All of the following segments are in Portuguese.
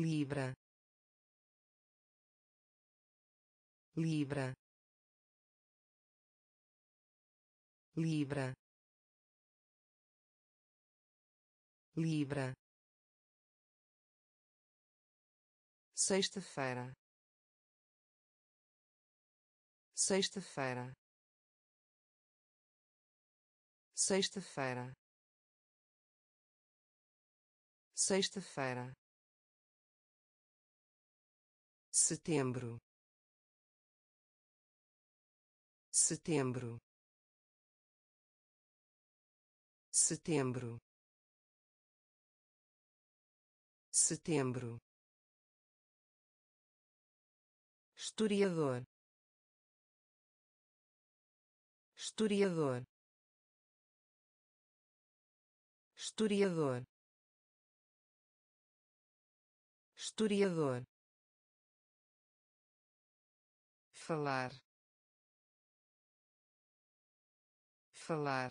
libra. Libra. Libra. Libra. Sexta-feira. Sexta-feira. Sexta-feira. Sexta-feira setembro. Setembro. Setembro. Setembro. Historiador. Historiador. Historiador. Historiador falar. Falar.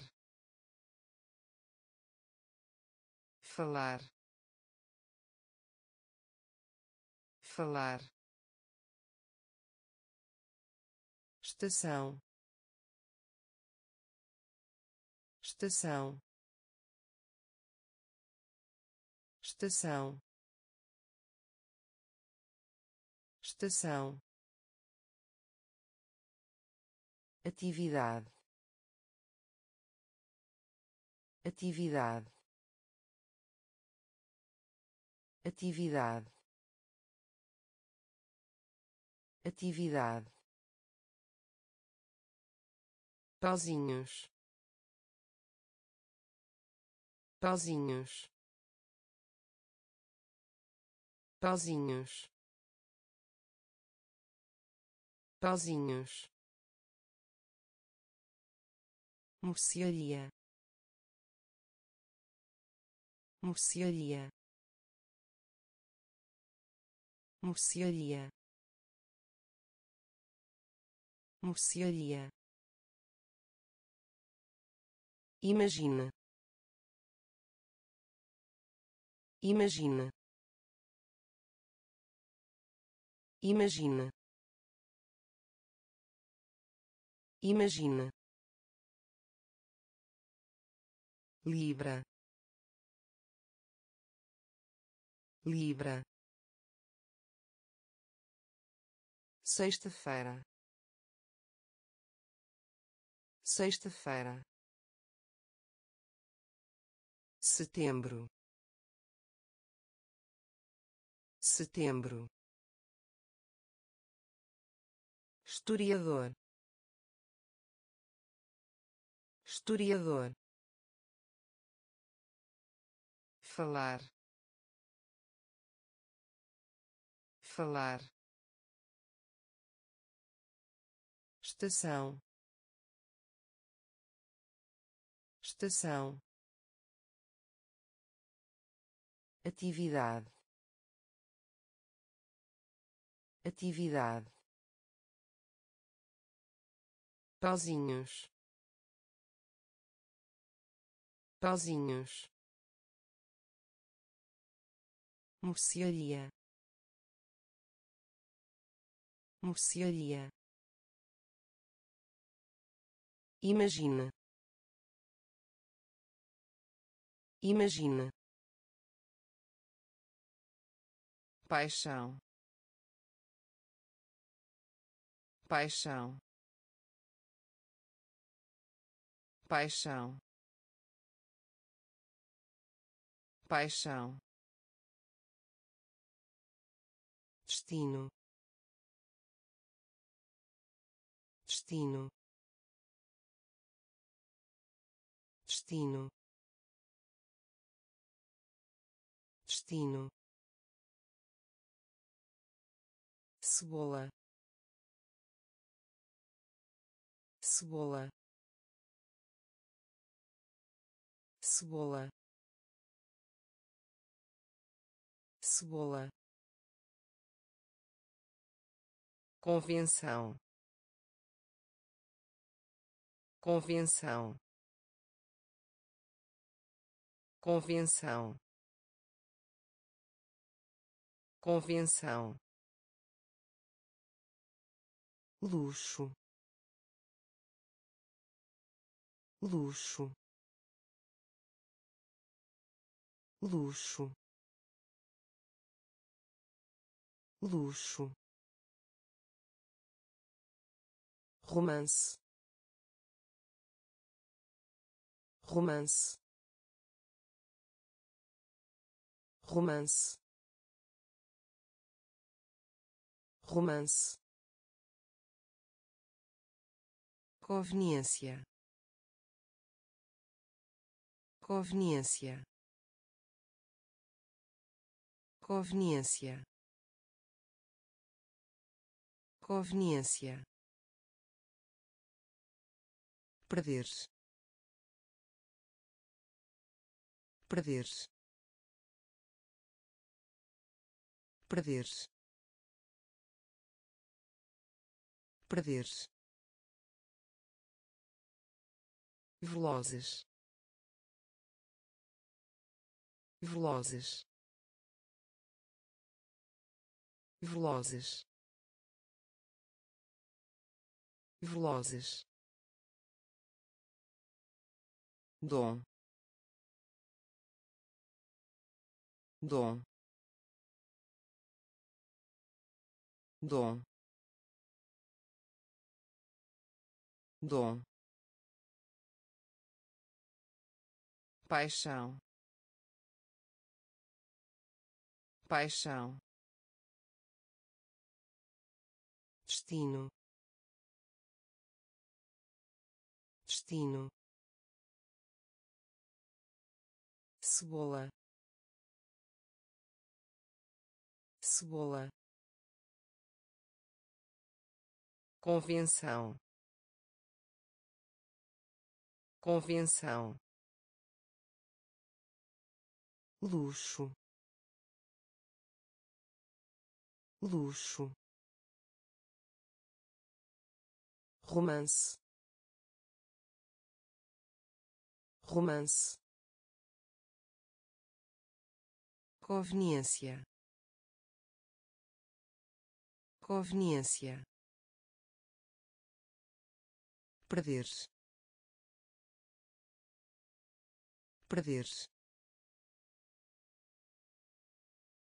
Falar. Falar. Estação. Estação. Estação. Estação atividade. Atividade. Atividade. Atividade. Pauzinhos pauzinhos pauzinhos pauzinhos mercearia. Mercearia. Mercearia. Mercearia. Imagina. Imagina. Imagina. Imagina libra. Libra. Sexta-feira. Sexta-feira. Setembro. Setembro. Historiador. Historiador falar. Falar. Estação. Estação. Atividade. Atividade. Pauzinhos pauzinhos mercearia. Mercearia. Imagina. Imagina. Paixão. Paixão. Paixão. Paixão destino destino destino destino cebola cebola cebola cebola convenção. Convenção. Convenção. Convenção. Luxo. Luxo. Luxo. Luxo romance. Romance. Romance. Romance. Conveniência. Conveniência. Conveniência. Conveniência perder-se perder-se perder-se perder-se velozes. Velozes. Velozes. Velozes dom. Dom. Dom. Dom. Paixão. Paixão. Destino. Destino cebola. Cebola. Convenção. Convenção. Luxo. Luxo. Romance. Romance conveniência. Conveniência. Perder-se perder-se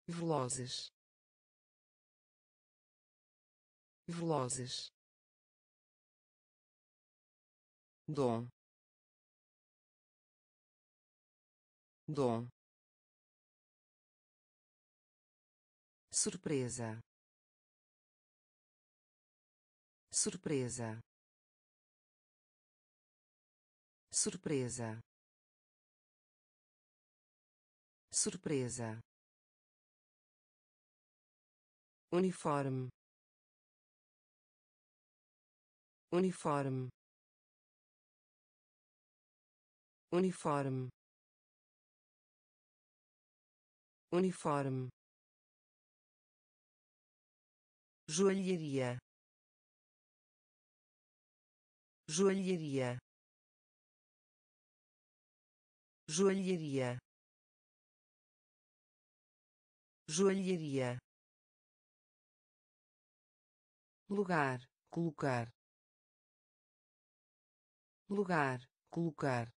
velozes. Velozes. Dom. Dom surpresa. Surpresa. Surpresa. Surpresa. Uniforme. Uniforme. Uniforme. Uniforme joalheria. Joalheria. Joalheria. Joalheria. Lugar colocar. Lugar colocar.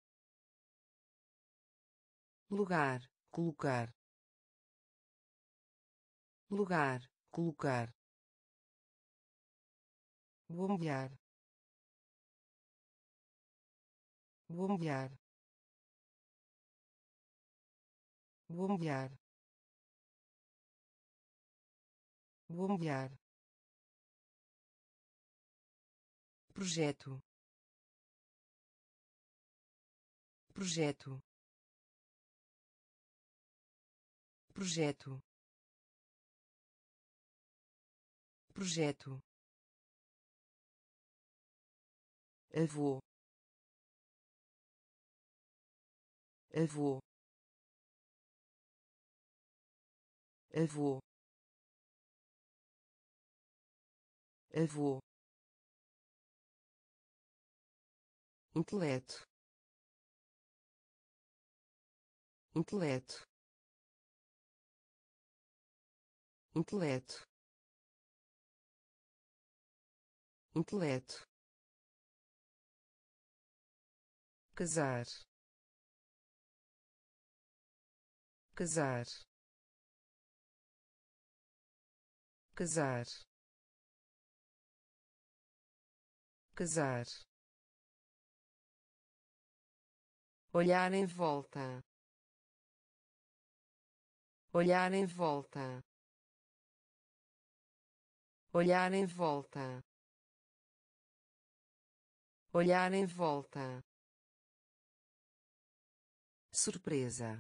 Lugar colocar. Lugar colocar bombear bombear bombear bombear. Projeto. Projeto. Projeto. Projeto avô avô avô avô intelecto. Intelecto. Intelecto. Intelecto casar. Casar. Casar. Casar. Olhar em volta. Olhar em volta. Olhar em volta. Olhar em volta surpresa.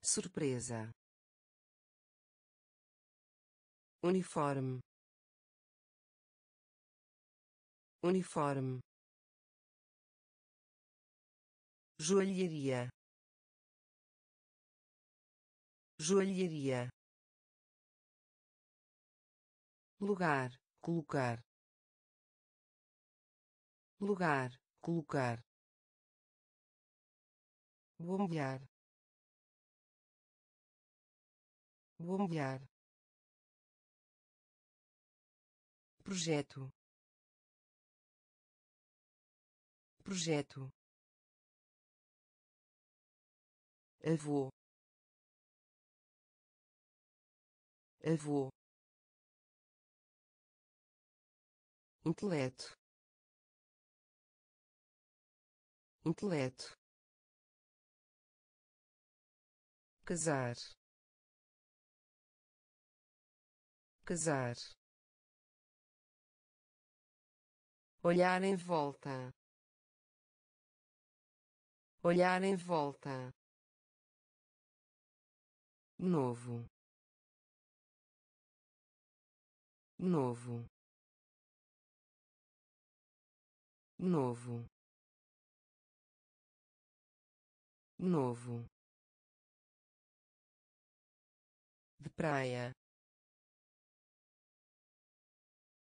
Surpresa. Uniforme. Uniforme. Joalheria. Joalheria. Lugar colocar. Lugar colocar bombear bombear projeto. Projeto. Avô. Avô. Intelecto. Intelecto casar. Casar. Olhar em volta. Olhar em volta. Novo. Novo. Novo. Novo praia.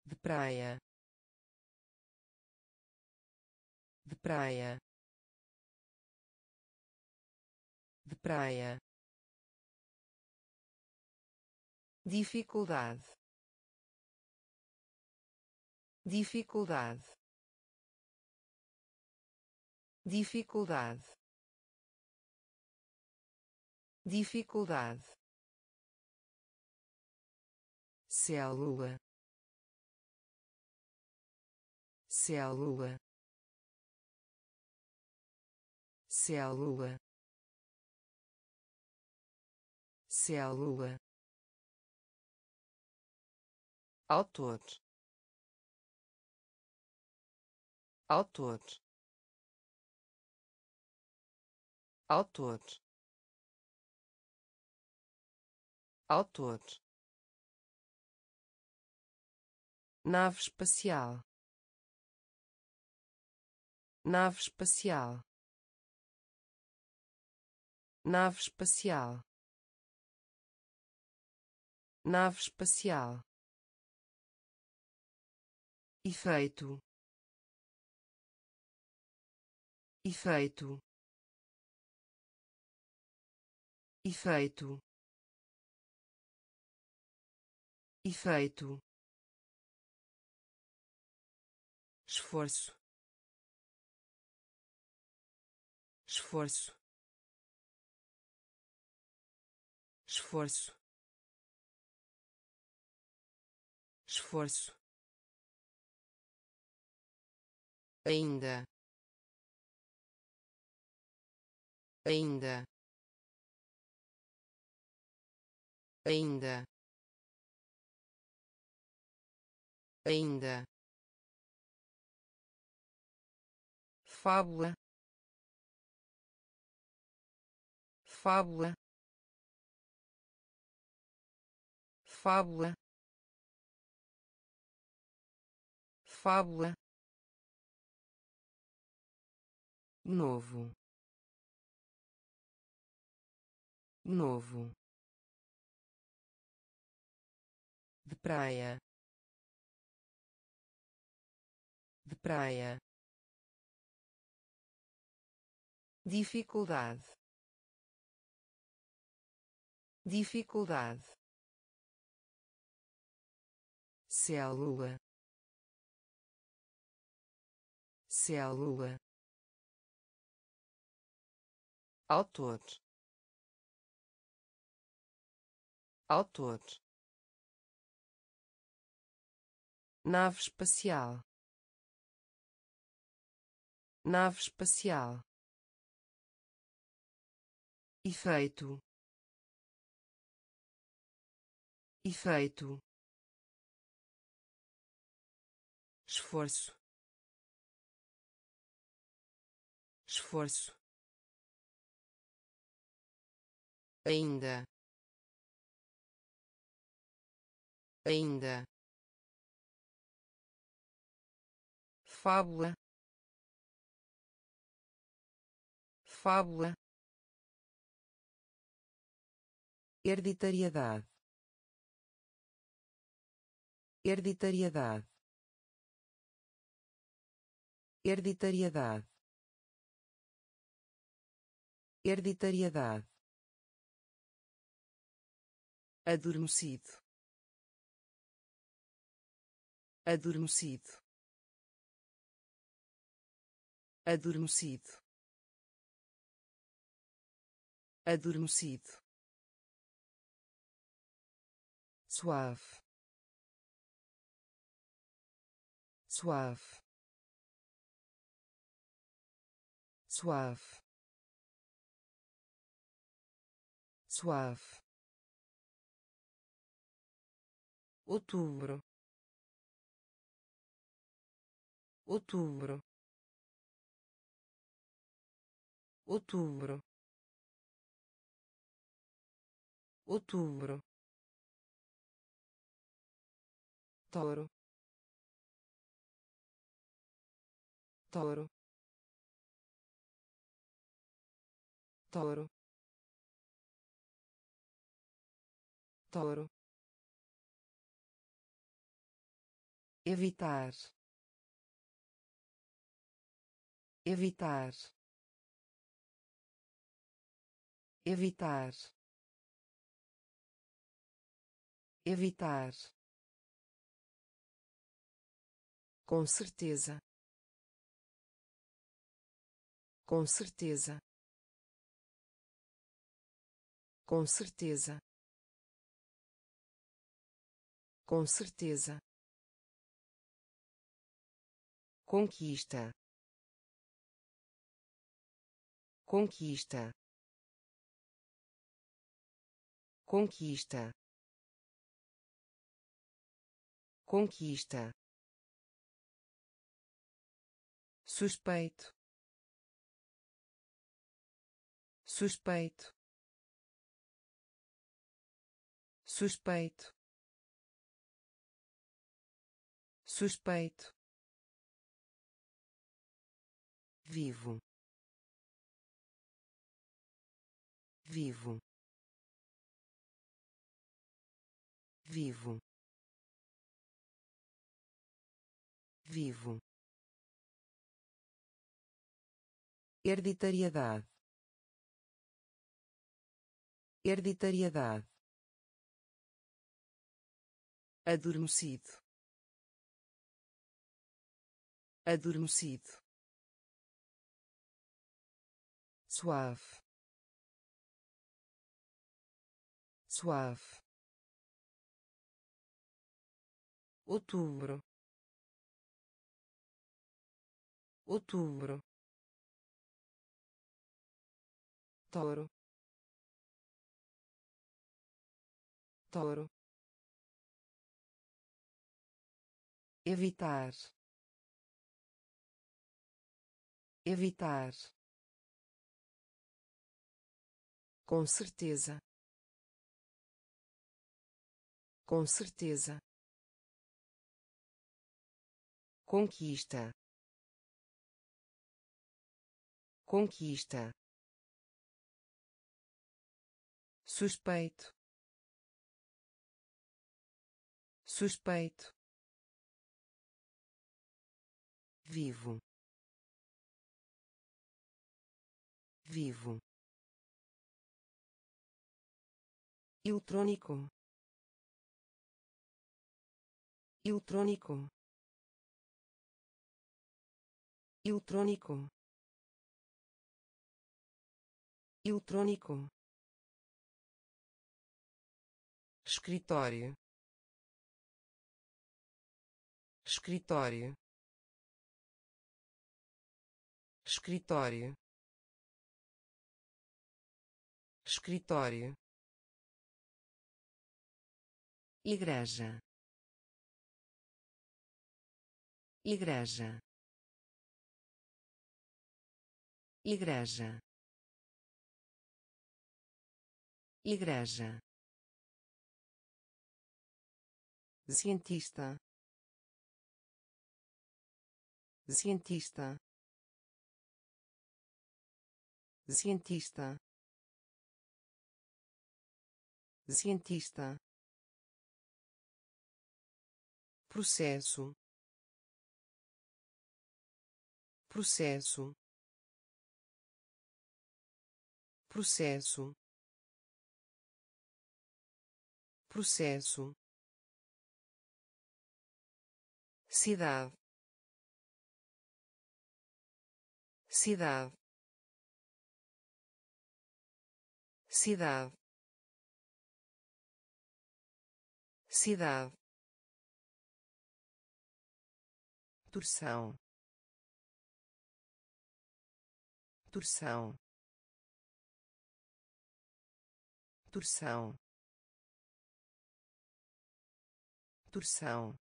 De praia. De praia. De praia. Dificuldade. Dificuldade. Dificuldade. Dificuldade célula. Célula. Célula. Célula. Autor. Autor. Autor. Autor nave espacial. Nave espacial. Nave espacial. Nave espacial. Efeito. Efeito. Efeito. Efeito esforço. Esforço. Esforço. Esforço. Ainda. Ainda. Ainda. Ainda fábula fábula fábula fábula. Novo novo. De praia de praia dificuldade. Dificuldade. Célula. Célula. Autor. Autor. Nave espacial. Nave espacial efeito. Efeito. Esforço. Esforço. Ainda. Ainda. Fábula. Fábula hereditariedade. Hereditariedade. Hereditariedade. Hereditariedade. Adormecido. Adormecido. Adormecido. Adormecido suave. Suave. Suave. Suave. Outubro. Outubro. Outubro. Outubro touro. Touro. Touro. Touro. Evitar. Evitar. Evitar. Evitar com certeza. Com certeza. Com certeza. Com certeza. Conquista. Conquista. Conquista. Conquista suspeito. Suspeito. Suspeito. Suspeito. Vivo. Vivo. Vivo. Vivo hereditariedade. Hereditariedade. Adormecido. Adormecido. Suave. Suave. Outubro. Outubro touro. Touro. Evitar. Evitar. Com certeza. Com certeza. Conquista. Conquista suspeito. Suspeito. Vivo. Vivo. Eletrônico. Eletrônico. Eletrônico. Eletrônico escritório. Escritório. Escritório. Escritório. Igreja. Igreja. Igreja. Igreja cientista. Cientista. Cientista. Cientista. Processo. Processo. Processo. Processo cidade. Cidade. Cidade. Cidade. Torção. Torção. Torção. Torção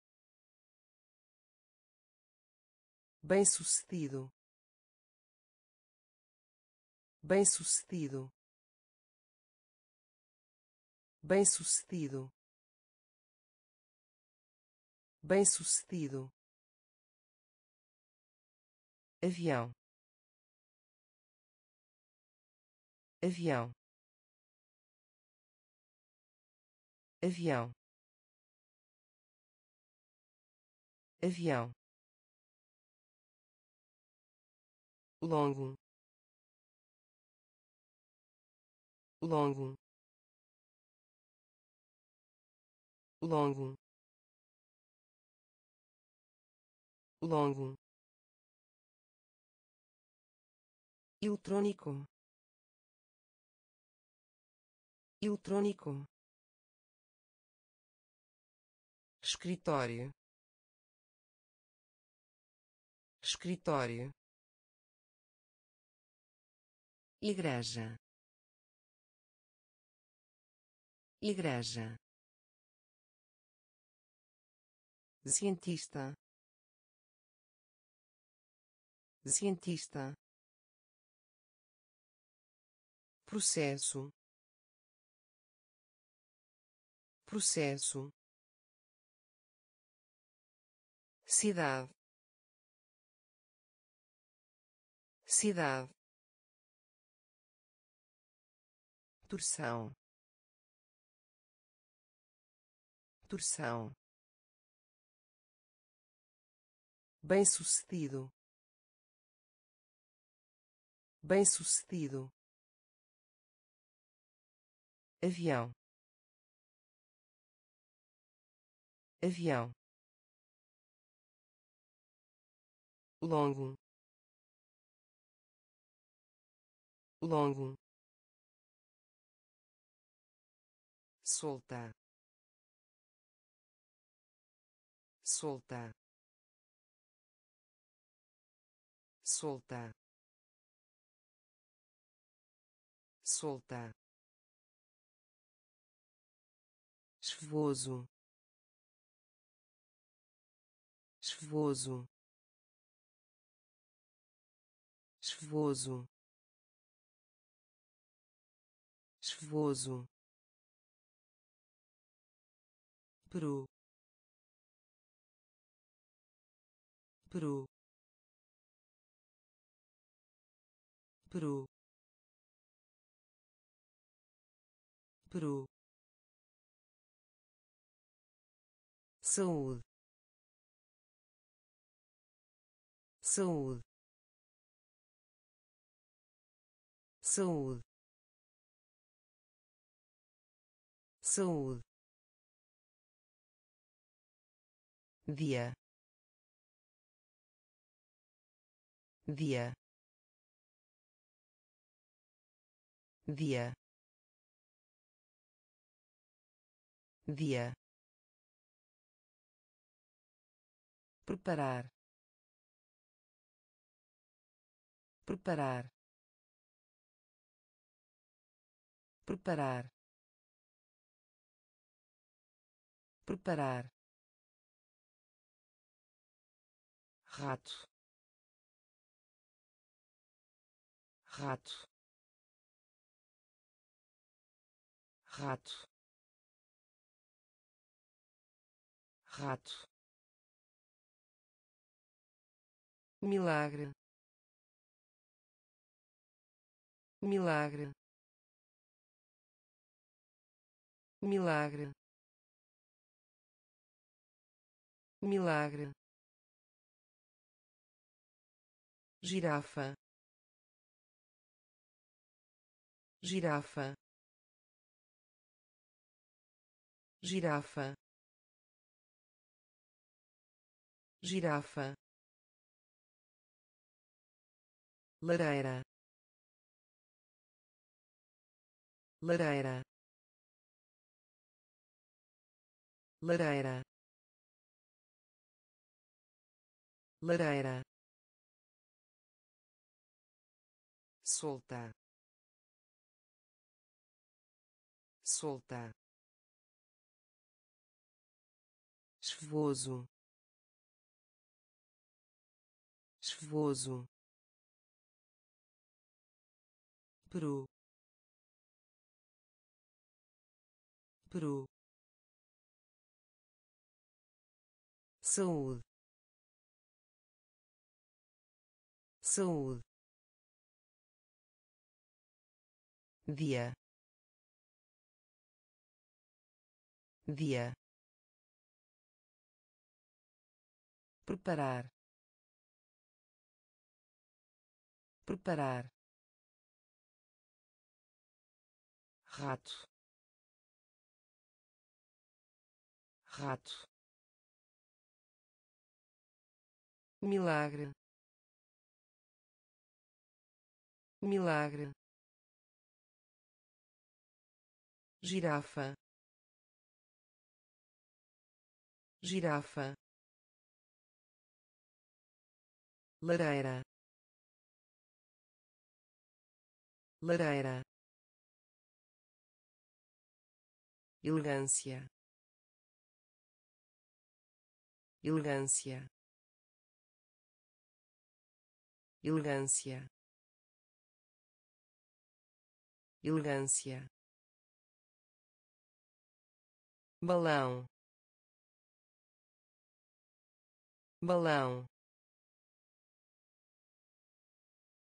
bem-sucedido. Bem-sucedido. Bem-sucedido. Bem-sucedido. Avião. Avião. Avião. Avião longo. Longo. Longo. Longo. Eletrônico eletrônico escritório. Escritório igreja. Igreja. Cientista. Cientista. Processo. Processo. Cidade. Cidade torção. Torção. Bem-sucedido. Bem-sucedido. Avião. Avião. Longo. Longo solta. Solta. Solta. Solta. Chuvoso. Chuvoso. Chuvoso. Chuvoso Peru Peru Peru Peru saúde. Saúde. Saúde. Saúde dia dia dia dia preparar. Preparar. Preparar. Preparar rato. Rato. Rato. Rato. Milagre. Milagre. Milagre. Milagre girafa. Girafa. Girafa. Girafa. Lareira. Lareira. Lareira. Lareira solta. Solta. Chuvoso. Chuvoso. Peru. Peru. Saúde. Saúde dia dia preparar. Preparar. Rato. Rato. Milagre. Milagre girafa. Girafa. Lareira. Lareira. Elegância. Elegância. Elegância. Elegância balão balão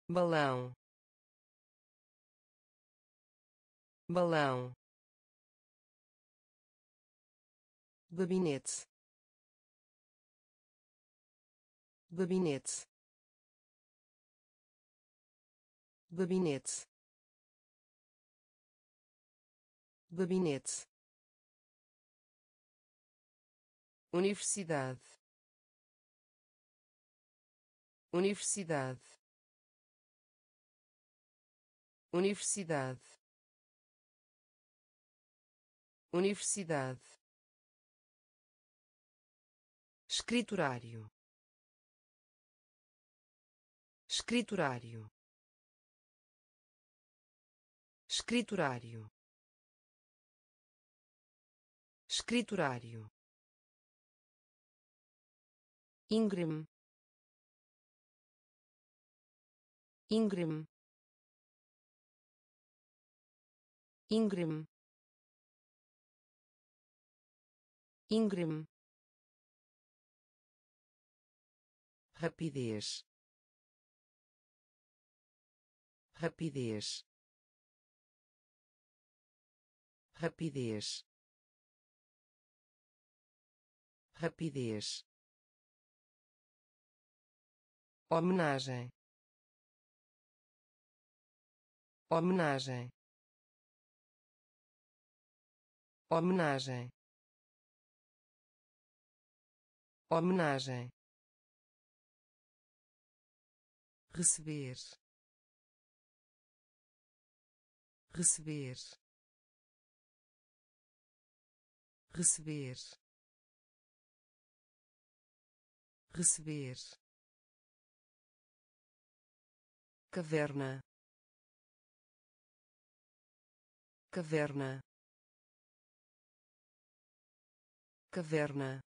balão balão. Gabinete gabinete gabinete gabinete Universidade. Universidade. Universidade. Universidade. Escriturário. Escriturário. Escriturário. Escriturário íngreme íngreme íngreme íngreme rapidez. Rapidez. Rapidez. Rapidez homenagem. Homenagem. Homenagem. Homenagem. Receber. Receber. Receber. Receber caverna. Caverna. Caverna.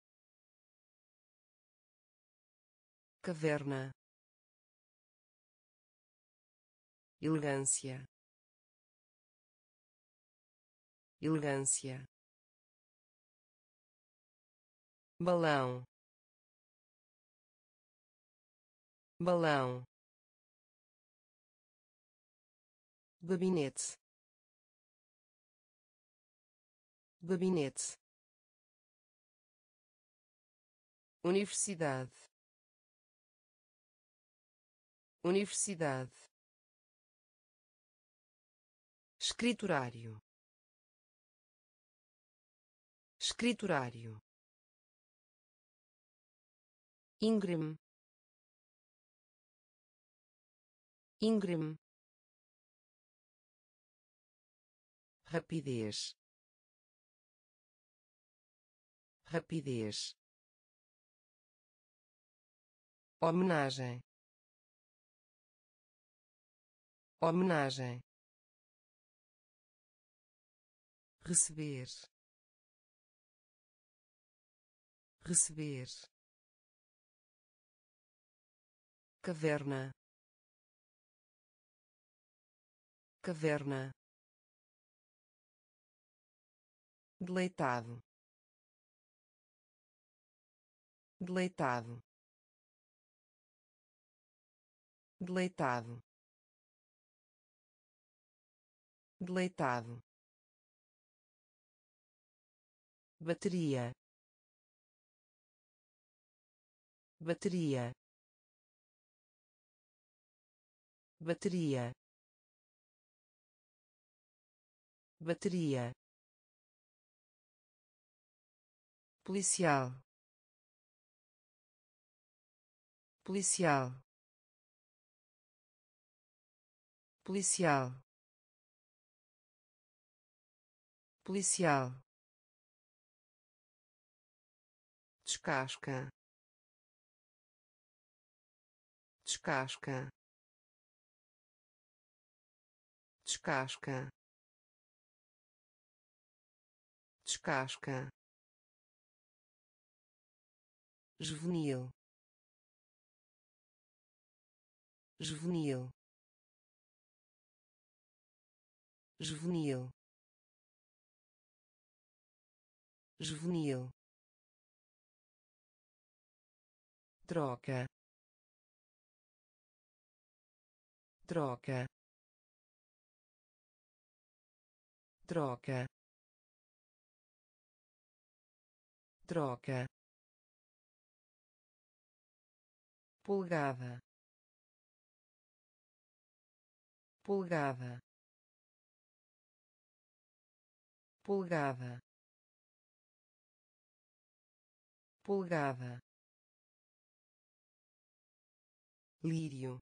Caverna. Elegância. Elegância. Balão. Balão gabinete. Gabinete. Universidade. Universidade. Escriturário. Escriturário. Íngreme íngreme rapidez. Rapidez. Homenagem. Homenagem. Receber. Receber. Caverna. Caverna deleitado. Deleitado. Deleitado. Deleitado. Bateria. Bateria. Bateria. Bateria policial. Policial. Policial. Policial. Descasca. Descasca. Descasca. Descasca juvenil juvenil juvenil juvenil. Troca. Troca. Troca. Troca pulgada pulgada pulgada pulgada lírio.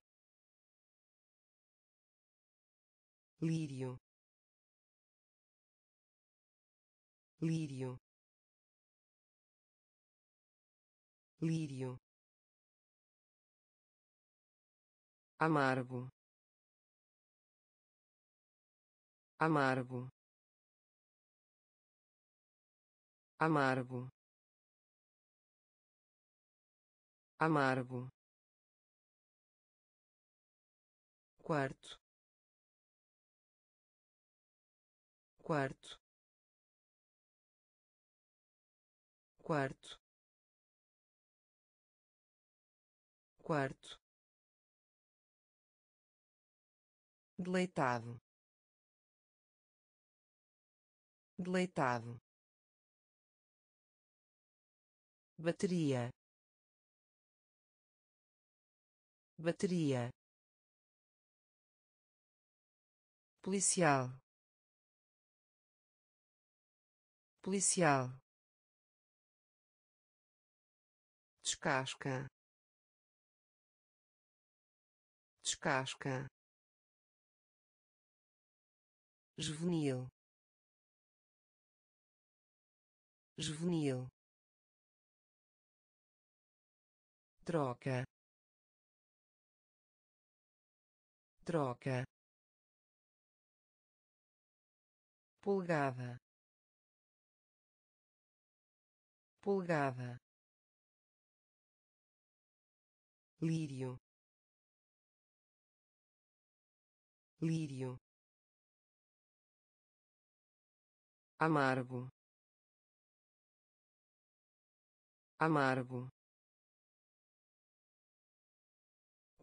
Lírio. Lírio. Lírio amargo. Amargo. Amargo. Amargo. Quarto. Quarto. Quarto. Quarto deleitado. Deleitado. Bateria. Bateria. Policial. Policial. Descasca. Descasca juvenil juvenil troca troca pulgada pulgada lírio lírio amargo. Amargo.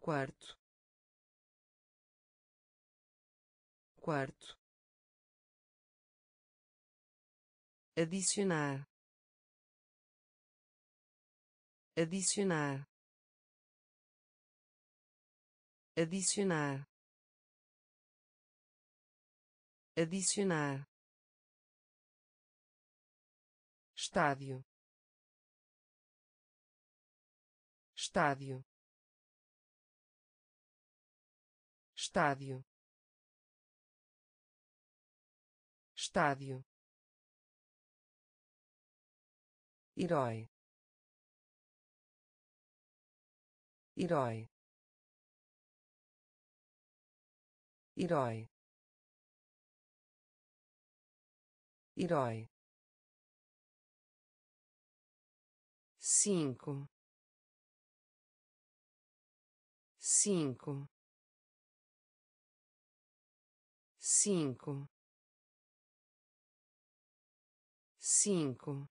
Quarto. Quarto. Adicionar. Adicionar. Adicionar. Adicionar estádio. Estádio. Estádio. Estádio. Herói. Herói. Herói. Herói cinco. Cinco. Cinco. Cinco.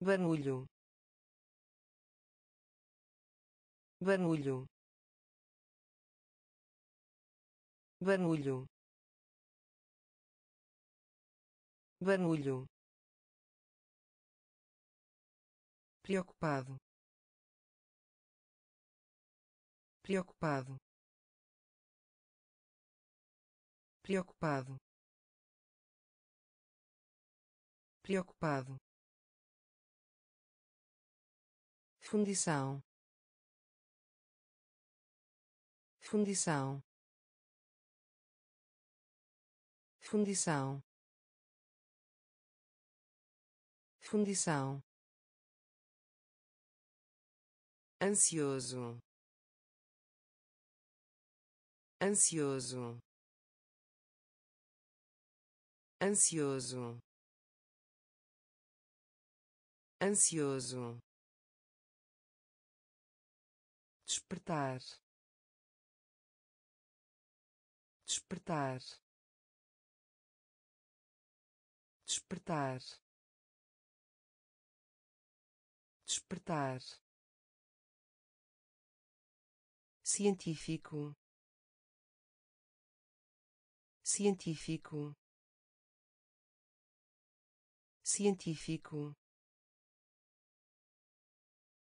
Barulho. Barulho. Barulho. Barulho preocupado. Preocupado. Preocupado. Preocupado. Fundição. Fundição. Fundição. Fundição ansioso. Ansioso. Ansioso. Ansioso. Despertar. Despertar. Despertar. Despertar científico. Científico. Científico.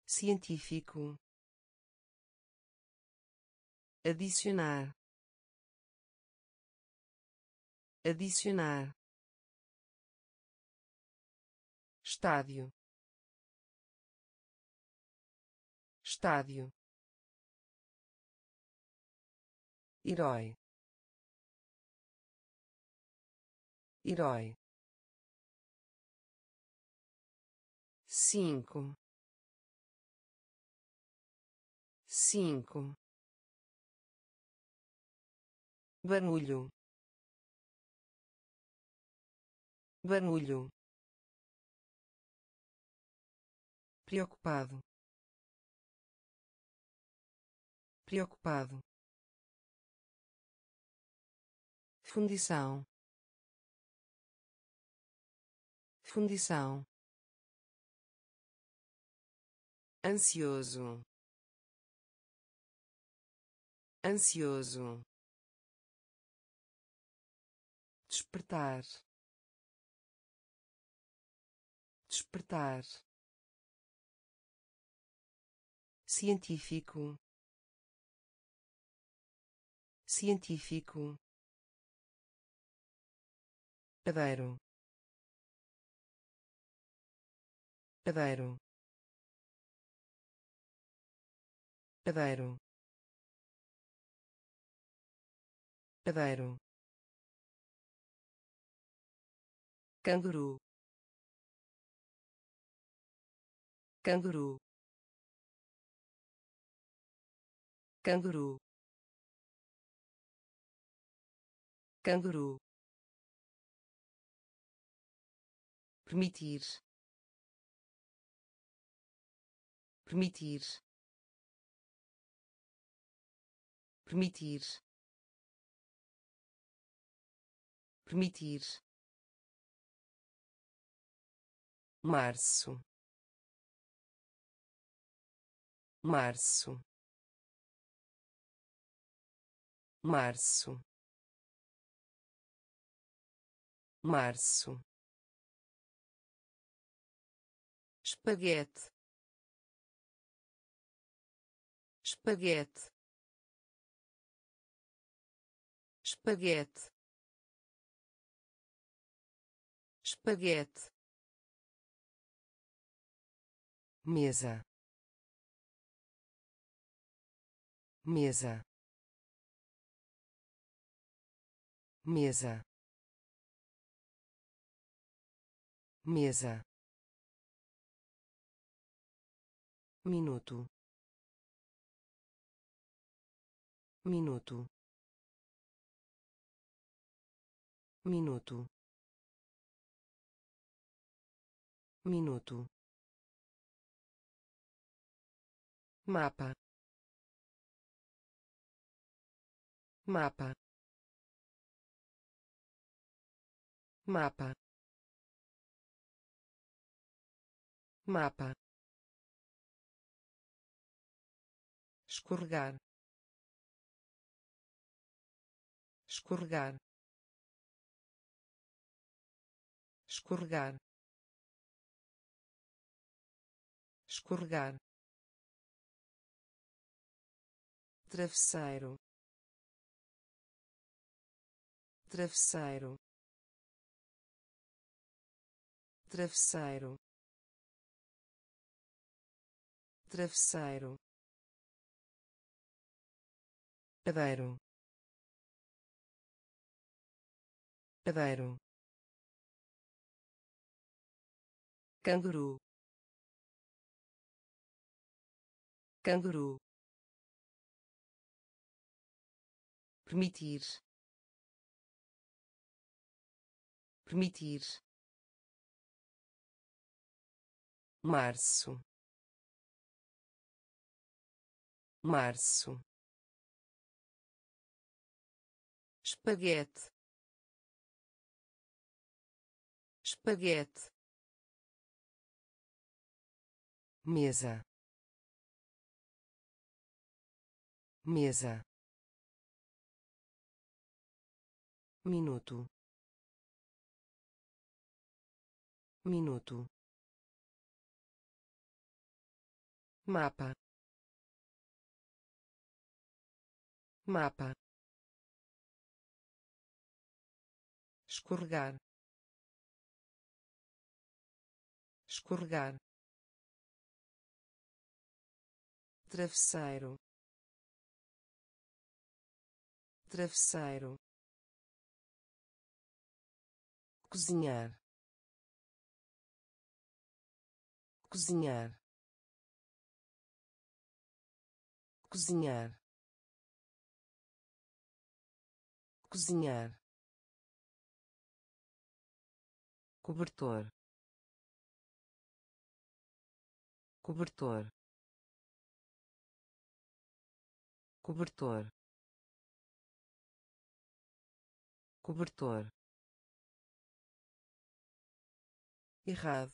Científico. Adicionar. Adicionar. Estádio. Estádio herói. Herói. Cinco. Cinco. Barulho. Barulho. Preocupado. Preocupado fundição. Fundição. Ansioso. Ansioso. Despertar. Despertar. Científico. Científico padeiro. Padeiro. Padeiro. Padeiro. Canguru. Canguru. Canguru. Canguru permitir. Permitir. Permitir. Permitir. Março. Março. Março. Março espaguete. Espaguete. Espaguete. Espaguete. Mesa. Mesa. Mesa. Mesa minuto. Minuto. Minuto. Minuto. Mapa. Mapa. Mapa. Mapa escorregar. Escorregar. Escorregar. Escorregar. Travesseiro. Travesseiro. Travesseiro. Travesseiro padeiro. Padeiro. Canguru. Canguru. Permitir. Permitir. Março. Março espaguete. Espaguete. Mesa. Mesa. Minuto. Minuto. Mapa. Mapa escorregar. Escorregar. Travesseiro. Travesseiro. Cozinhar. Cozinhar. Cozinhar. Cozinhar cobertor. Cobertor. Cobertor. Cobertor. Errado.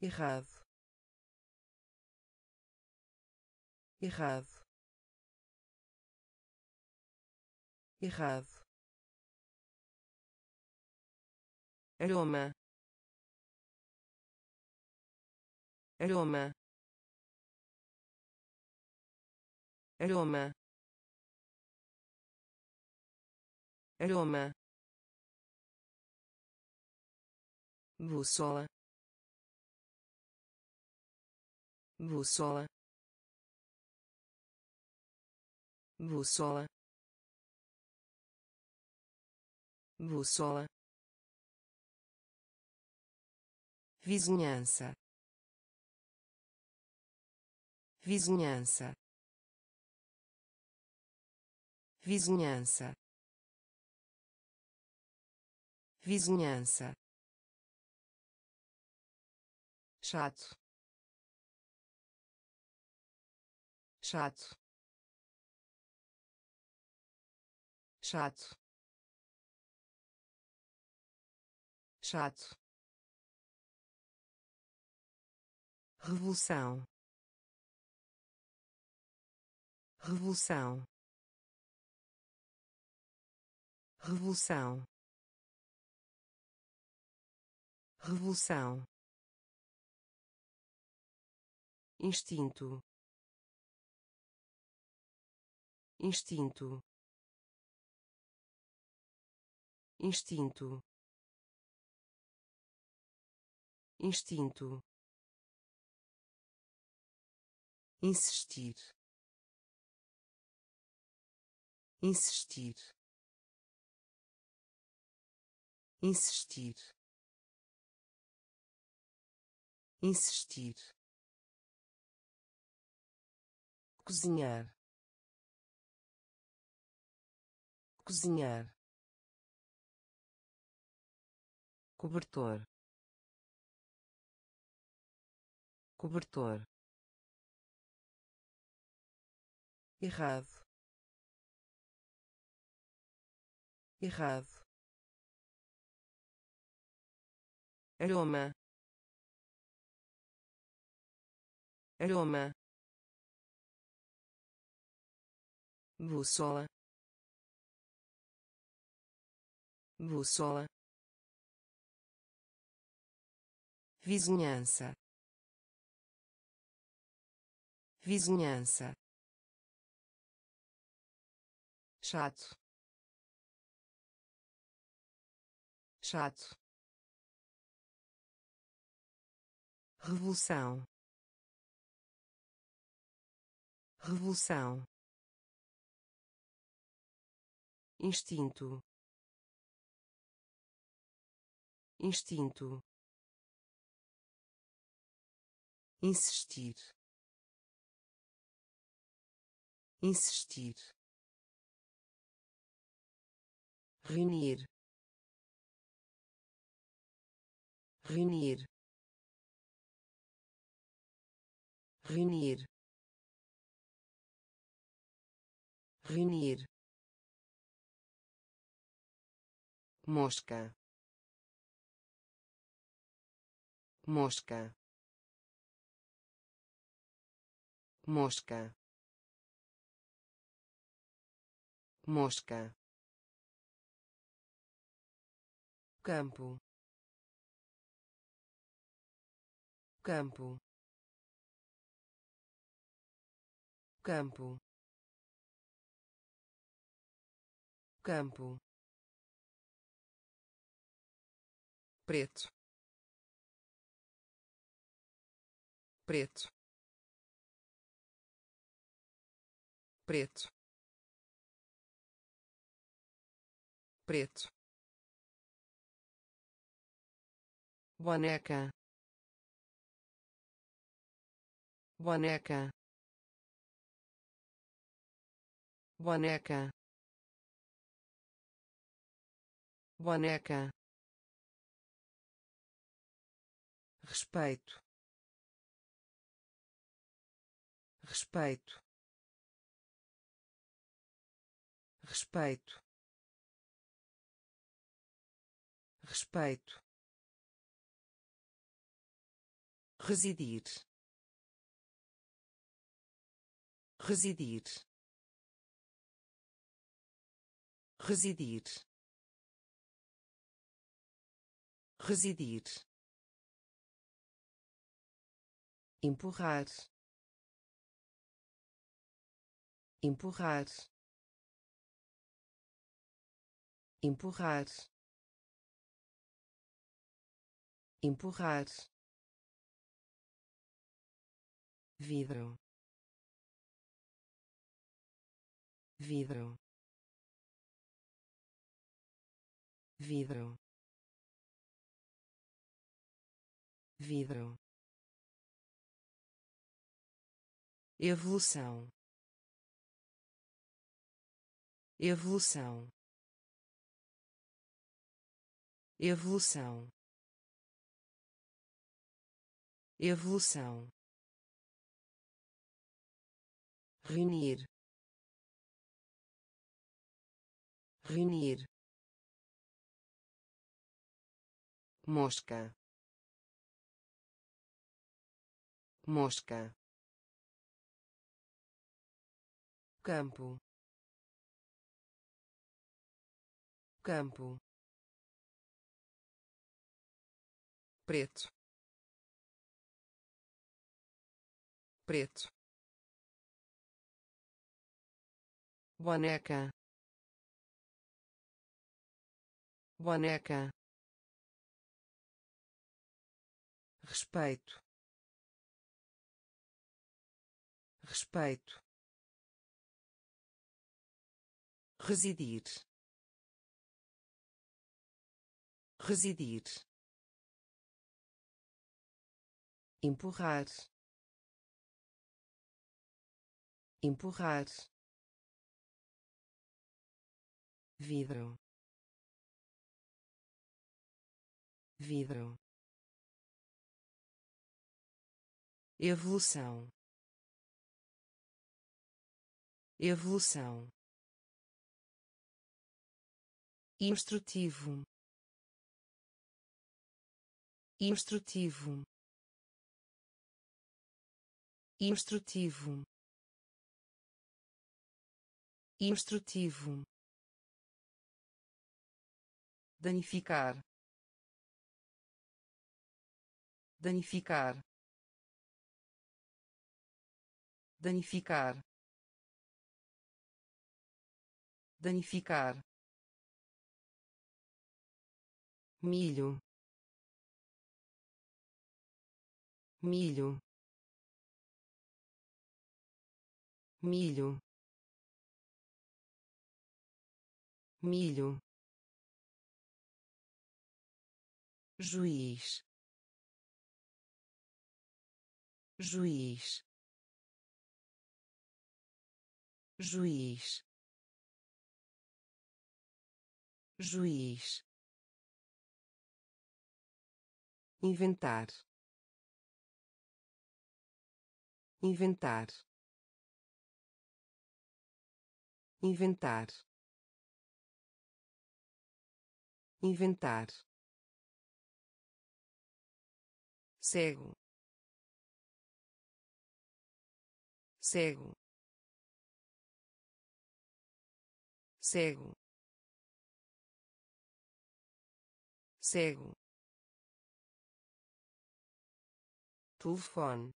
Errado. Errado. Errado aroma. Aroma. Aroma. Aroma. Bússola bússola bússola bússola vizinhança vizinhança vizinhança vizinhança chato chato chato chato revolução. Revolução. Revolução. Revolução. Instinto. Instinto. Instinto. Instinto insistir. Insistir. Insistir. Insistir. Cozinhar. Cozinhar. Cobertor. Cobertor errado. Errado. Aroma. Aroma. Bússola. Bússola. Vizinhança. Vizinhança chato. Chato. Revolução. Revolução. Instinto. Instinto. Insistir. Insistir reunir reunir reunir reunir mosca mosca mosca mosca campo. Campo. Campo. Campo. Preto. Preto. Preto. Preto boneca. Boneca. Boneca. Boneca. Respeito. Respeito. Respeito. Respeito residir. Residir. Residir. Residir. Empurrar. Empurrar. Empurrar. Empurrar vidro. Vidro. Vidro. Vidro. Evolução. Evolução. Evolução. Evolução reunir reunir mosca mosca campo campo preto preto boneca. Boneca. Respeito. Respeito. Residir. Residir. Empurrar. Empurrar vidro. Vidro. Evolução. Evolução. Instrutivo. Instrutivo. Instrutivo. Instrutivo danificar. Danificar. Danificar. Danificar. Milho. Milho. Milho. Milho juiz. Juiz. Juiz. Juiz. Inventar. Inventar. Inventar. Inventar cego. Cego. Cego. Cego. Telefone.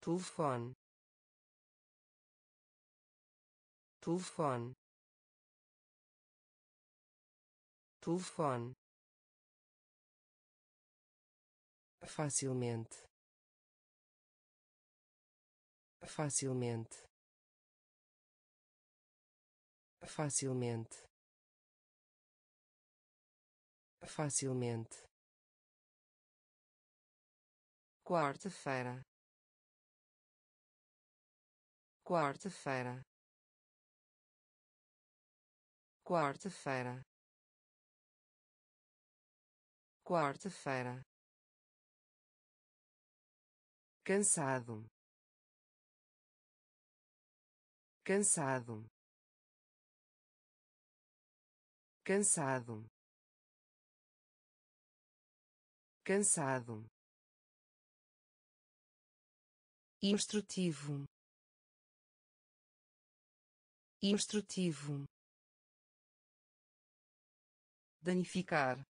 Telefone. Telefone. Telefone facilmente. Facilmente. Facilmente. Facilmente. Quarta-feira. Quarta-feira. Quarta-feira. Quarta-feira cansado. Cansado. Cansado. Cansado. Instrutivo. Instrutivo. Danificar.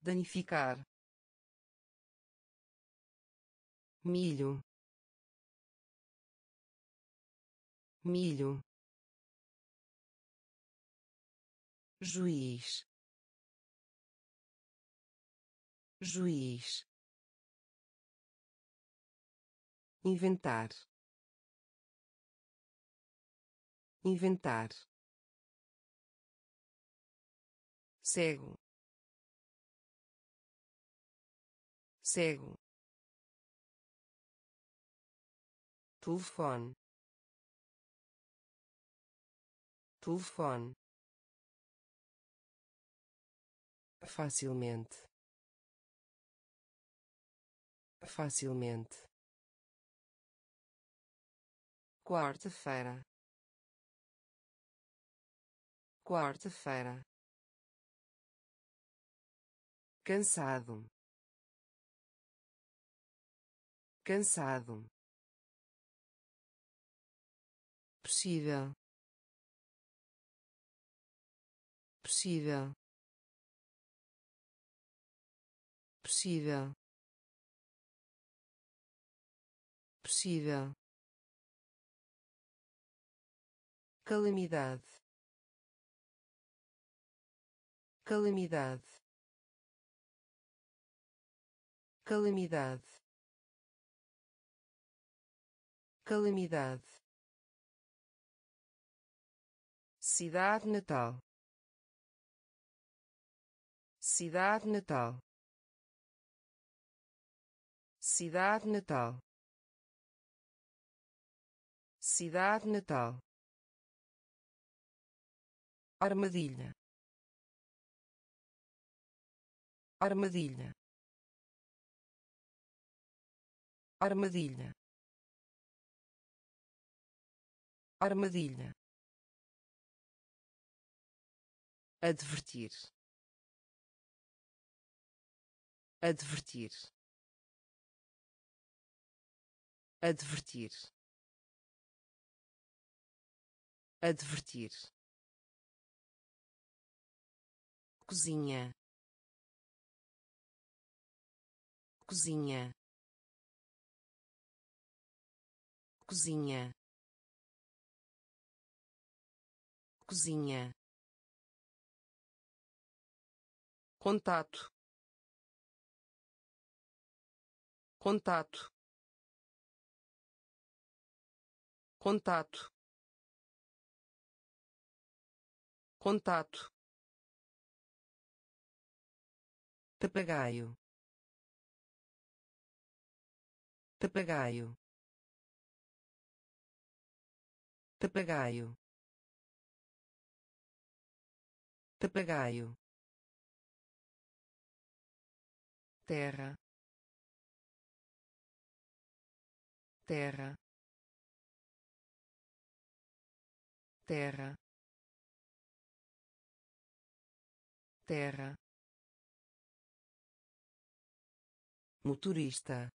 Danificar milho milho juiz juiz inventar inventar cego cego telefone. Telefone. Facilmente. Facilmente. Quarta-feira. Quarta-feira. Cansado. Cansado possível. Possível. Possível. Possível. Calamidade. Calamidade. Calamidade. Calamidade cidade natal. Cidade natal. Cidade natal. Cidade natal. Armadilha. Armadilha. Armadilha. Armadilha advertir. Advertir. Advertir. Advertir. Cozinha. Cozinha. Cozinha. Cozinha contato. Contato. Contato. Contato. Papagaio papagaio papagaio papagaio terra. Terra. Terra. Terra. Motorista.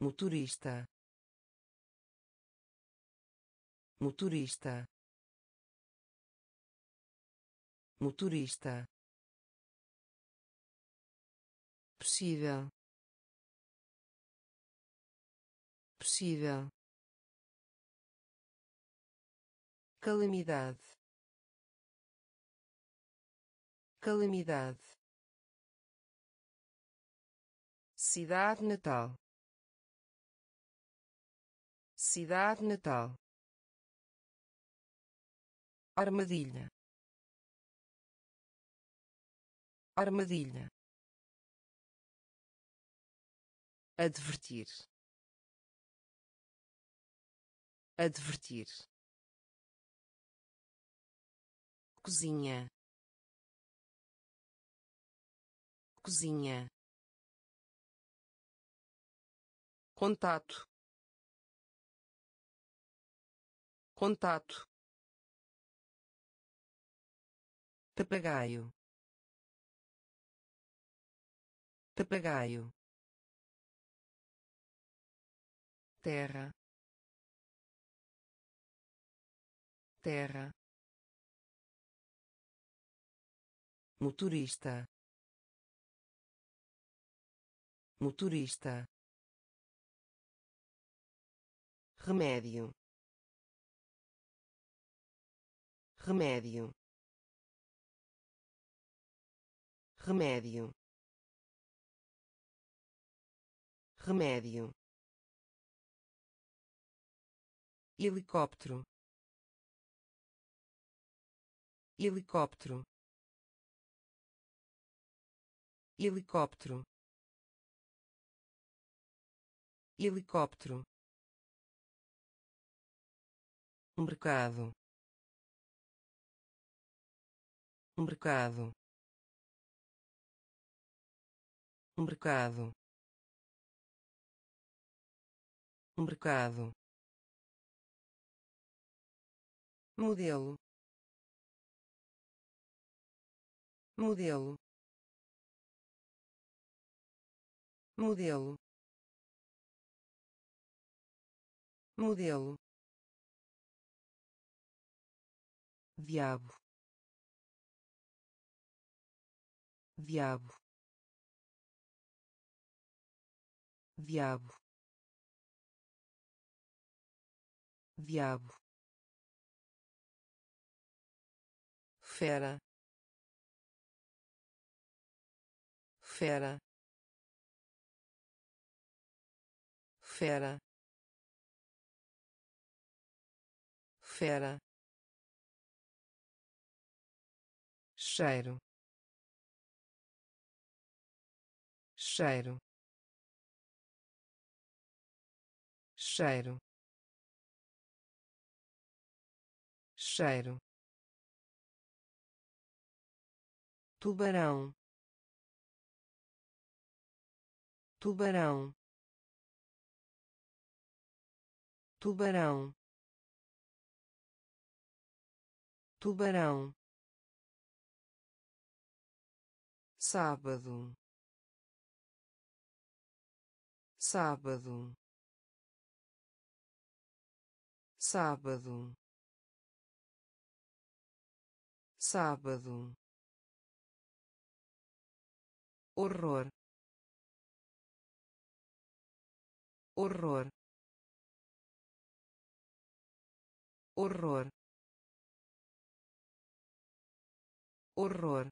Motorista. Motorista. Motorista possível. Possível. Calamidade. Calamidade. Cidade natal. Cidade natal. Armadilha. Armadilha advertir. Advertir. Cozinha. Cozinha. Contato. Contato. Papagaio papagaio terra. Terra. Motorista. Motorista. Remédio. Remédio. Remédio. Remédio helicóptero. Helicóptero. Helicóptero. Helicóptero. Mercado. Mercado. Mercado. Mercado modelo. Modelo. Modelo. Modelo. Diabo diabo diabo diabo fera. Fera. Fera. Fera. Cheiro. Cheiro. Cheiro. Cheiro tubarão. Tubarão. Tubarão. Tubarão. Sábado. Sábado. Sábado. Sábado horror. Horror. Horror. Horror.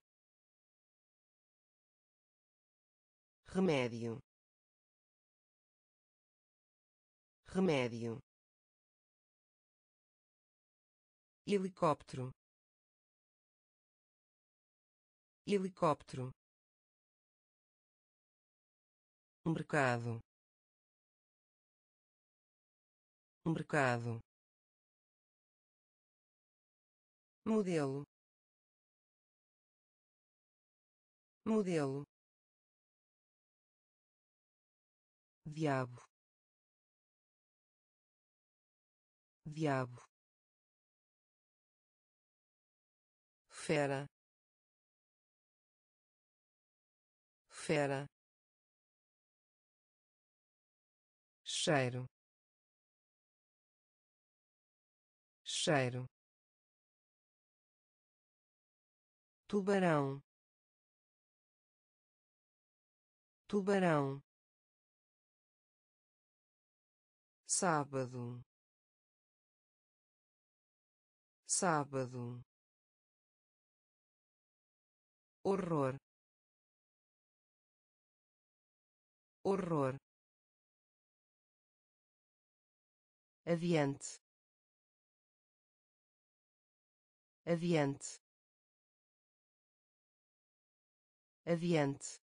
Remédio. Remédio. Helicóptero. Helicóptero mercado. Mercado. Modelo. Modelo. Diabo. Diabo. Fera. Fera cheiro. Cheiro. Tubarão. Tubarão. Sábado. Sábado. Horror. Horror adiante. Adiante. Adiante.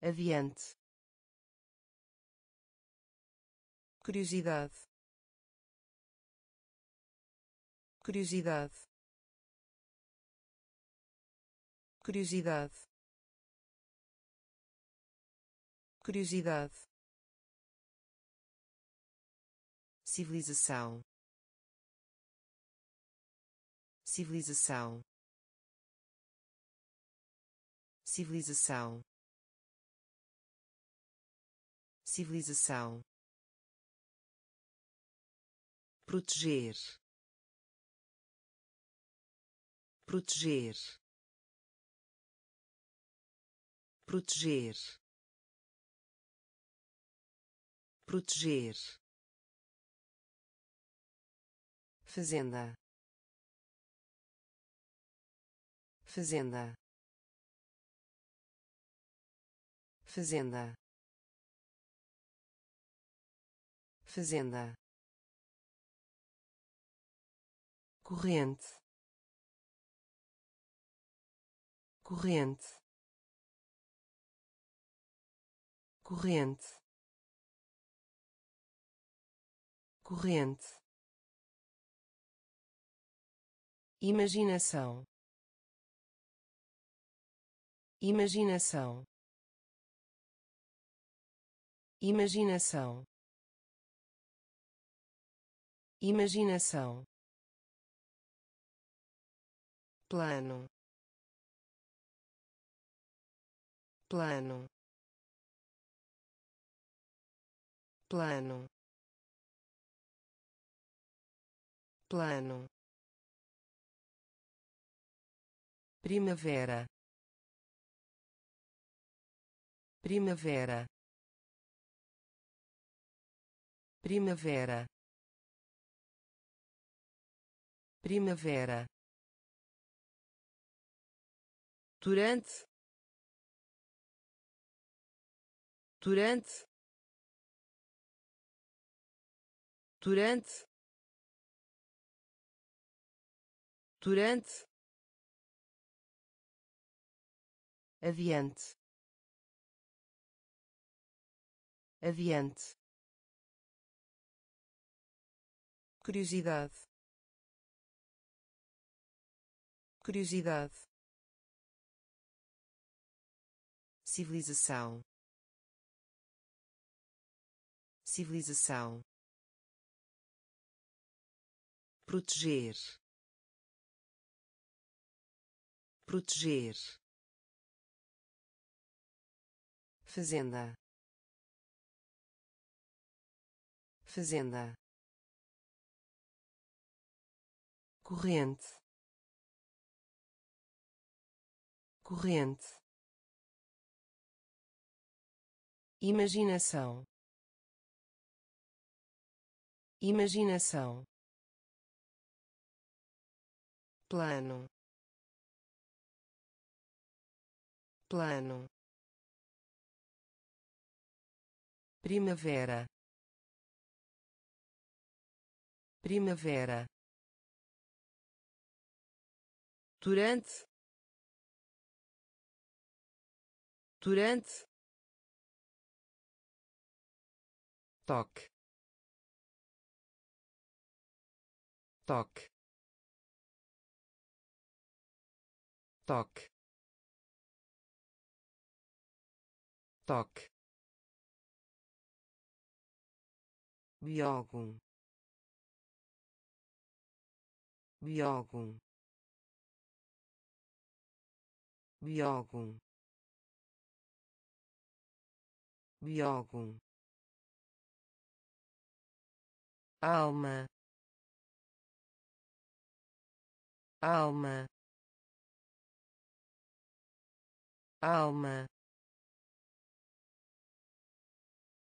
Adiante. Curiosidade. Curiosidade. Curiosidade. Curiosidade civilização. Civilização. Civilização. Civilização. Proteger. Proteger. Proteger. Proteger fazenda. Fazenda. Fazenda. Fazenda. Corrente. Corrente. Corrente. Corrente imaginação. Imaginação. Imaginação. Imaginação. Plano. Plano. Plano. Plano primavera. Primavera. Primavera. Primavera. Durante. Durante. Durante. Durante adiante. Adiante. Curiosidade. Curiosidade. Civilização. Civilização. Proteger. Proteger fazenda. Fazenda. Corrente. Corrente. Imaginação. Imaginação. Plano. Plano primavera. Primavera. Durante. Durante. Toque. Toque. Toque. Toque biólogo biólogo biólogo biólogo alma. Alma. Alma.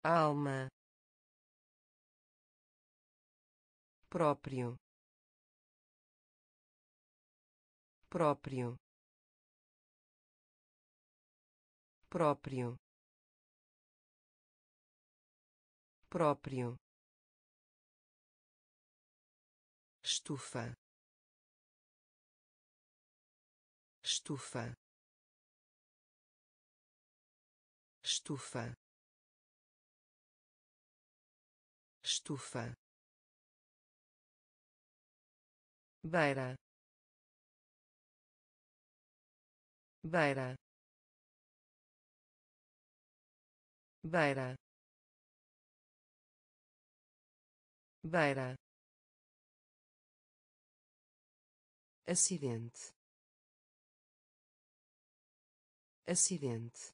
Alma próprio. Próprio. Próprio. Próprio. Estufa. Estufa. Estufa. Estufa beira. Beira. Beira. Beira. Acidente. Acidente.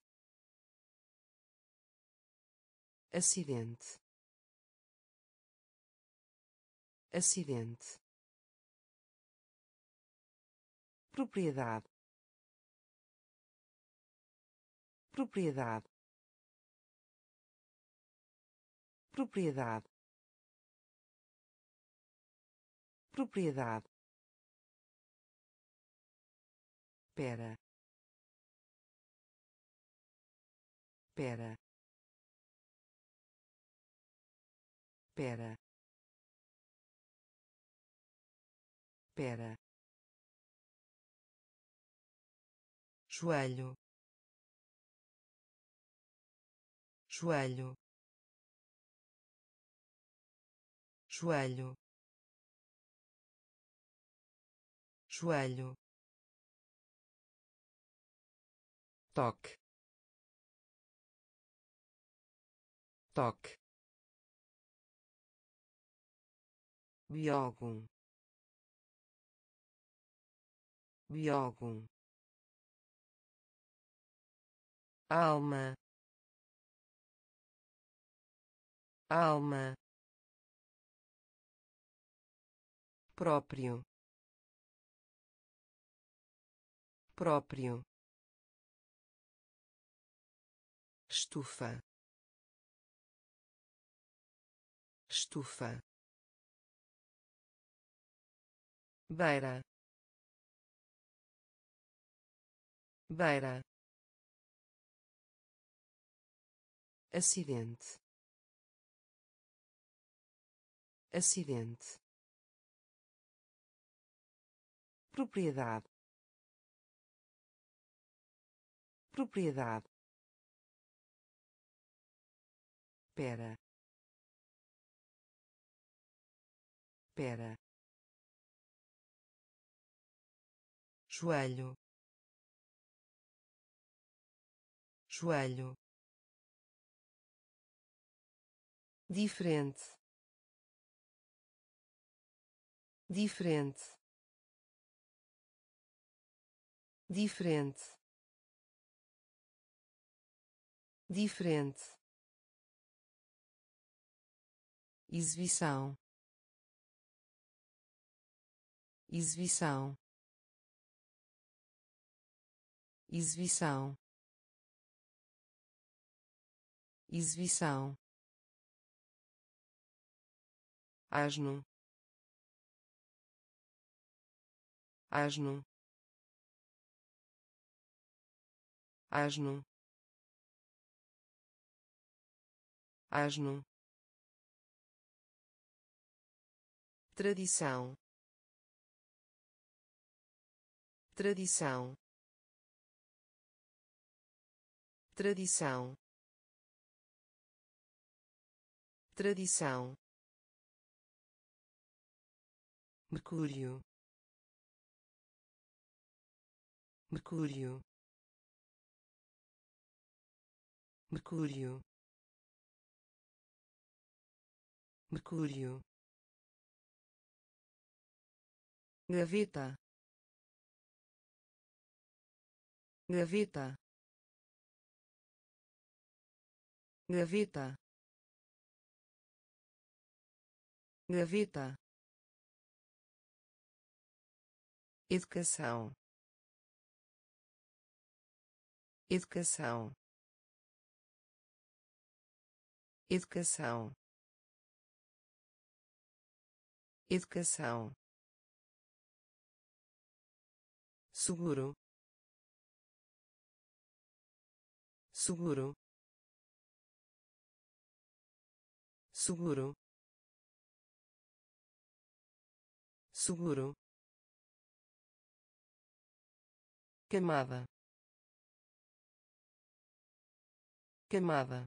Acidente. Acidente propriedade. Propriedade. Propriedade. Propriedade. Pera. Pera. Pera. Pera joelho. Joelho. Joelho. Joelho. Toque. Toque. Biógun biógun alma. Alma. Próprio. Próprio. Estufa. Estufa. Beira. Beira acidente. Acidente. Propriedade. Propriedade. Pera. Pera. Joelho. Joelho diferente. Diferente. Diferente. Diferente. Exibição. Exibição. Exibição. Exibição asno. Asno. Asno. Asno. Tradição. Tradição. Tradição. Tradição mercúrio. Mercúrio. Mercúrio. Mercúrio. Gaveta. Gaveta. Gaveta. Gaveta educação. Educação. Educação. Educação. Seguro. Seguro. Seguro. Seguro camada camada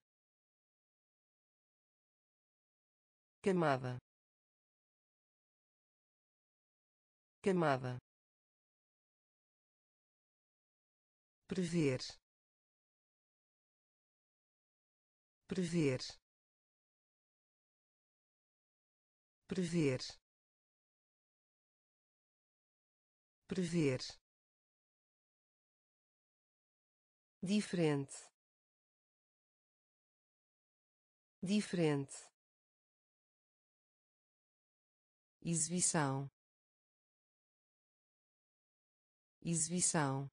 camada camada prever. Prever. Prever. Prever diferente. Diferente. Exibição. Exibição.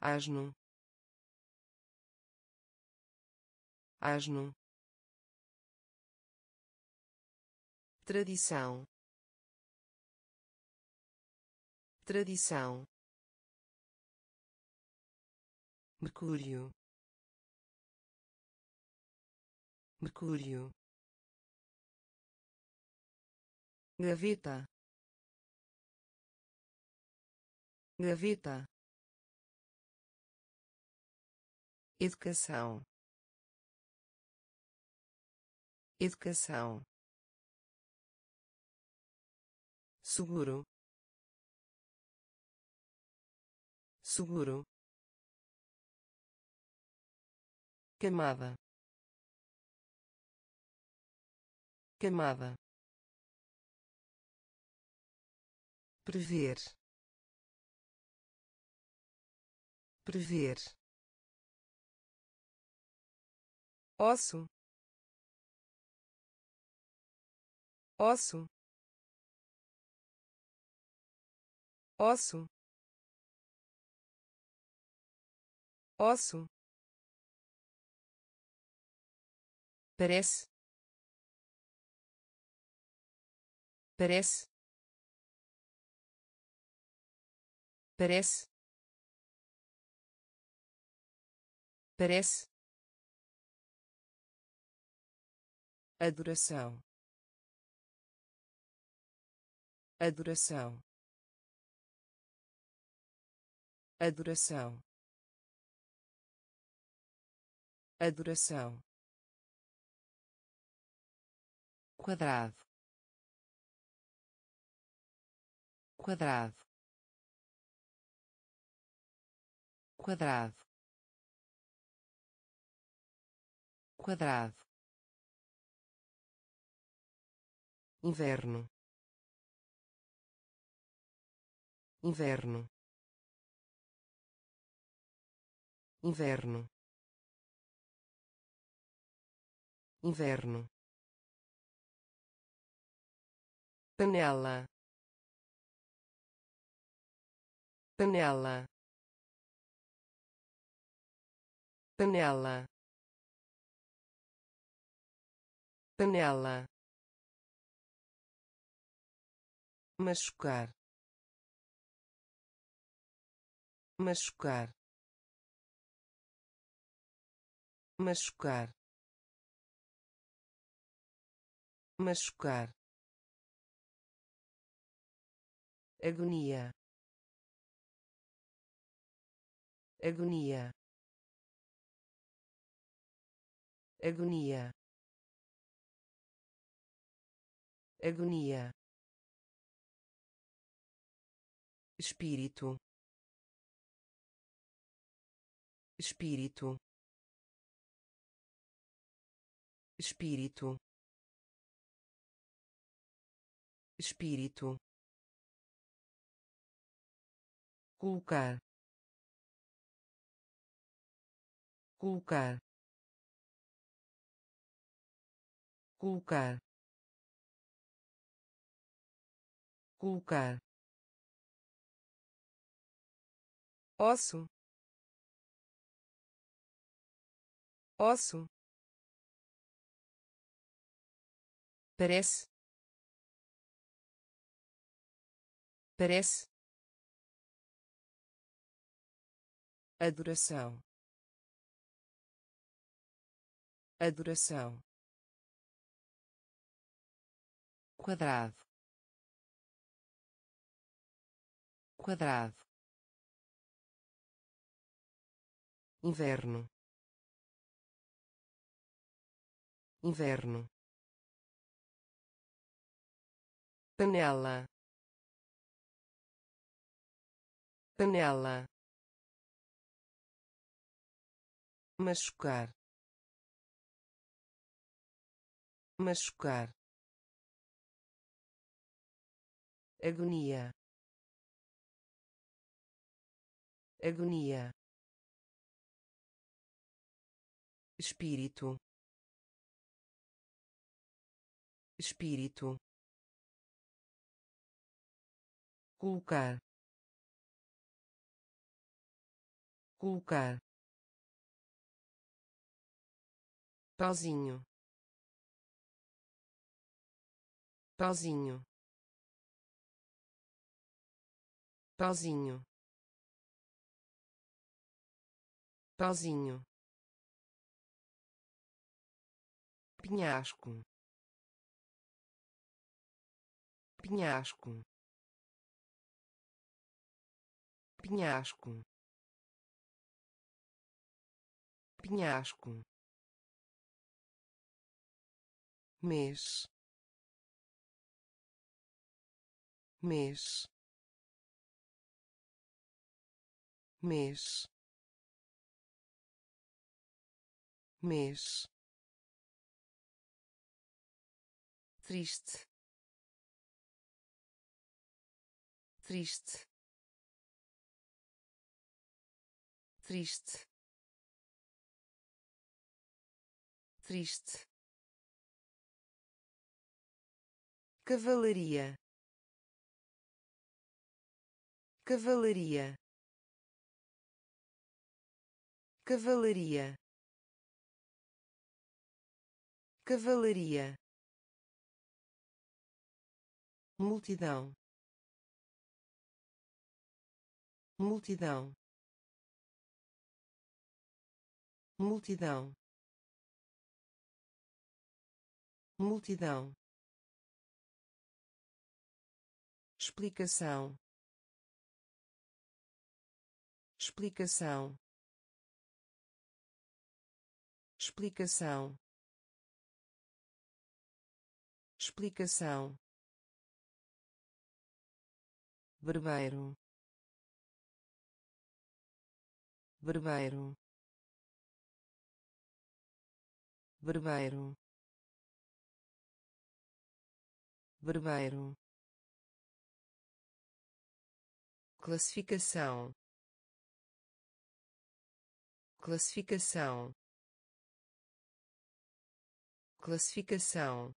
Asno. Asno. Tradição. Tradição mercúrio. Mercúrio. Gaveta. Gaveta. Educação. Educação. Seguro. Seguro camada camada prever. Prever. Osso. Osso. Osso. Osso parece? Parece? Parece? Parece? Adoração. Adoração. Adoração. Adoração quadrado. Quadrado. Quadrado. Quadrado. Inverno. Inverno. Inverno. Inverno panela. Panela. Panela. Panela. Machucar. Machucar. Machucar. Machucar agonia. Agonia. Agonia. Agonia. Espírito. Espírito. Espírito. Espírito colocar. Colocar. Colocar. Colocar. Osso. Osso. Parece. Parece adoração. Adoração. Quadrado. Quadrado. Inverno. Inverno. Panela. Panela machucar. Machucar. Agonia. Agonia. Espírito. Espírito. Colocar. Colocar pauzinho pauzinho pauzinho pauzinho penhasco. Penhasco. Penhasco. Penhasco mês. Mês. Mês. Mês. Triste. Triste. Triste. Triste cavalaria. Cavalaria. Cavalaria. Cavalaria. Multidão. Multidão. Multidão. Multidão explicação. Explicação. Explicação. Explicação. Barbeiro. Barbeiro. Barbeiro. Barbeiro classificação. Classificação. Classificação.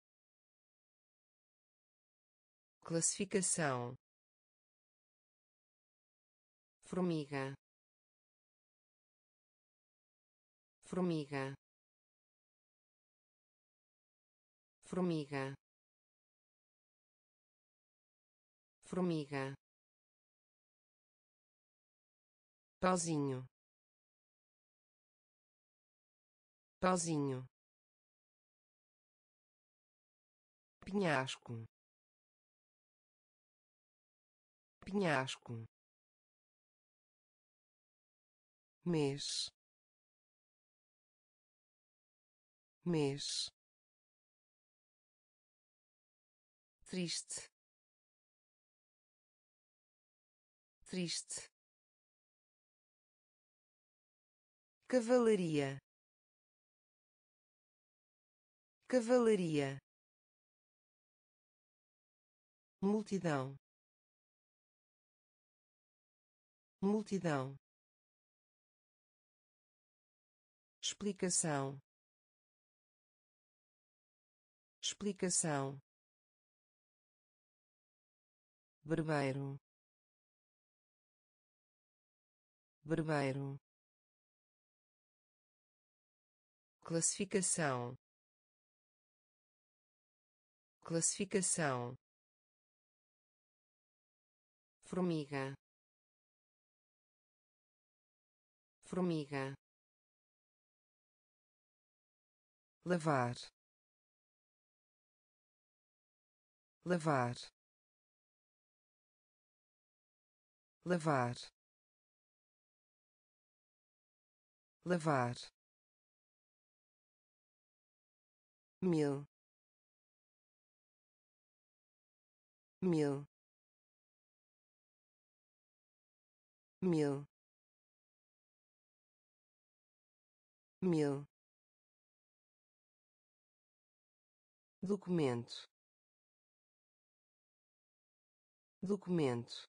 Classificação. Formiga. Formiga. Formiga. Formiga pauzinho pauzinho penhasco. Penhasco. Mês. Mês. Triste. Triste cavalaria. Cavalaria. Multidão. Multidão. Explicação. Explicação. Barbeiro. Barbeiro classificação. Classificação. Formiga. Formiga. Lavar. Lavar. Lavar. Lavar mil. Mil. Mil. Mil. Documento. Documento.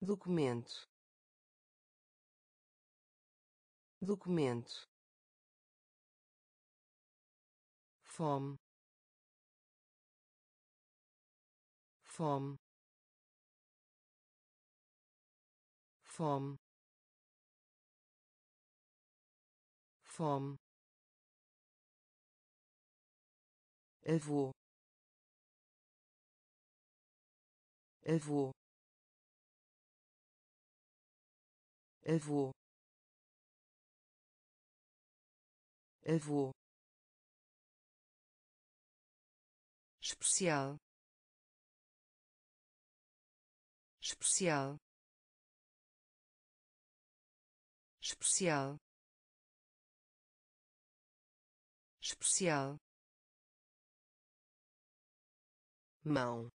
Documento. Documento fome fome fome fome avô avô avô avô especial. Especial. Especial. Especial. Mão.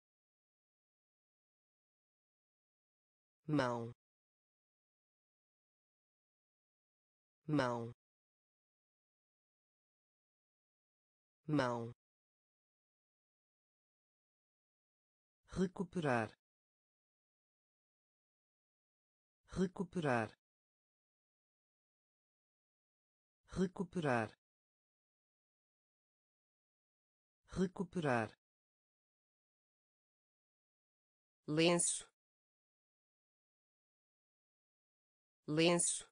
Mão. Mão. Mão recuperar recuperar recuperar recuperar. Lenço lenço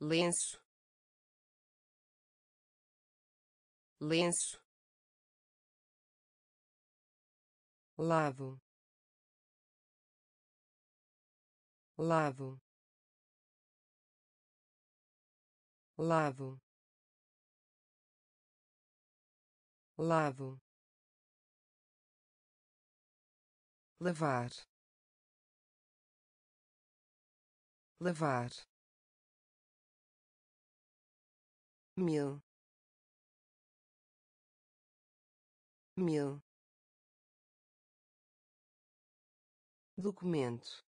lenço. Lenço lado lado lado lado lavar. Lavar. Mil. Mil documento.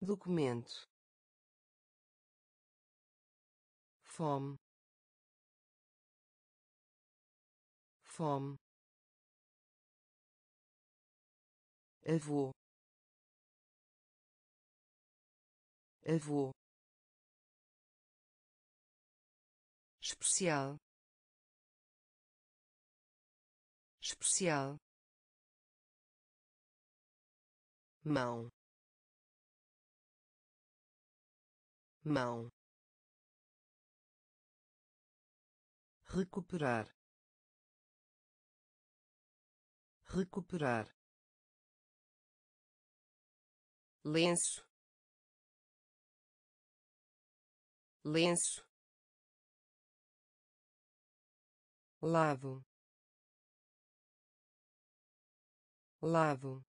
Documento. Fome fome avô. Avô. Especial. Especial mão. Mão. Recuperar. Recuperar. Lenço. Lenço. Lado lado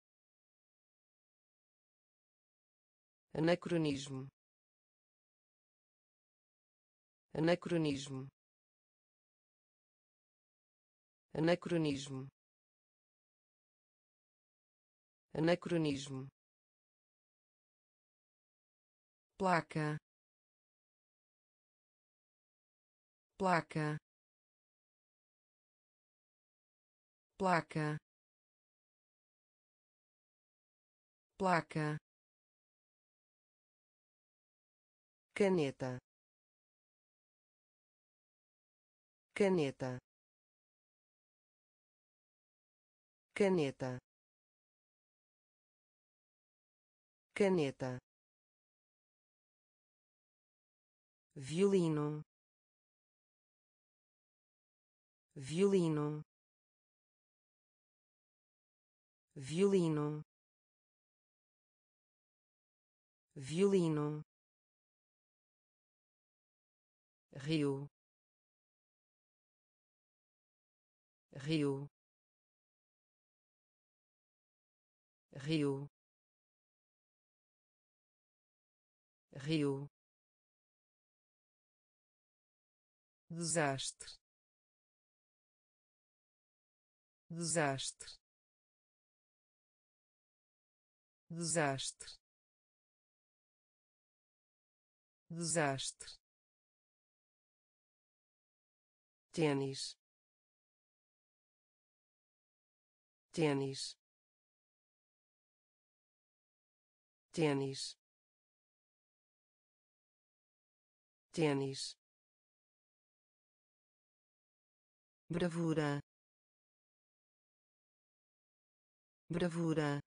anacronismo. Anacronismo. Anacronismo. Anacronismo. Placa. Placa. Placa. Placa caneta. Caneta. Caneta. Caneta. Violino. Violino. Violino. Violino rio rio rio rio. Desastre. Desastre. Desastre. Desastre tênis. Tênis. Tênis. Tênis. Bravura. Bravura.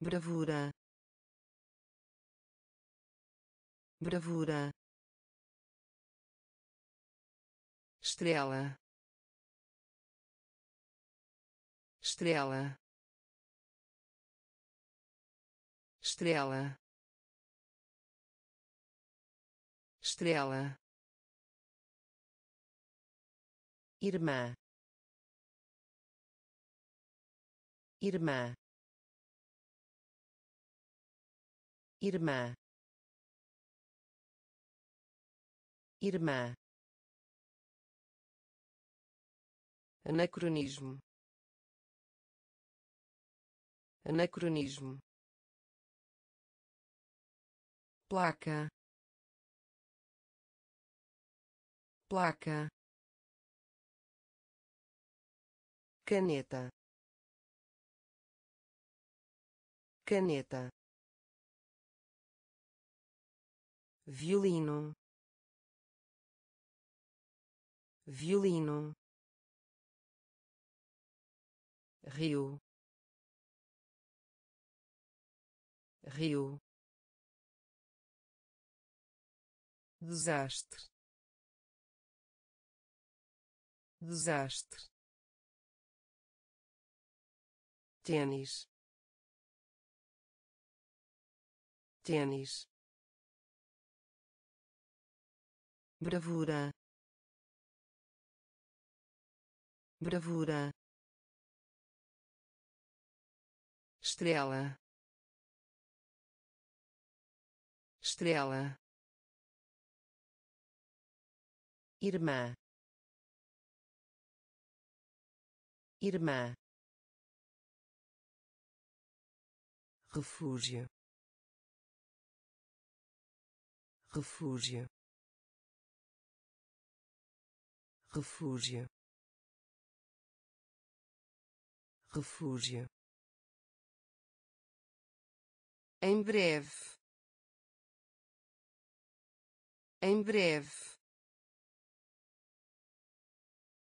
Bravura. Bravura estrela. Estrela. Estrela. Estrela. Irmã. Irmã. Irmã. Irmã anacronismo. Anacronismo. Placa. Placa. Caneta. Caneta. Violino. Violino rio. Rio. Desastre. Desastre. Tênis. Tênis. Bravura. Bravura estrela. Estrela. Irmã. Irmã. Refúgio. Refúgio. Refúgio. Refúgio em breve. Em breve.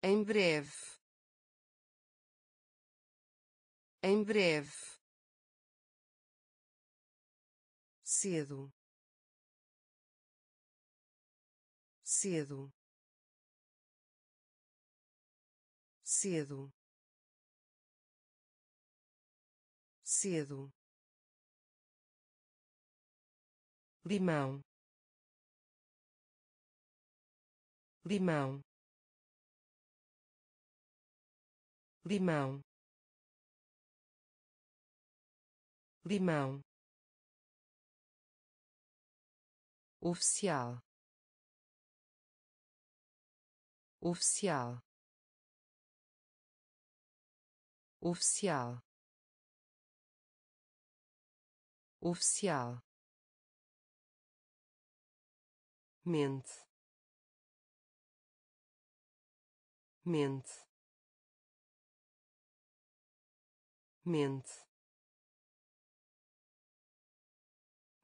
Em breve. Em breve. Cedo. Cedo. Cedo. Cedo limão. Limão. Limão. Limão. Oficial. Oficial. Oficial. Oficial mente. Mente. Mente.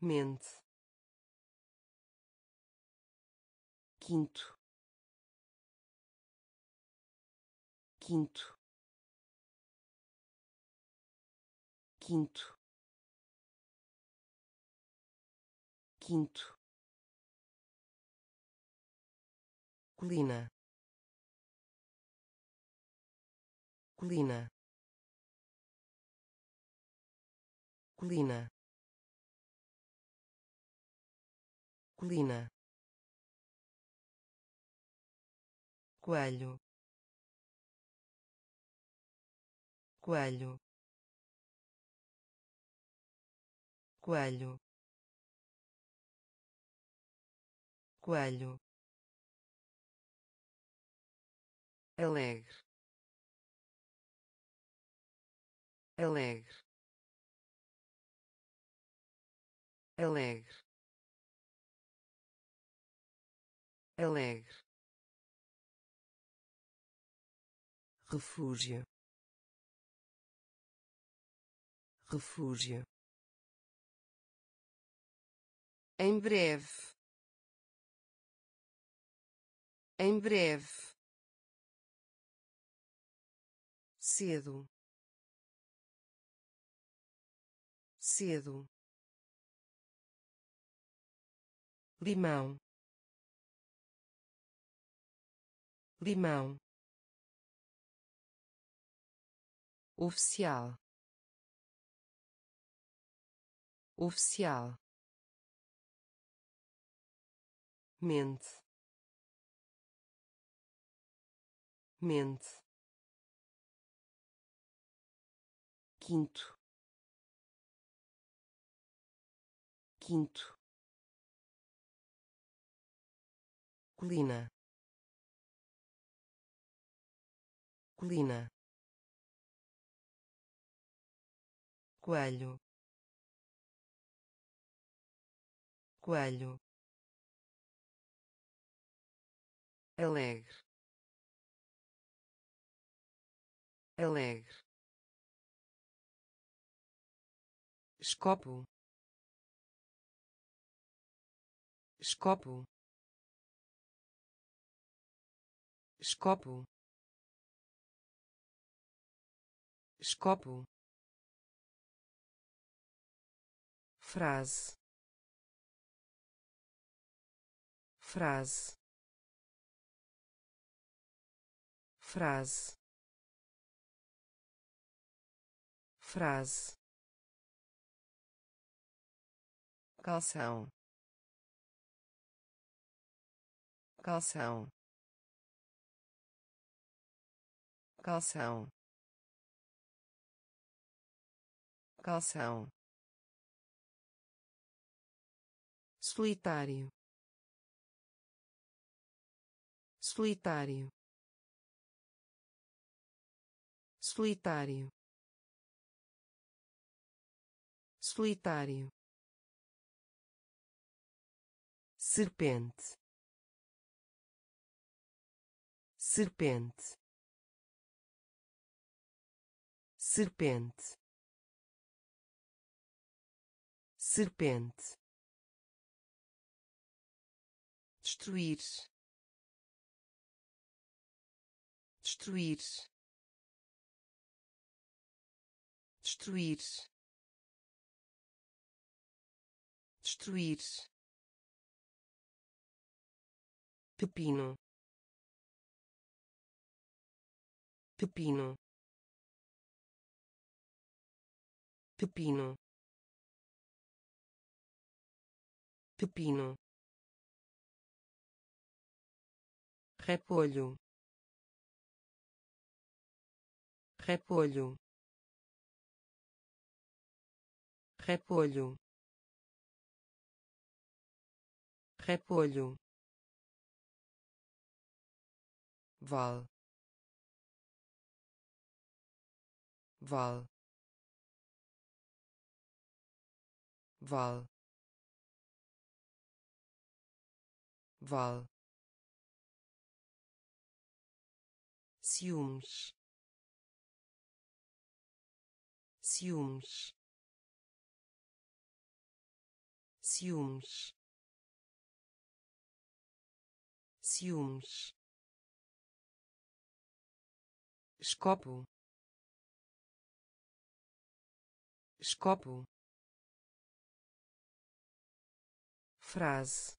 Mente. Quinto. Quinto. Quinto. Quinto colina. Colina. Colina. Colina. Coelho. Coelho. Coelho. Coelho alegre. Alegre. Alegre. Alegre. Refúgio. Refúgio. Em breve. Em breve cedo. Cedo. Limão. Limão. Oficial. Oficial. Mente. Mente quinto. Quinto. Colina. Colina. Coelho. Coelho. Alegre. Alegre escopo. Escopo. Escopo. Escopo. Frase. Frase. Frase. Frase calção. Calção. Calção. Calção. Solitário. Solitário. Solitário. Solitário serpente. Serpente. Serpente. Serpente. Destruir. Destruir. Destruir. Destruir pepino pepino pepino pepino repolho repolho repolho repolho val val val val ciúmes ciúmes ciúmes ciúmes escopo. Escopo. Frase.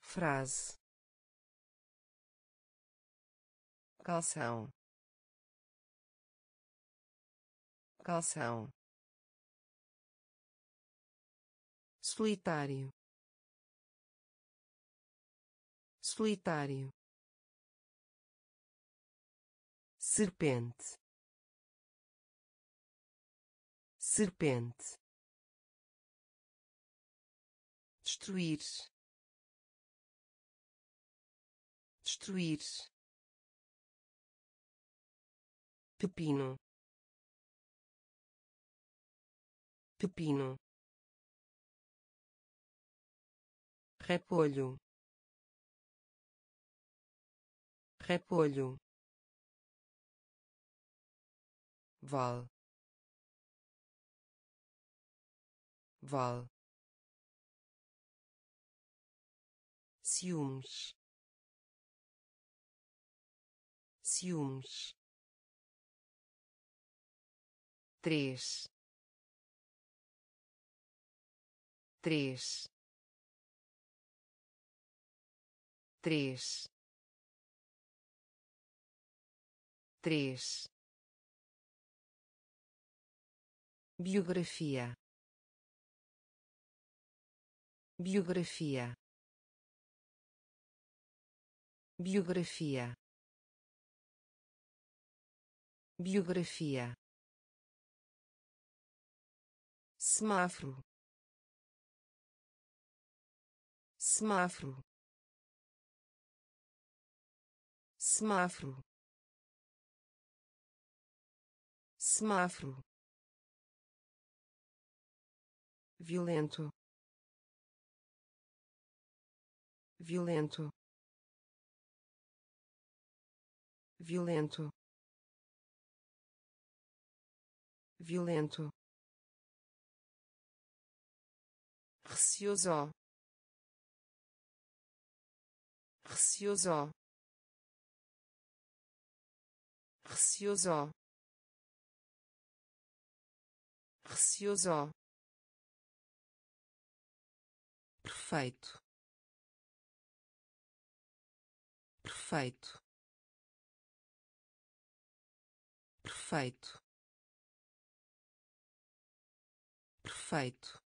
Frase. Calção. Calção. Solitário. Solitário serpente. Serpente. Destruir. Destruir. Pepino. Pepino. Repolho. Repolho val. Val. Ciúmes. Ciúmes. Três. Três. Três. Três biografia. Biografia. Biografia. Biografia. Semáforo. Semáforo. Semáforo. Semáforo violento. Violento. Violento. Violento. Receoso receoso receoso receoso perfeito. Perfeito. Perfeito. Perfeito.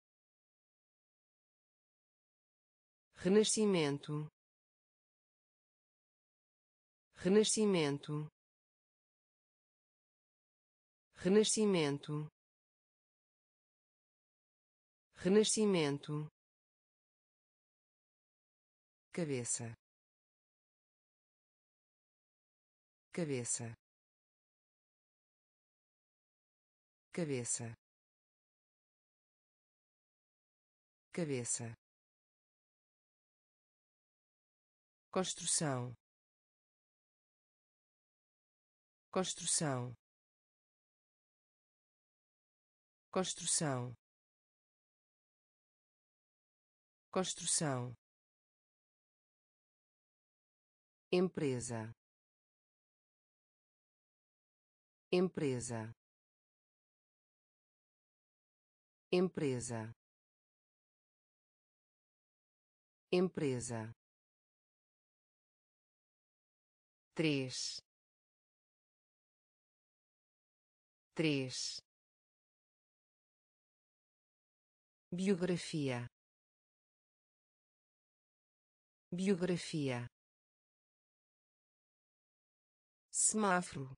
Renascimento. Renascimento. Renascimento. Renascimento cabeça. Cabeça. Cabeça. Cabeça. Construção. Construção. Construção. Construção empresa. Empresa. Empresa. Empresa. Três. Três. Biografia. Biografia semáforo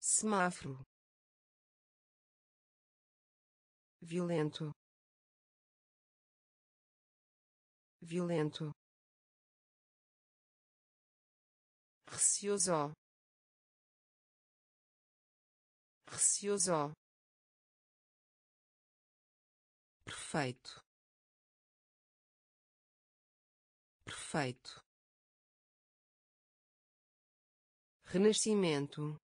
semáforo violento violento receoso receoso perfeito perfeito renascimento.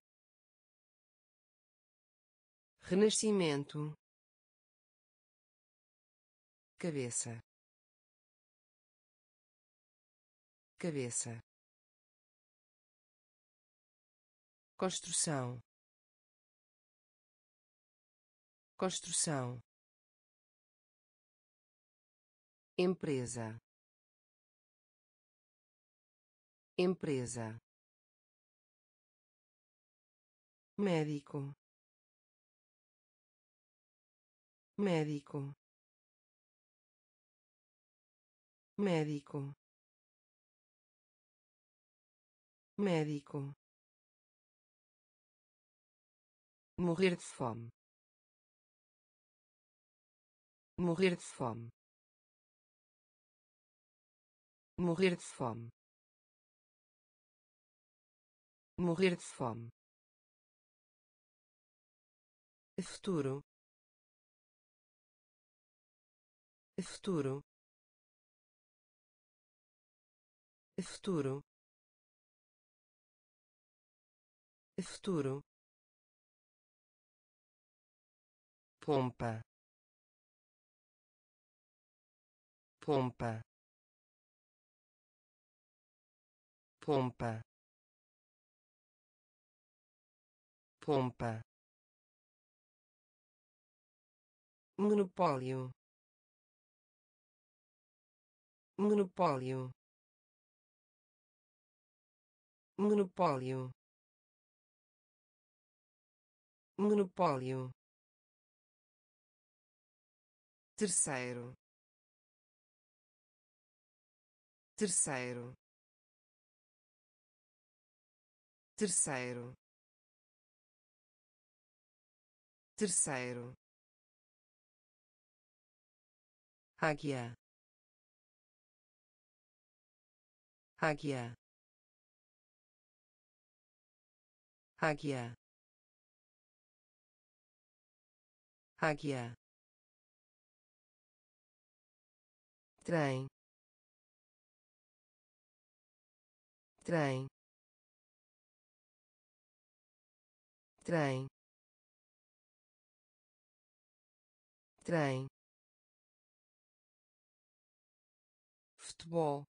Renascimento. Cabeça. Cabeça. Construção. Construção. Empresa. Empresa médico. Médico. Médico. Médico. Morrer de fome. Morrer de fome. Morrer de fome. Morrer de fome futuro. Futuro. Futuro. Futuro. Pompa. Pompa. Pompa. Pompa monopólio. Monopólio. Monopólio. Monopólio. Terceiro. Terceiro. Terceiro. Terceiro águia. Águia. Águia. Águia. Trem. Trem. Trem. Trem futebol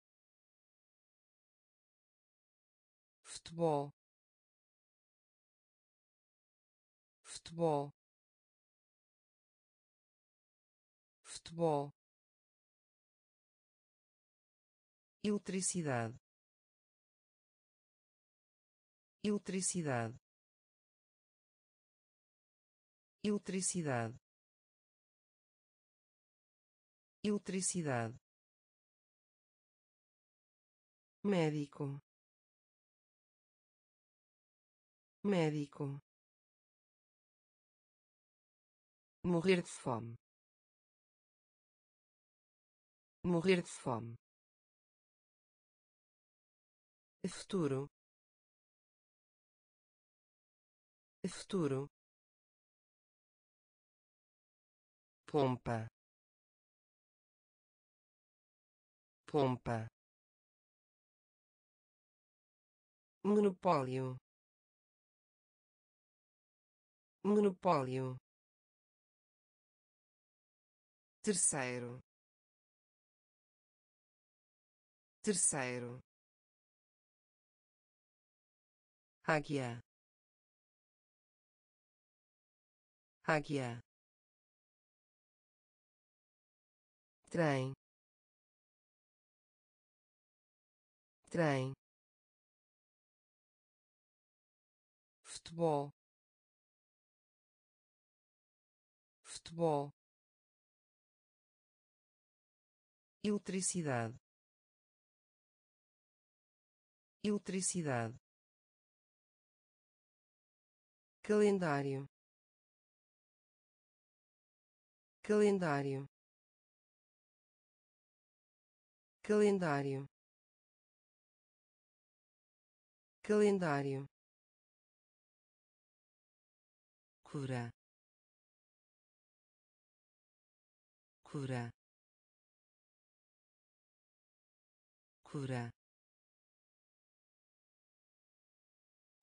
futebol futebol futebol eletricidade. Eletricidade. Eletricidade. Eletricidade médico. Médico. Morrer de fome. Morrer de fome. Futuro. Futuro. Pompa. Pompa monopólio. Monopólio. Terceiro. Terceiro. Águia. Águia. Trem. Trem futebol futebol eletricidade. Eletricidade. Calendário. Calendário. Calendário. Calendário cura cura cura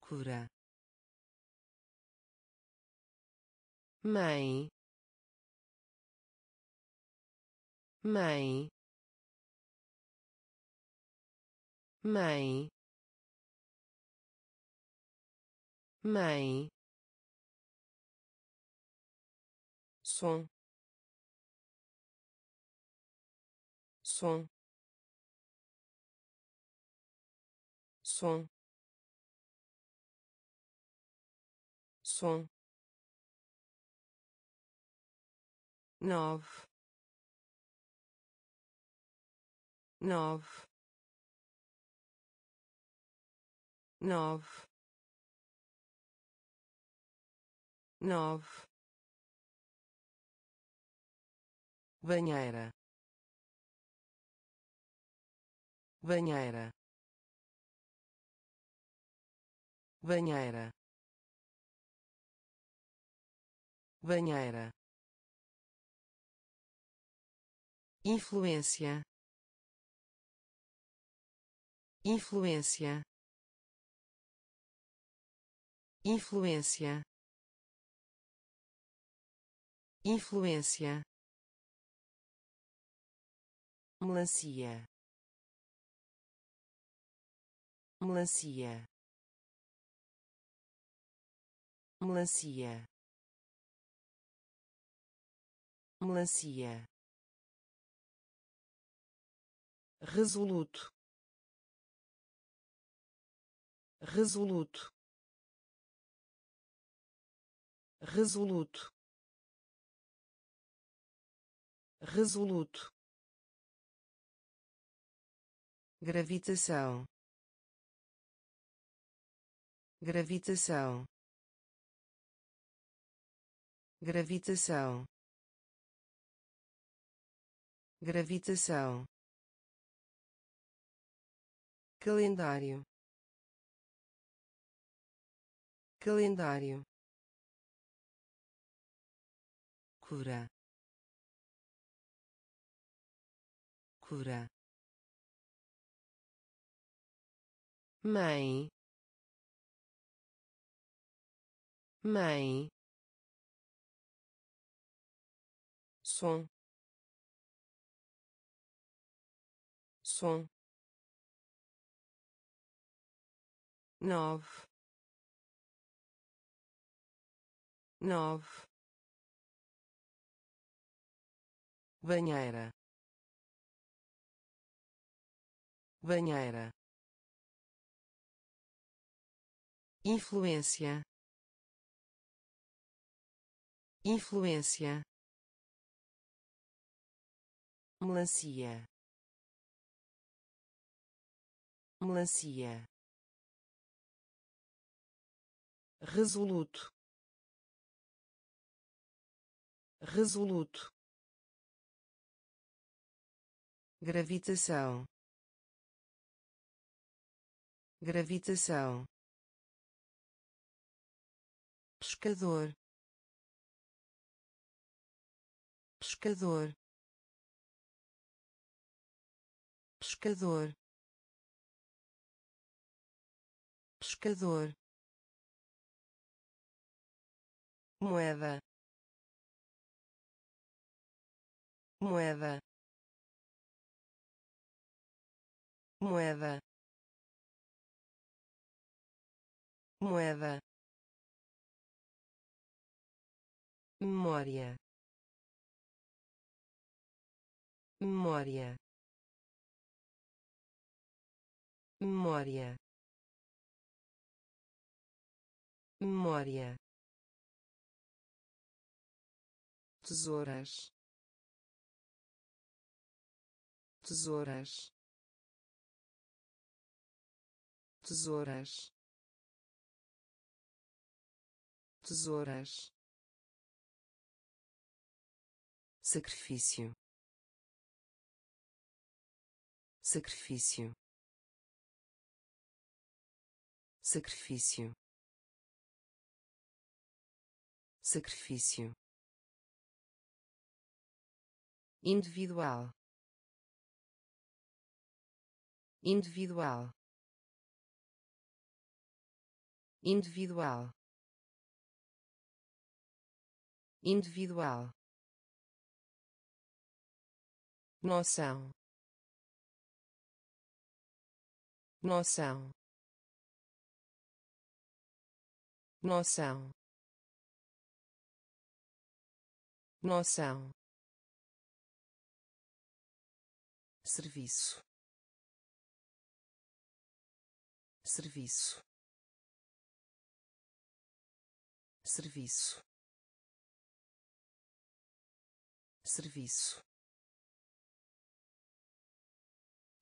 cura. Mãe mãe mãe mãe som som som som nove. Nove. Nove. Nove banheira. Banheira. Banheira. Banheira. Influência. Influência. Influência. Influência melancia. Melancia. Melancia. Melancia. Resoluto. Resoluto. Resoluto. Resoluto gravitação. Gravitação. Gravitação. Gravitação. Calendário. Calendário. Cura. Cura mãe. Mãe. Som. Som. Nove. Nove. Banheira. Banheira influência. Influência. Melancia. Melancia. Resoluto. Resoluto. Gravitação. Gravitação pescador. Pescador. Pescador. Pescador. Moeda. Moeda. Moeda. Moeda memória. Memória. Memória. Memória. Tesouras. Tesouras. Tesouras. Tesouras sacrifício. Sacrifício. Sacrifício. Sacrifício. Individual. Individual. Individual. Individual noção. Noção. Noção. Noção. Serviço. Serviço. Serviço. Serviço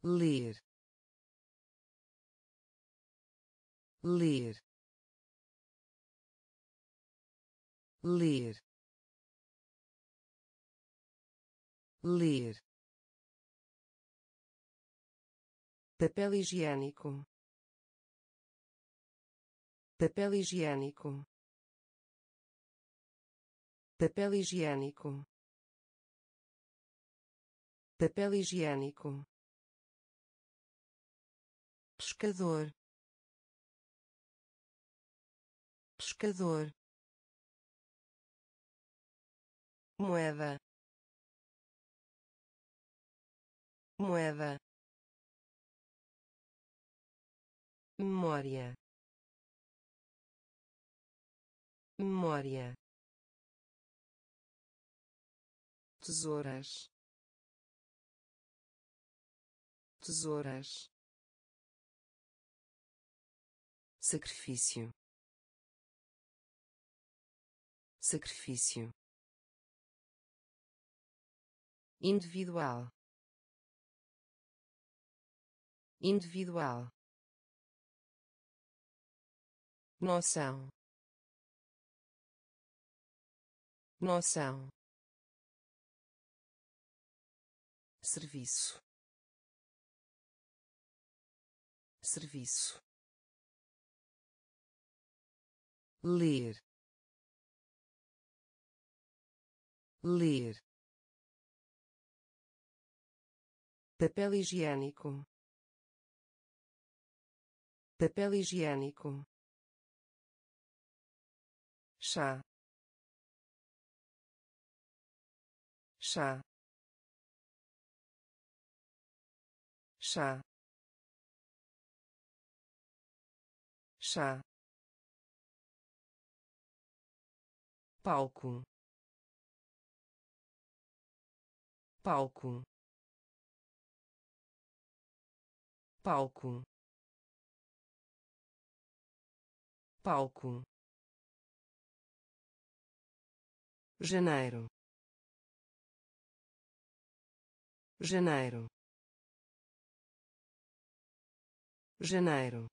ler ler ler ler. Papel higiênico. Papel higiênico. Papel higiênico. Papel higiênico pescador. Pescador. Moeda. Moeda. Memória. Memória. Tesouras. Tesouras sacrifício. Sacrifício. Individual. Individual. Noção. Noção. Serviço. Serviço ler ler papel higiênico papel higiênico chá chá chá chá palco. Palco. Palco. Palco. Janeiro. Janeiro. Janeiro.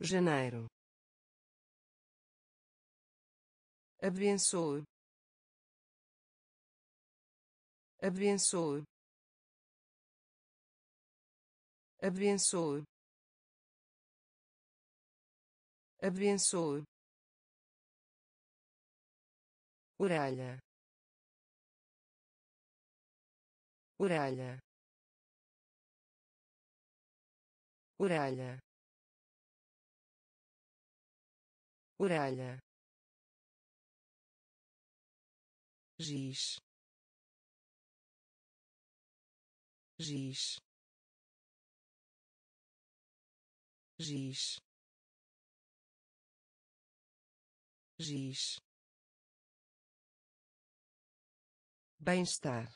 Janeiro abençoe. Abençoe. Abençoe. Abençoe. Orelha orelha orelha orelha giz. Giz. Giz. Giz. Bem-estar.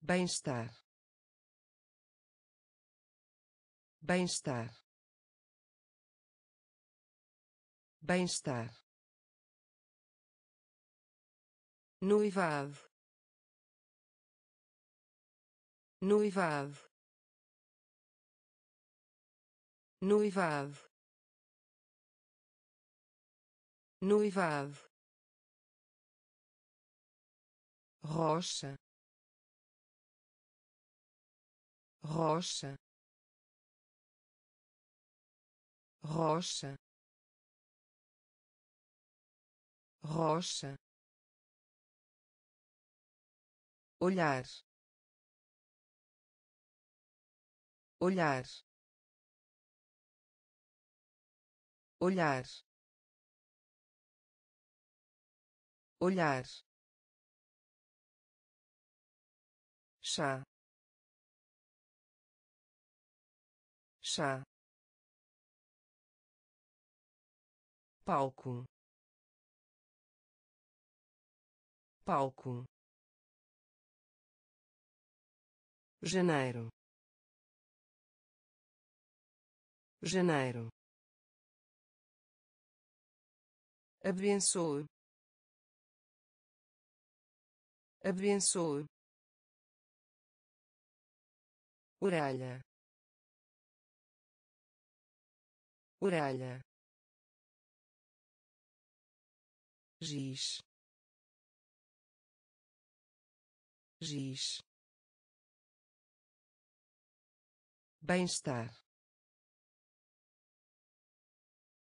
Bem-estar. Bem-estar. Bem-estar noivado. Noivado. Noivado. Noivado. Rocha. Rocha. Rocha. Rocha olhar olhar olhar olhar. Chá chá. Palco palco janeiro. Janeiro. Abençoe. Abençoe. Orelha. Orelha. Giz. Giz bem-estar.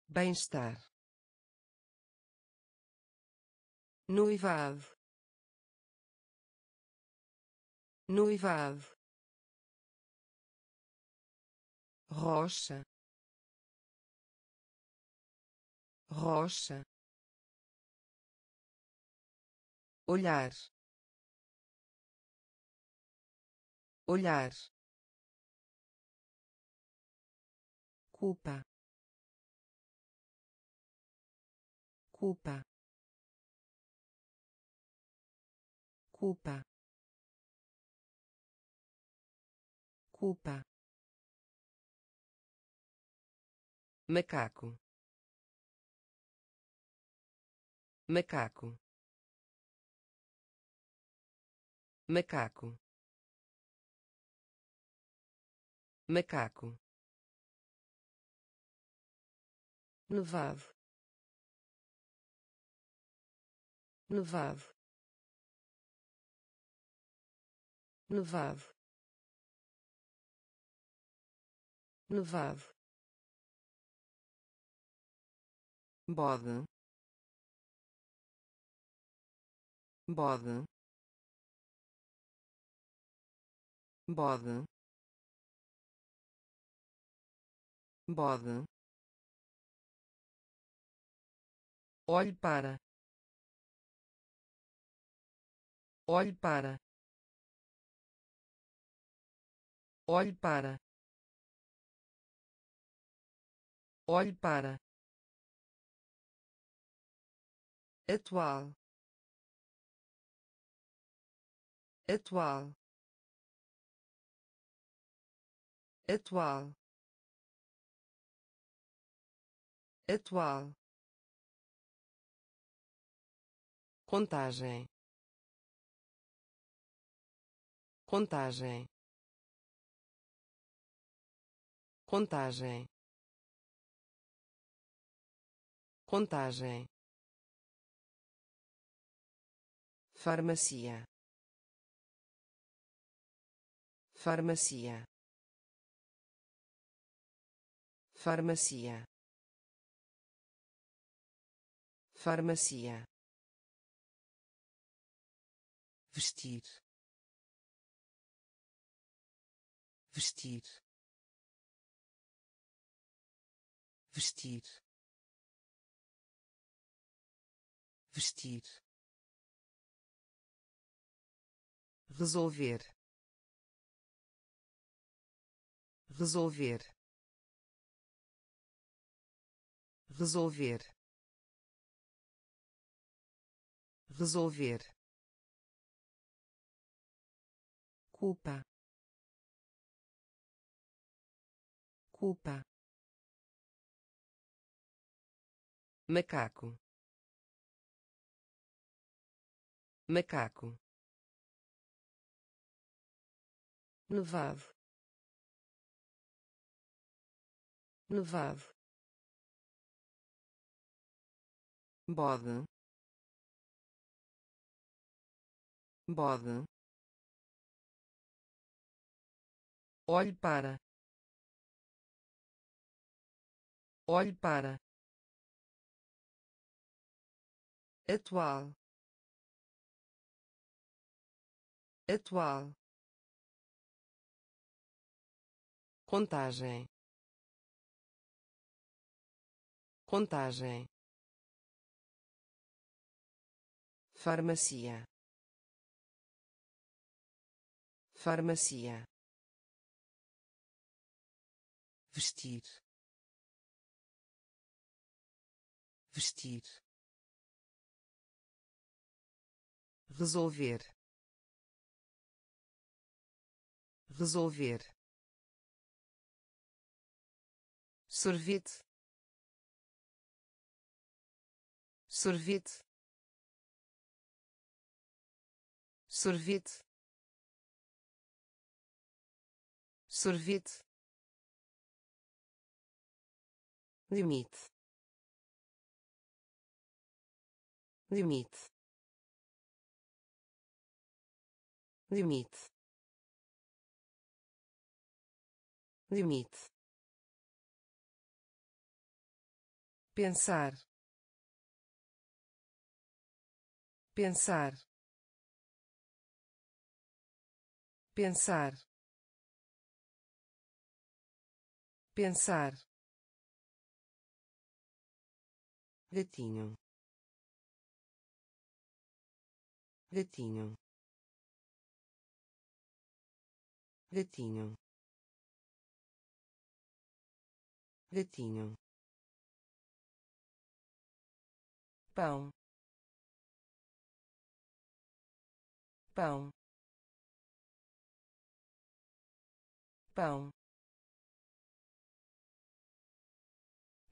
Bem-estar. Noivado. Noivado. Rocha. Rocha. Olhar. Olhar culpa. Culpa. Culpa. Culpa. Macaco. Macaco. Macaco. Macaco nevado. Nevado. Nevado. Nevado. Bode. Bode. Bode. Bode Olhe para. Olhe para. Olhe para. Olhe para. atual atual atual atual contagem. Contagem. Contagem. Contagem. Farmácia farmácia farmácia farmácia vestir. Vestir. Vestir. Vestir. Resolver. Resolver. Resolver. Resolver culpa. Culpa. Macaco. Macaco. Nevado. Nevado. Bode. Bode Olhe para. Olhe para. Atual. Atual. Contagem. Contagem. Farmácia. Farmácia vestir. Vestir. Resolver. Resolver. Sorvete. Sorvete. Sorvete. Sorvete limite. Limite. Limite. Limite. Pensar. Pensar. Pensar. Pensar gatinho. Gatinho. Gatinho. Gatinho. Pão. Pão. Pão.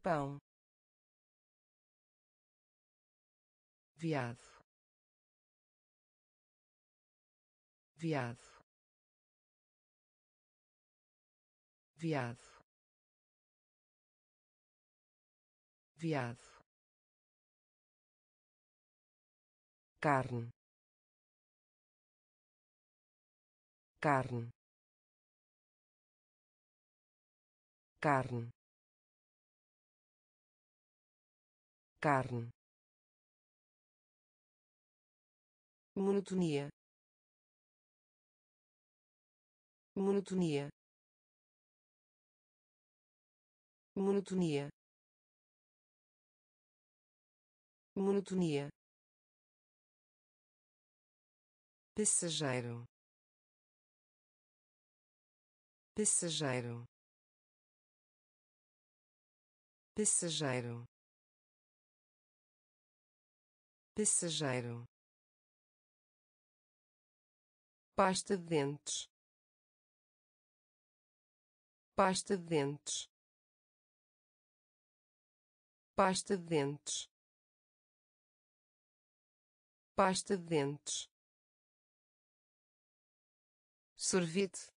Pão viado viado viado viado carne carne carne carne monotonia. Monotonia. Monotonia. Monotonia. Passageiro. Passageiro. Passageiro. Passageiro pasta de dentes. Pasta de dentes. Pasta de dentes. Pasta de dentes. Sorvete.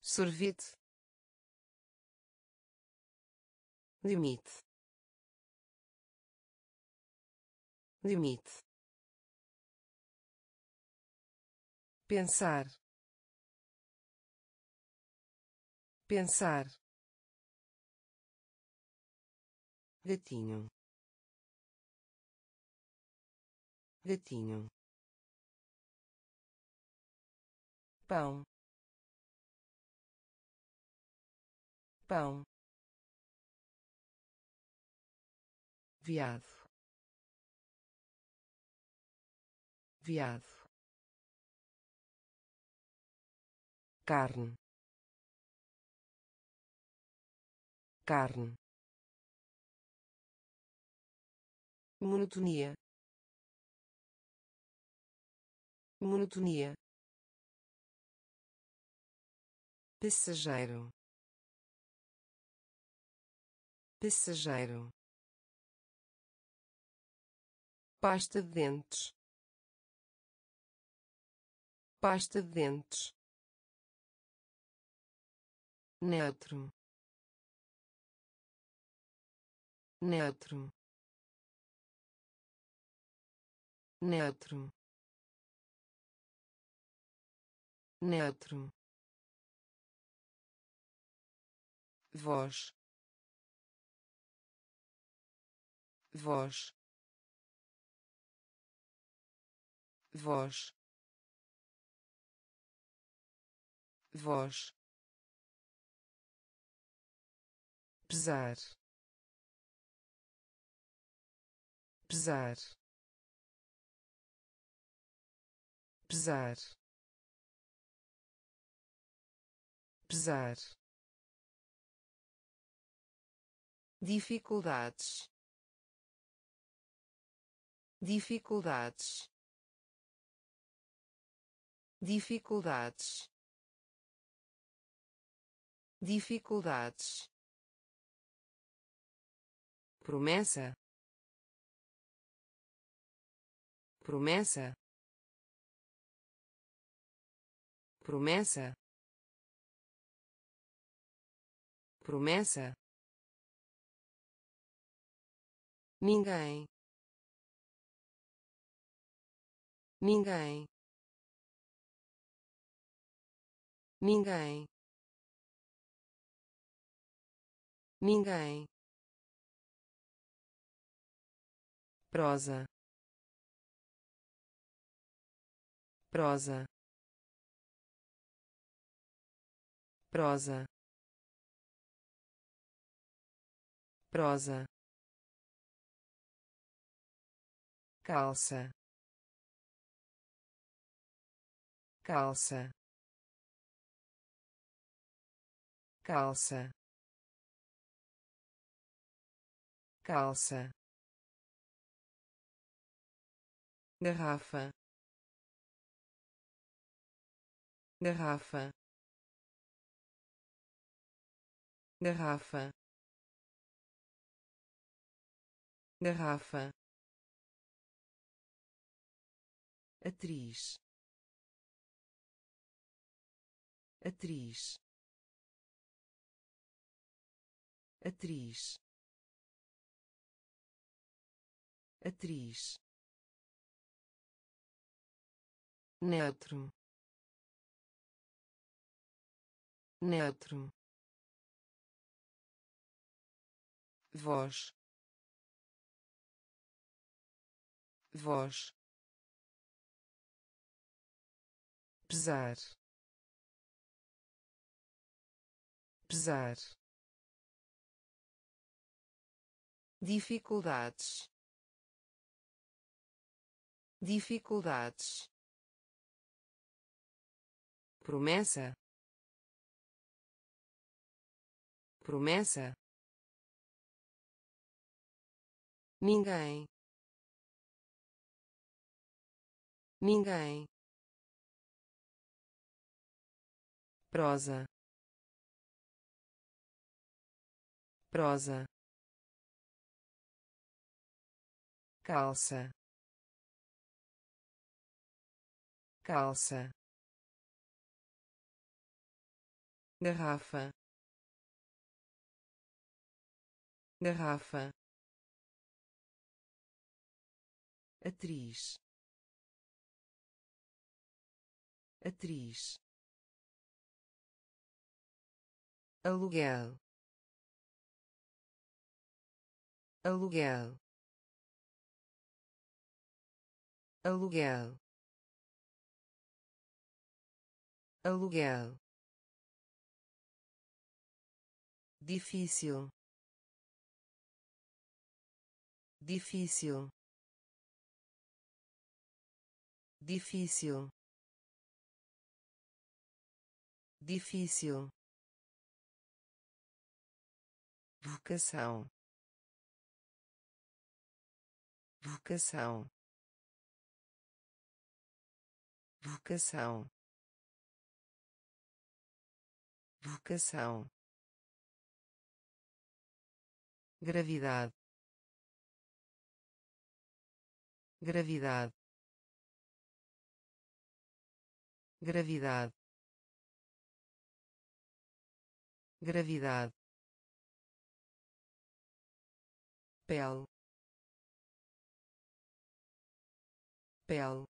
Sorvete. Limite. Limite pensar. Pensar. Gatinho. Gatinho. Pão. Pão. Viado viado carne. Carne. Monotonia. Monotonia. Passageiro. Passageiro. Pasta de dentes. Pasta de dentes neutro. Neutro. Neutro. Neutro. Voz. Voz. Voz. Voz pesar. Pesar. Pesar. Pesar. Dificuldades. Dificuldades. Dificuldades. Dificuldades promessa. Promessa. Promessa. Promessa. Ninguém. Ninguém. Ninguém. Ninguém prosa. Prosa. Prosa. Prosa. Calça. Calça. Calça. Calça garrafa. Garrafa. Garrafa. Garrafa. Atriz. Atriz. Atriz. Atriz neutro. Neutro. Voz. Voz. Pesar. Pesar. Dificuldades. Dificuldades promessa? Promessa? Ninguém. Ninguém. Prosa. Prosa. Calça. Calça garrafa. Garrafa. Atriz. Atriz. Aluguel. Aluguel. Aluguel. Aluguel difícil. Difícil. Difícil. Difícil. Vocação. Vocação. Vocação. Vocação gravidade. Gravidade. Gravidade. Gravidade. Pel pel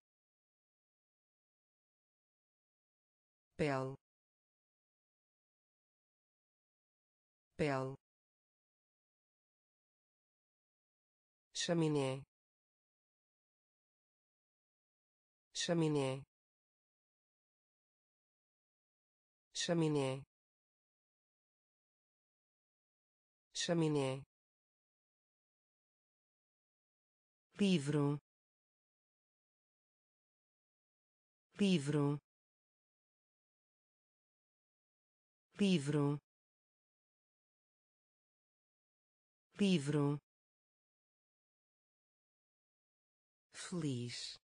pel pel chaminé. Chaminé. Chaminé. Chaminé. Livro. Livro. Livro. Livro feliz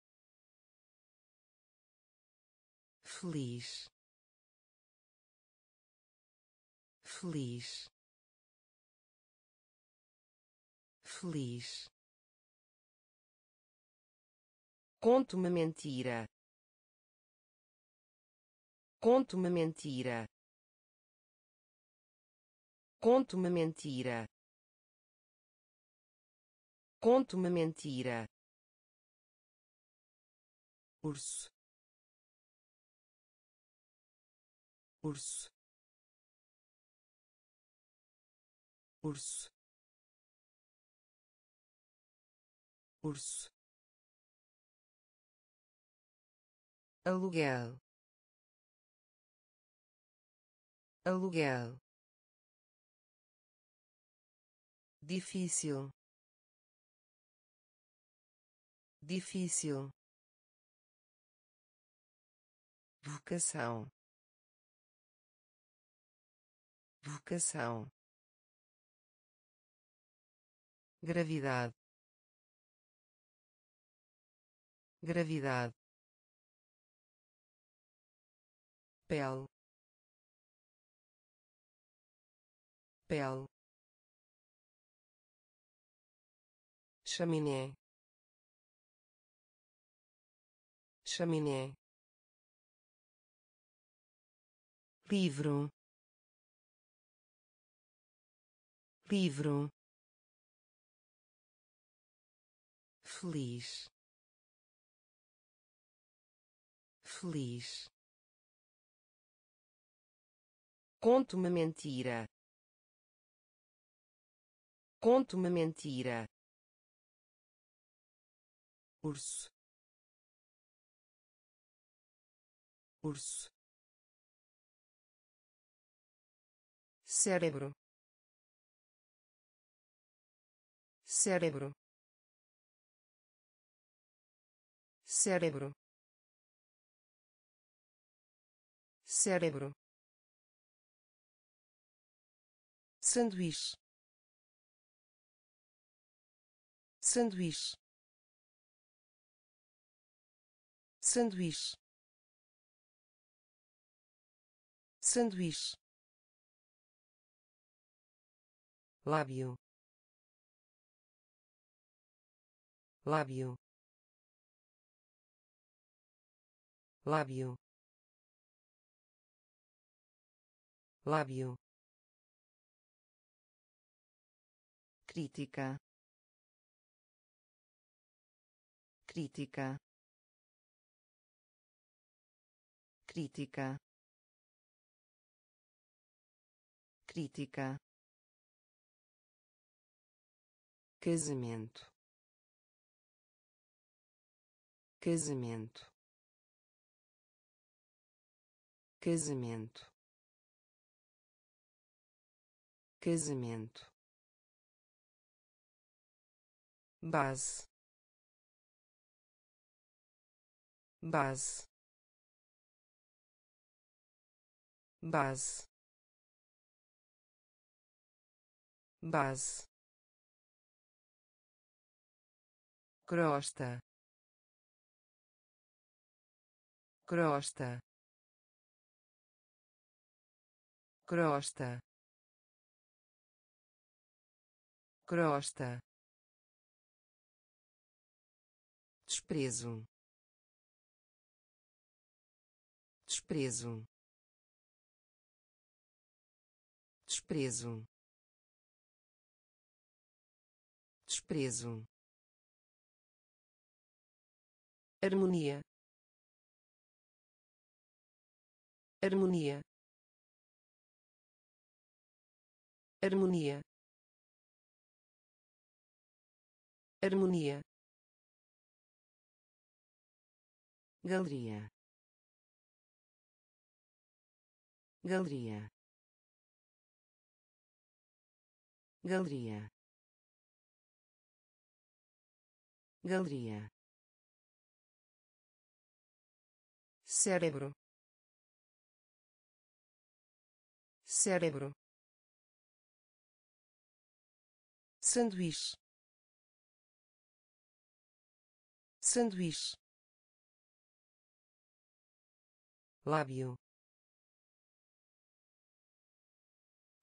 feliz feliz feliz Conto uma mentira. Conto uma mentira. Conto uma mentira. Conto uma mentira. Urso. Urso. Urso. Urso. aluguel aluguel difícil difícil vocação. Vocação. Gravidade. Gravidade. Pele. Pele. Chaminé. Chaminé livro. Livro. Feliz. Feliz. Conto uma mentira. Conto uma mentira. Urso. Urso cérebro. Cérebro. Cérebro. Cérebro. Sanduíche. Sanduíche. Sanduíche. Sanduíche lábio lábio lábio lábio crítica crítica crítica crítica casamento. Casamento. Casamento. Casamento. Base. Base. Base. Base crosta crosta crosta crosta. Desprezo. Desprezo. Desprezo. Desprezo harmonia. Harmonia. Harmonia. Harmonia. Galeria. Galeria. Galeria. Galeria cérebro. Cérebro. Sanduíche. Sanduíche. Lábio.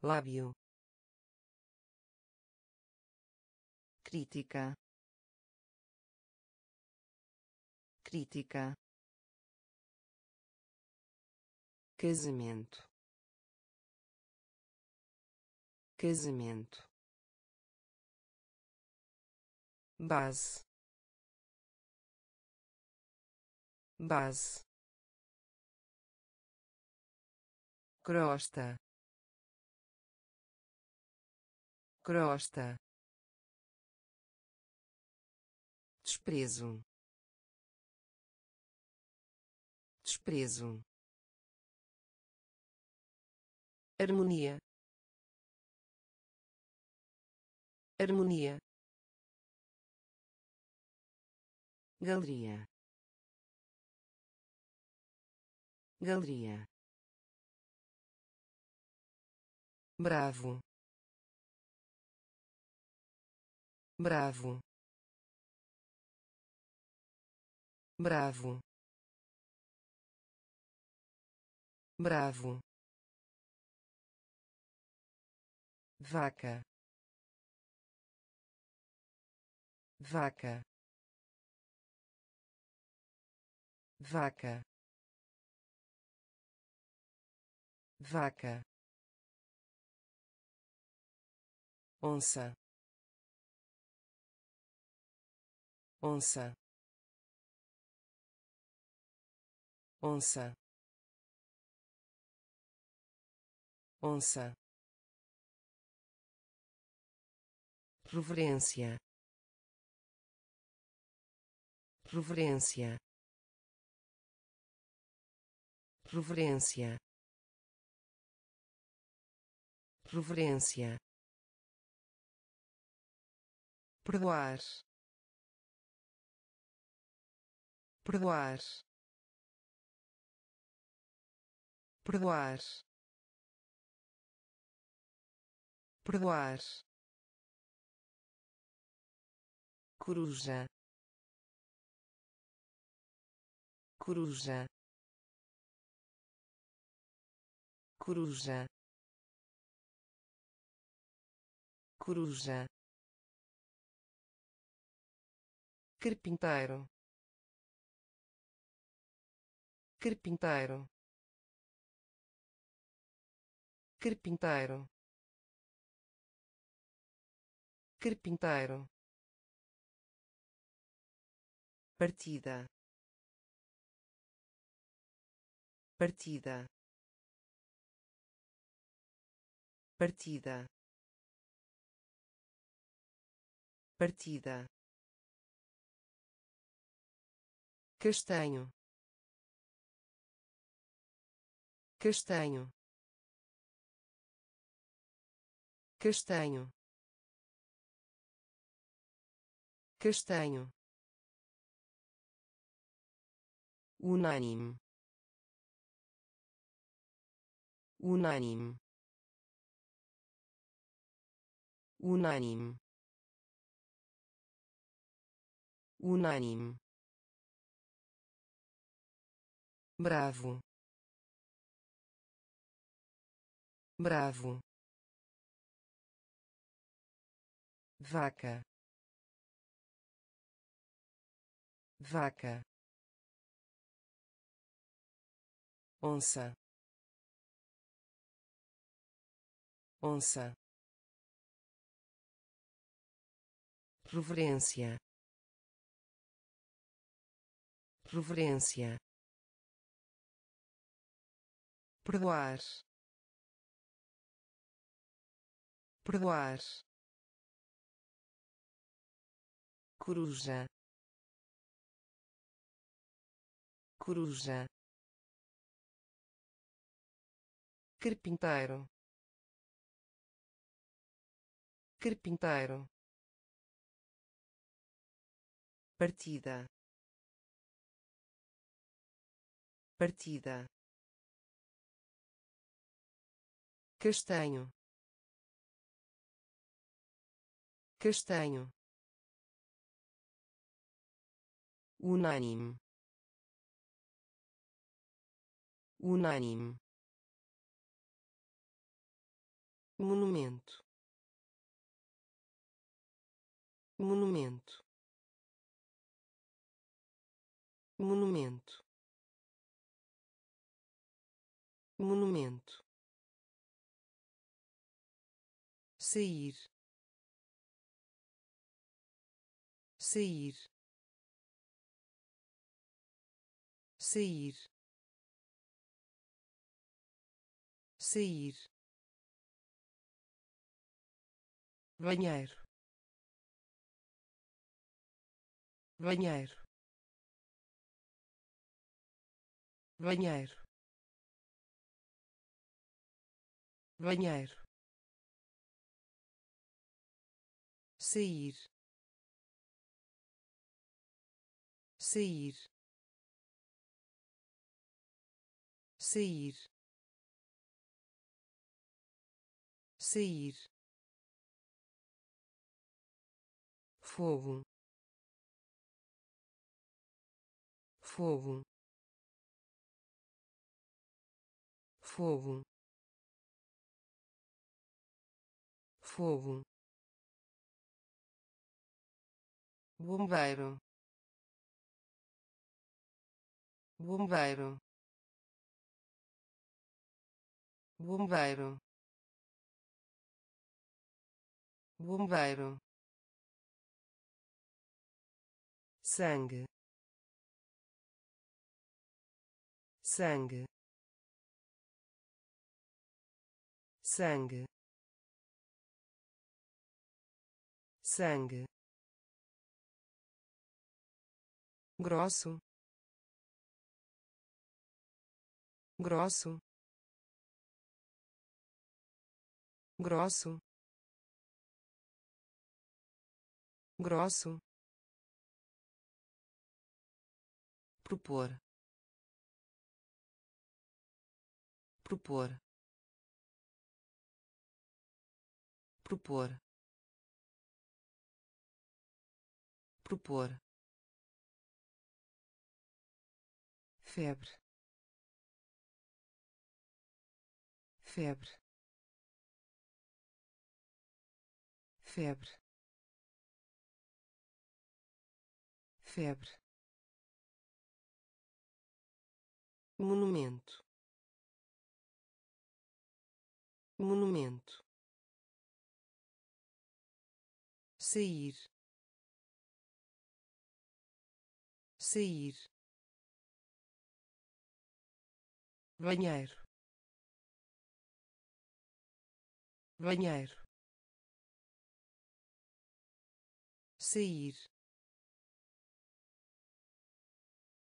Lábio. Crítica. Crítica casamento. Casamento. Base. Base. Crosta. Crosta. Desprezo. Desprezo harmonia. Harmonia. Galeria. Galeria. Bravo. Bravo. Bravo. Bravo vaca. Vaca. Vaca. Vaca. Onça. Onça. Onça. Onça reverência reverência reverência reverência perdoar. Perdoar. Perdoar. Perdoar coruja coruja coruja coruja carpinteiro carpinteiro carpinteiro carpinteiro partida. Partida. Partida. Partida. Castanho. Castanho. Castanho. Castanho unânime unânime unânime unânime bravo. Bravo. Vaca. Vaca onça. Onça. Reverência reverência perdoar. Perdoar. Coruja. Coruja carpinteiro. Carpinteiro. Partida. Partida. Castanho. Castanho. Unânime. Unânime monumento. Monumento. Monumento. Monumento. Sair. Sair. Sair. Sair banheiro. Banheiro. Banheiro. Banheiro. Sair. Sair. Sair. Sair fogo. Fogo. Fogo. Fogo. Bombeiro. Bombeiro. Bombeiro. Bombeiro sangue. Sangue. Sangue. Sangue. Grosso. Grosso. Grosso. Grosso propor. Propor. Propor. Propor. Febre. Febre. Febre. Febre monumento. Monumento. Sair. Sair. Banheiro. Banheiro. Sair.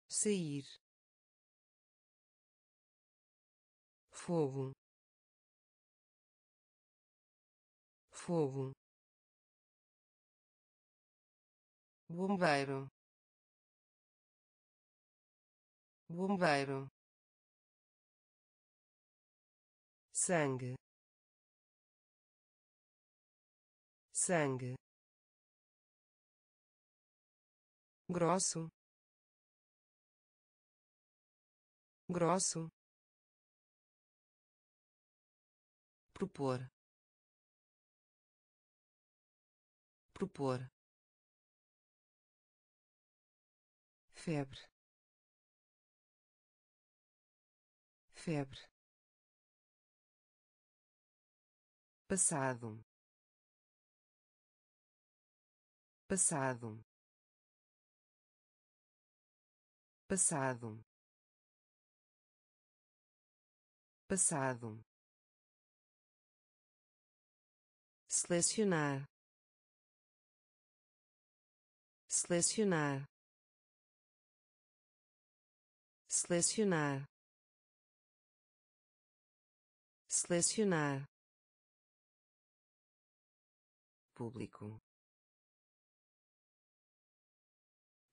Sair fogo. Fogo. Bombeiro. Bombeiro. Sangue. Sangue. Grosso. Grosso propor. Propor. Febre. Febre. Passado. Passado. Passado. Passado selecionar selecionar selecionar selecionar. Público.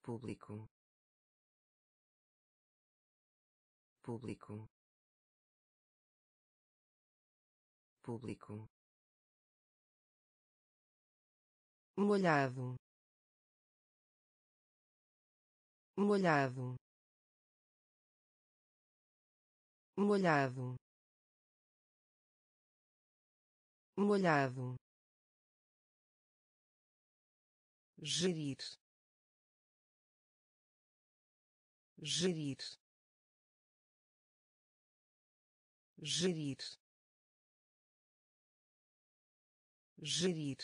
Público. Público. Público molhado molhado molhado molhado. Gerir gerir. Gerir gerir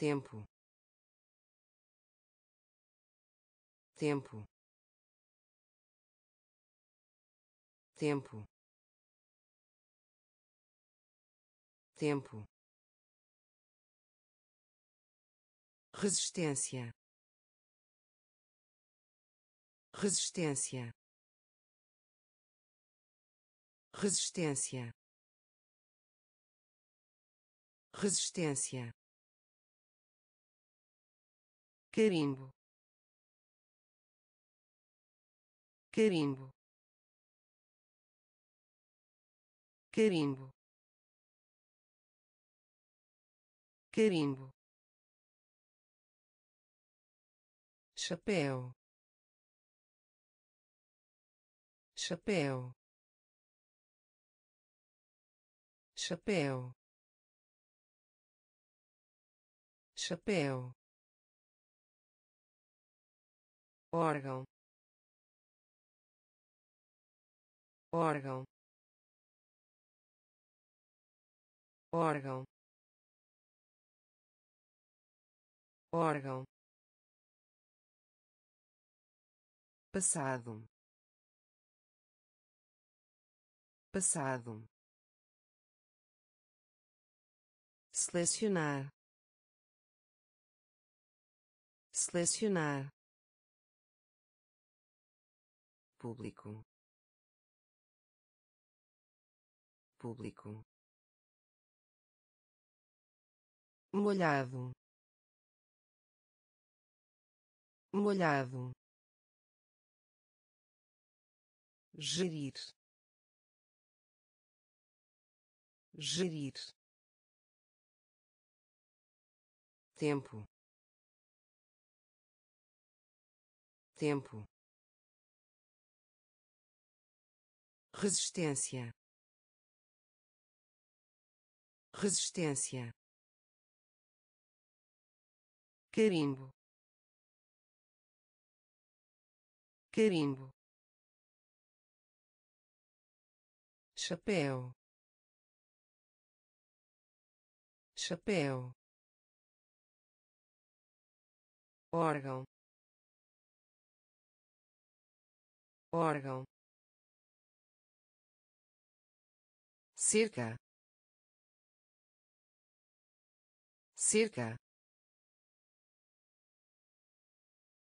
tempo. Tempo. Tempo. Tempo. Resistência. Resistência. Resistência. Resistência carimbo. Carimbo. Carimbo. Carimbo. Chapéu. Chapéu. Chapéu. Chapéu órgão. Órgão. Órgão. Órgão. Passado. Passado. Selecionar. Selecionar público. Público. Molhado. Molhado. Gerir. Gerir. Tempo. Tempo resistência. Resistência. Carimbo. Carimbo. Chapéu. Chapéu. Órgão. Órgão cerca. Cerca.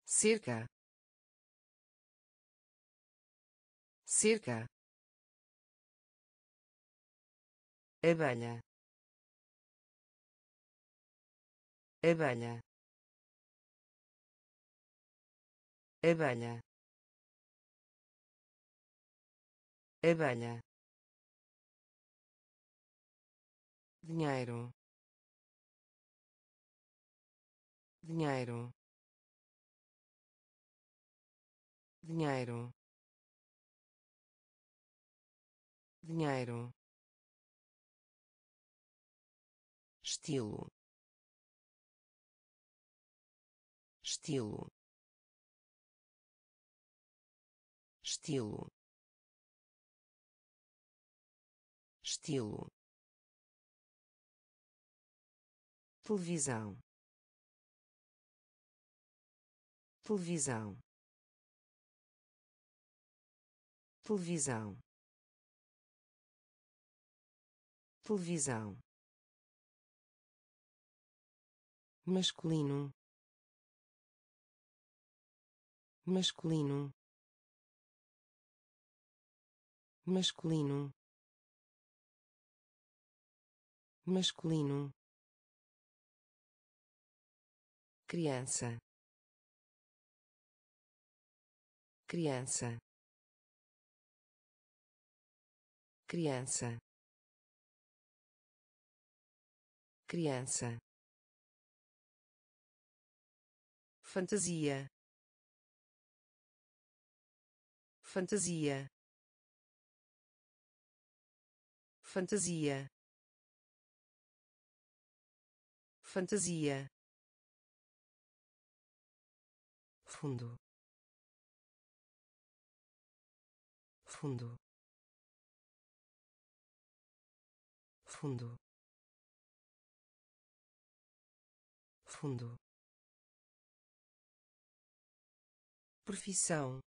Cerca. Cerca. Abelha abelha abelha abelha dinheiro. Dinheiro. Dinheiro. Dinheiro. Estilo. Estilo. Estilo. Estilo televisão. Televisão. Televisão. Televisão. Masculino. Masculino. Masculino. Masculino criança. Criança. Criança. Criança. Fantasia. Fantasia. Fantasia. Fantasia fundo. Fundo. Fundo. Fundo. Profissão.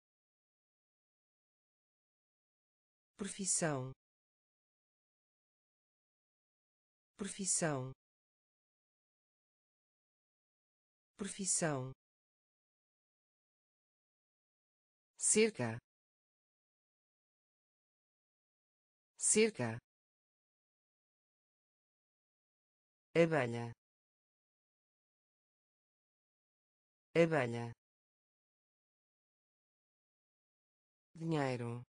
Profissão. Profissão. Profissão cerca. Cerca. Abelha. Abelha. Dinheiro.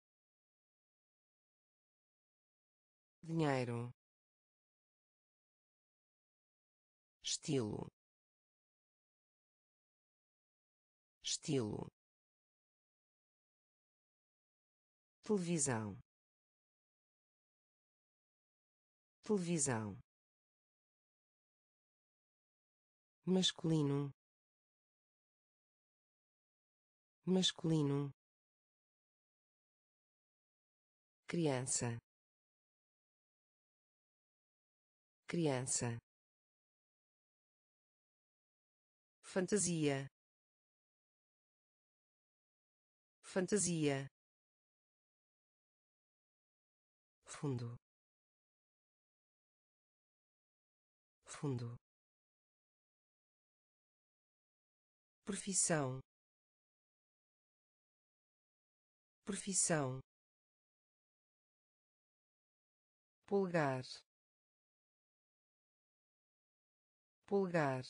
Dinheiro. Estilo. Estilo televisão. Televisão. Masculino. Masculino. Criança. Criança. Fantasia. Fantasia fundo. Fundo. Profissão. Profissão. Pulgar pulgar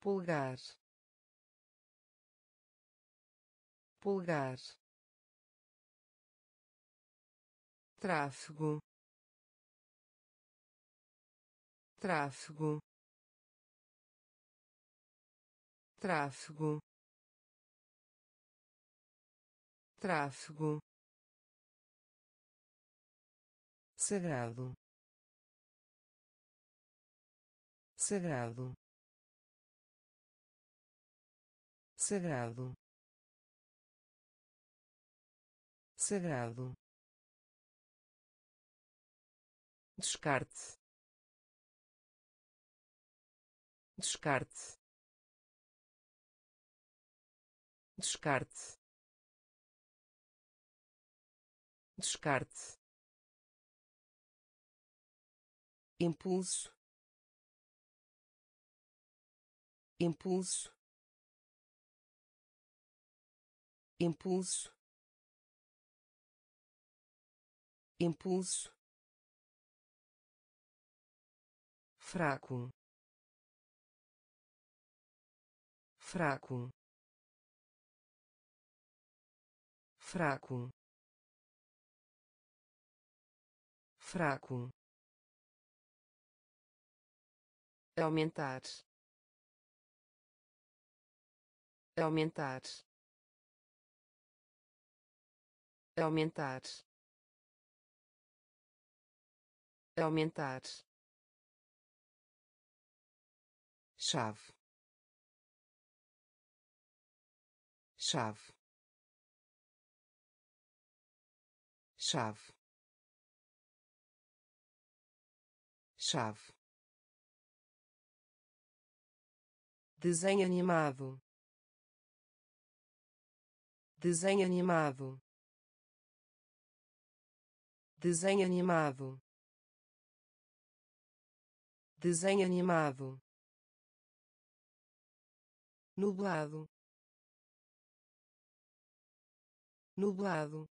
pulgar pulgar tráfego. Tráfego. Tráfego. Tráfego. Sagrado. Sagrado. Sagrado. Sagrado descarte. Descarte. Descarte. Descarte. Impulso. Impulso. Impulso. Impulso fraco. Fraco. Fraco. Fraco. Aumentar. Aumentar. Aumentar. Aumentar chave. Chave. Chave. Chave. Desenho animado. Desenho animado. Desenho animado. Desenho animado nublado nublado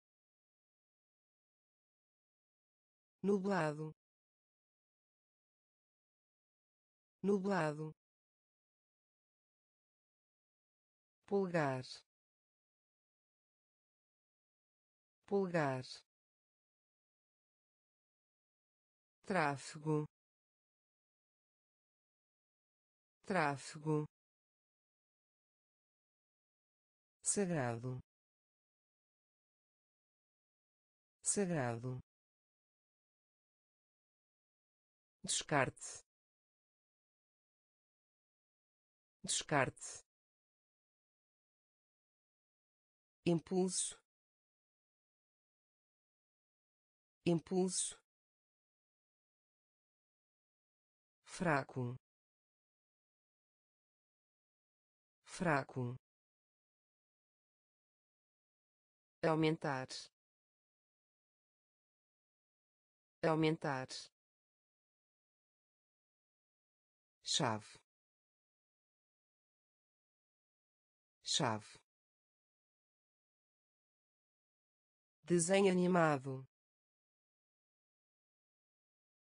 nublado nublado pulgar pulgar tráfego tráfego sagrado. Sagrado. Descarte. Descarte. Impulso. Impulso. Fraco. Fraco aumentar. Aumentar. Chave. Chave. Desenho animado.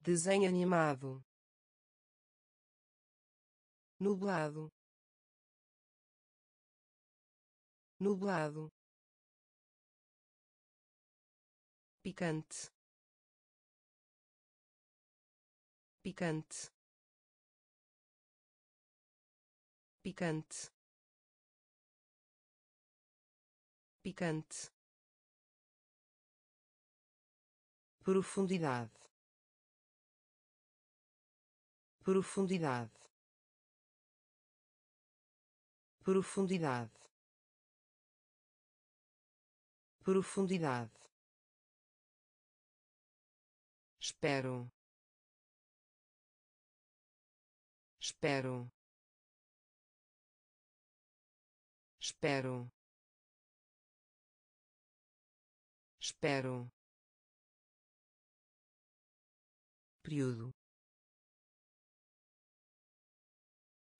Desenho animado. Nublado. Nublado picante. Picante. Picante. Picante. Profundidade. Profundidade. Profundidade. Profundidade espero. Espero. Espero. Espero. Período.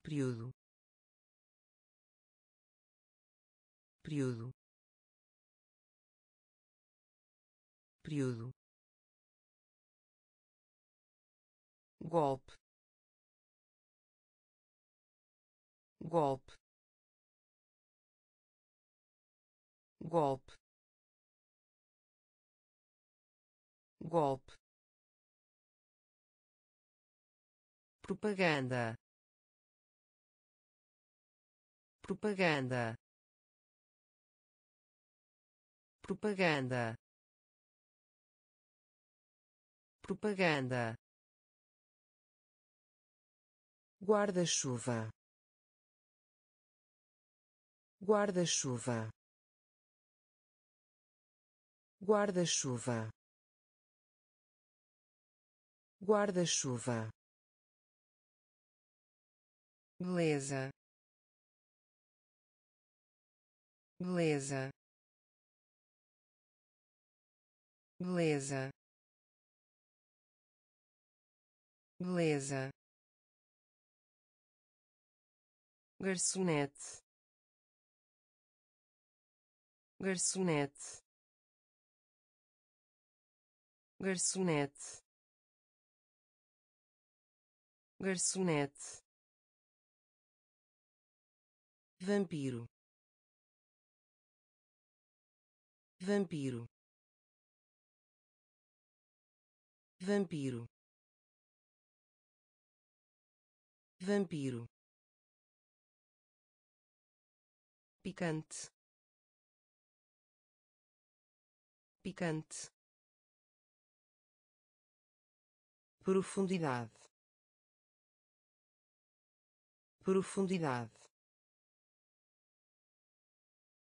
Período. Período. Período golpe. Golpe. Golpe. Golpe. Propaganda. Propaganda. Propaganda. Propaganda guarda-chuva. Guarda-chuva. Guarda-chuva. Guarda-chuva. Beleza. Beleza. Beleza. Beleza garçonete garçonete garçonete garçonete. Vampiro vampiro. Vampiro vampiro picante. Picante. Profundidade. Profundidade.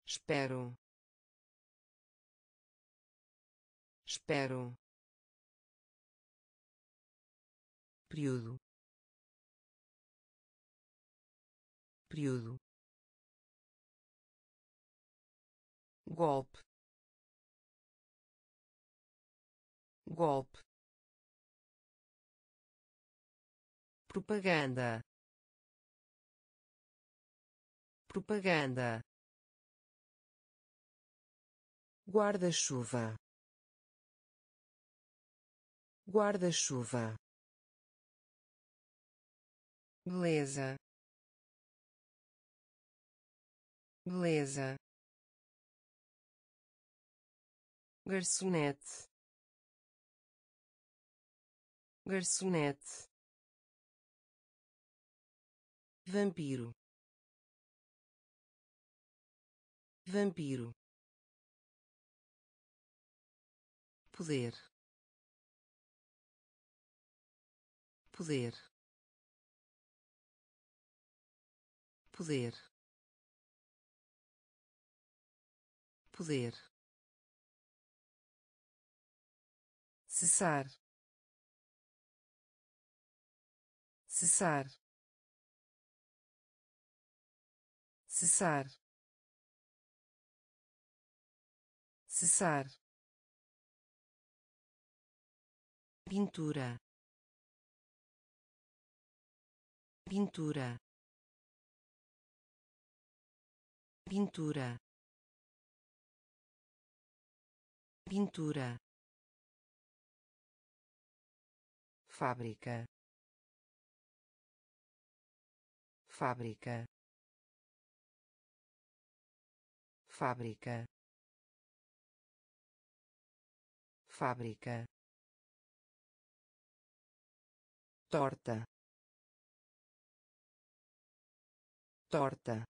Espero. Espero. Período. Período golpe. Golpe. Propaganda. Propaganda. Guarda-chuva. Guarda-chuva. Beleza. Beleza garçonete. Garçonete. Vampiro. Vampiro. Poder. Poder. Poder. Poder cessar. Cessar. Cessar. Cessar. Pintura. Pintura. Pintura. Pintura fábrica. Fábrica. Fábrica. Fábrica. Torta. Torta.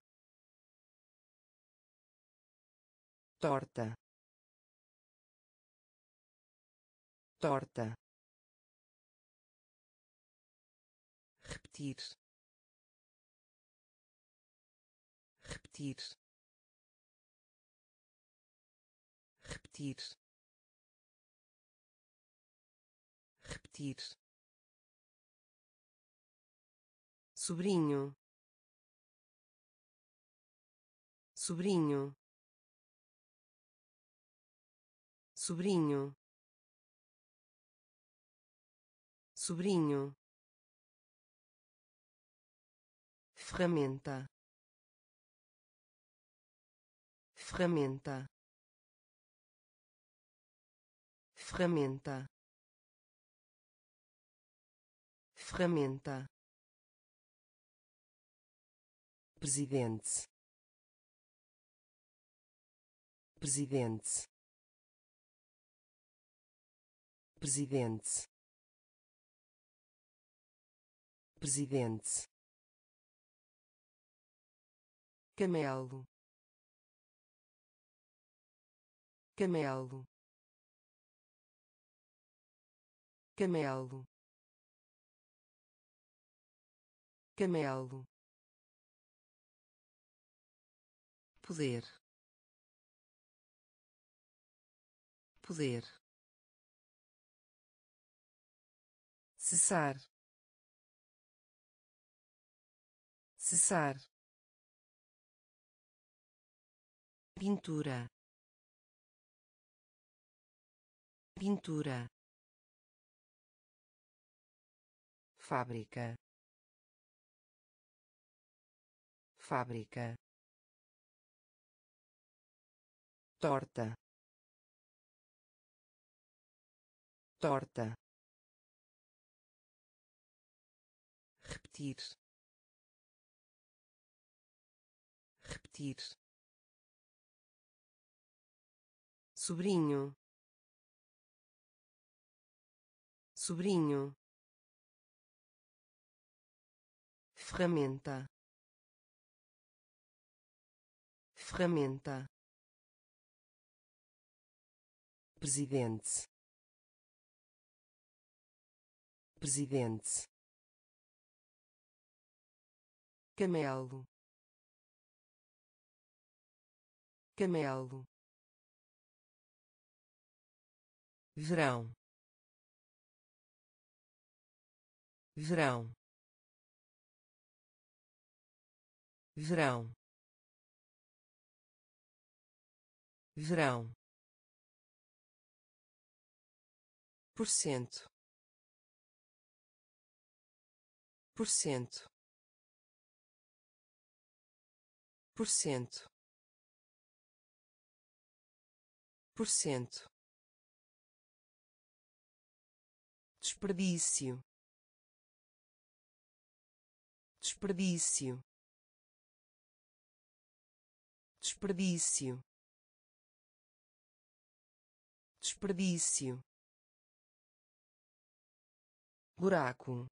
Torta. Torta repetir. Repetir. Repetir. Repetir. Sobrinho. Sobrinho. Sobrinho. Sobrinho ferramenta. Ferramenta. Ferramenta. Ferramenta. Presidente. Presidente. Presidente. Presidente camelo. Camelo. Camelo. Camelo. Poder. Poder. Cessar. Cessar pintura. Pintura. Fábrica. Fábrica. Torta. Torta. Repetir. Repetir sobrinho. Sobrinho. Ferramenta. Ferramenta. Presidente. Presidente. Camelo. Camelo verão. Verão. Verão. Verão. Por cento. Por cento. Por cento. Por cento desperdício. Desperdício. Desperdício. Desperdício. Buraco.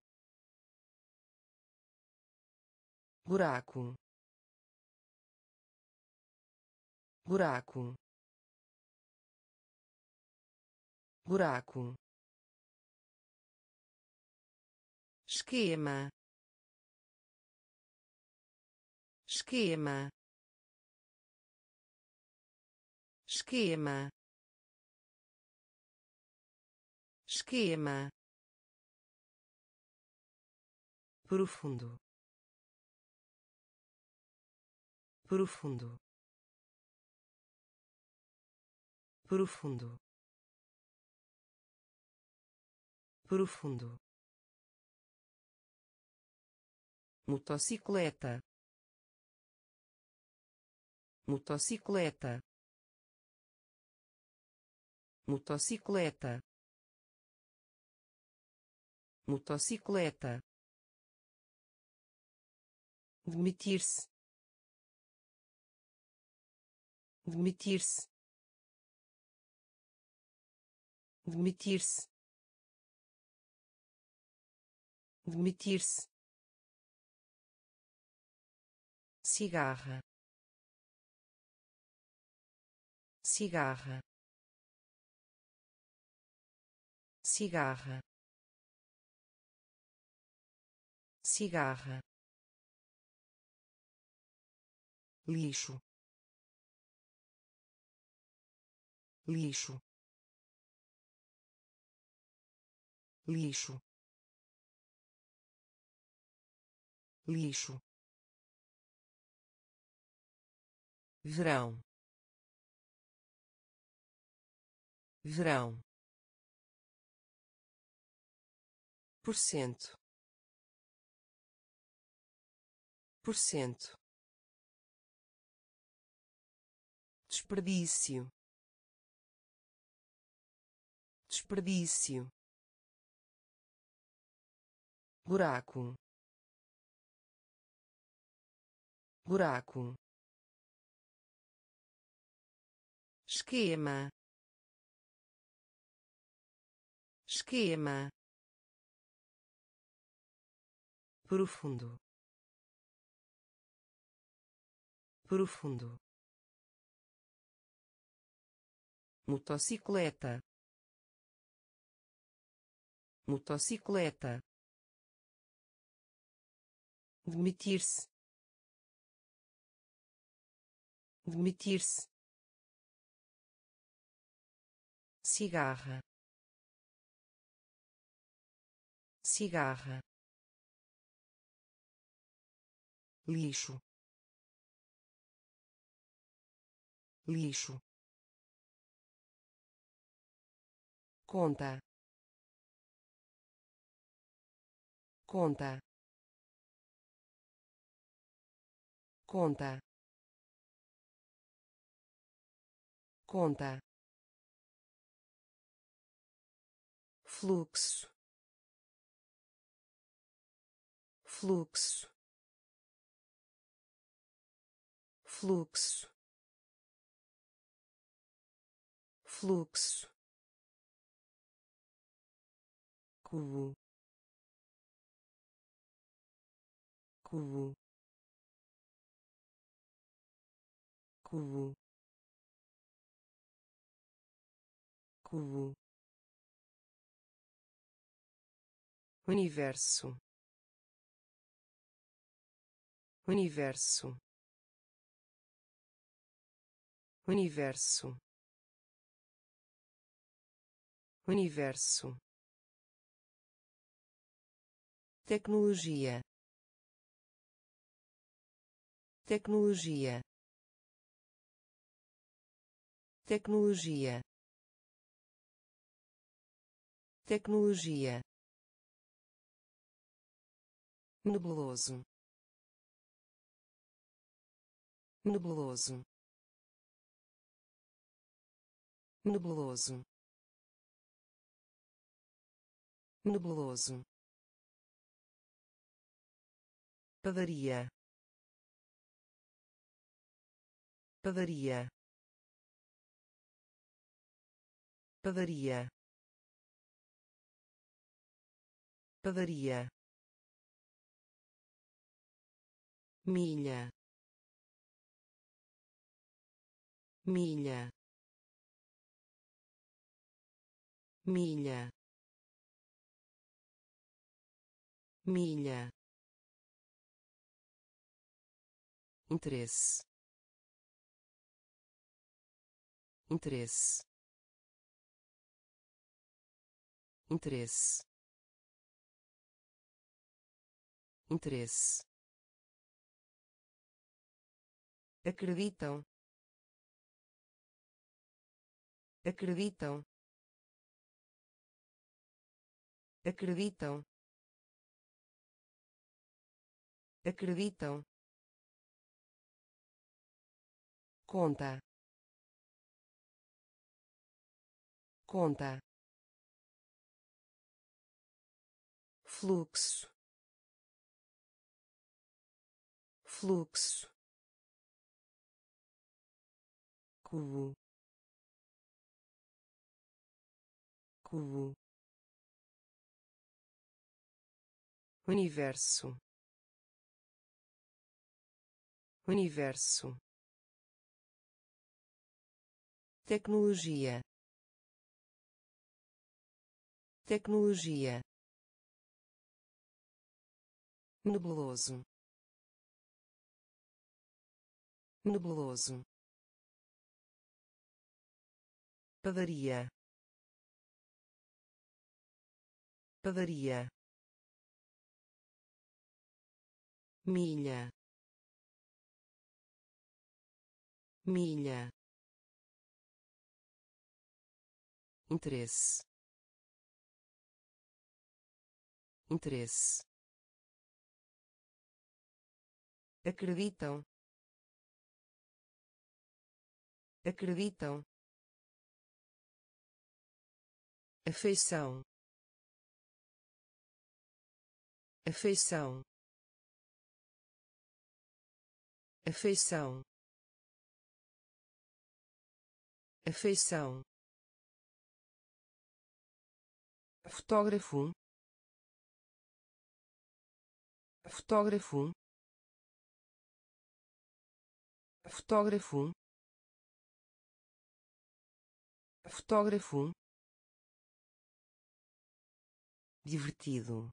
Buraco. Buraco. Buraco esquema. Esquema. Esquema. Esquema. Profundo. Profundo. Profundo. Profundo motocicleta. Motocicleta. Motocicleta. Motocicleta. Demitir-se. Demitir-se. Demitir-se. Demitir-se cigarra. Cigarra. Cigarra. Cigarra. Lixo. Lixo. Lixo. Lixo verão. Verão. Por cento. Por cento. Desperdício. Desperdício. Buraco. Buraco esquema. Esquema. Profundo. Profundo. Motocicleta. Motocicleta. Demitir-se. Demitir-se cigarra. Cigarra. Lixo. Lixo. Conta. Conta. Conta. Conta fluxo. Fluxo. Fluxo. Fluxo. Cubo cubo cubo cubo universo. Universo. Universo. Universo. Tecnologia. Tecnologia. Tecnologia. Tecnologia nebuloso. Nebuloso. Nebuloso. Nebuloso. Padaria. Padaria. Padaria. Padaria milha. Milha. Milha. Milha. Interesse. Interesse. Interesse. Interesse acreditam. Acreditam. Acreditam. Acreditam. Conta. Conta. Fluxo. Fluxo cubo. Cubo. Universo. Universo. Tecnologia. Tecnologia. Nebuloso. Nebuloso padaria. Padaria. Milha. Milha. Interesse. Interesse. Acreditam? Acreditam afeição. Afeição. Afeição. Afeição. Fotógrafo. Fotógrafo. Fotógrafo. Fotógrafo divertido.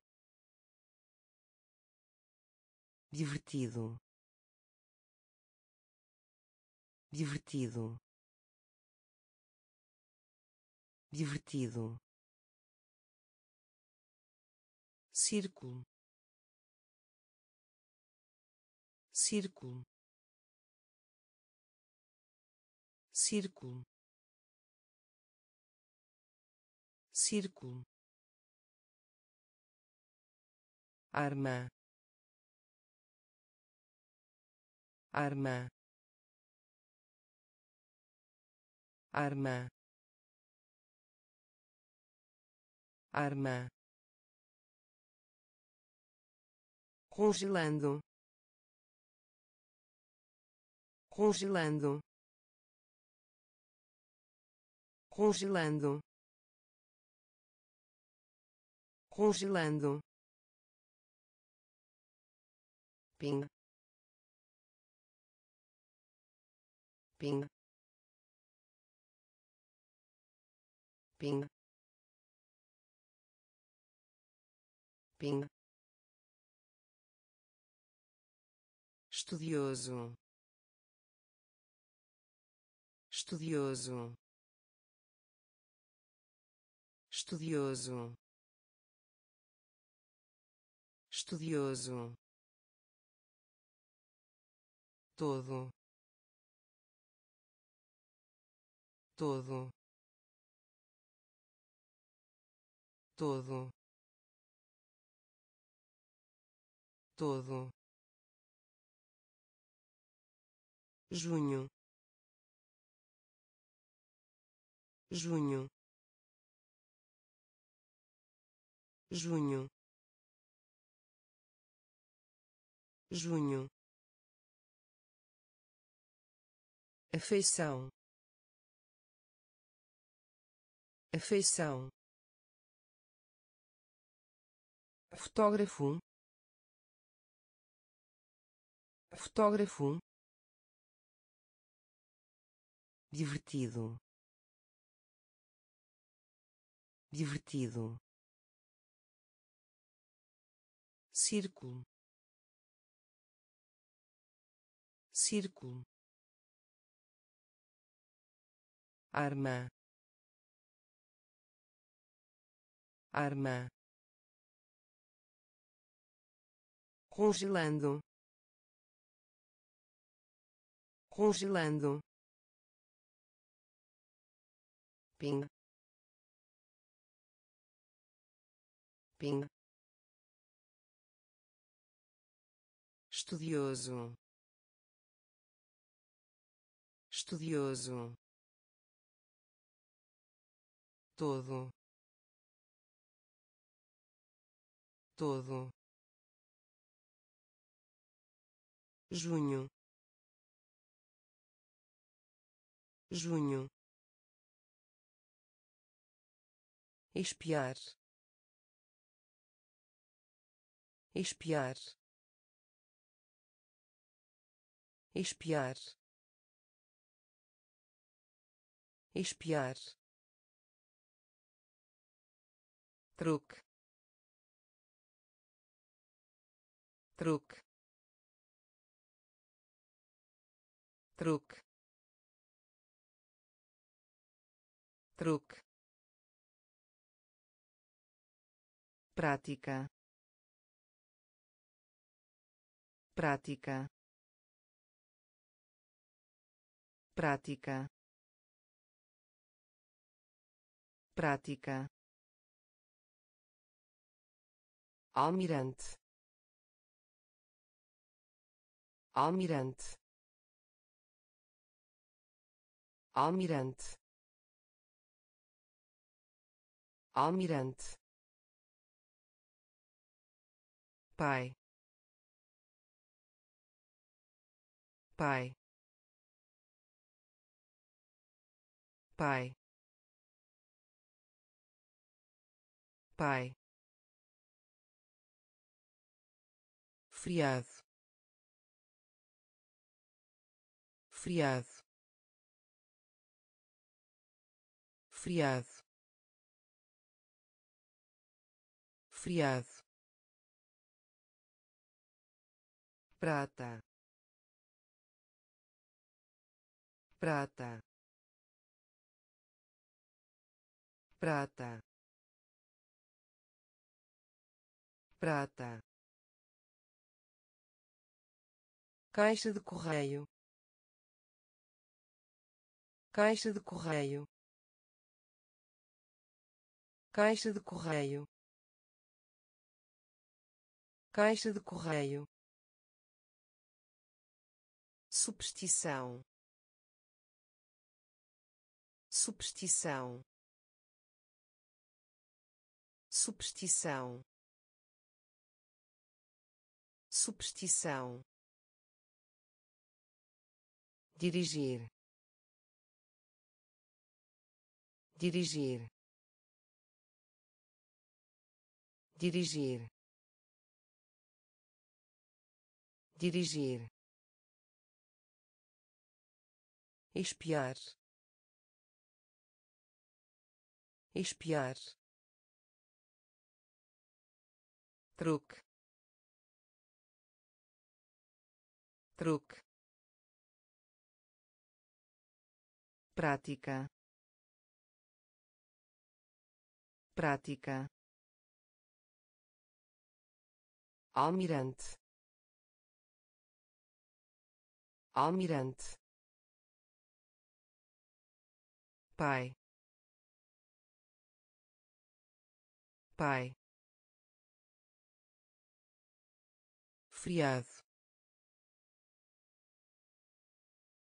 Divertido. Divertido. Divertido. Círculo. Círculo. Círculo. Círculo arma. Arma. Arma. Arma. Congelando. Congelando. Congelando. Congelando ping. Ping. Ping. Ping. Estudioso. Estudioso. Estudioso. Estudioso todo. Todo. Todo. Todo. Junho. Junho. Junho. Junho afeição. Afeição. Fotógrafo. Fotógrafo. Divertido. Divertido. Círculo. Círculo arma. Arma. Congelando. Congelando. Ping. Ping. Estudioso. Estudioso todo todo junho junho espiar espiar espiar espiar truque truque truque truque prática. Prática. Prática. Prática almirante. Almirante. Almirante. Almirante. Pai. Pai. Pai. Pai friado friado friado friado prata. Prata. Prata. Prata caixa de correio. Caixa de correio. Caixa de correio. Caixa de correio. Superstição. Superstição. Superstição. Superstição dirigir. Dirigir. Dirigir. Dirigir. Espiar. Espiar. Truque. Truque prática. Prática. Almirante. Almirante. Pai. Pai. Friado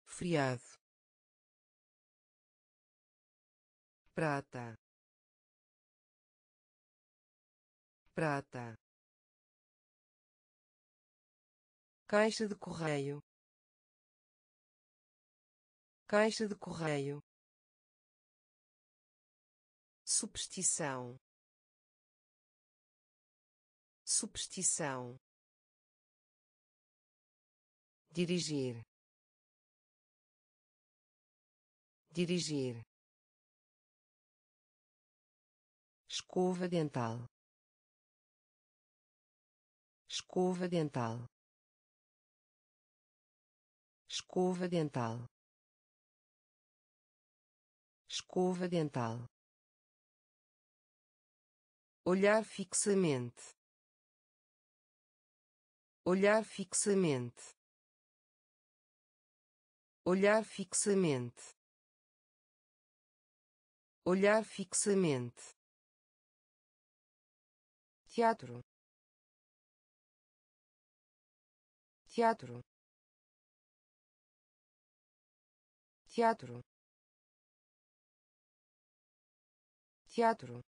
friado prata. Prata. Caixa de correio. Caixa de correio. Superstição. Superstição. Dirigir. Dirigir escova dental. Escova dental. Escova dental. Escova dental. Olhar fixamente. Olhar fixamente. Olhar fixamente. Olhar fixamente teatro teatro teatro teatro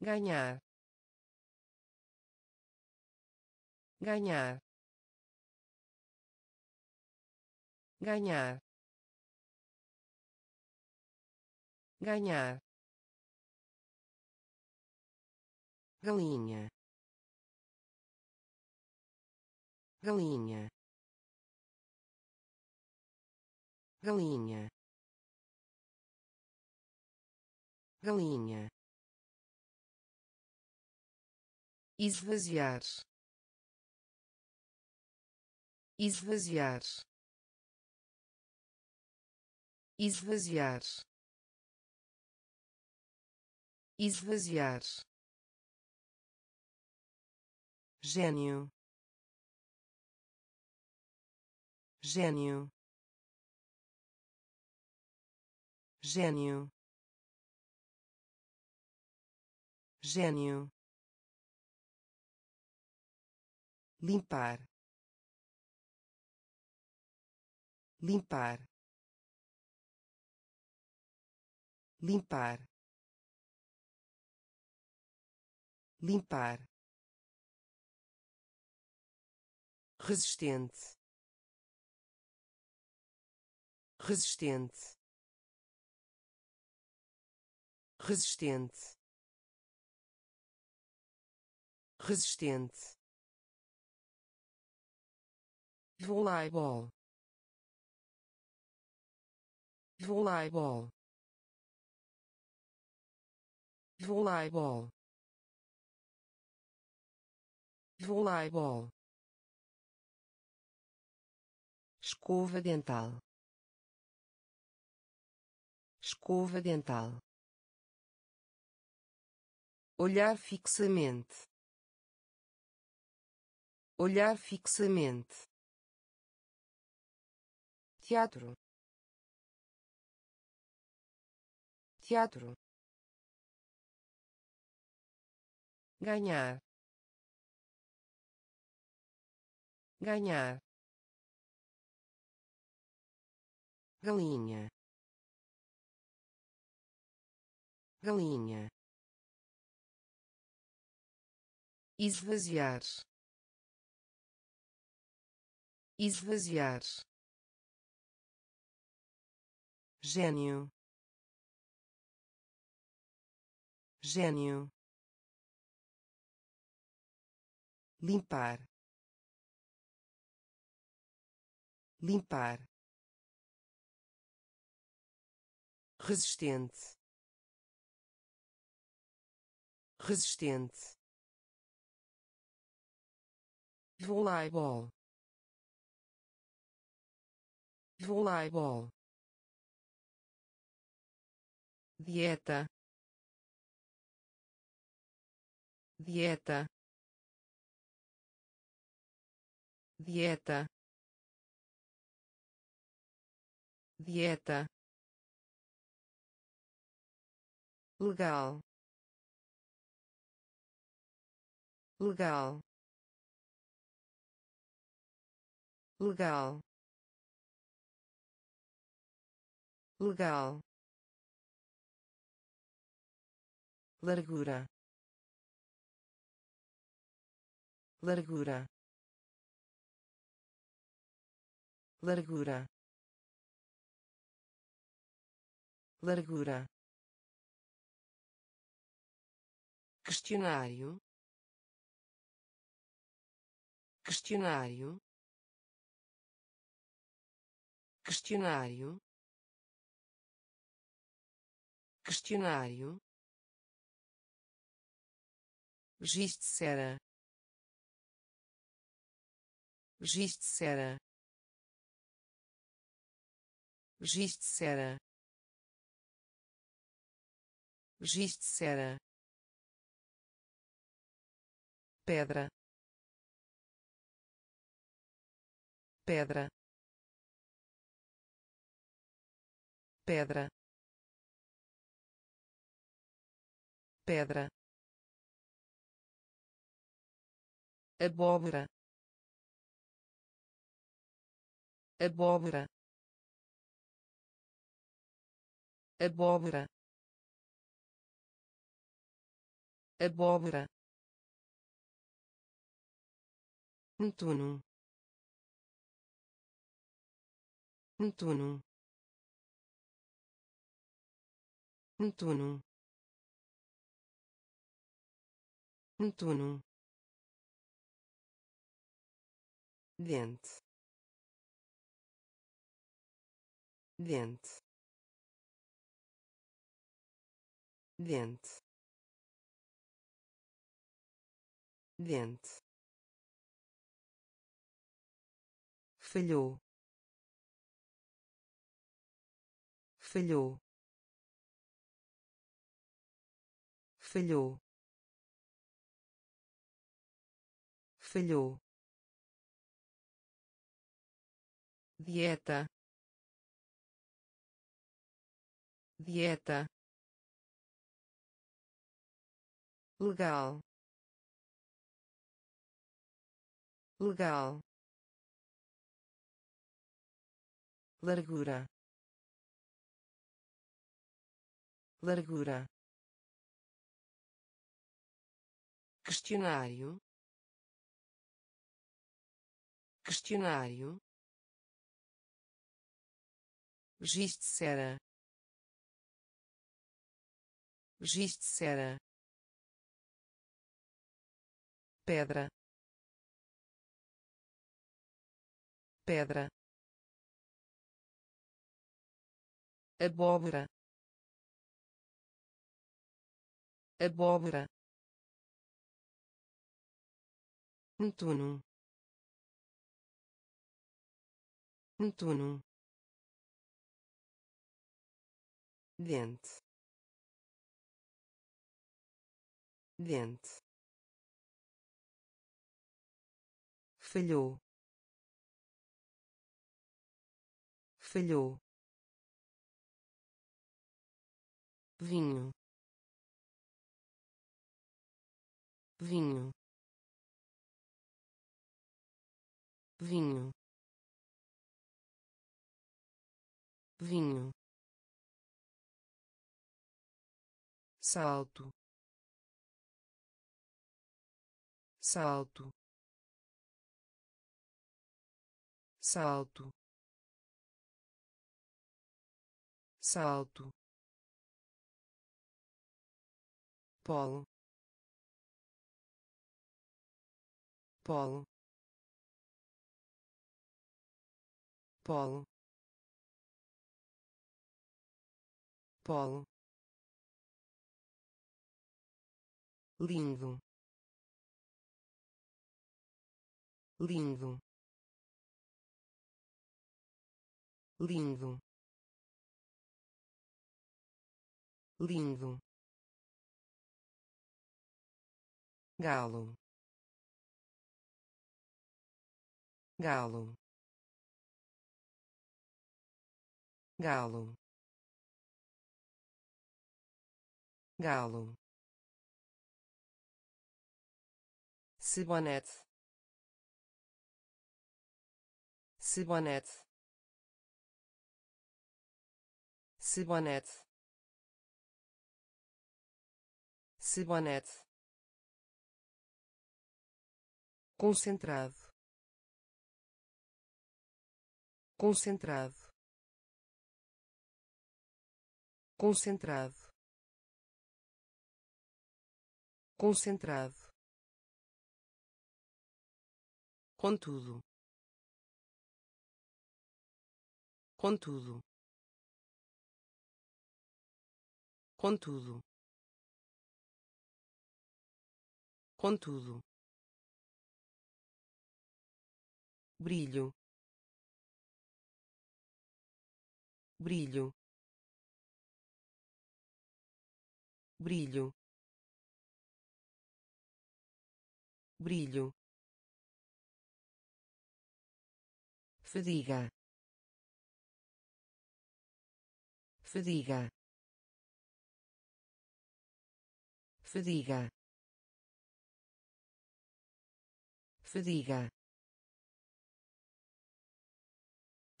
ganhar ganhar ganhar ganhar galinha. Galinha. Galinha. Galinha. Esvaziar. Esvaziar. Esvaziar. Esvaziar gênio. Gênio. Gênio. Gênio. Limpar. Limpar. Limpar. Limpar resistente. Resistente. Resistente. Resistente. Voleibol voleibol voleibol voleibol escova dental. Escova dental. Olhar fixamente. Olhar fixamente. Teatro. Teatro. Ganhar. Ganhar galinha. Galinha. Esvaziar. Esvaziar. Gênio. Gênio. Limpar. Limpar resistente. Resistente. Voleibol voleibol dieta. Dieta. Dieta. Dieta legal. Legal. Legal. Legal. Largura. Largura. Largura. Largura questionário questionário questionário questionário giz de cera giz cera cera cera pedra. Pedra. Pedra. Pedra. Abóbora. Abóbora. Abóbora. Abóbora Antuno Antuno Netuno. Netuno. dente dente dente dente falhou. Falhou. Falhou. Falhou. Dieta. Dieta. Legal. Legal largura. Largura. Questionário. Questionário. Giz de cera. Giz de cera. Pedra. Pedra abóbora abóbora Netuno. Netuno. dente dente falhou falhou vinho. Vinho. Vinho. Vinho. Salto. Salto. Salto. Salto polo. Polo. Polo. Polo. Lindo lindo lindo lindo galo galo galo galo Cibonete. Cibonete. Cibonete. Cibonete. Concentrado. Concentrado. Concentrado. Concentrado contudo contudo contudo contudo brilho. Brilho. Brilho. Brilho. Fadiga. Fadiga. Fadiga. Fadiga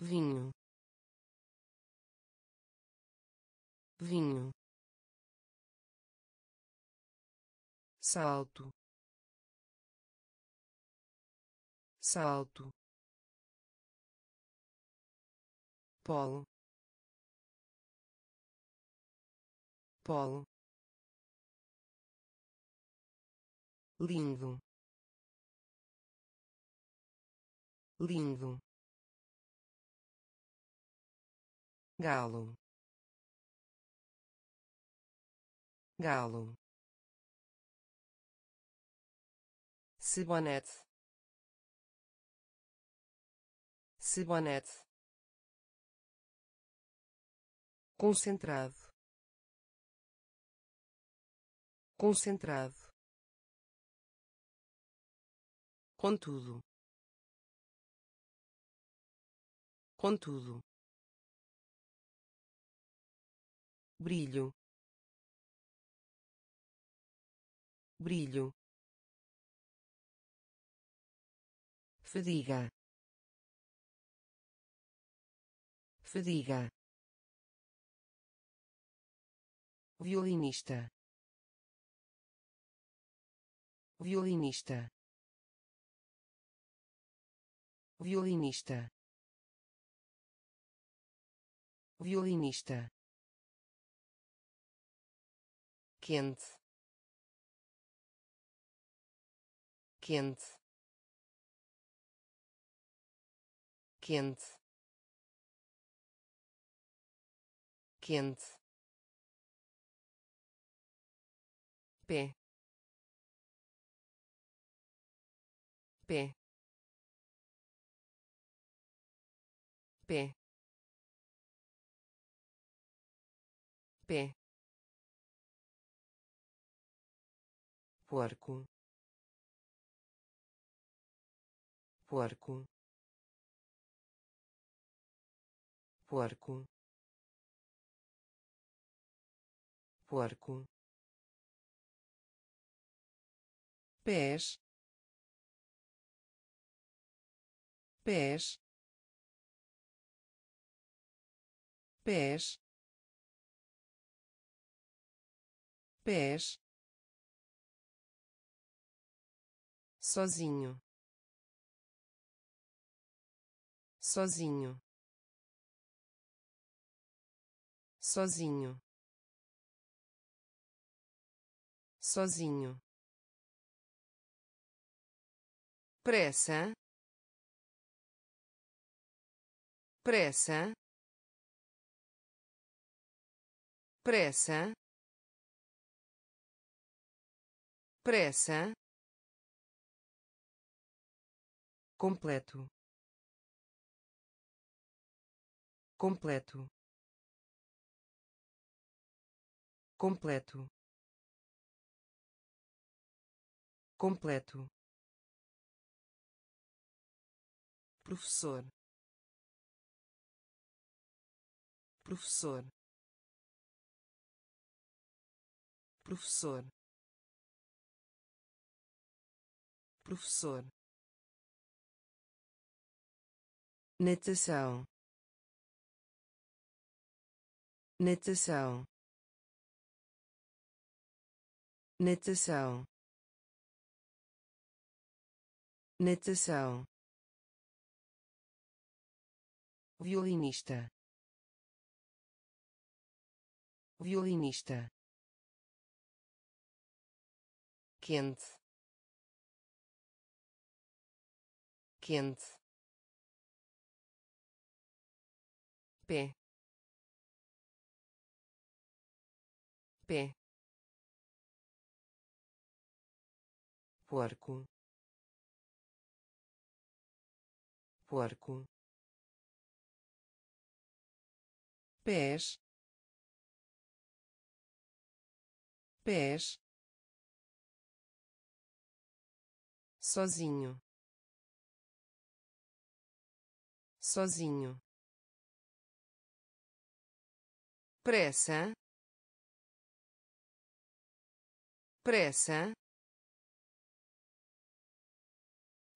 vinho. Vinho. Salto. Salto. Polo polo lindo. Lindo galo. Galo. Cibonete cibonete concentrado. Concentrado. Contudo. Contudo brilho. Brilho. Fadiga. Fadiga. Violinista. Violinista. Violinista. Violinista quente. Quente. Quente. Quente. Pé. Pé. Pé. Pé porco porco porco porco pés pés pés pés sozinho. Sozinho. Sozinho. Sozinho. Pressa. Pressa. Pressa. Pressa completo. Completo. Completo. Completo. Professor. Professor. Professor. Professor natação. Natação. Natação. Natação. Violinista. Violinista. Quente. Quente pé pé porco. Porco. Pés. Pés. Sozinho. Sozinho pressa. Pressa.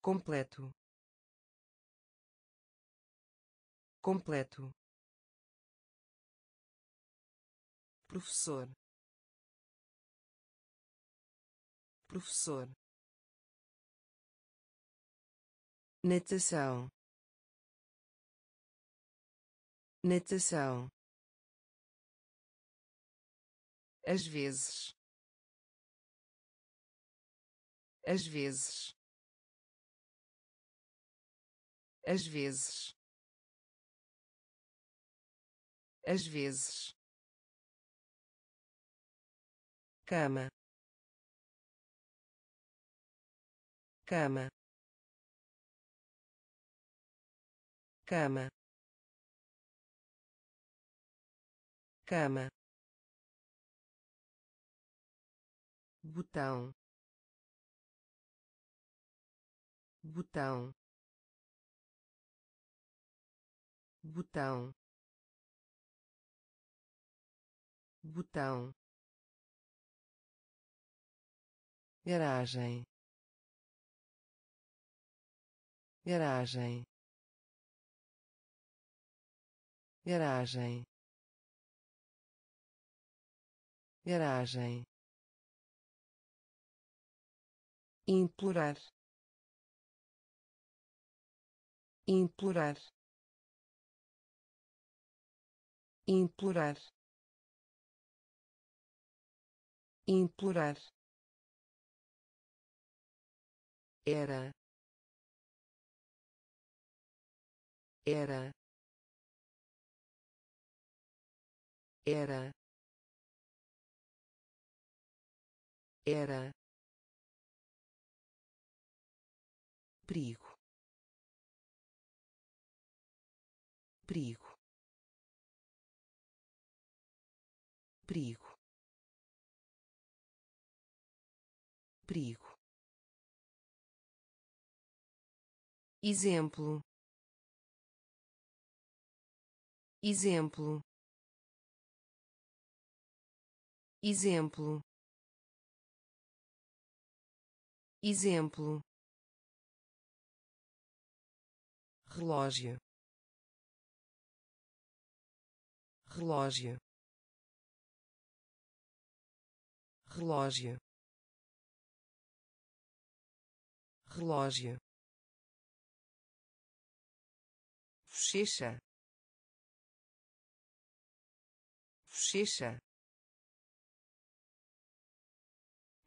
Completo. Completo. Professor. Professor. Natação. Natação às vezes. Às vezes. Às vezes. Às vezes. Cama. Cama. Cama. Cama botão. Botão. Botão. Botão. Garagem. Garagem. Garagem. Garagem implorar. Implorar. Implorar. Implorar. Era. Era. Era. Era perigo. Perigo. Perigo. Perigo. Exemplo. Exemplo. Exemplo. Exemplo relógio. Relógio. Relógio. Relógio. Bochecha. Bochecha.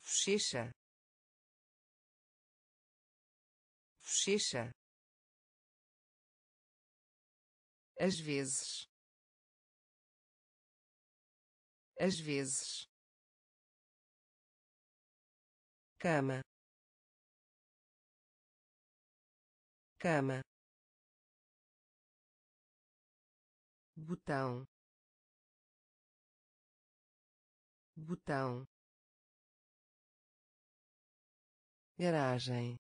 Bochecha. Bochecha às vezes. Às vezes. Cama. Cama. Botão. Botão. Garagem.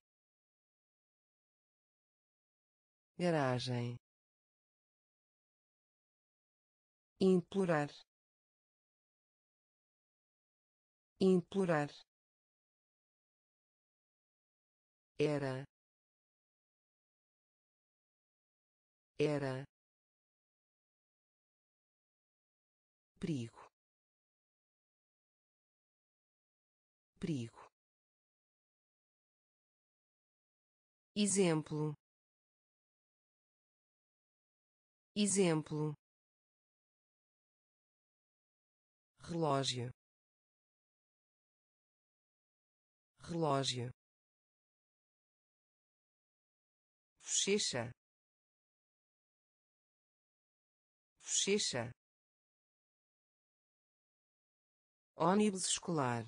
Garagem implorar. Implorar. Era. Era. Perigo. Perigo. Exemplo. Exemplo relógio. Relógio. Bochecha. Bochecha. Ônibus escolar.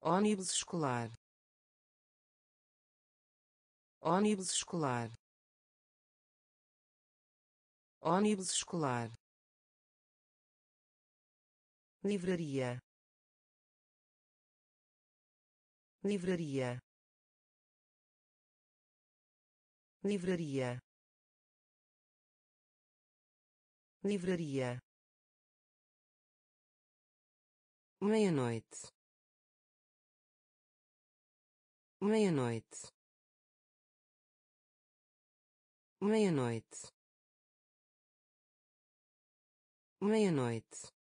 Ônibus escolar. Ônibus escolar. Ônibus escolar livraria. Livraria. Livraria. Livraria. Meia-noite. Meia-noite. Meia-noite. Meia-noite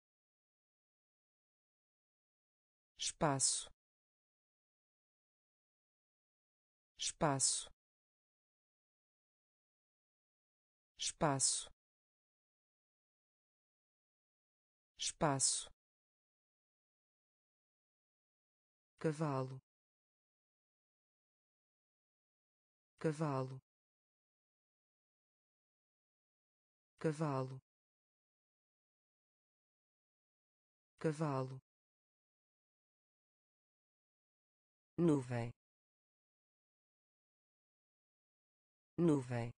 espaço. Espaço. Espaço. Espaço. Cavalo. Cavalo. Cavalo. Cavalo nuvem. Nuvem.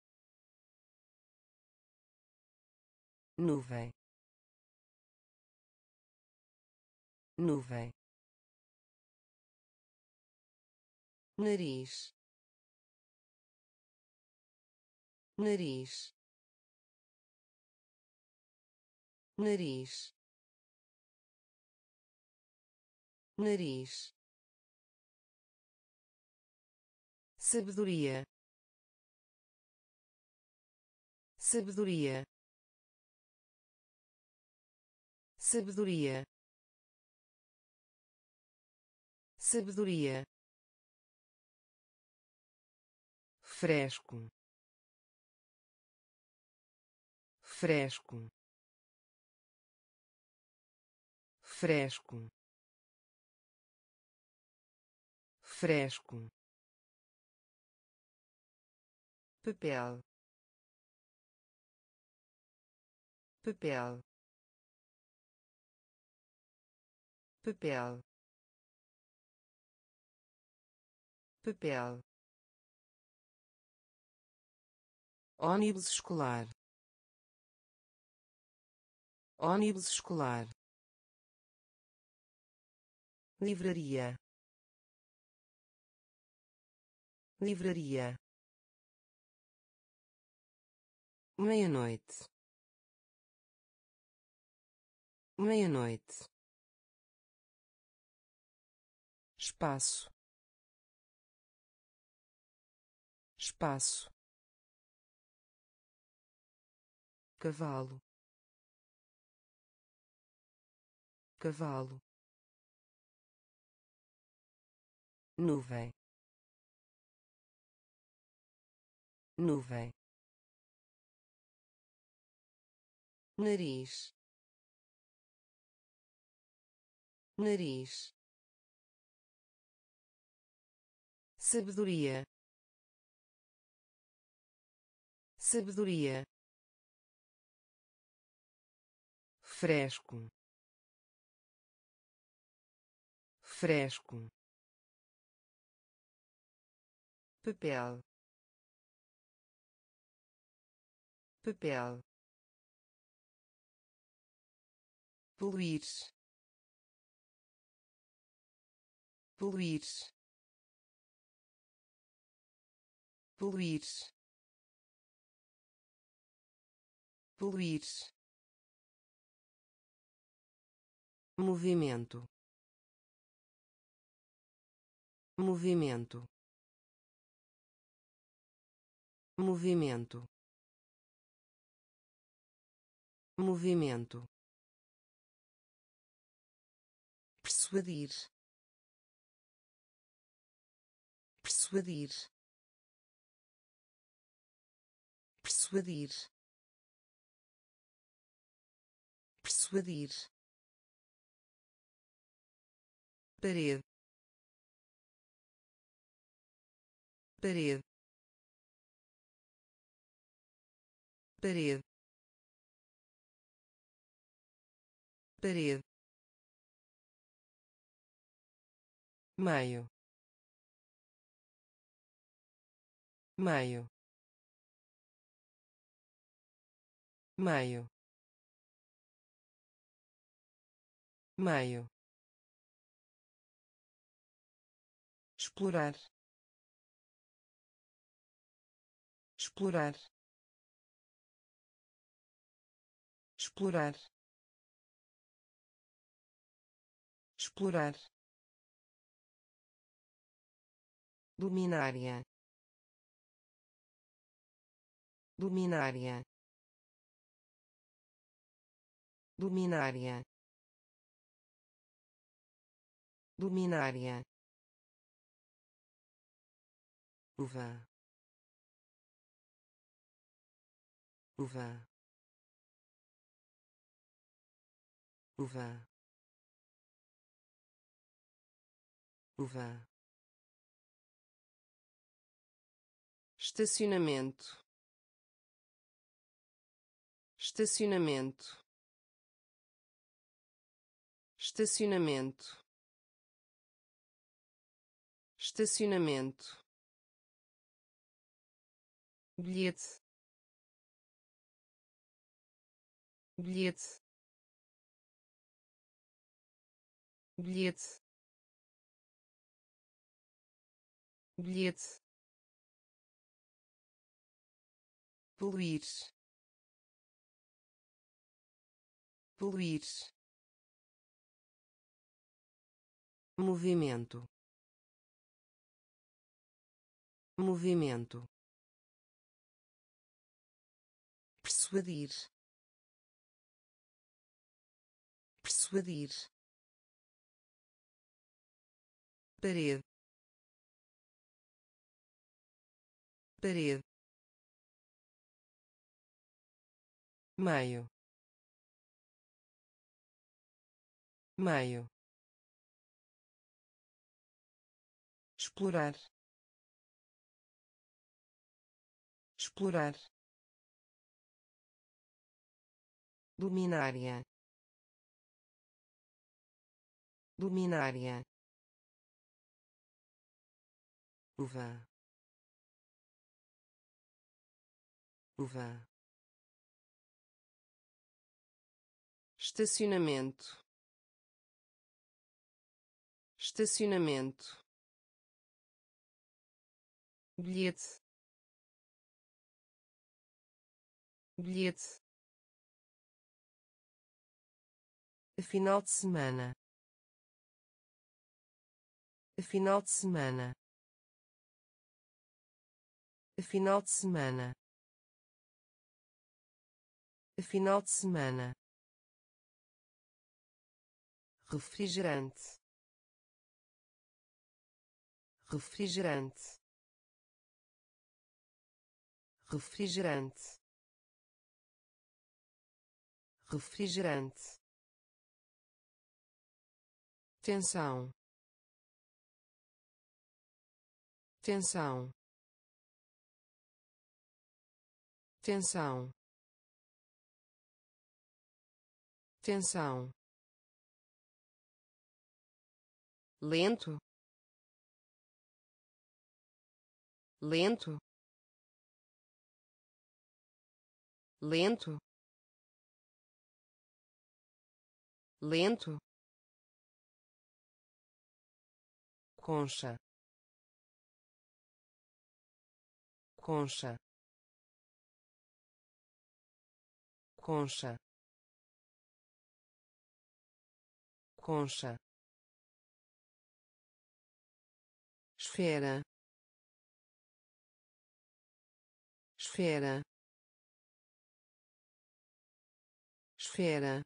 Nuvem. Nuvem. Nariz. Nariz. Nariz. Nariz sabedoria. Sabedoria. Sabedoria. Sabedoria. Fresco. Fresco. Fresco. Fresco papel. Papel. Papel. Papel. Ônibus escolar. Ônibus escolar. Livraria. Livraria meia-noite. Meia-noite. Espaço. Espaço. Cavalo. Cavalo. Nuvem. Nuvem nariz. Nariz. Sabedoria. Sabedoria. Fresco. Fresco. Papel. Papel poluir. Poluir. Poluir. Poluir. Movimento. Movimento. Movimento. Movimento persuadir. Persuadir. Persuadir. Persuadir. Parede. Parede. Parede. Parede maio. Maio. Maio. Maio. Explorar. Explorar. Explorar. Explorar luminária luminária luminária luminária uva. Uva. Uva. Uva estacionamento. Estacionamento. Estacionamento. Estacionamento. Bilhete. Bilhete. Bilhete. Bilhete poluir. Poluir. Movimento. Movimento. Persuadir. Persuadir. Parede. Parede maio. Maio. Explorar. Explorar. Luminária. Luminária. Uva. Uva estacionamento. Estacionamento. Bilhete. Bilhete. Final de semana. Final de semana. Final de semana. Final de semana refrigerante refrigerante refrigerante refrigerante. Tensão tensão. Tensão tensão lento. Lento. Lento. Lento. Concha. Concha. Concha. Concha esfera. Esfera. Esfera.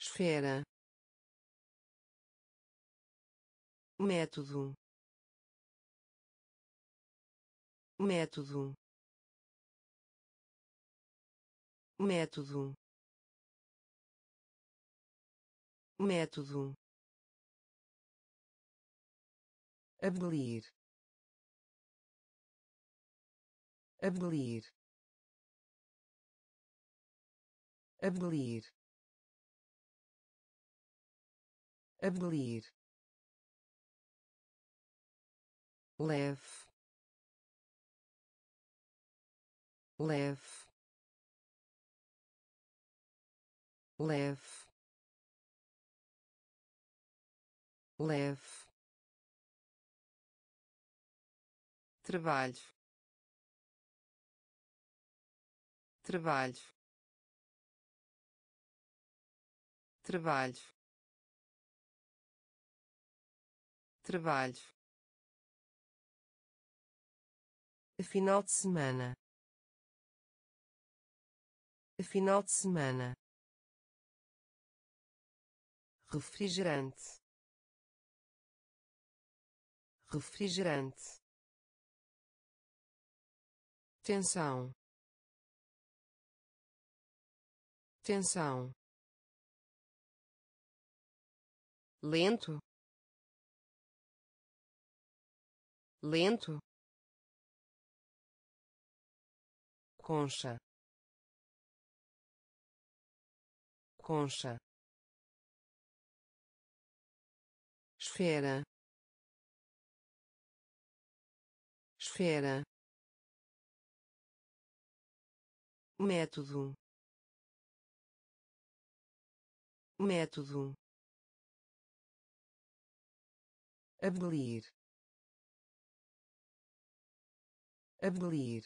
Esfera. Método. Método. Método. Método abolir abolir abolir abolir leve leve leve leve trabalho trabalho trabalho trabalho final de semana. Final de semana. Refrigerante. Refrigerante tensão. Tensão. Lento. Lento. Concha. Concha. Esfera. Esfera método. Método. Abelir. Abelir.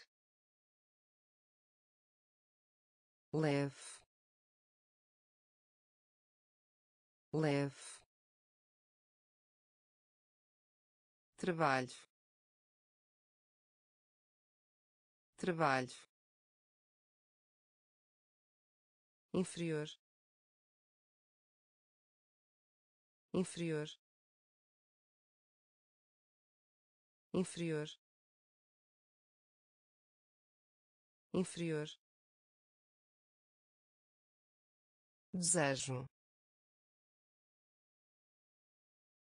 Leve. Leve. Trabalho. Trabalho inferior. Inferior. Inferior. Inferior. Desejo.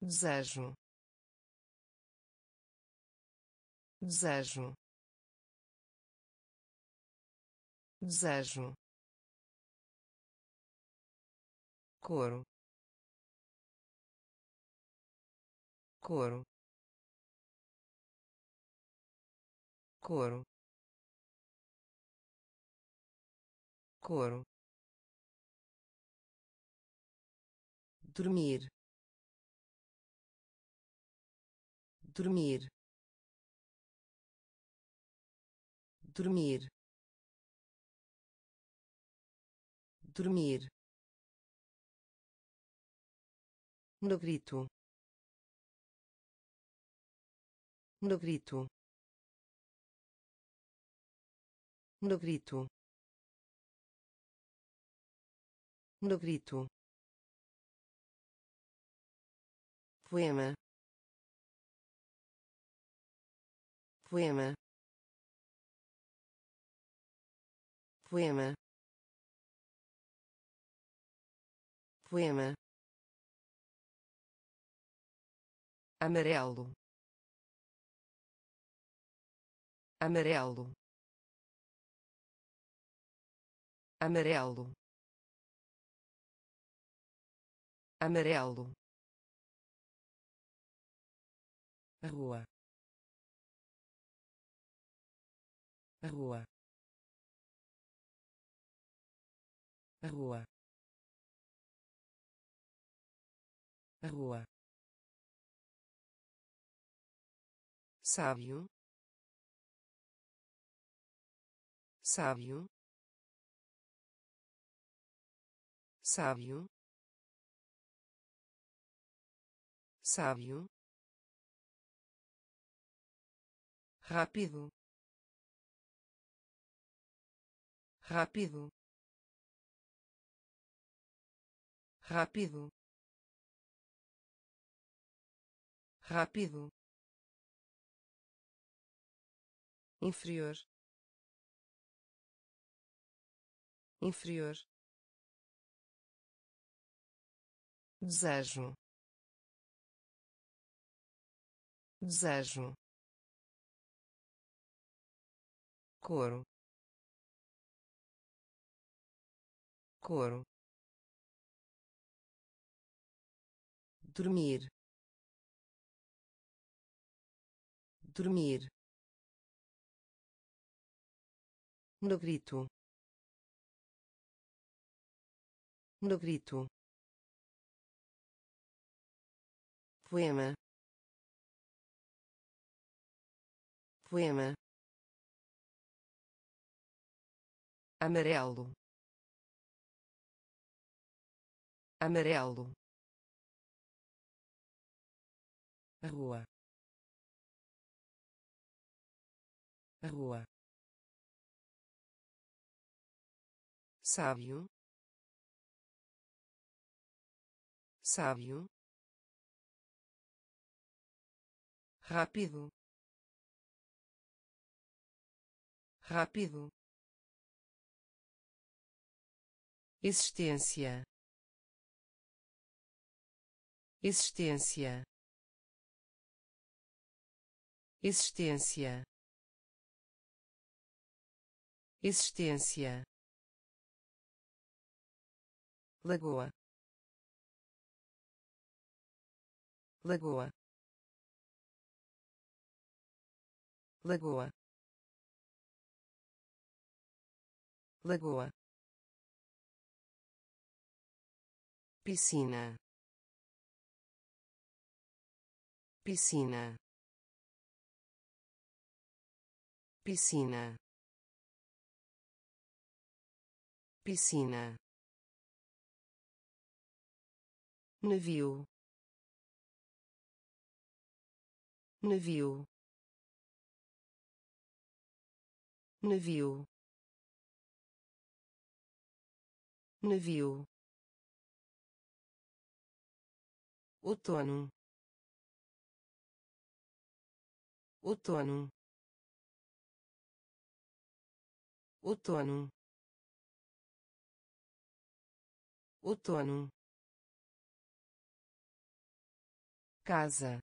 Desejo. Desejo. Desejo couro. Couro. Couro. Couro. Dormir. Dormir. Dormir. Dormir no grito. No grito. No grito. No grito. Poema. Poema. Poema. Poema amarelo. Amarelo. Amarelo. Amarelo. Rua. Rua. Rua. Rua sábio. Sábio. Sábio. Sábio. Rápido. Rápido. Rápido. Rápido inferior. Inferior. Desejo. Desejo. Couro. Couro. Dormir. Dormir no grito. No grito. Poema. Poema. Amarelo. Amarelo. Rua. Rua sábio. Sábio. Rápido. Rápido. Existência. Existência. Existência. Existência lagoa. Lagoa. Lagoa. Lagoa. Piscina. Piscina. Piscina. Piscina navio. Navio. Navio. Navio. Outono. Outono. Outono. Outono casa.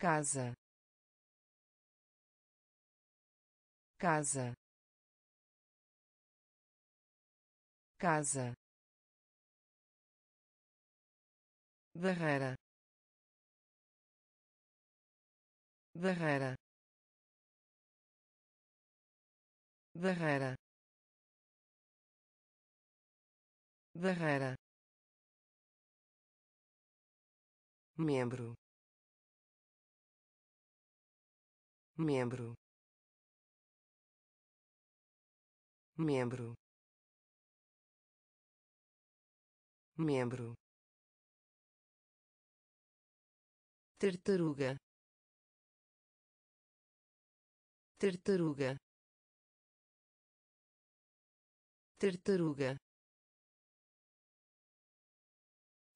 Casa. Casa. Casa. Barreira. Barreira. Barreira. Barreira membro. Membro. Membro. Membro. Tartaruga. Tartaruga. Tartaruga.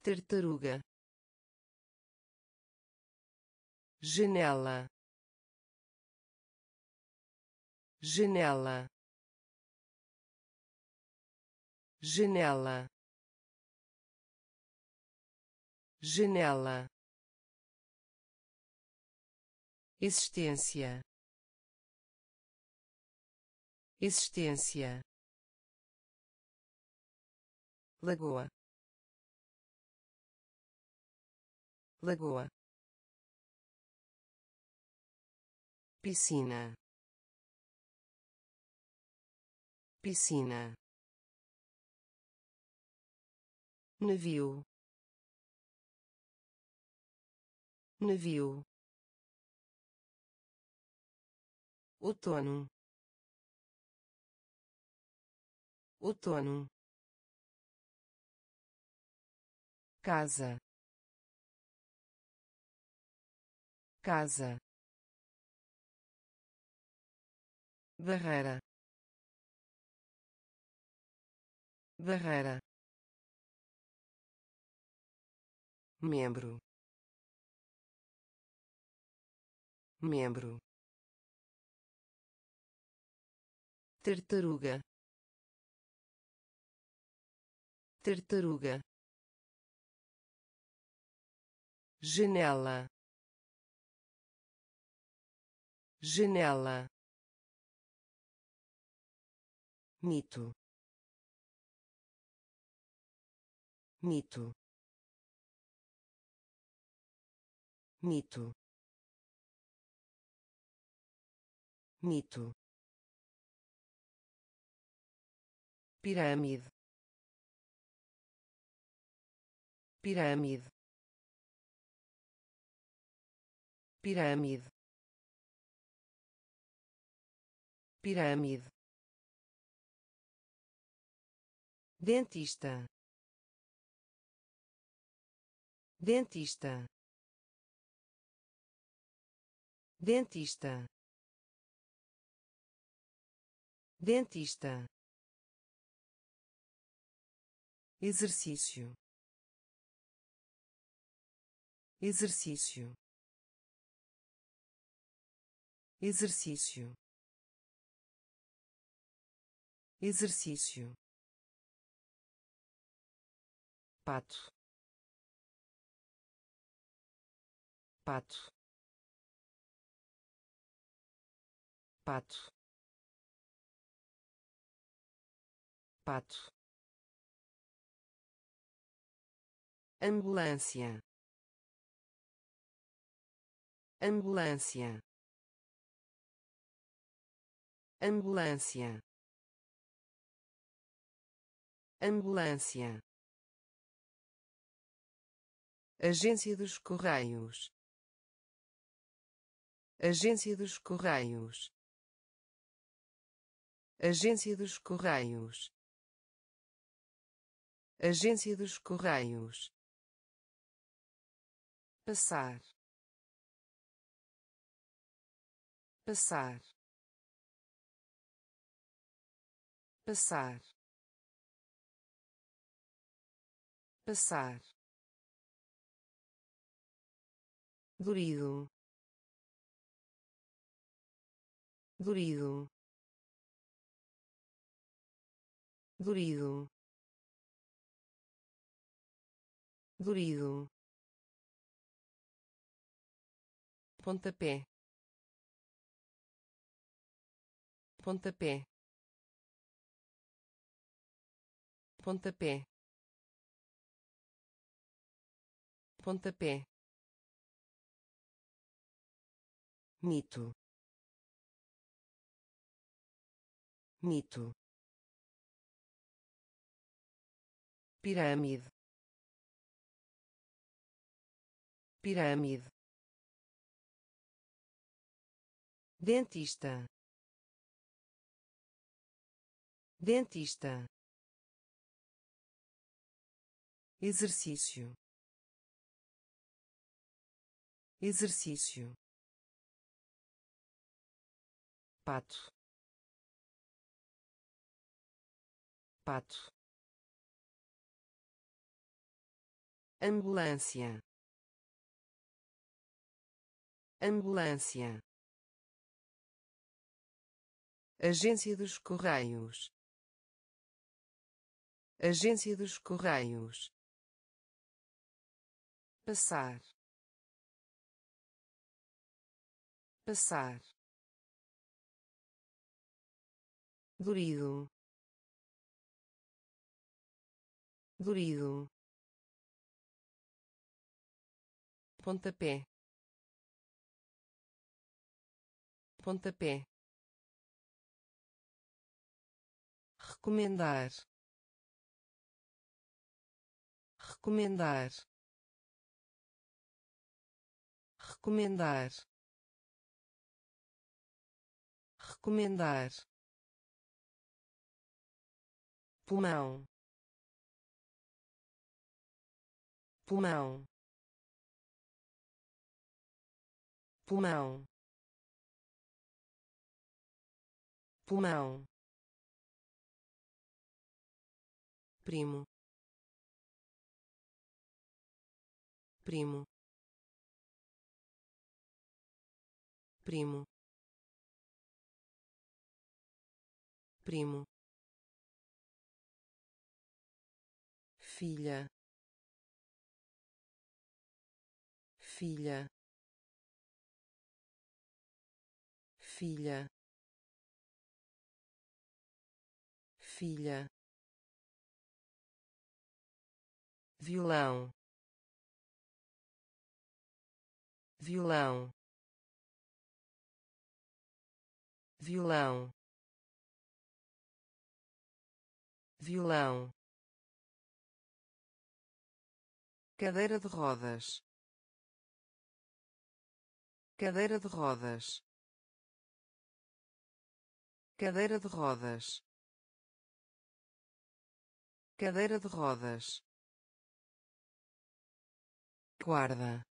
Tartaruga janela. Janela. Janela. Janela. Existência. Existência. Lagoa. Lagoa piscina. Piscina. Navio. Navio. Outono. Outono. Casa. Casa barreira. Barreira. Membro. Membro. Tartaruga. Tartaruga. Janela. Janela mito. Mito. Mito. Mito. Pirâmide. Pirâmide. Pirâmide. Pirâmide dentista. Dentista. Dentista. Dentista. Exercício. Exercício. Exercício. Exercício pato. Pato. Pato. Pato. Ambulância. Ambulância. Ambulância. Ambulância agência dos correios. Agência dos correios. Agência dos correios. Agência dos correios. Passar. Passar. Passar. Passar durido durido durido durido pontapé. Pontapé. Pontapé. Pontapé mito. Mito. Pirâmide. Pirâmide. Dentista. Dentista. Exercício. Exercício pato. Pato. Ambulância. Ambulância. Agência dos correios. Agência dos correios. Passar. Passar durido durido pontapé. Pontapé. Recomendar. Recomendar. Recomendar. Recomendar pulmão. Pulmão. Pulmão. Pulmão. Primo. Primo. Primo. Primo filha. Filha. Filha. Filha. Violão violão violão violão cadeira de rodas. Cadeira de rodas. Cadeira de rodas. Cadeira de rodas. Guarda.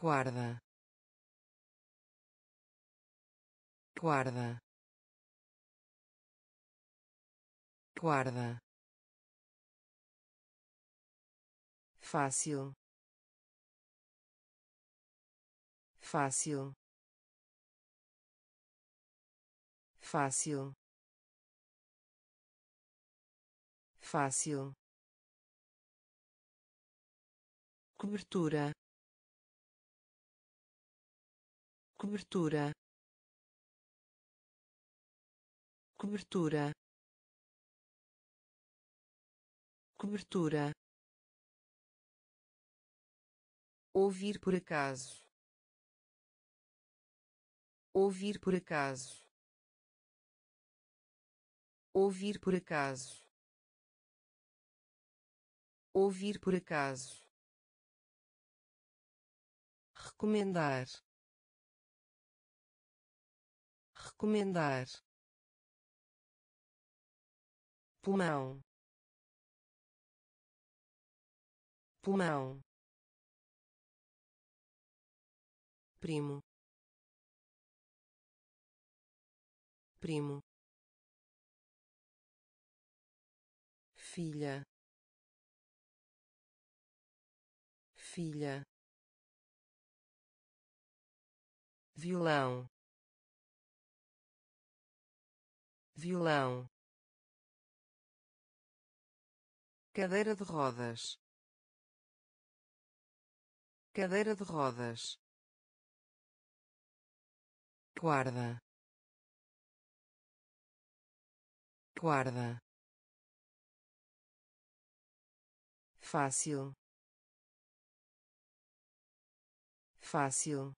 Guarda. Guarda. Guarda fácil. Fácil. Fácil. Fácil. Cobertura. Cobertura. Cobertura. Cobertura ouvir por acaso. Ouvir por acaso. Ouvir por acaso. Ouvir por acaso. Recomendar. Recomendar. Pulmão. Pulmão primo. Primo. Filha. Filha. Violão violão cadeira de rodas. Cadeira de rodas guarda. Guarda. Fácil. Fácil.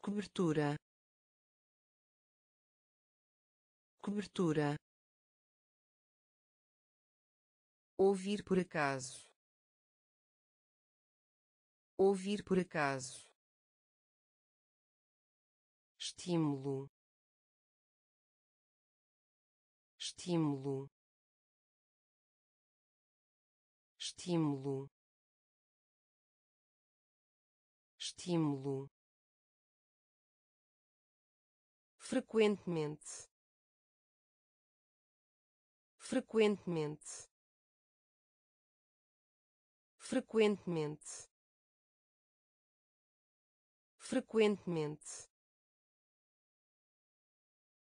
Cobertura. Cobertura. Ouvir por acaso. Ouvir por acaso estímulo. Estímulo. Estímulo. Estímulo. Frequentemente. Frequentemente. Frequentemente. Frequentemente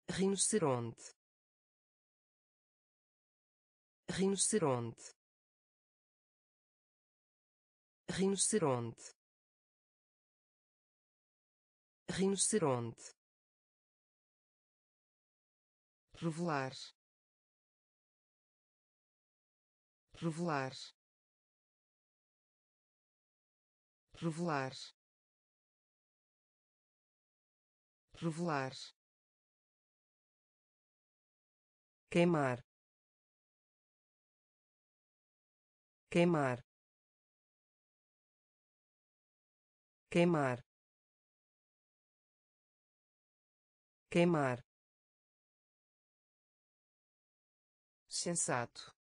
rinoceronte. Rinoceronte. Rinoceronte. Rinoceronte. Revelar. Revelar. Revelar. Revelar queimar. Queimar. Queimar. Queimar. Sensato.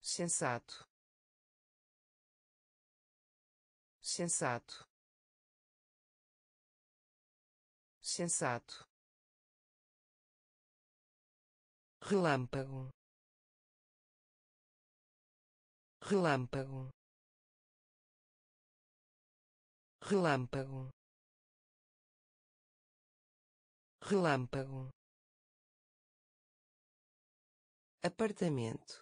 Sensato. Sensato. Sensato relâmpago. Relâmpago. Relâmpago. Relâmpago. Apartamento.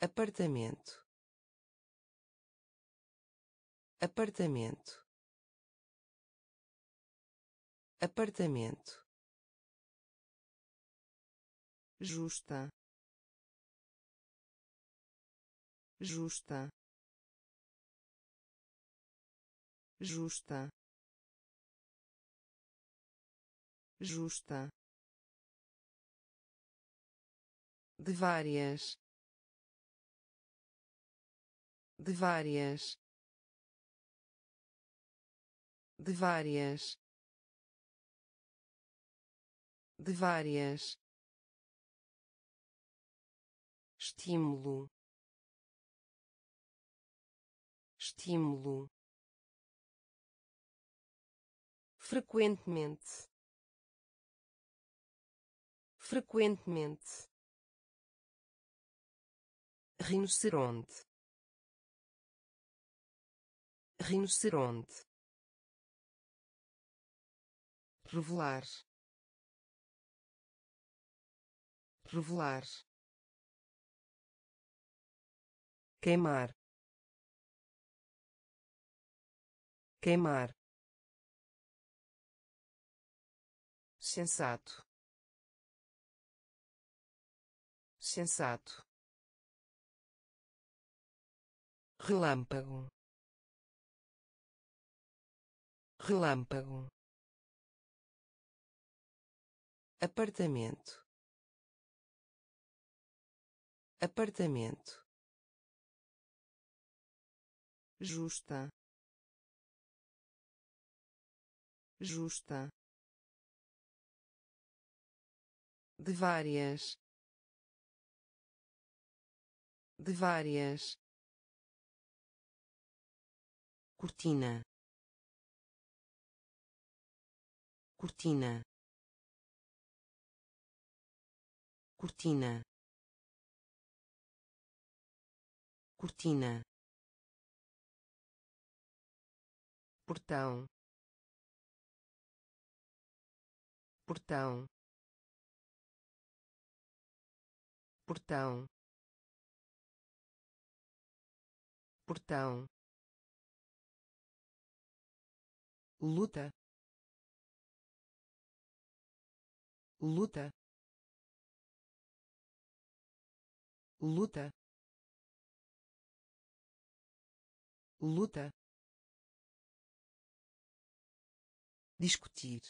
Apartamento. Apartamento. Apartamento justa. Justa. Justa. Justa. De várias. De várias. De várias. De várias estímulo. Estímulo. Frequentemente. Frequentemente. Rinoceronte. Rinoceronte. Revelar. Revelar queimar. Queimar. Sensato. Sensato. Relâmpago. Relâmpago. Apartamento. Apartamento justa. Justa. De várias. De várias. Cortina. Cortina. Cortina. Cortina portão. Portão. Portão. Portão. Luta. Luta. Luta. Luta discutir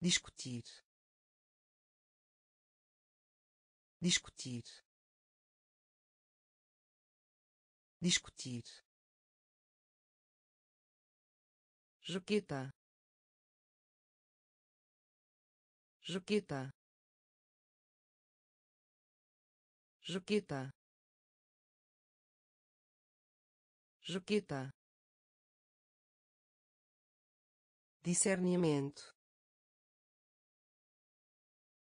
discutir discutir discutir Jaqueta. Jaqueta. Jaqueta. Jaqueta. Discernimento.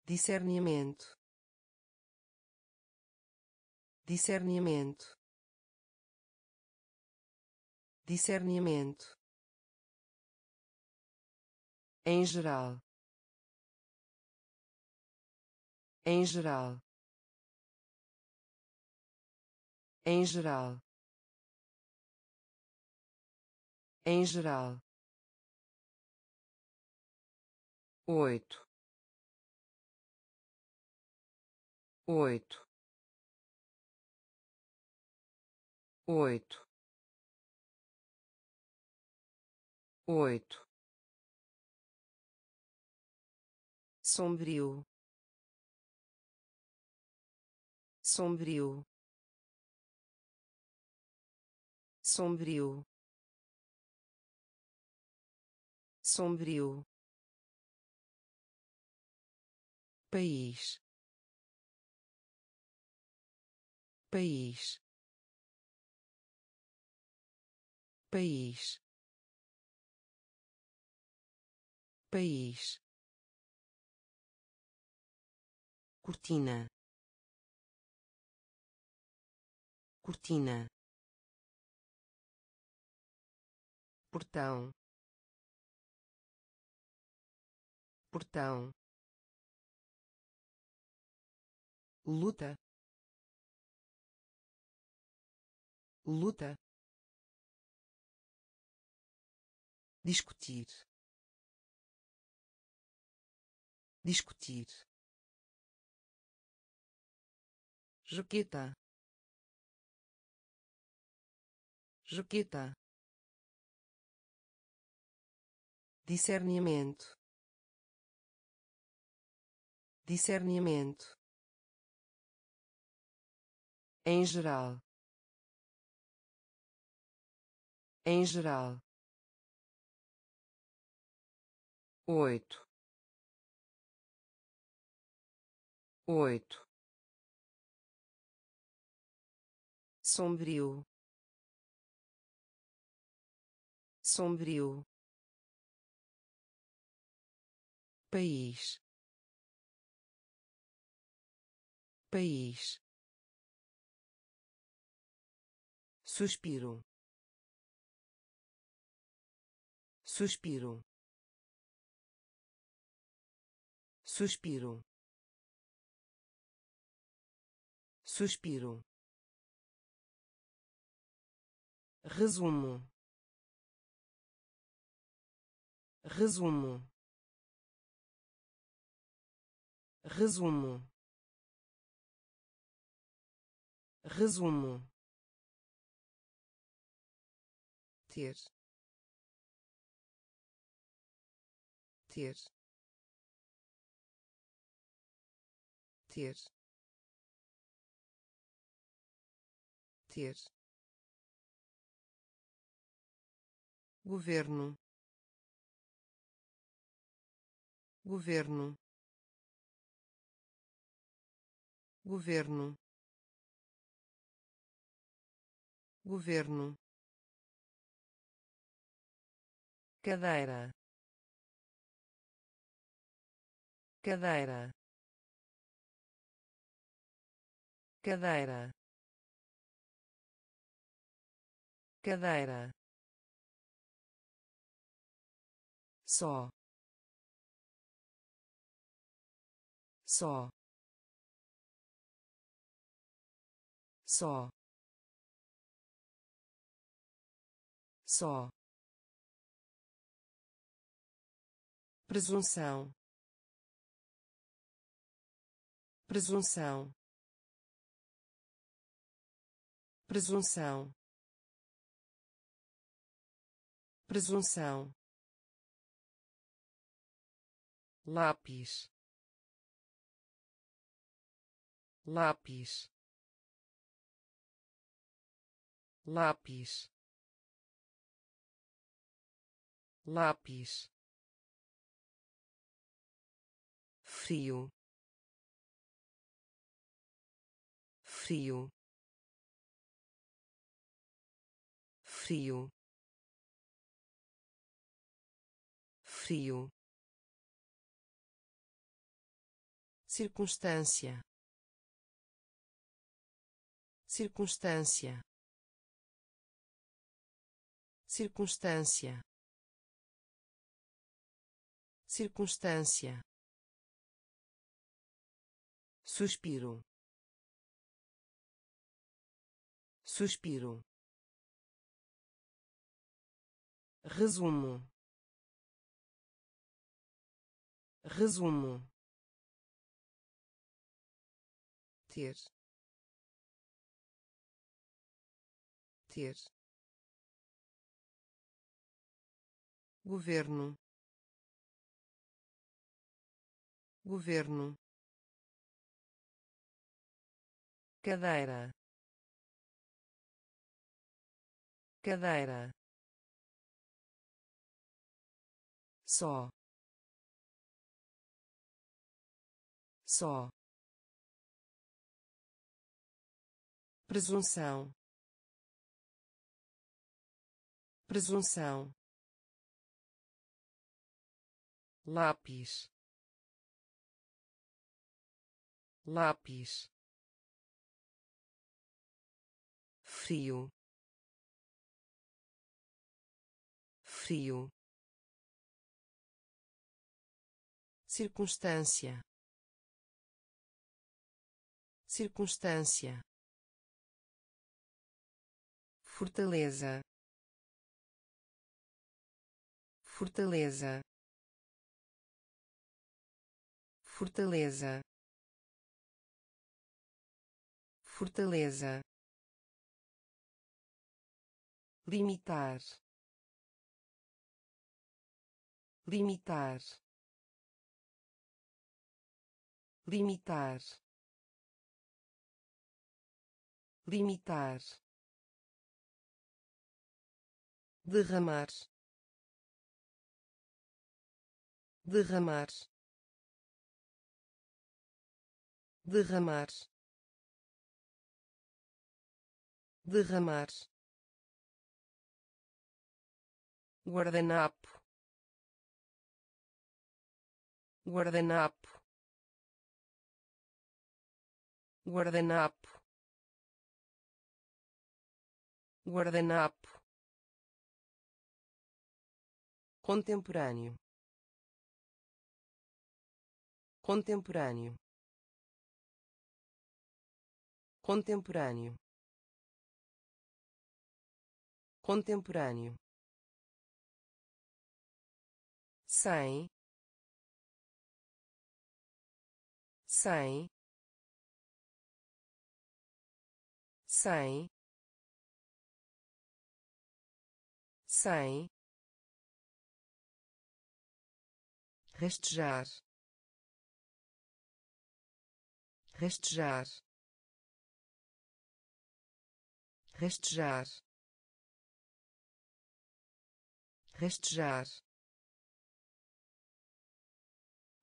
Discernimento. Discernimento. Discernimento. Em geral. Em geral. Em geral. Em geral oito. Oito. Oito. Oito. Sombrio. Sombrio. Sombrio. Sombrio país. País. País. País. Cortina. Cortina. Portão. Portão luta luta discutir discutir Jaqueta. Jaqueta. discernimento discernimento em geral. Em geral. Oito. Oito. Sombrio. Sombrio. País. País suspiro. Suspiro. Suspiro. Suspiro. Resumo. Resumo. Resumo. Resumo ter. Ter. Ter. Ter. Governo. Governo. Governo. Governo cadeira. Cadeira. Cadeira. Cadeira. Só. Só. Só. Só presunção presunção presunção presunção lápis lápis lápis lápis frio. Frio. Frio. Frio. Circunstância. Circunstância. Circunstância. Circunstância suspiro. Suspiro. Resumo. Resumo. Ter. Ter. Governo. Governo cadeira. Cadeira. Só. Só. Presunção. Presunção. Lápis. Lápis frio. Frio. Circunstância. Circunstância. Fortaleza. Fortaleza. Fortaleza. Fortaleza limitar. Limitar. Limitar. Limitar. Derramar. Derramar. Derramar. Derramar guardanapo. Guardanapo. Guardanapo. Guardanapo. Contemporâneo. Contemporâneo. Contemporâneo. Contemporâneo cem cem cem cem. Rastejar. Rastejar. Rastejar. Rastejar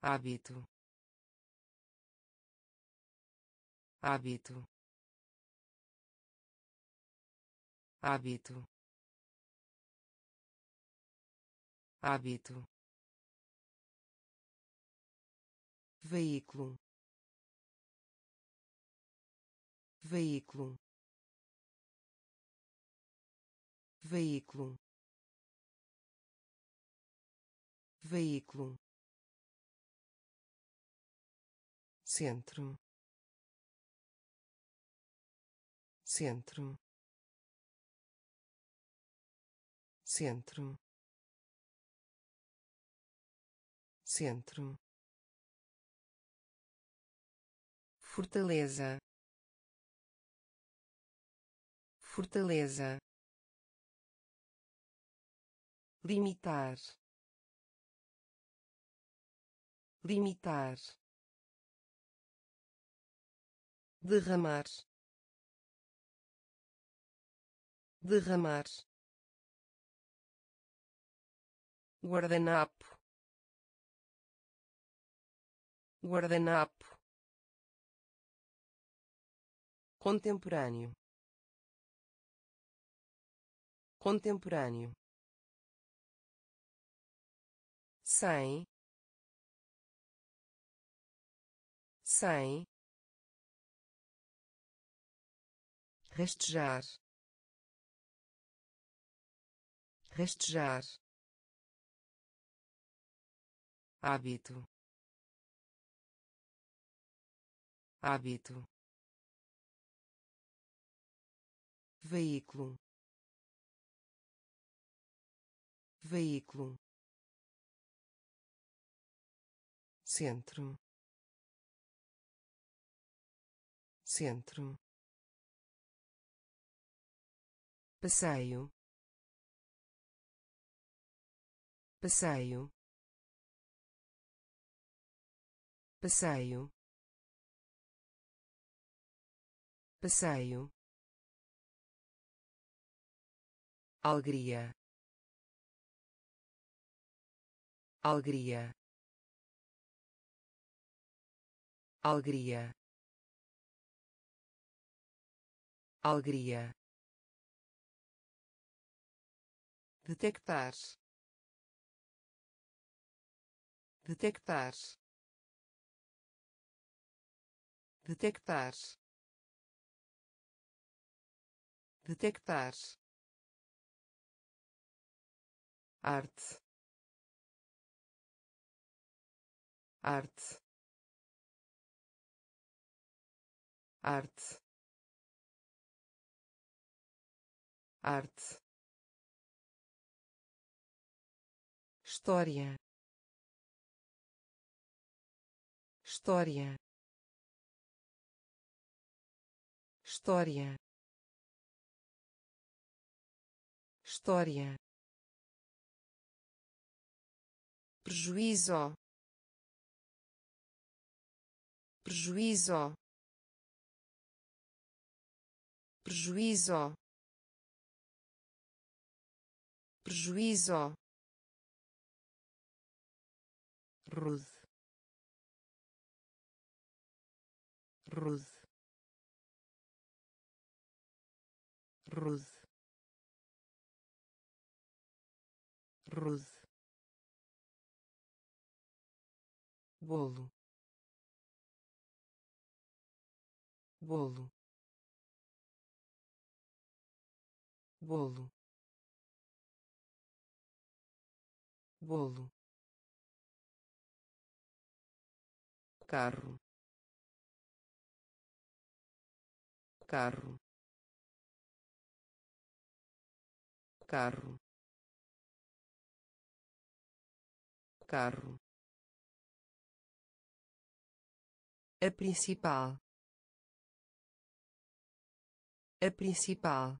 hábito. Hábito. Hábito. Hábito. Veículo. Veículo. Veículo. Veículo centro centro centro centro Fortaleza. Fortaleza. Limitar. Limitar. Derramar. Derramar. Guardanapo. Guardanapo contemporâneo contemporâneo cem cem rastejar rastejar hábito. Hábito. Veículo. Veículo. Centro. Centro passeio. Passeio. Passeio. Passeio. Alegria. Alegria. Alegria. Alegria detectar detectar detectar detectar. Arte. Arte. Arte. Arte história. História. História. História. Prejuízo. Prejuízo. Prejuízo. Prejuízo rude rude rude rude bolo. Bolo. Bolo. Bolo carro. Carro. Carro. Carro. A principal. A principal.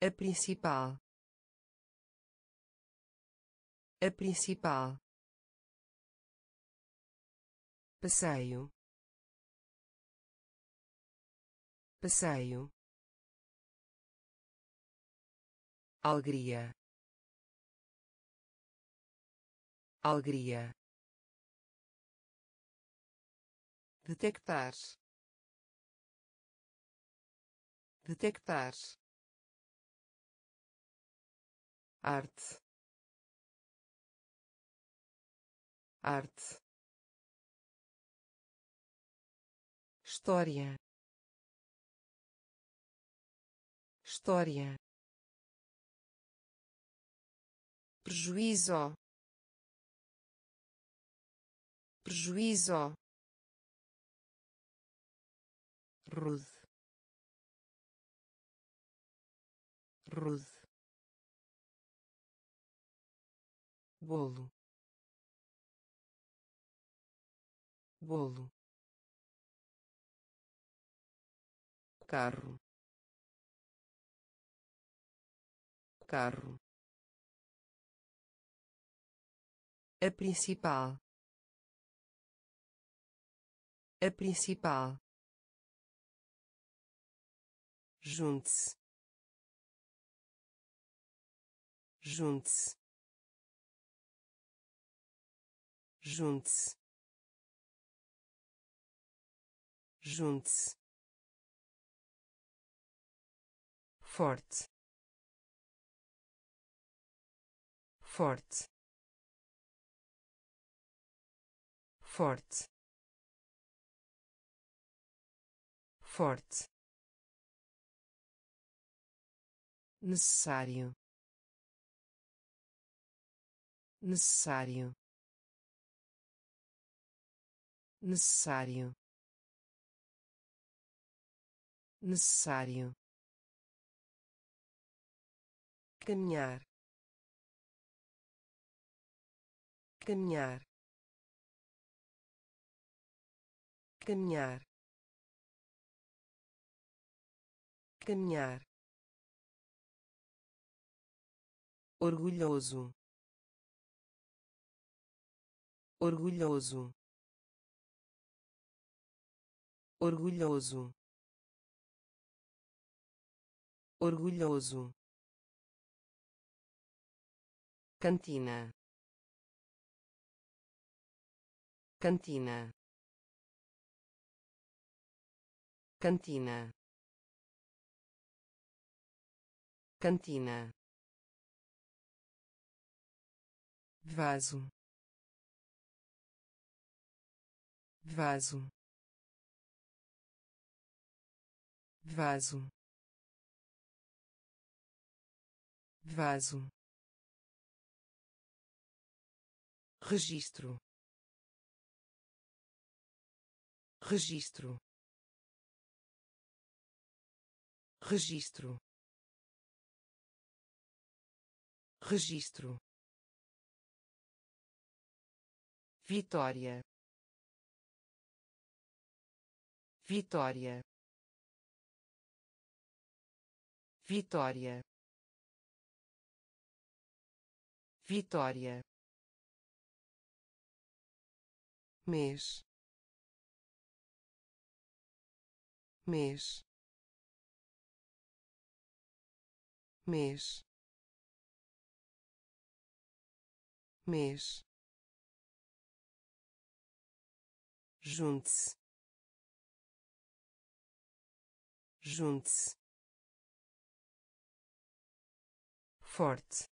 A principal. A principal passeio. Passeio. Alegria. Alegria. Detectar. Detectar. Arte. Arte história. História. Prejuízo. Prejuízo. Rude. Rude. Bolo. Bolo carro. Carro. A principal. A principal. Junte-se. Junte-se. Junte-se. Junte-se forte. Forte. Forte. Forte. Necessário. Necessário. Necessário. Necessário caminhar. Caminhar. Caminhar. Caminhar. Orgulhoso. Orgulhoso. Orgulhoso. Orgulhoso cantina. Cantina. Cantina. Cantina. Vaso. Vaso. Vaso. Vaso registro. Registro. Registro. Registro. Vitória. Vitória. Vitória. Vitória mês. Mês. Mês. Mês. Junte-se. Junte-se. Forte.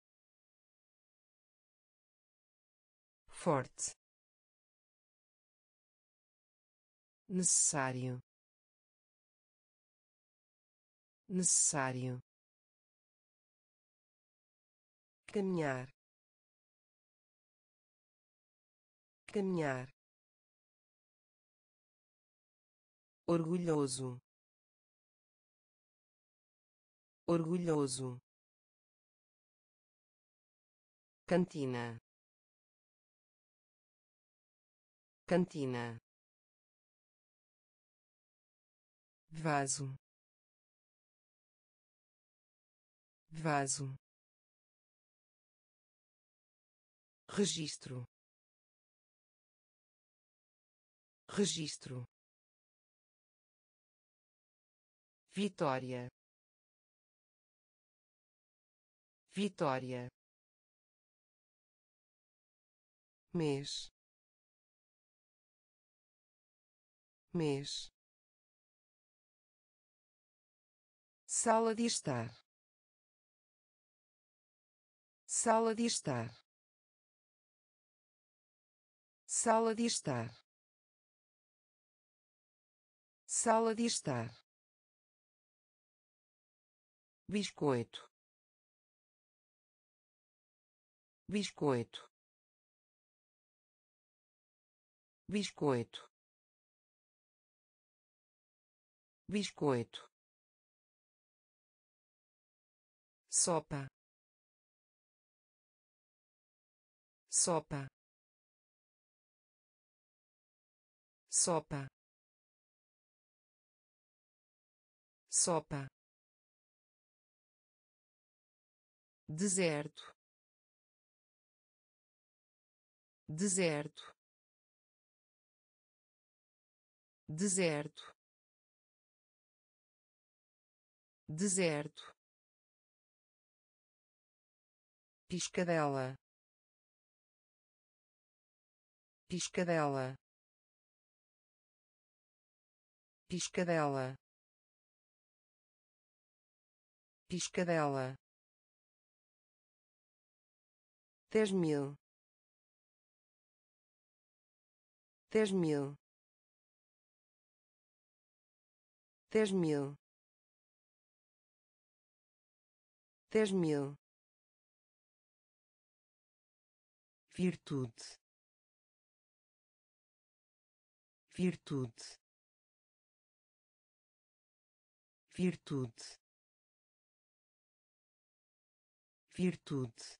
Forte necessário. Necessário. Caminhar. Caminhar. Orgulhoso. Orgulhoso. Cantina. Cantina vaso. Vaso. Registro. Registro. Vitória. Vitória. Mês. Mês sala de estar. Sala de estar. Sala de estar. Sala de estar. Biscoito. Biscoito. Biscoito. Biscoito sopa. Sopa. Sopa. Sopa. Deserto. Deserto. Deserto. Deserto piscadela. Piscadela. Piscadela. Piscadela. Dez mil. Dez mil. Dez mil. Dez mil virtude. Virtude. Virtude. Virtude.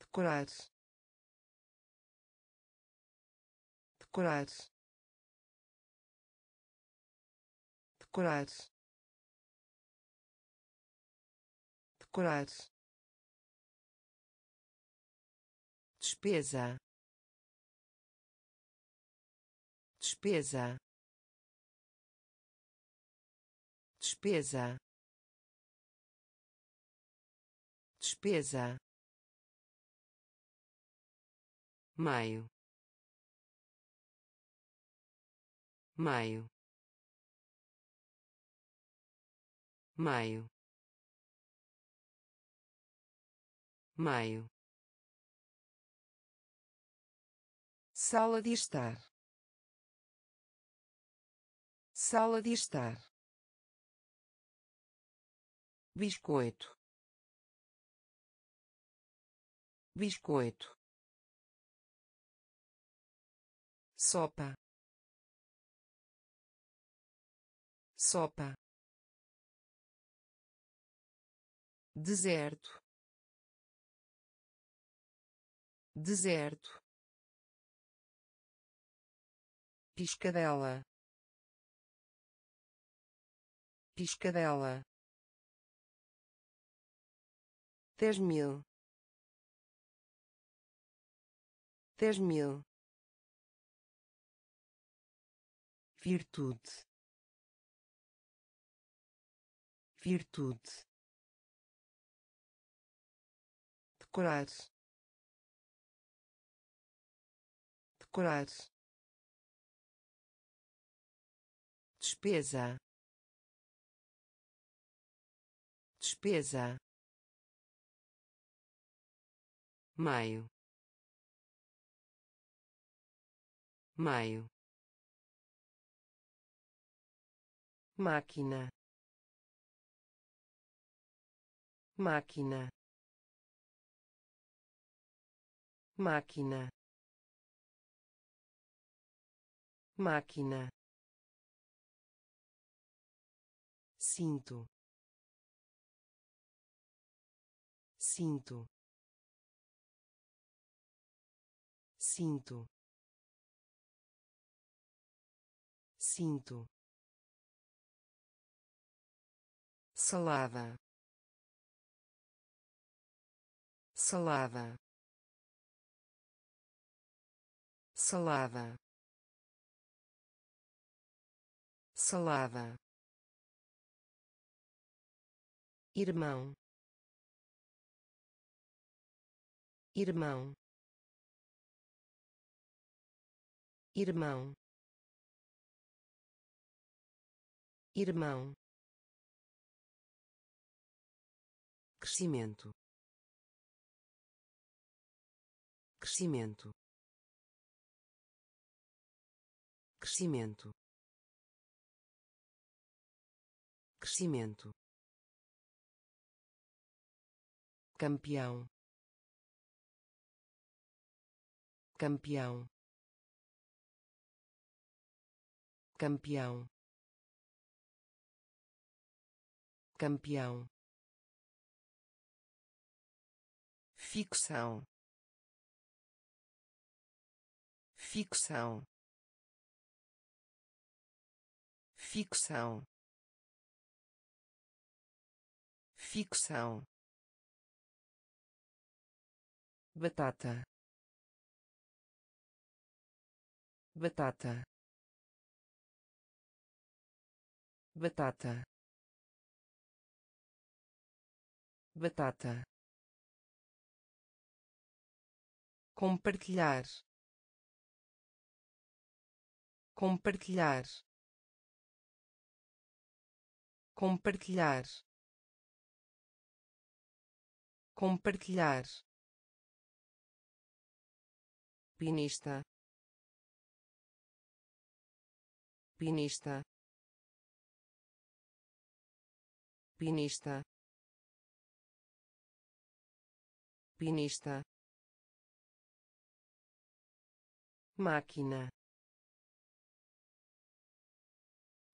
Decorar. Decorar. Decorar. Decorar despesa. Despesa. Despesa. Despesa. Maio. Maio. Maio. Maio sala de estar. Sala de estar. Biscoito. Biscoito. Sopa. Sopa. Deserto. Deserto piscadela. Piscadela. Dez mil. Dez mil. Virtude. Virtude. Decorar decorar despesa. Despesa. Maio. Maio. Máquina. Máquina. Máquina. Máquina cinto cinto cinto cinto salada. Salada. Salada. Salada irmão. Irmão. Irmão. Irmão. Crescimento. Crescimento. Crescimento. Crescimento campeão. Campeão. Campeão. Campeão. Ficção. Ficção. Ficção. Ficção batata. Batata. Batata. Batata. Compartilhar. Compartilhar. Compartilhar. Compartilhar pinista. Pinista. Pinista. Pinista. Máquina.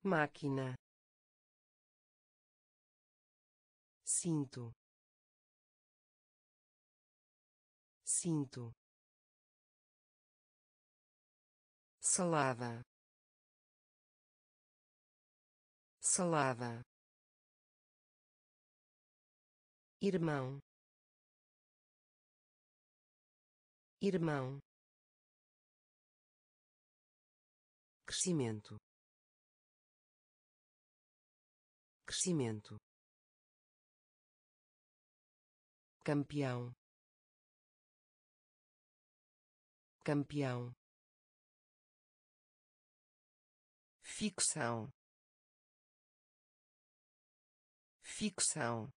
Máquina. Cinto. Cinto salada. Salada. Irmão. Irmão. Crescimento. Crescimento. Campeão. Campeão ficção. Ficção.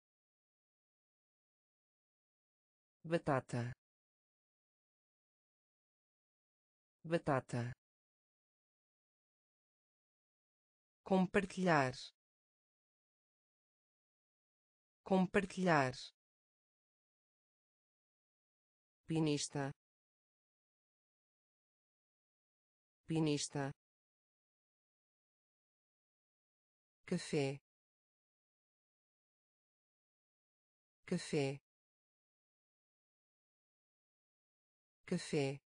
Batata. Batata. Compartilhar. Compartilhar. Pinista. Pinista café. Café. Café.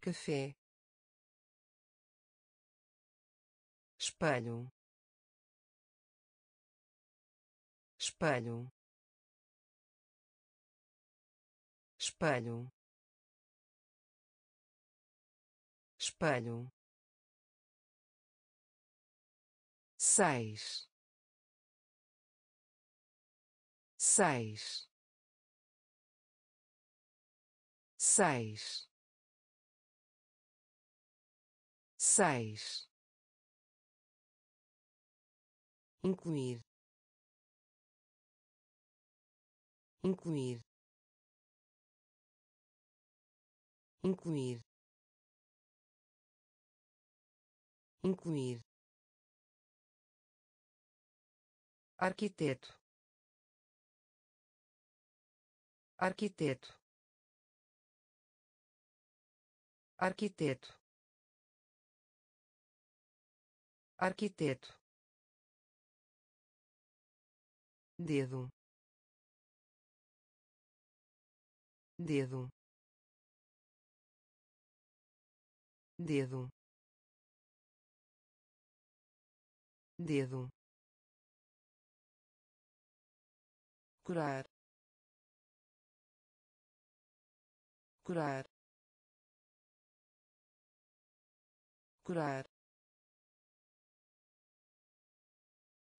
Café. Espelho. Espelho. Espelho. Espelho seis. Seis. Seis. Seis. Incluir. Incluir. Incluir. Incluir arquiteto. Arquiteto. Arquiteto. Arquiteto. Dedo. Dedo. Dedo. Dedo curar. Curar. Curar.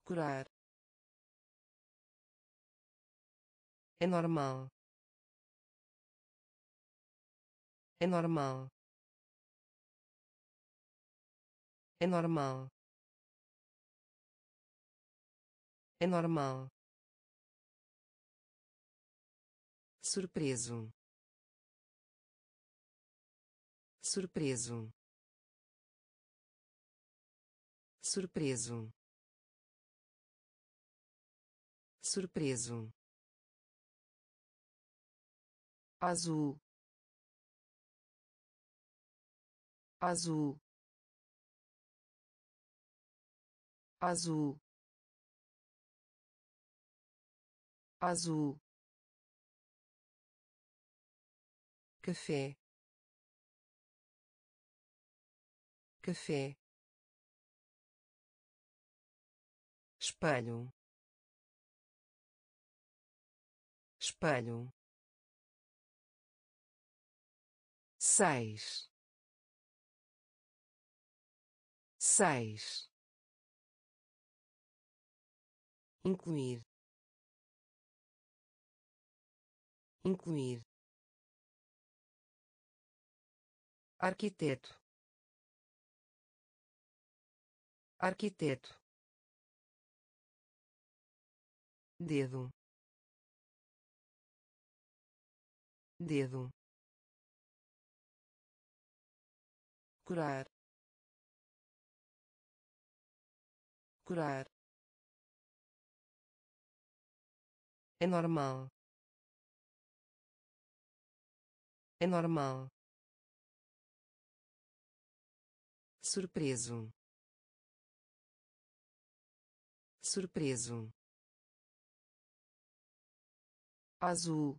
Curar. É normal. É normal. É normal. É normal surpreso. Surpreso. Surpreso. Surpreso. Azul. Azul. Azul. Azul café. Café. Espelho. Espelho. Seis. Seis. Incluir. Incluir arquiteto. Arquiteto. Dedo. Dedo. Curar. Curar. É normal. É normal surpreso. Surpreso. Azul.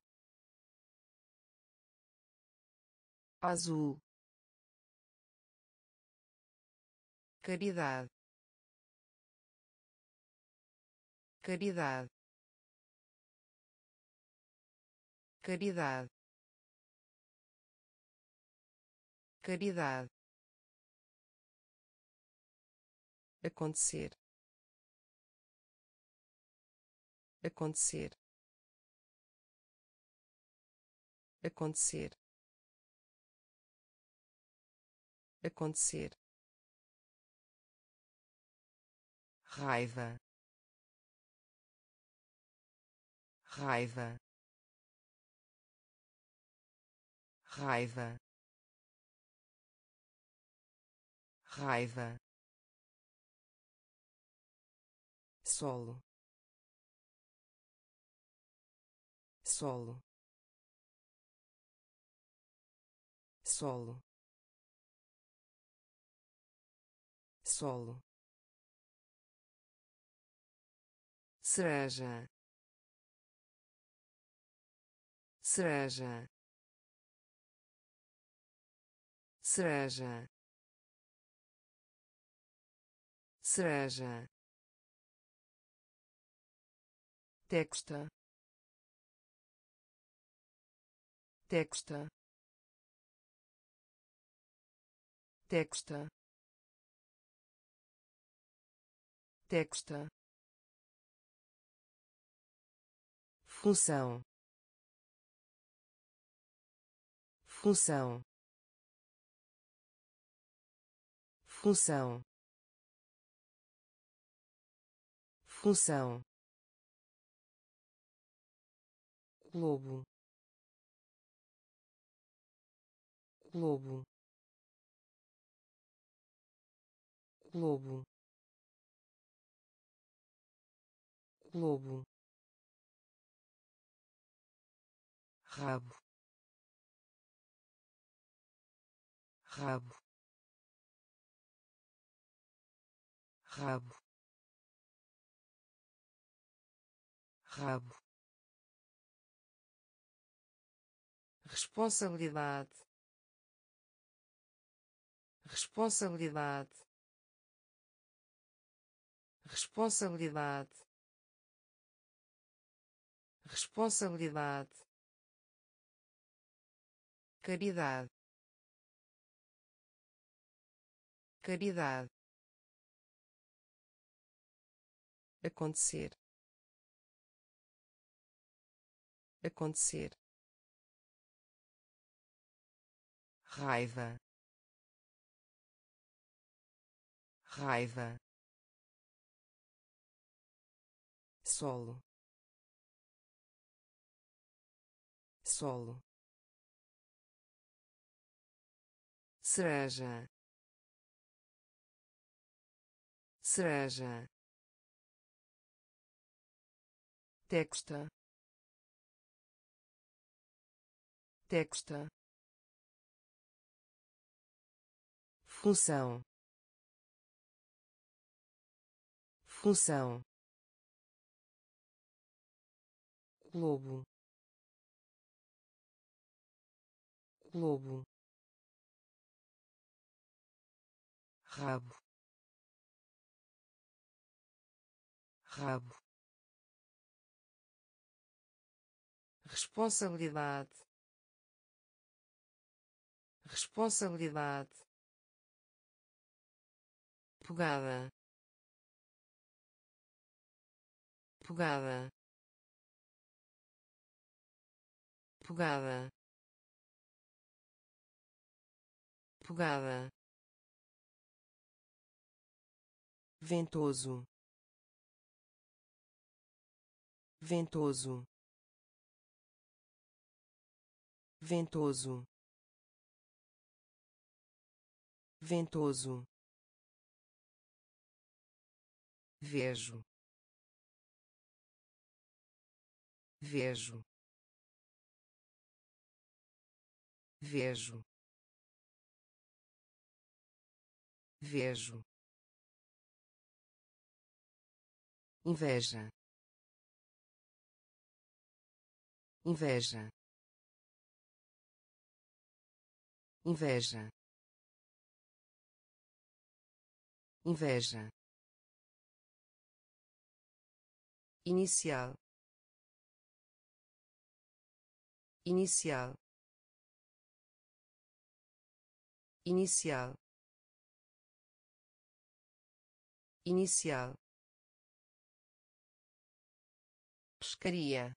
Azul. Caridade. Caridade. Caridade. Caridade acontecer. Acontecer. Acontecer. Acontecer. Raiva. Raiva. Raiva. Raiva solo. Solo. Solo. Solo. Cereja. Cereja. Cereja. Cereja texta. Texta. Texta. Texta. Função. Função. Função. Função globo. Globo. Globo. Globo. Rabo. Rabo. Rabo. Rabo responsabilidade. Responsabilidade. Responsabilidade. Responsabilidade. Caridade. Caridade. Acontecer. Acontecer raiva. Raiva. Solo. Solo. Cereja. Cereja. Texta. Texta função. Função. Globo. Globo. Rabo. Rabo. Responsabilidade. Responsabilidade pegada pegada pegada pegada ventoso. Ventoso. Ventoso. Ventoso vejo. Vejo. Vejo. Vejo. Inveja. Inveja. Inveja. Inveja inicial. Inicial. Inicial. Inicial. Pescaria.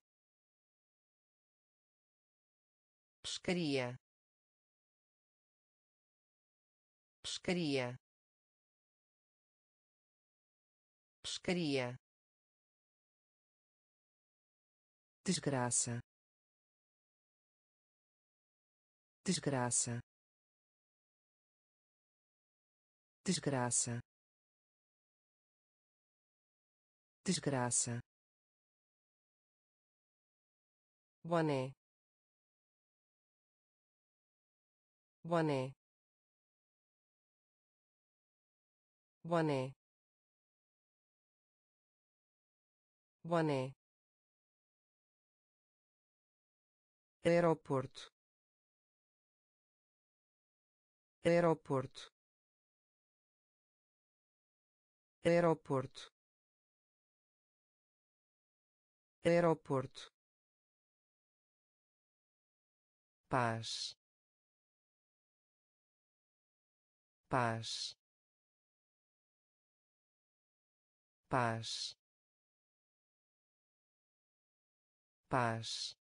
Pescaria. Pescaria. Pescaria desgraça. Desgraça. Desgraça. Desgraça. Boné. Boné. Boné. Boné aeroporto. Aeroporto. Aeroporto. Aeroporto. Paz. Paz. Paz. Paz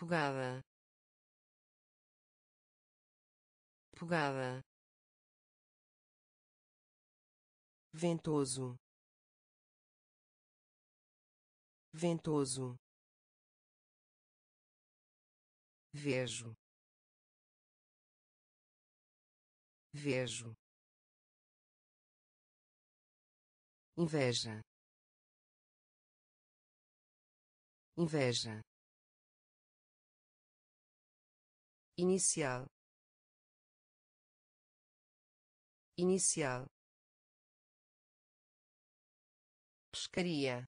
pegada pegada ventoso ventoso vejo Vejo. Inveja. Inveja. Inicial. Inicial. pescaria.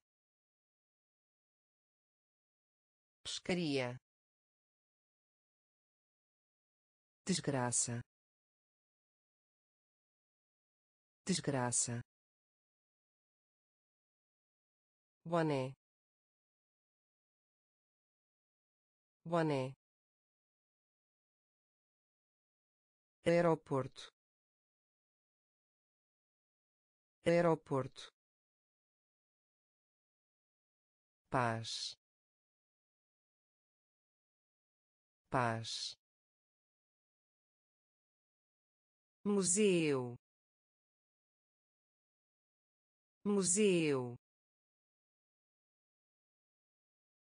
Pescaria. Desgraça. Desgraça. Boné. Boné aeroporto. Aeroporto. Paz. Paz. Museu. Museu.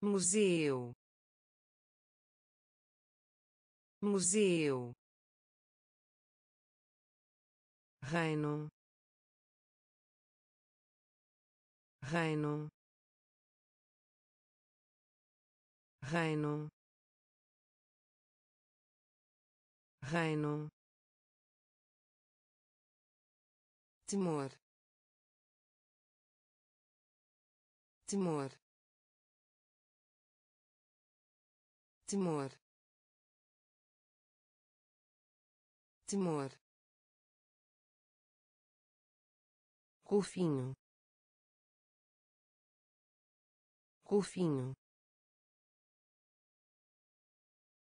Museu. Museu reino reino reino reino temor temor temor temor golfinho. Golfinho.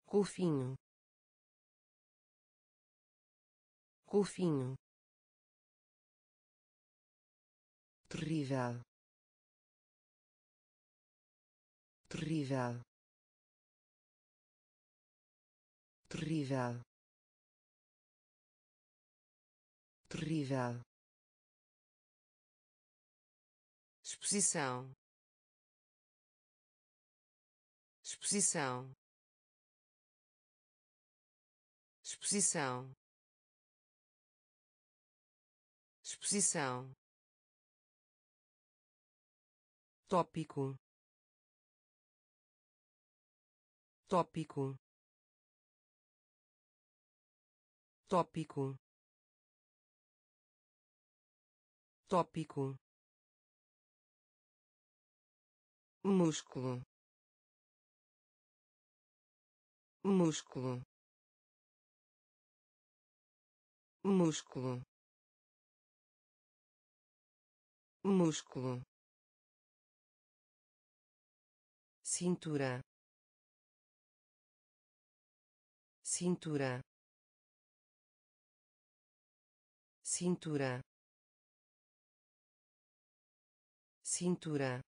Golfinho. Golfinho. Terrível. Terrível. Terrível. Terrível exposição. Exposição. Exposição. Exposição. Tópico. Tópico. Tópico. Tópico músculo. Músculo. Músculo. Músculo. Cintura. Cintura. Cintura. Cintura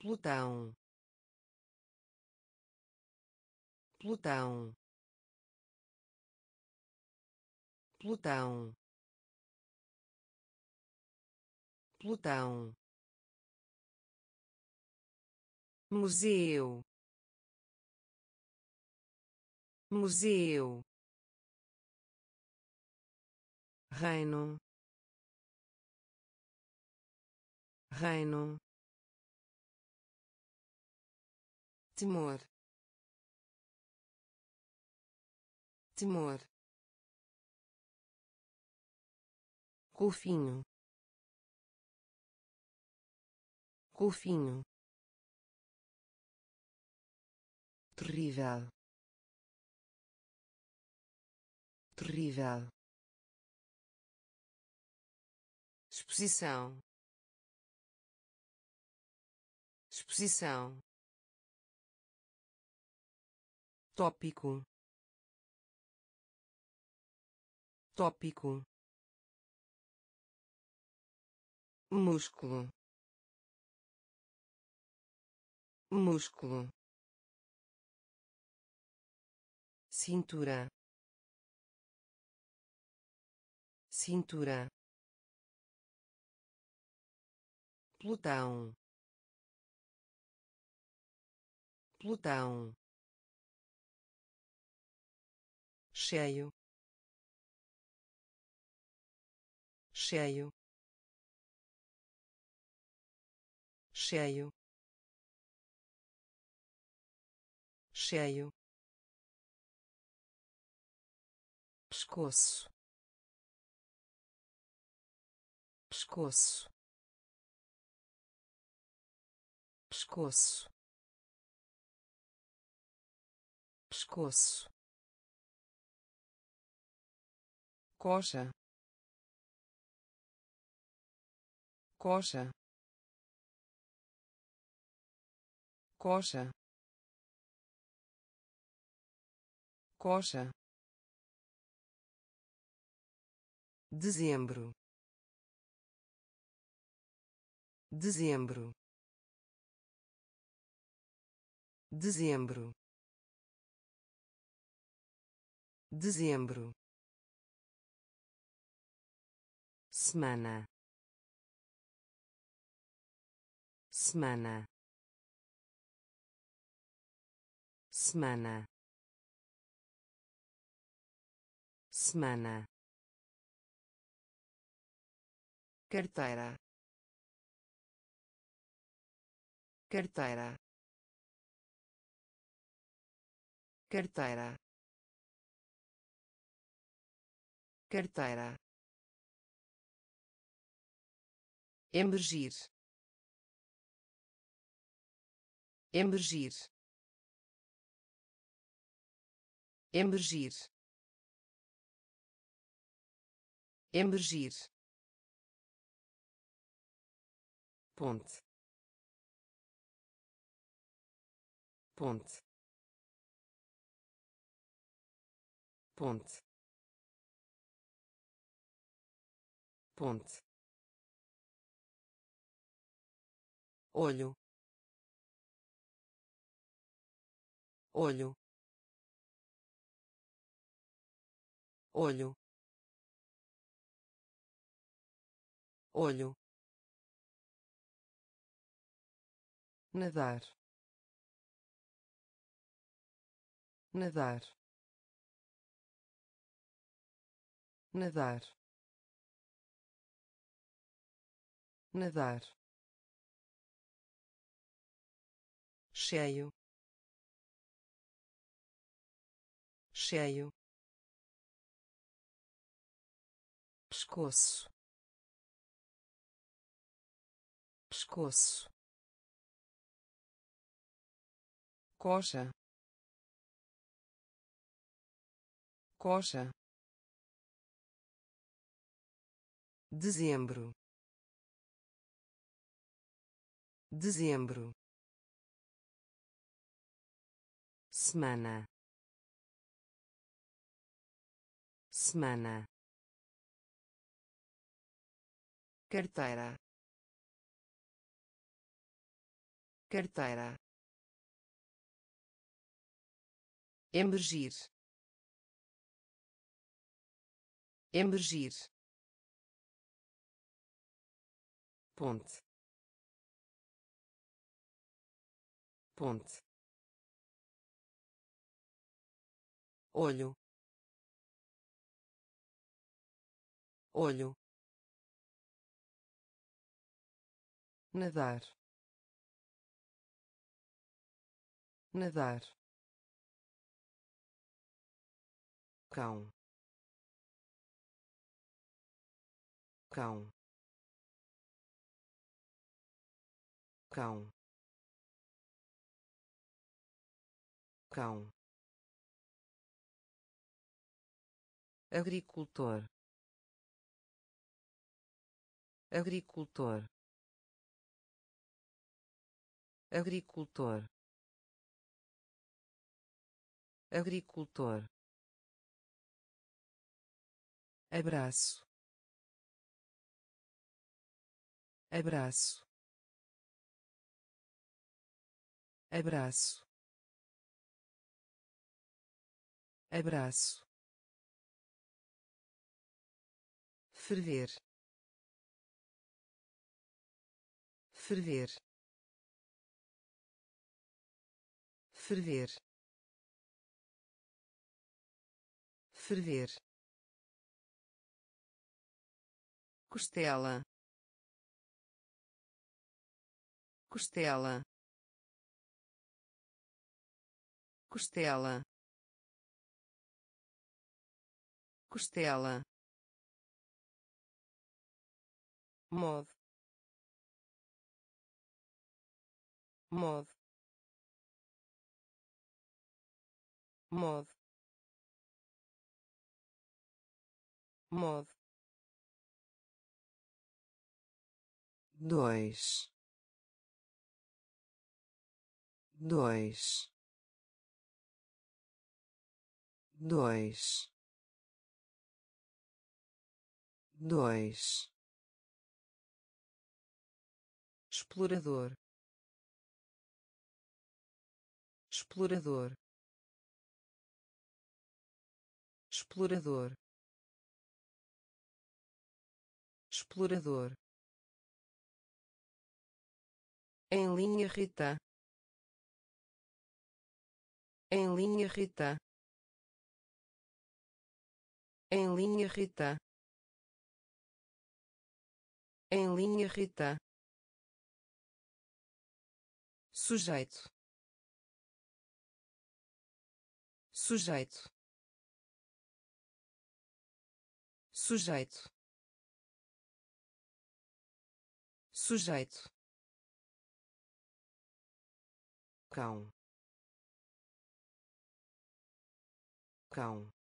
Plutão. Plutão. Plutão. Plutão. Museu. Museu. Reino. Reino temor. Temor. Golfinho. Golfinho. Terrível. Terrível. Exposição. Exposição tópico. Tópico. Músculo. Músculo. Cintura. Cintura. Plutão. Plutão cheio. Cheio. Cheio. Cheio. Pescoço. Pescoço. Pescoço. Pescoço coxa. Coxa. Coxa. Coxa. Dezembro. Dezembro. Dezembro. Dezembro semana. Semana. Semana. Semana. Carteira. Carteira. Carteira. Carteira emergir. Emergir. Emergir. Emergir. Ponte. Ponte. Ponte. Ponte olho olho olho olho. Nadar nadar nadar. Nadar cheio. Cheio. Pescoço. Pescoço. Coxa. Coxa. Dezembro. Dezembro semana. Semana. Carteira. Carteira. Emergir. Emergir. Ponte. Ponte olho. Olho. Nadar. Nadar. Cão. Cão. Cão. Cão agricultor. Agricultor. Agricultor. Agricultor. Abraço. Abraço. Abraço. Abraço ferver. Ferver. Ferver. Ferver. Costela. Costela. Costela. Costela modo. Modo. Modo. Modo. Dois. Dois. Dois. Dois explorador. Explorador. Explorador. Explorador. Em linha Rita em linha Rita em linha Rita em linha Rita sujeito. Sujeito. Sujeito. Sujeito. Cão. Cão.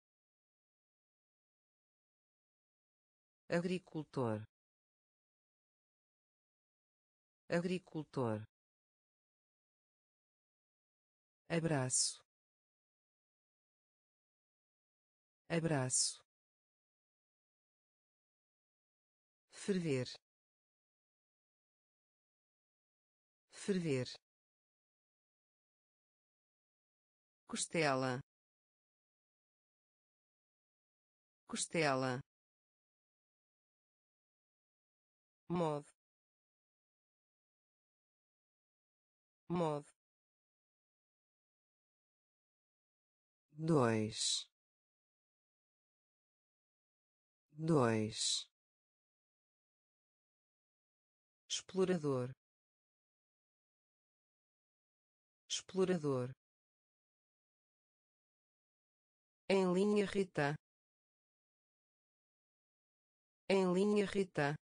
Agricultor. Agricultor abraço. Abraço. Ferver. Ferver. Costela. Costela. Modo modo dois. Dois. Explorador. Explorador. Em linha Rita em linha Rita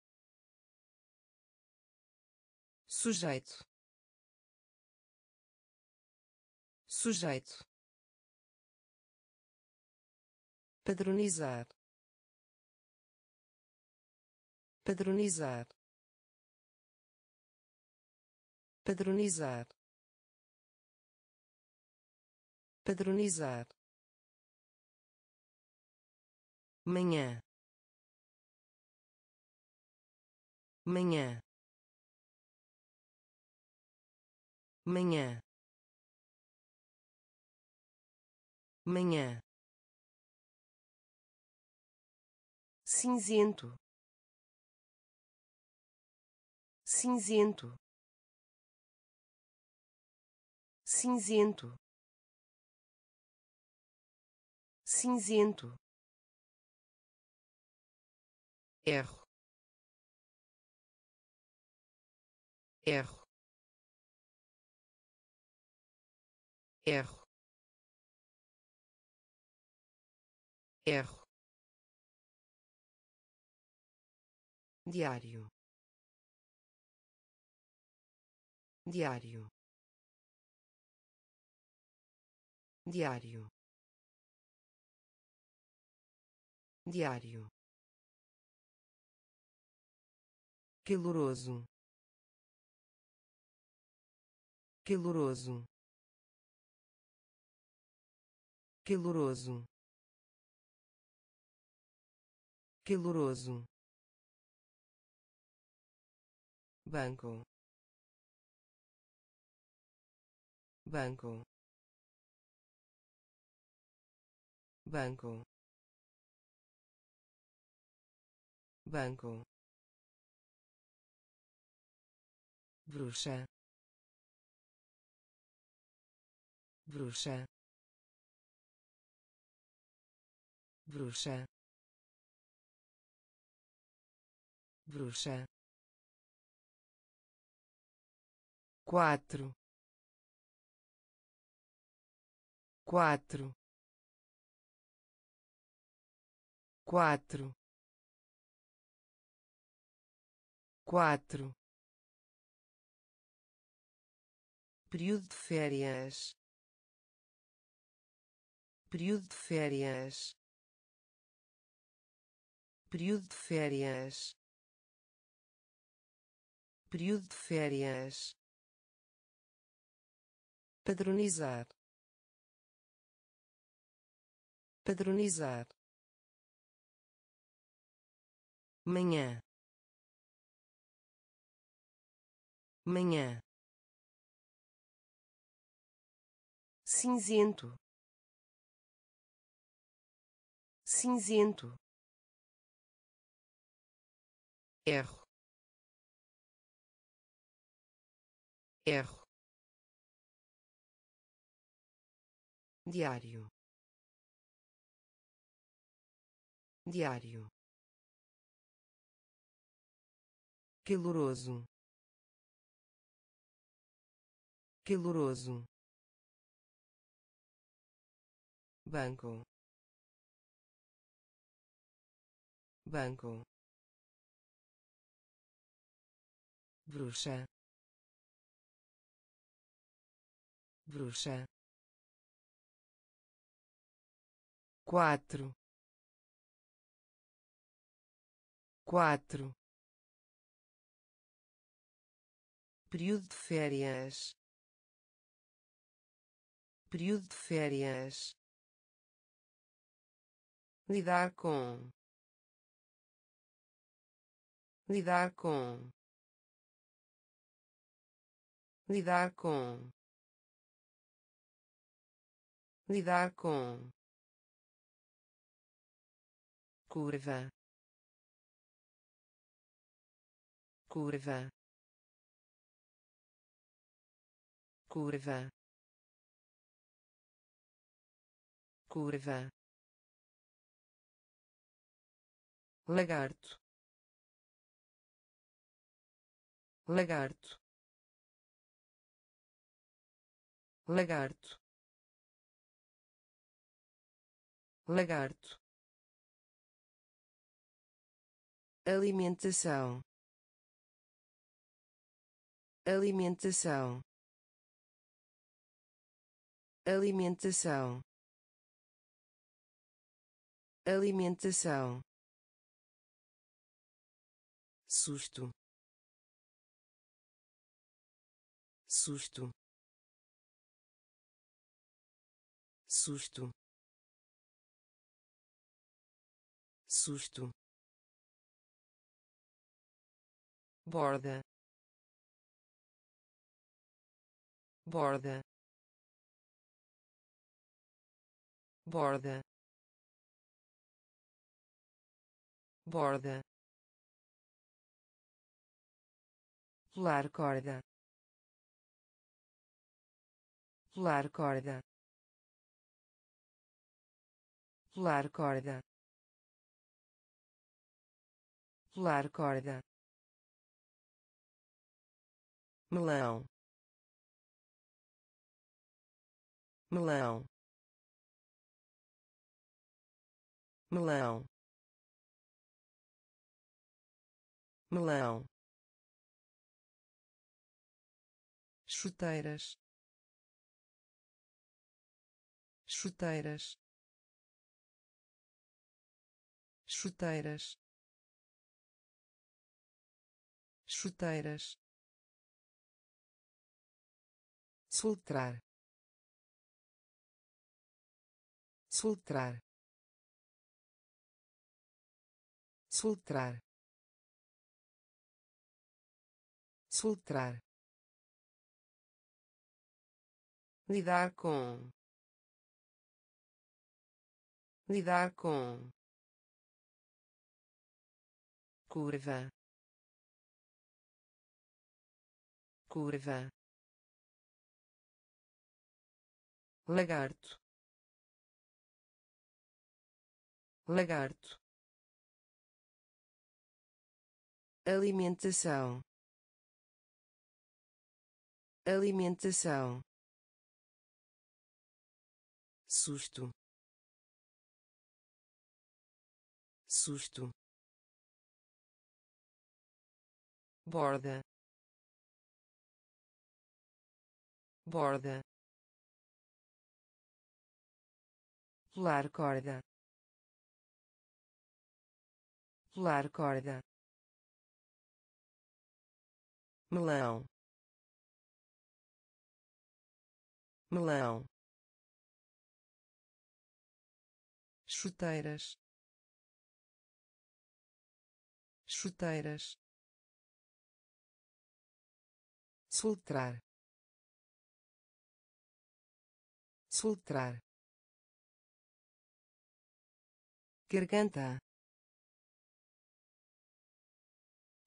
sujeito. Sujeito padronizar padronizar padronizar padronizar. Manhã. Manhã. Manhã. Manhã cinzento. Cinzento. Cinzento. Cinzento. Erro. Erro. Erro. Erro diário. Diário. Diário. Diário. Caloroso. Caloroso. Caloroso. Caloroso banco. Banco. Banco. Banco. Bruxa. Bruxa. Bruxa. Bruxa quatro. Quatro. Quatro. Quatro. Período de férias. Período de férias. Período de férias. Período de férias padronizar padronizar. Manhã. Manhã. Cinzento. Cinzento. Erro. Erro diário. Diário. Caloroso. Caloroso. Banco. Banco. Bruxa. Bruxa quatro. Quatro. Período de férias. Período de férias. Lidar com. Lidar com. Lidar com. Lidar com curva. Curva. Curva. Curva. Lagarto. Lagarto. Lagarto. Lagarto alimentação. Alimentação. Alimentação. Alimentação. Susto. Susto. Susto. Susto borda. Borda. Borda. Borda. Pular corda. Pular corda. Pular corda. Pular corda melão melão melão melão. Chuteiras. Chuteiras. Chuteiras. Chuteiras soltar soltar soltar soltar lidar com. Lidar com. Curva. Curva lagarto. Lagarto. Alimentação. Alimentação. Susto. Susto. Borda. Borda pular corda. Pular corda. Melão. Melão. Chuteiras. Chuteiras. Soltrar. Soltrar garganta.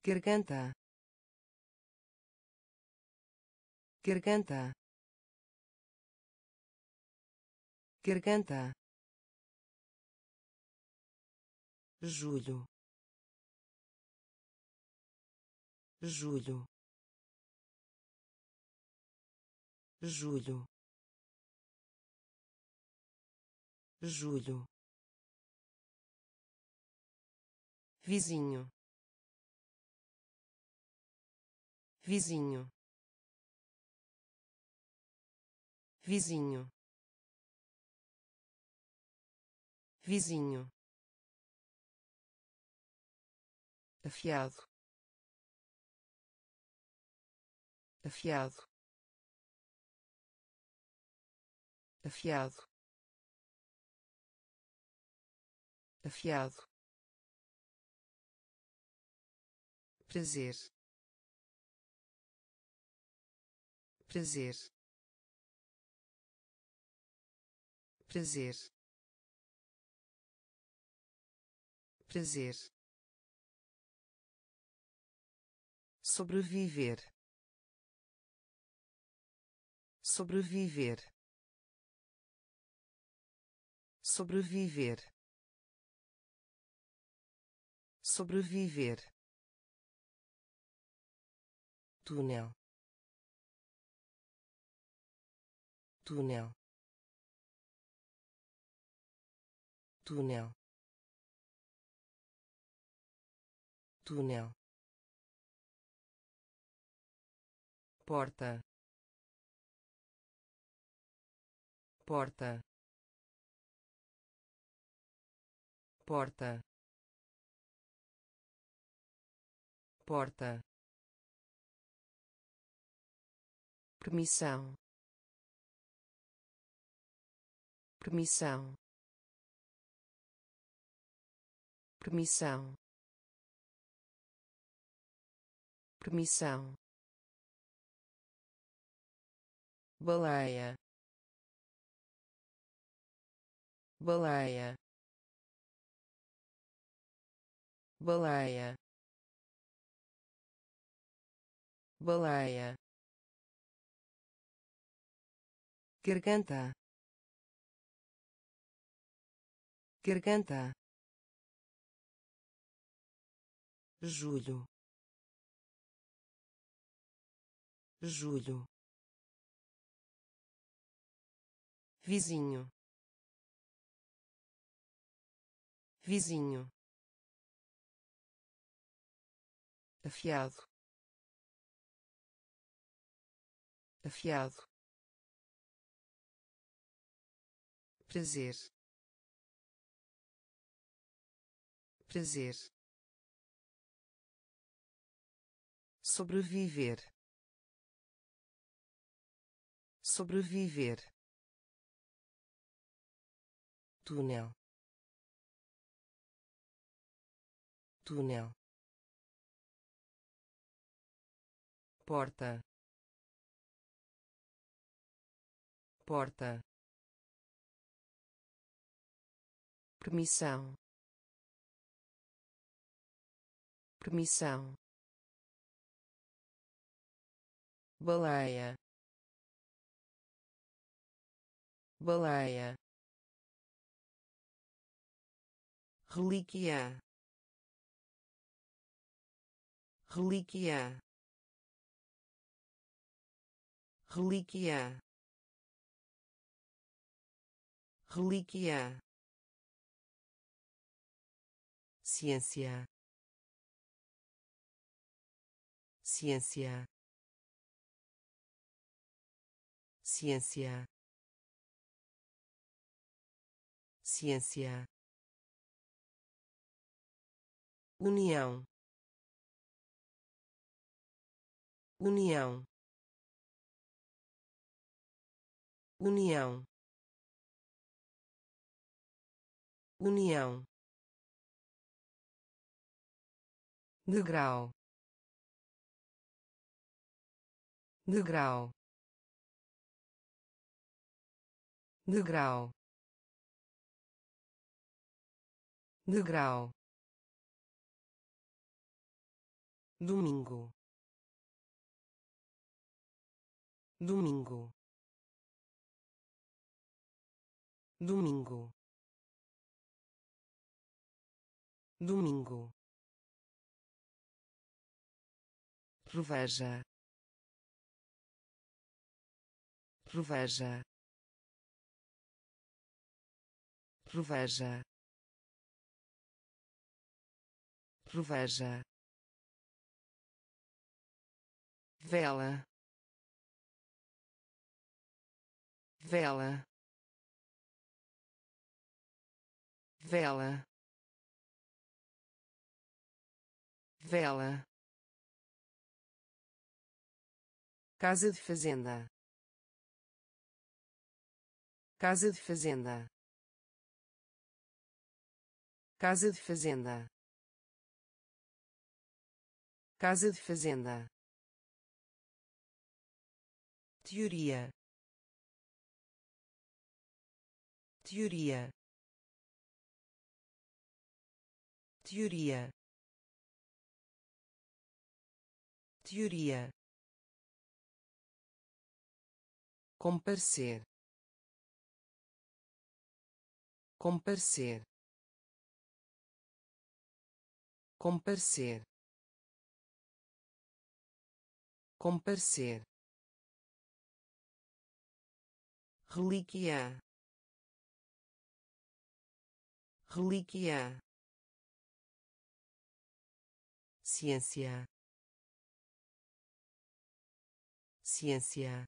Garganta. Garganta. Garganta. Julho. Julho. Julho. Julho vizinho. Vizinho. Vizinho. Vizinho. Afiado. Afiado. Afiado. Afiado prazer. Prazer. Prazer. Prazer. Sobreviver. Sobreviver. Sobreviver. Sobreviver túnel. Túnel. Túnel. Túnel. Porta. Porta. Porta. Porta permissão. Permissão. Permissão. Permissão. Baleia. Baleia. Baleia. Baleia garganta. Garganta. Julho. Julho. Vizinho. Vizinho. Afiado. Afiado prazer. Prazer. Sobreviver. Sobreviver. Túnel. Túnel. Porta. Porta permissão. Permissão. Baleia. Baleia. Relíquia. Relíquia. Relíquia. Relíquia ciência. Ciência. Ciência. Ciência. União. União. União. União degrau. Degrau. Degrau. Degrau. Domingo. Domingo. Domingo. Domingo Proveja. Proveja. Proveja. Proveja. Vela. Vela. Vela. Vela. Casa de fazenda. Casa de fazenda. Casa de fazenda. Casa de fazenda. Teoria. Teoria. Teoria. Teoria. Comparecer. Comparecer. Comparecer. Comparecer. Relíquia relíquia ciência ciência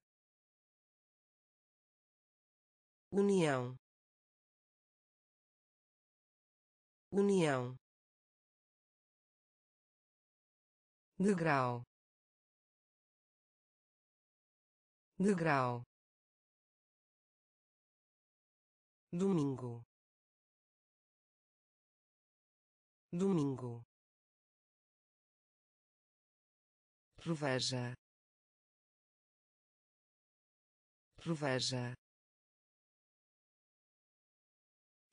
união. União. Degrau. Degrau. Domingo. Domingo. Proveja. Proveja.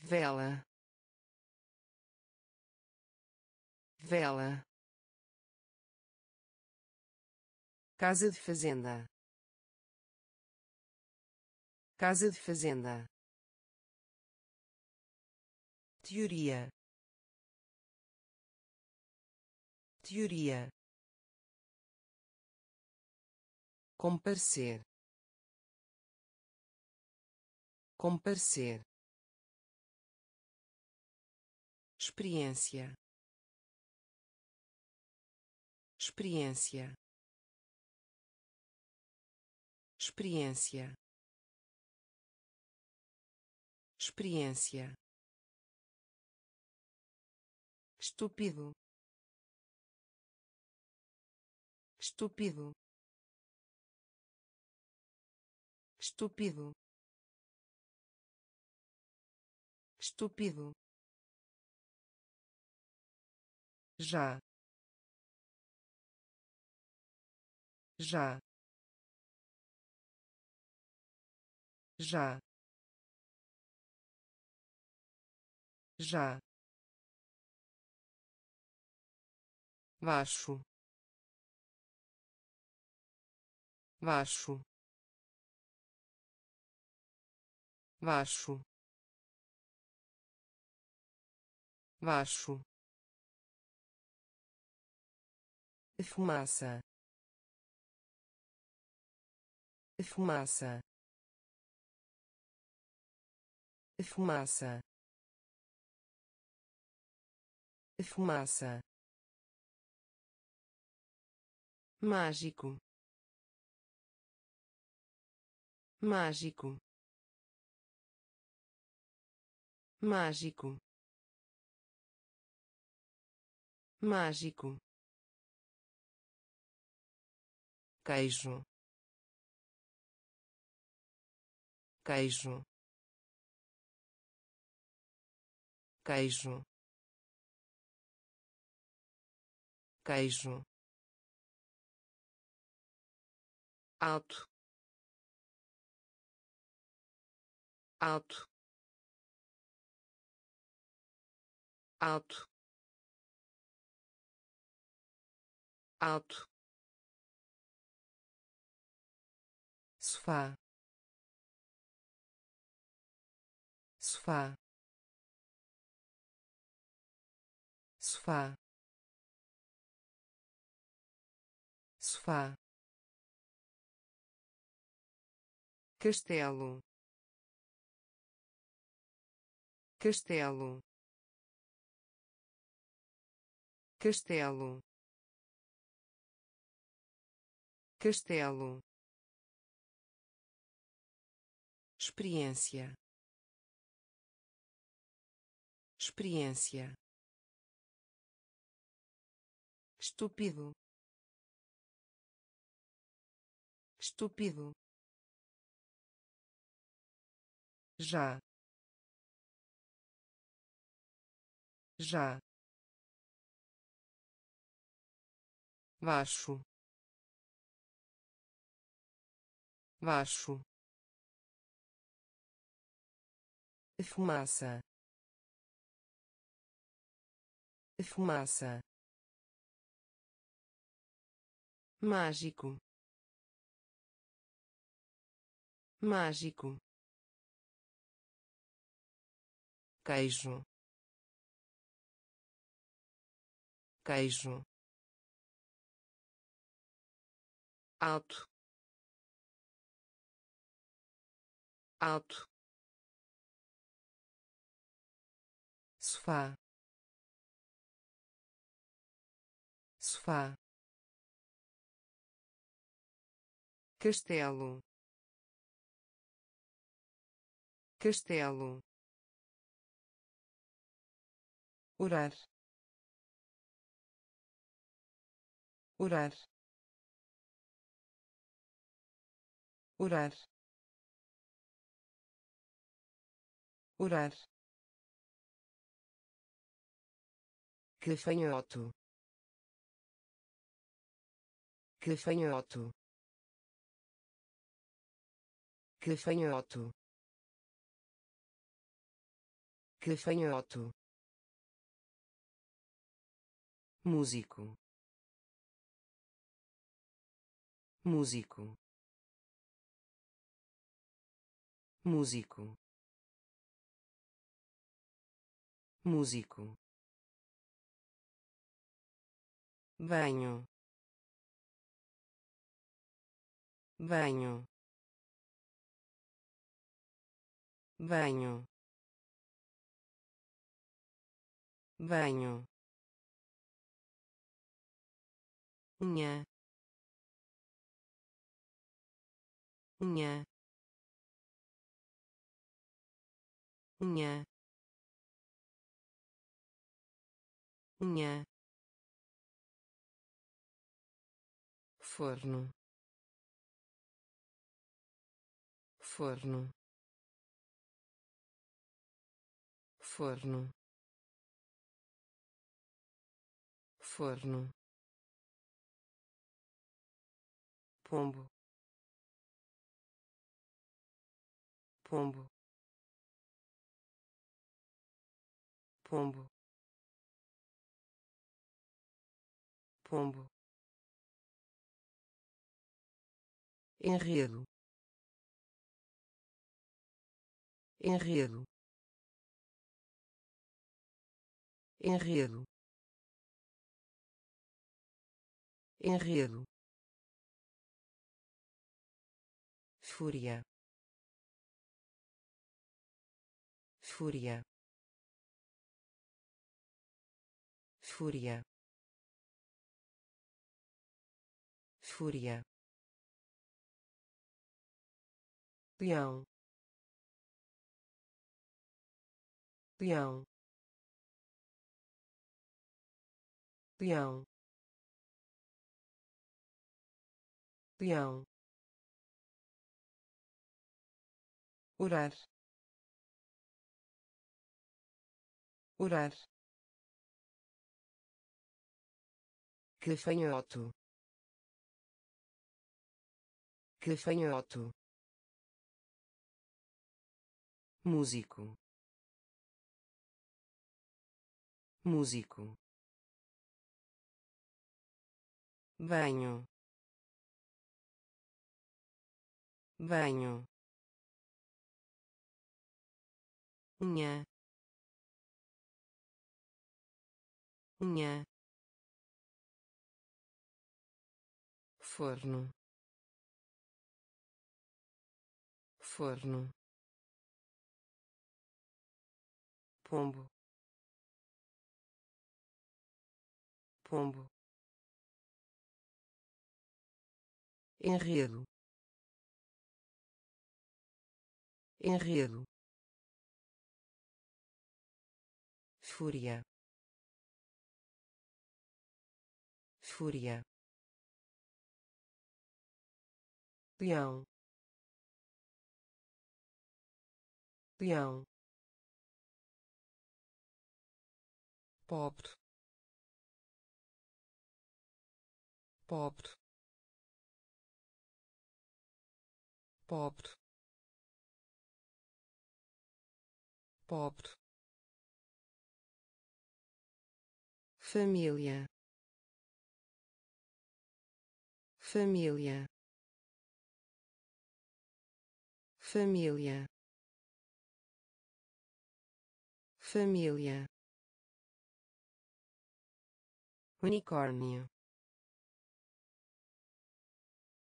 Vela. Vela. Casa de fazenda. Casa de fazenda. Teoria. Teoria. Comparecer. Comparecer experiência. Experiência. Experiência. Experiência. Estúpido. Estúpido. Estúpido. Estúpido já. Já. Já. Já. Baixo baixo baixo baixo fumaça. Fumaça. Fumaça. Fumaça. Mágico. Mágico. Mágico. Mágico queijo. Queijo. Queijo. Queijo. Alto. Alto. Alto. Alto sofá. Sofá. Sofá. Sofá. Castelo. Castelo. Castelo. Castelo experiência. Experiência. Estúpido. Estúpido. Já. Já. Baixo. Baixo fumaça. Fumaça. Mágico. Mágico. Queijo. Queijo. Alto. Alto sofá. Sofá. Castelo. Castelo. Orar. Orar. Orar. Orar gafanhoto gafanhoto gafanhoto gafanhoto músico. Músico. Músico. Músico banho banho banho banho unha. Unha. Unha. Unha forno. Forno. Forno. Forno. Pombo. Pombo. Pombo. Pombo enredo. Enredo. Enredo. Enredo. Fúria. Fúria. Fúria. Fúria leão leão leão leão orar. Orar. Gafanhoto gafanhoto músico. Músico. Banho. Banho. Unha. Unha. Forno. Forno pombo. Pombo. Enredo. Enredo. Fúria. Fúria. Leão. Leão pobre. Pobre. Pobre. Pobre. Família. Família. Família. Família unicórnio.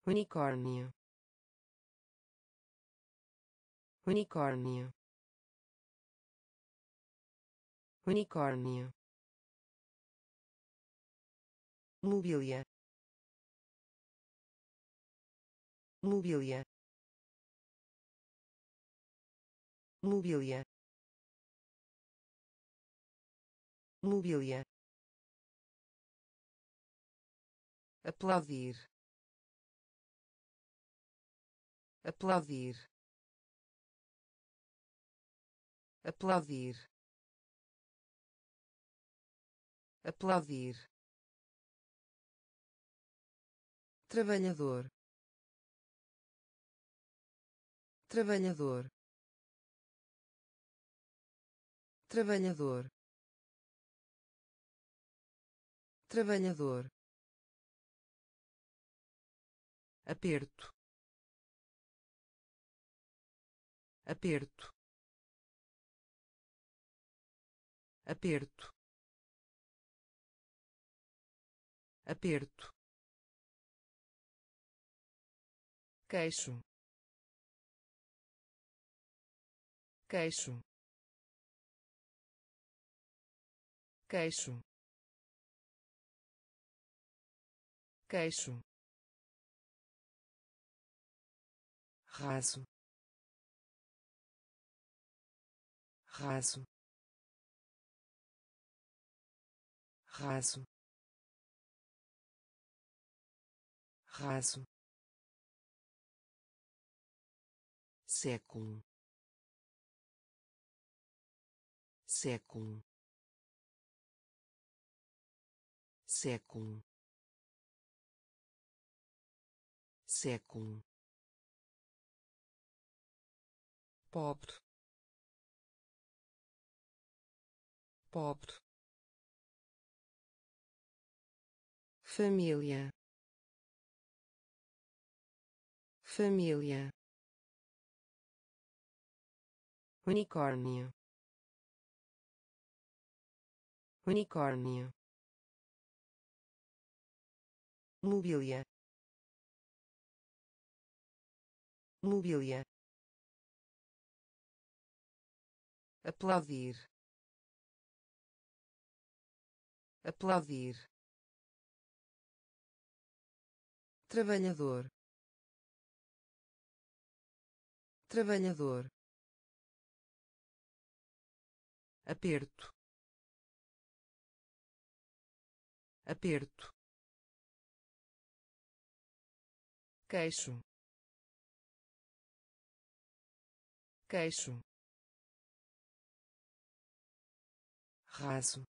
Unicórnio. Unicórnio. Unicórnio. Mobília. Mobília. Mobília. Mobília aplaudir. Aplaudir. Aplaudir. Aplaudir. Trabalhador. Trabalhador. Trabalhador. Trabalhador aperto. Aperto. Aperto. Aperto. Queixo. Queixo. Queixo. Queixo raso. Raso. Raso. Raso. Século. Século. Século. Século pobre. Pobre. Família. Família. Unicórnio. Unicórnio. Mobília. Mobília aplaudir. Aplaudir. Trabalhador. Trabalhador. Aperto. Aperto. Queixo. Queixo raso.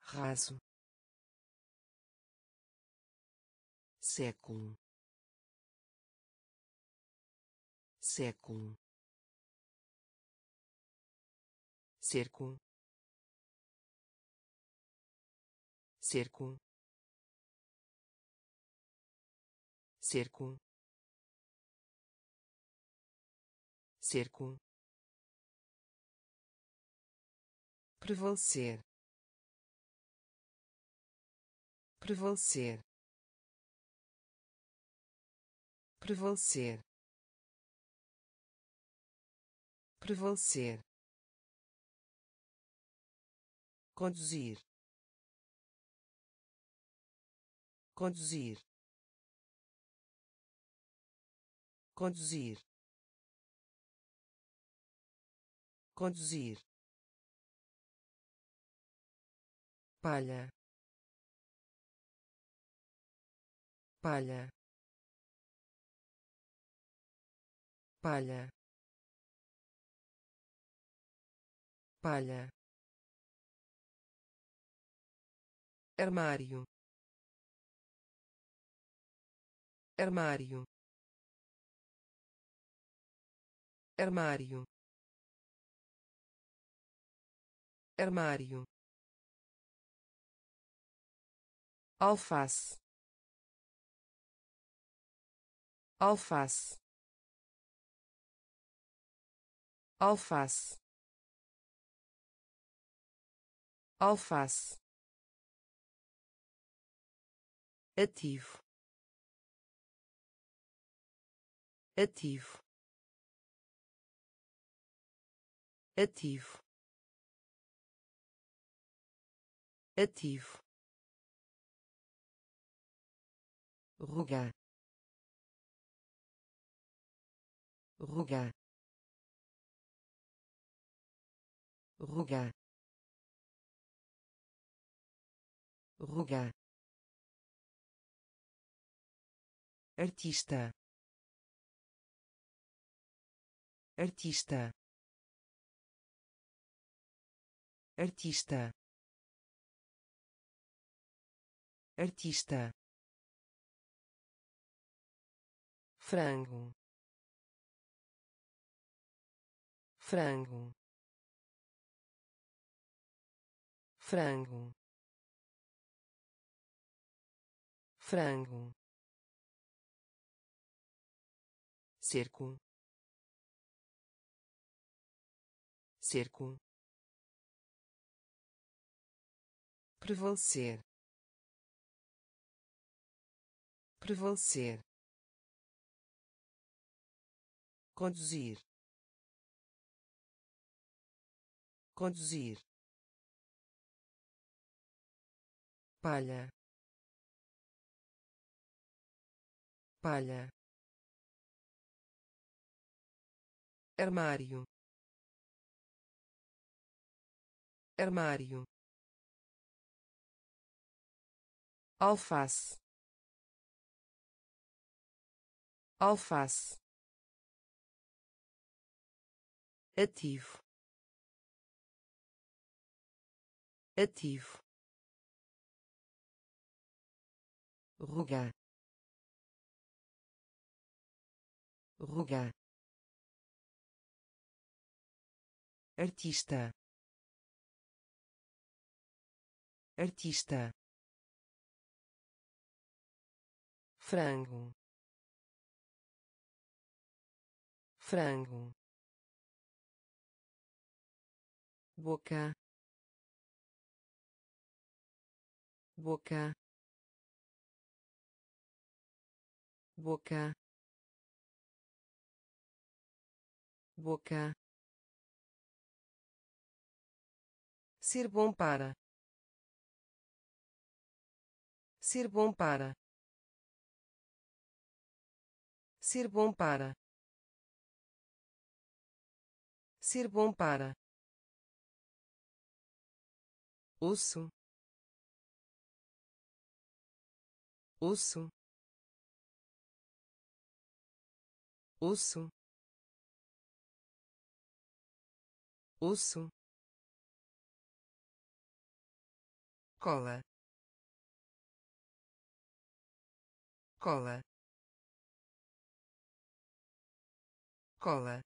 Raso. Século século cerco cerco cerco cerco prevalecer. Prevalecer. Prevalecer. Prevalecer. Conduzir. Conduzir. Conduzir. Conduzir palha. Palha. Palha. Palha. Armário. Armário. Armário. Armário alface. Alface. Alface. Alface. Ativo. Ativo. Ativo. Ativo ruga ruga ruga ruga artista. Artista. Artista. Artista frango. Frango. Frango. Frango. Cerco. Cerco. Prevalecer. Prevalecer conduzir. Conduzir. Palha. Palha. Armário. Armário. Alface. Alface ativo. Ativo. Ruga ruga artista. Artista. Frango. Frango boca. Boca. Boca. Boca. Ser bom para. Ser bom para. Ser bom para. Ser bom para osso. Osso. Osso. Osso. Cola. Cola. Cola.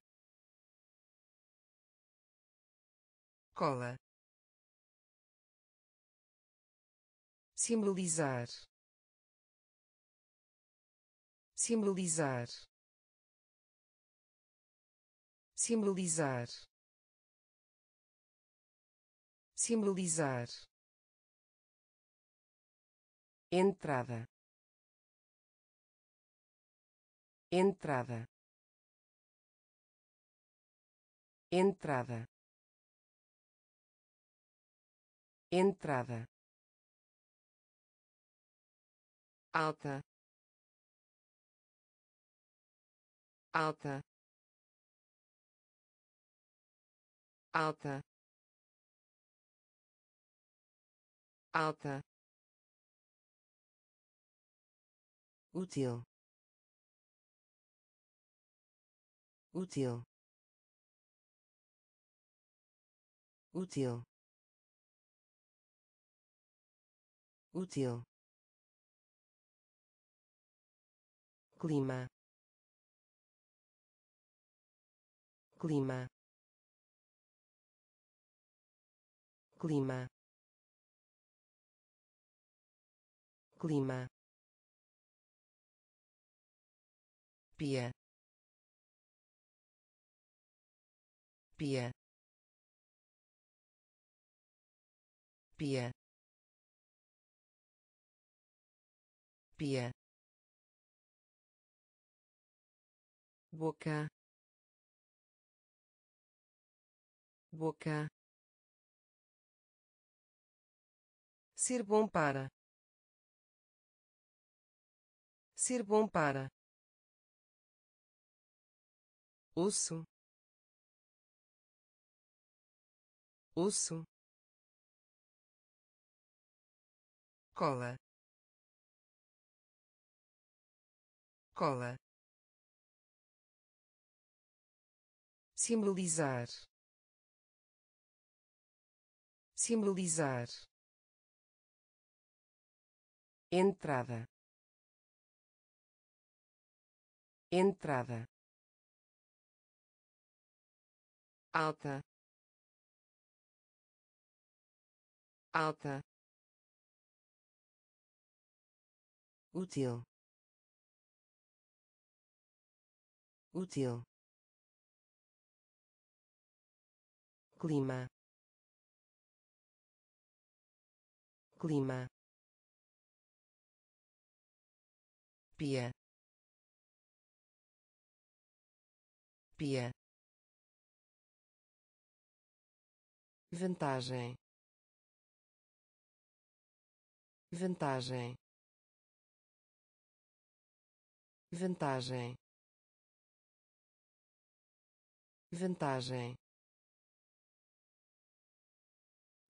Cola simbolizar. Simbolizar. Simbolizar. Simbolizar. Entrada. Entrada. Entrada. Entrada alta. Alta. Alta. Alta. Útil. Útil. Útil. Útil clima. Clima. Clima. Clima. Pia. Pia. Pia. Pia boca. Boca. Ser bom para. Ser bom para. Osso. Osso. Cola. Cola simbolizar. Simbolizar. Entrada. Entrada. Alta. Alta. Útil. Útil clima. Clima. Pia. Pia. Vantagem. Vantagem. Vantagem. Vantagem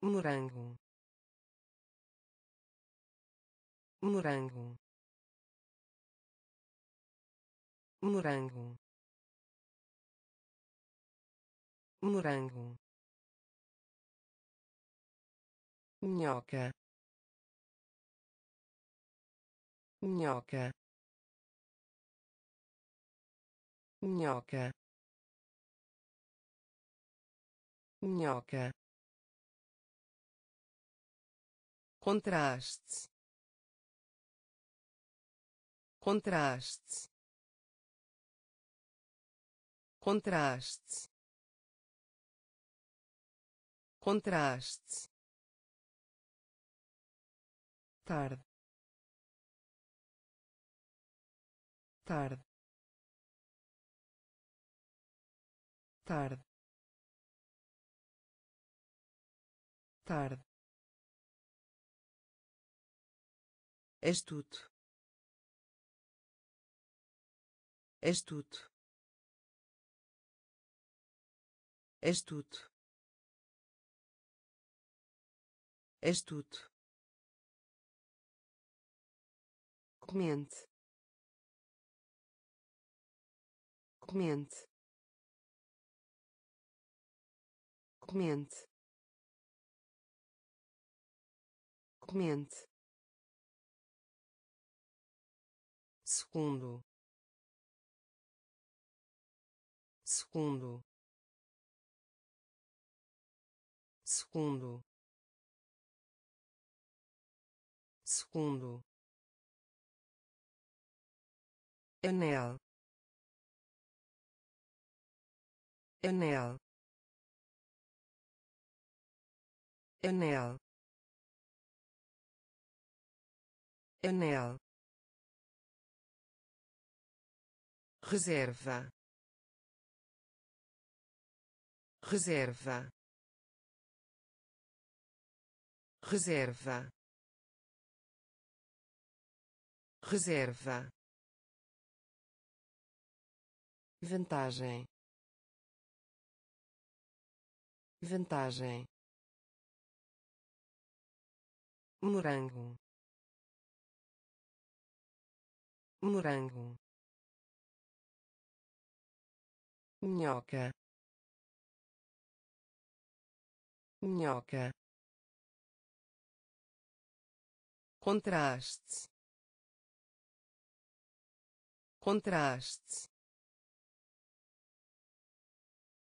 morango. Morango. Morango. Morango. Minhoca. Minhoca. Minhoca. Minhoca contraste. Contraste. Contraste. Contraste. Tarde. Tarde. Tarde. Tarde estudo estudo estudo estudo comente. Comente. Comente. Comente segundo. Segundo. Segundo. Segundo. Anel. Anel. Anel. Anel reserva. Reserva. Reserva. Reserva. Vantagem. Vantagem. Morango. Morango minhoca. Minhoca. Contraste. Contraste.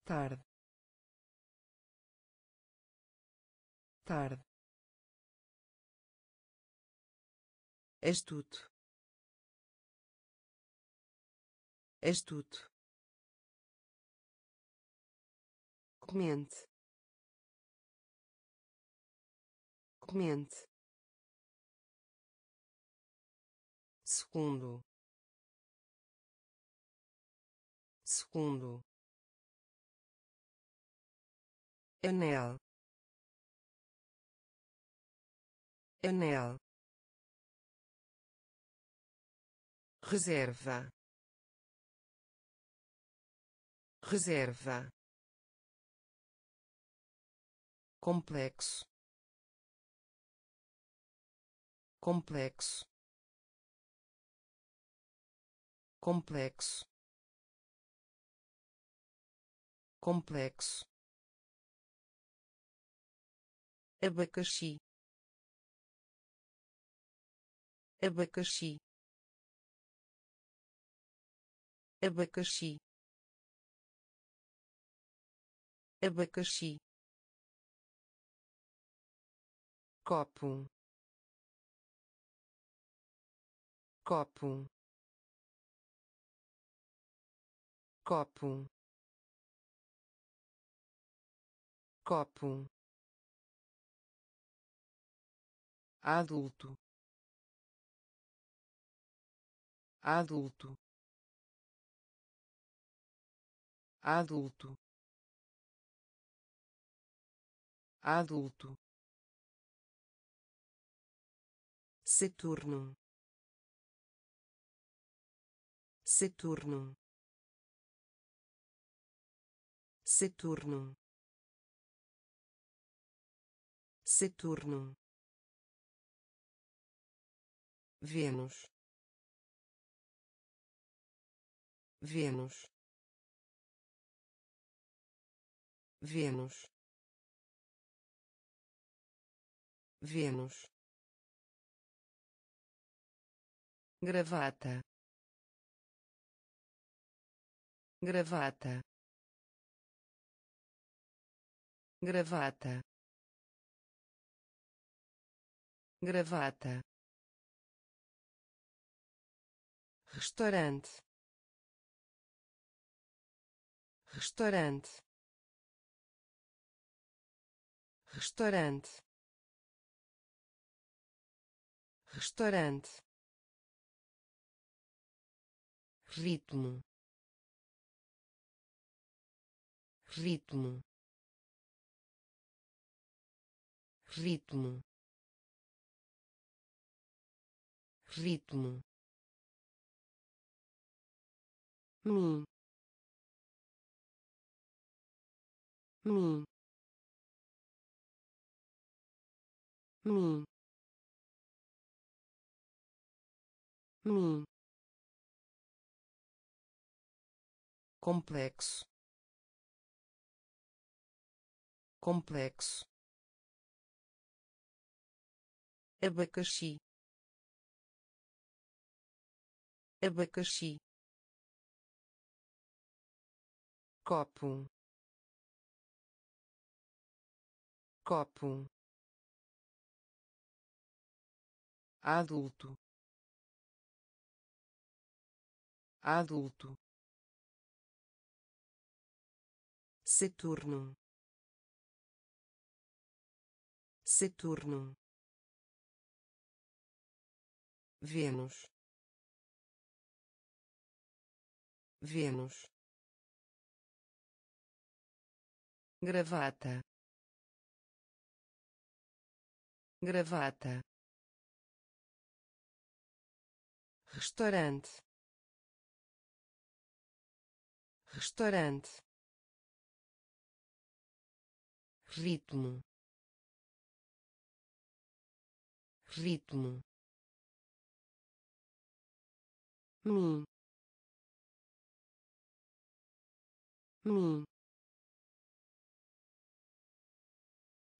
Tarde. Tarde. Estudo estudo comente. Comente. Segundo. Segundo. Anel. Anel. Reserva. Reserva complexo. Complexo. Complexo. Complexo. Abacaxi. Abacaxi. Abacaxi. Abacaxi copo. Copo. Copo. Copo. Adulto. Adulto. Adulto. Adulto Saturno. Saturno. Saturno. Saturno. Vênus. Vênus. Vênus. Vênus gravata. Gravata. Gravata. Gravata. Restaurante. Restaurante. Restaurante. Restaurante ritmo. Ritmo. Ritmo. Ritmo. Mim mim mim mim complexo. Complexo. Abacaxi. Abacaxi. Copo. Copo. Adulto. Adulto Saturno. Saturno. Vênus. Vênus. Gravata. Gravata. Restaurante. Restaurante ritmo. Ritmo. Mim mim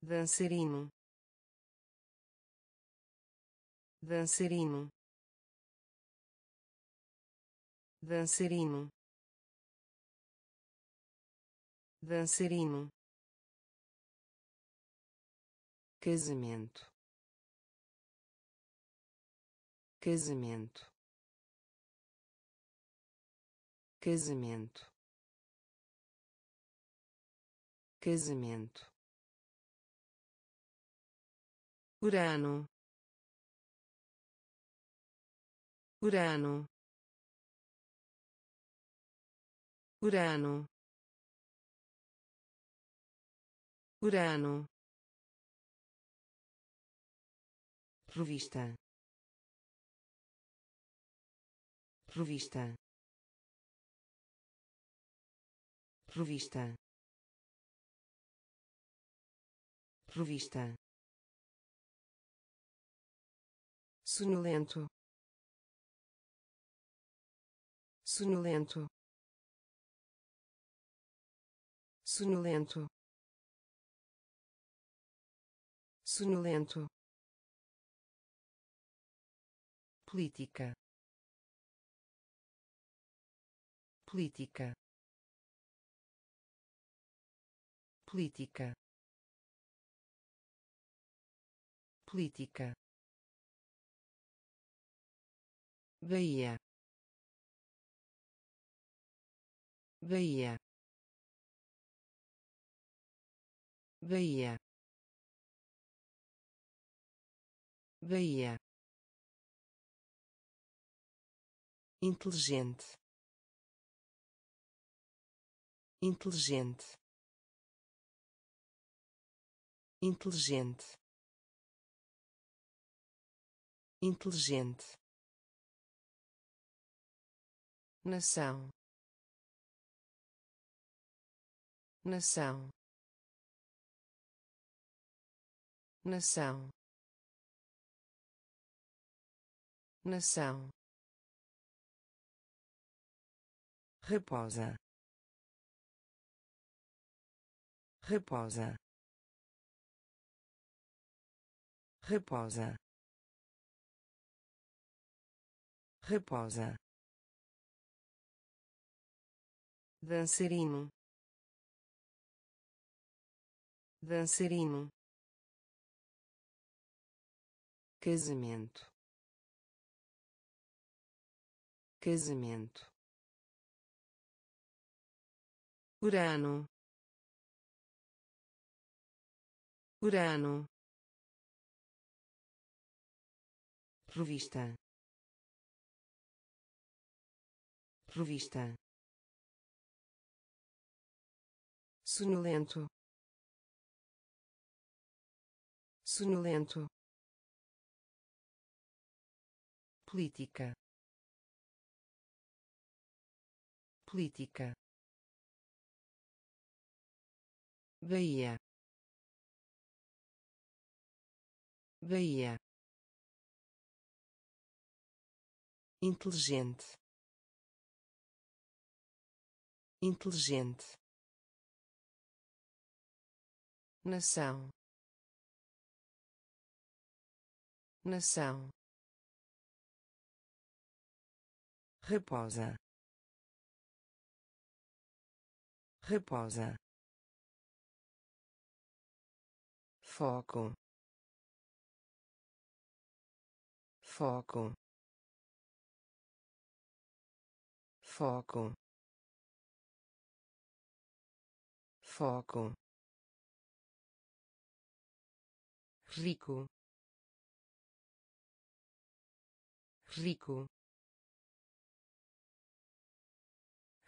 dançarino. Dançarino. Dançarino. Dançarino casamento. Casamento. Casamento. Casamento. Urano. Urano. Urano. Urano revista revista revista revista sonolento. Sonolento. Sonolento. Sonolento política. Política. Política. Política. Bahia. Bahia. Bahia. Bahia inteligente. Inteligente. Inteligente. Inteligente. Nação. Nação. Nação. Nação reposa. Reposa. Reposa. Reposa. Dançarino. Dançarino. Casamento. Casamento Urano Urano. Revista. Revista. sonolento sonolento política política Bahia. Bahia. Inteligente. Inteligente. Nação. Nação. Reposa reposa foco. Foco. Foco. Foco. Rico. Rico.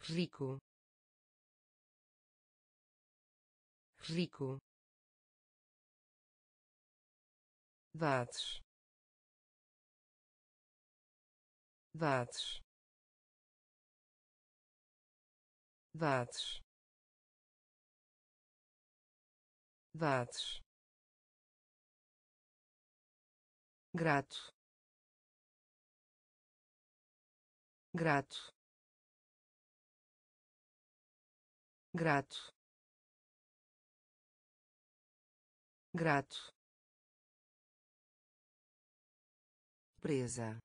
Rico. Rico dados. Dados. Dados. Dados. Grato. Grato. Grato. Grato presa.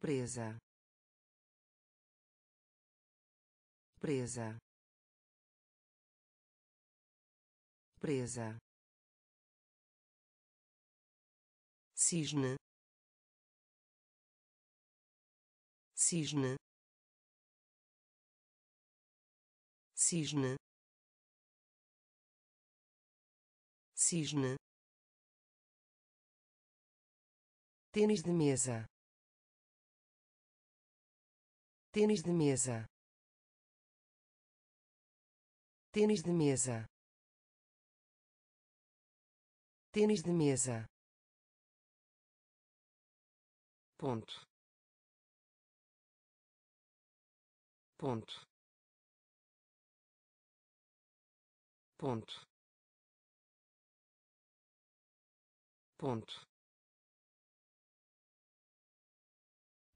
Presa. Presa. Presa. Cisne. Cisne. Cisne. Cisne tênis de mesa. Tênis de mesa. Tênis de mesa. Tênis de mesa. Ponto. Ponto. Ponto. Ponto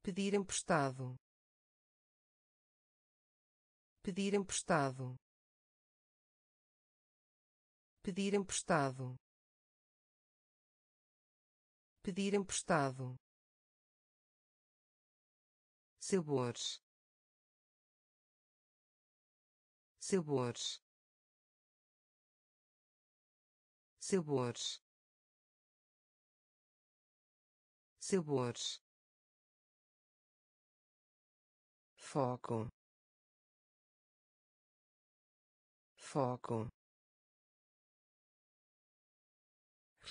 pedir emprestado. Pedir emprestado. Pedir emprestado. Pedir emprestado. Sabores. Sabores. Sabores. Sabores foco. Foco.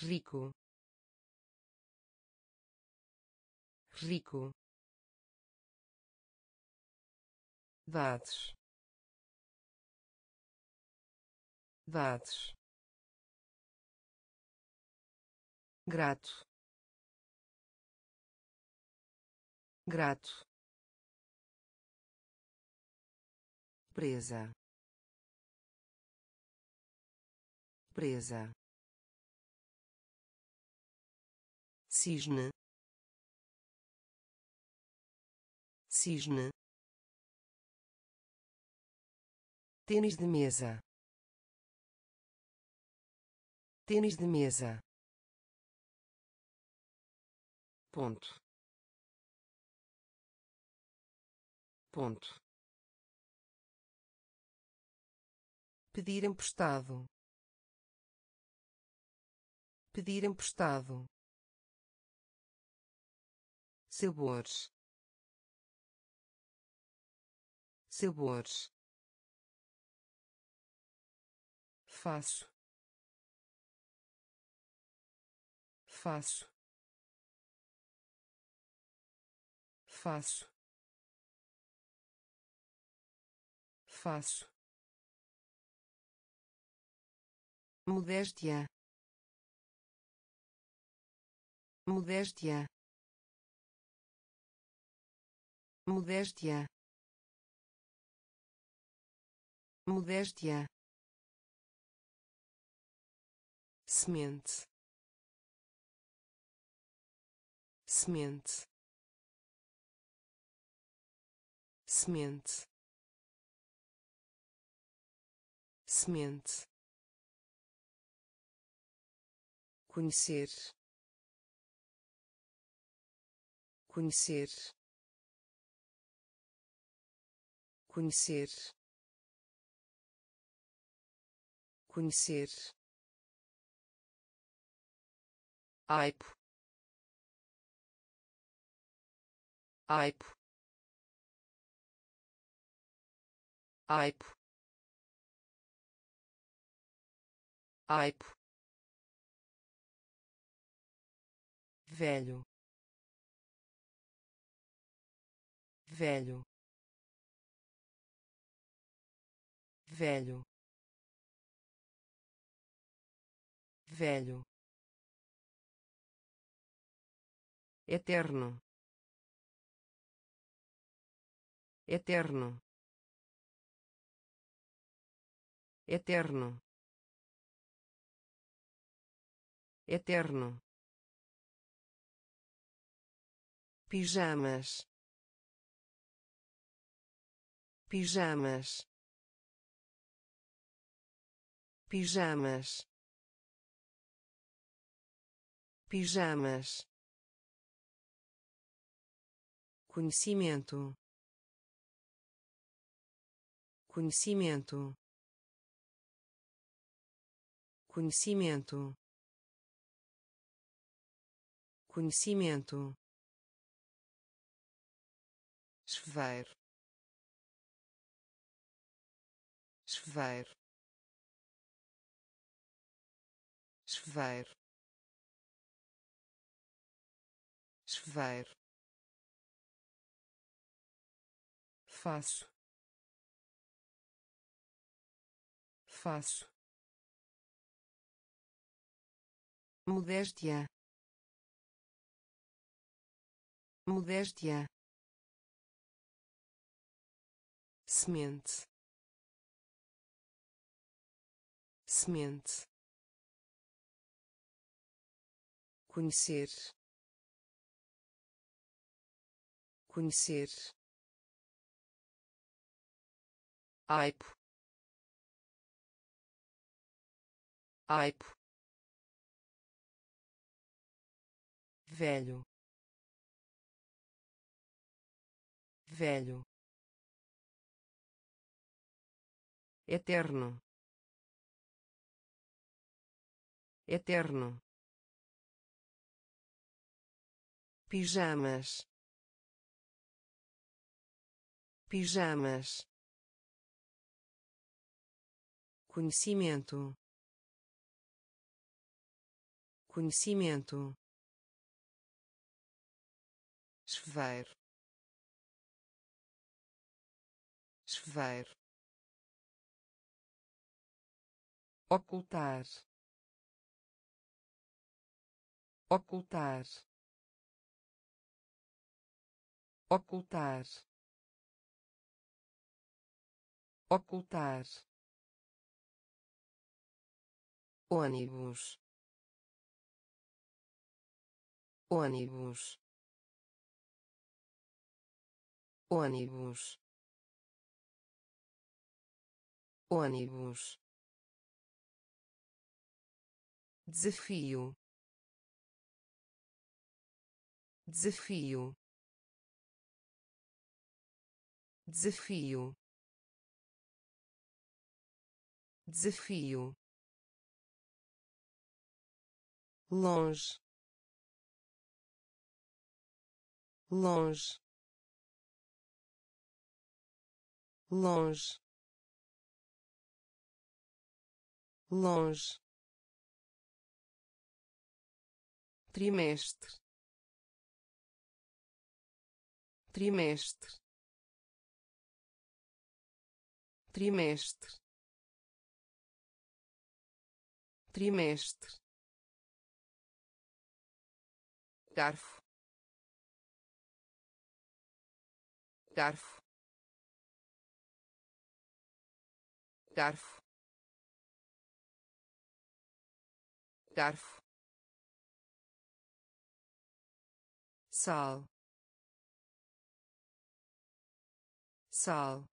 Rico. Rico. Dados. Dados. Grato. Grato presa. Presa. Cisne. Cisne. Tênis de mesa. Tênis de mesa. Ponto. Ponto pedir emprestado. Pedir emprestado. Sabores. Sabores. Faço. Faço. Faço. Faço modéstia. Modéstia. Modéstia. Modéstia. Semente. Semente. Semente. Semente conhecer. Conhecer. Conhecer. Conhecer. Aipo. Aipo. Aipo. Aipo velho. Velho. Velho. Velho. Eterno. Eterno. Eterno. Eterno pijamas. Pijamas. Pijamas. Pijamas. Conhecimento. Conhecimento. Conhecimento. Conhecimento chuveiro. Chuveiro. Chuveiro. Chuveiro. Faço. Faço. Modéstia. Modéstia semente. Semente. Conhecer. Conhecer. Aipo. Aipo. Velho. Velho eterno. Eterno. Pijamas. Pijamas. Conhecimento. Conhecimento. Chuveiro. Chuveiro ocultar. Ocultar. Ocultar. Ocultar. Ônibus. Ônibus. Ônibus. Ônibus desafio. Desafio. Desafio. Desafio. Longe. Longe. Longe. Longe trimestre. Trimestre. Trimestre. Trimestre. Garfo. Garfo. Garfo. Garfo sal. Sal.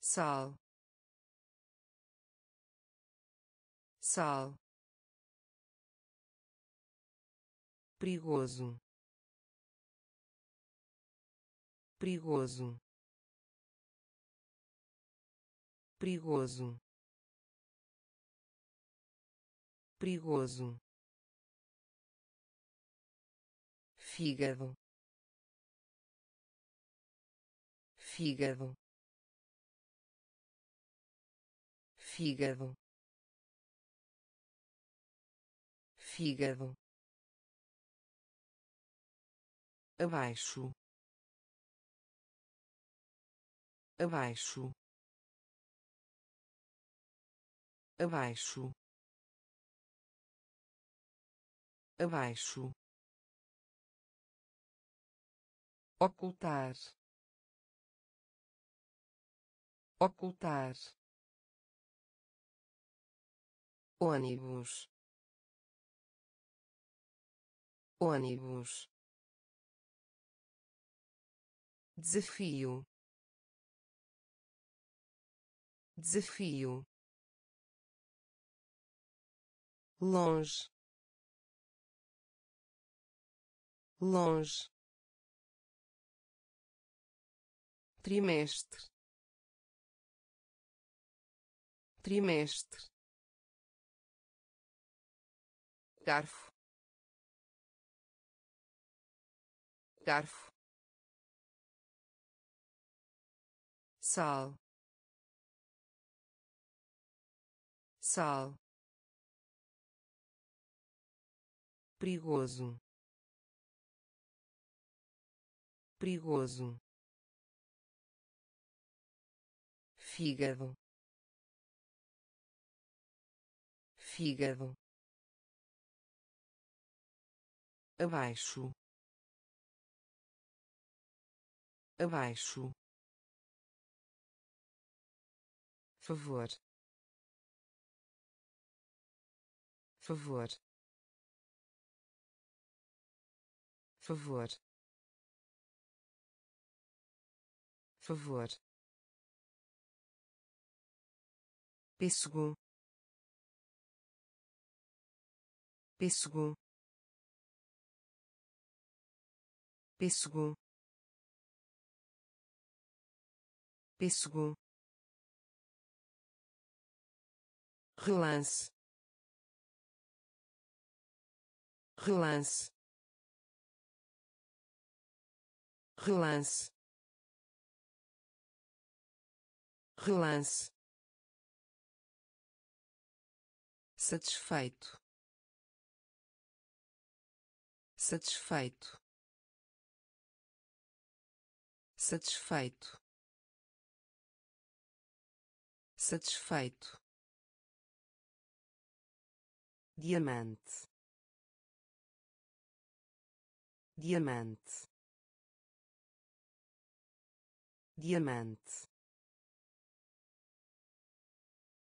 Sal. Sal. Perigoso. Perigoso. Perigoso. Perigoso fígado. Fígado. Fígado. Fígado. Abaixo. Abaixo. Abaixo. Abaixo ocultar. Ocultar. Ônibus. Ônibus. Desafio. Desafio. Longe. Longe trimestre. Trimestre. Garfo. Garfo. Sal. Sal. Perigoso. Perigoso fígado. Fígado. Abaixo. Abaixo. Favor. Favor. Favor. Favor pêssego. Pêssego. Pêssego. Pêssego. Relance. Relance. Relance. Relance satisfeito. Satisfeito. Satisfeito. Satisfeito. Diamante. Diamante. Diamante.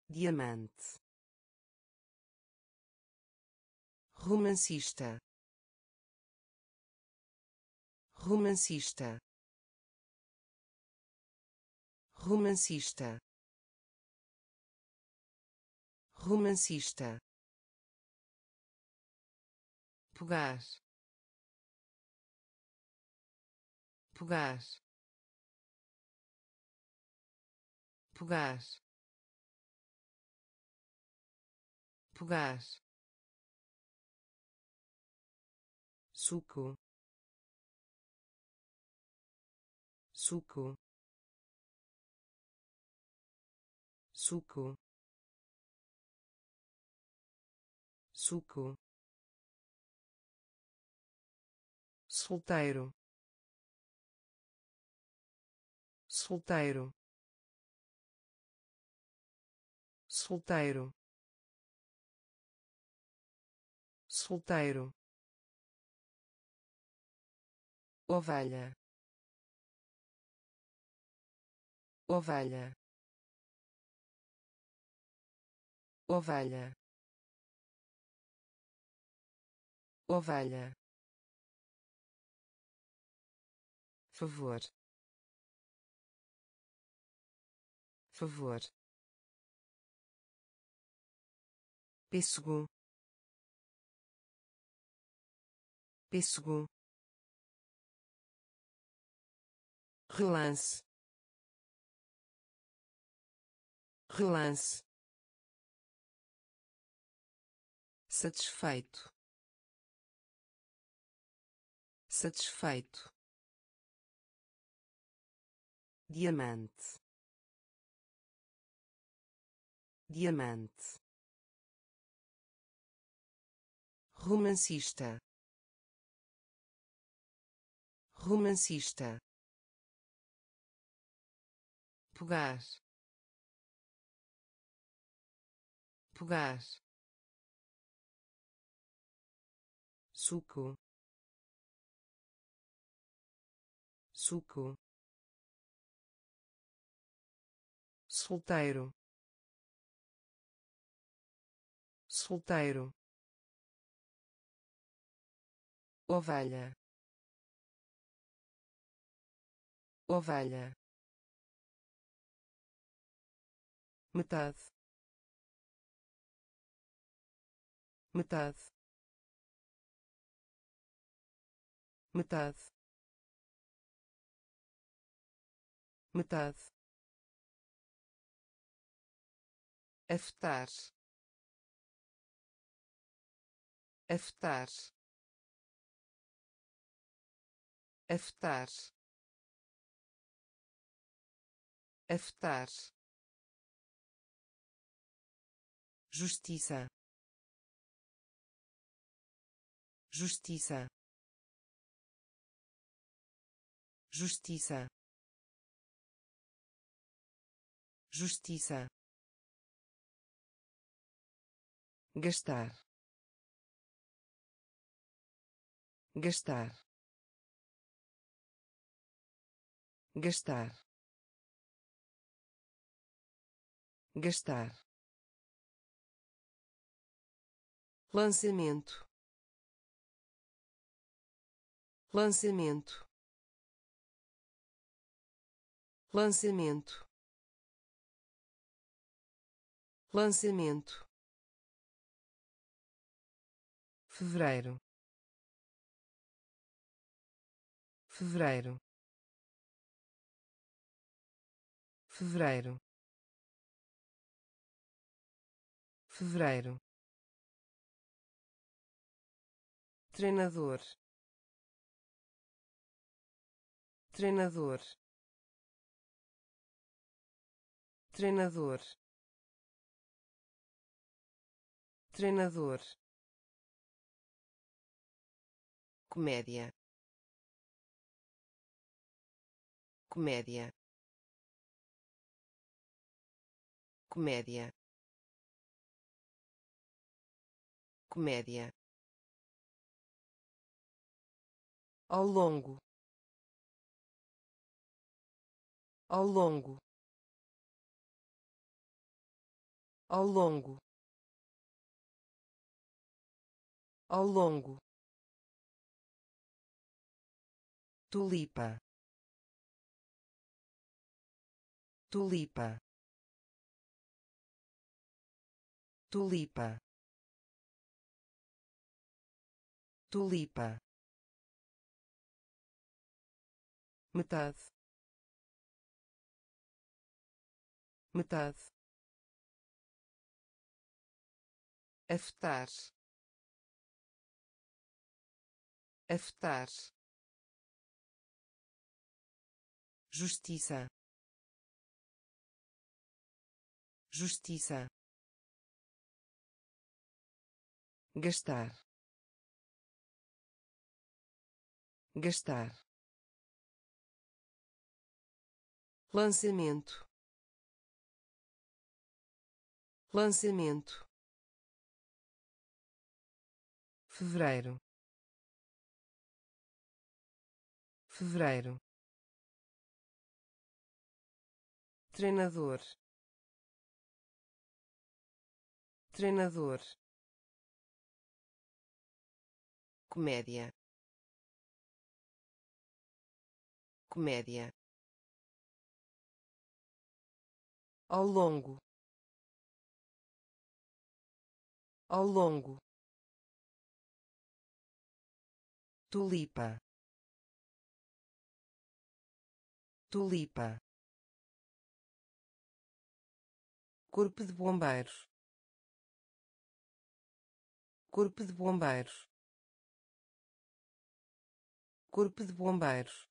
Diamante romancista. Romancista. Romancista. Romancista. Pegar pegar pegar pegar suco. Suco. Suco. Suco. Solteiro. Solteiro. Solteiro. Solteiro ovelha. Ovelha. Ovelha. Ovelha. Favor. Favor. Pêssego. Pêssego relance. Relance. Satisfeito. Satisfeito. Diamante. Diamante. Romancista. Romancista pegar. Pegar. Suco. Suco. Solteiro. Solteiro. Ovelha. Ovelha metade. Metade. Metade. Metade. Afetar. Afetar. Afetar. Afetar justiça. Justiça. Justiça. Justiça. Gastar. Gastar. Gastar. Gastar lançamento. Lançamento. Lançamento. Lançamento. Fevereiro. Fevereiro. Fevereiro. Fevereiro treinador. Treinador. Treinador. Treinador. Comédia. Comédia. Comédia. Comédia ao longo. Ao longo. Ao longo. Ao longo. Tulipa. Tulipa. Tulipa. Tulipa metade. Metade. Afetar. Afetar. Justiça. Justiça. Gastar. Gastar lançamento. Lançamento. Fevereiro. Fevereiro. Treinador. Treinador. Comédia. Comédia ao longo. Ao longo. Tulipa. Tulipa. Corpo de bombeiros. Corpo de bombeiros. Corpo de bombeiros.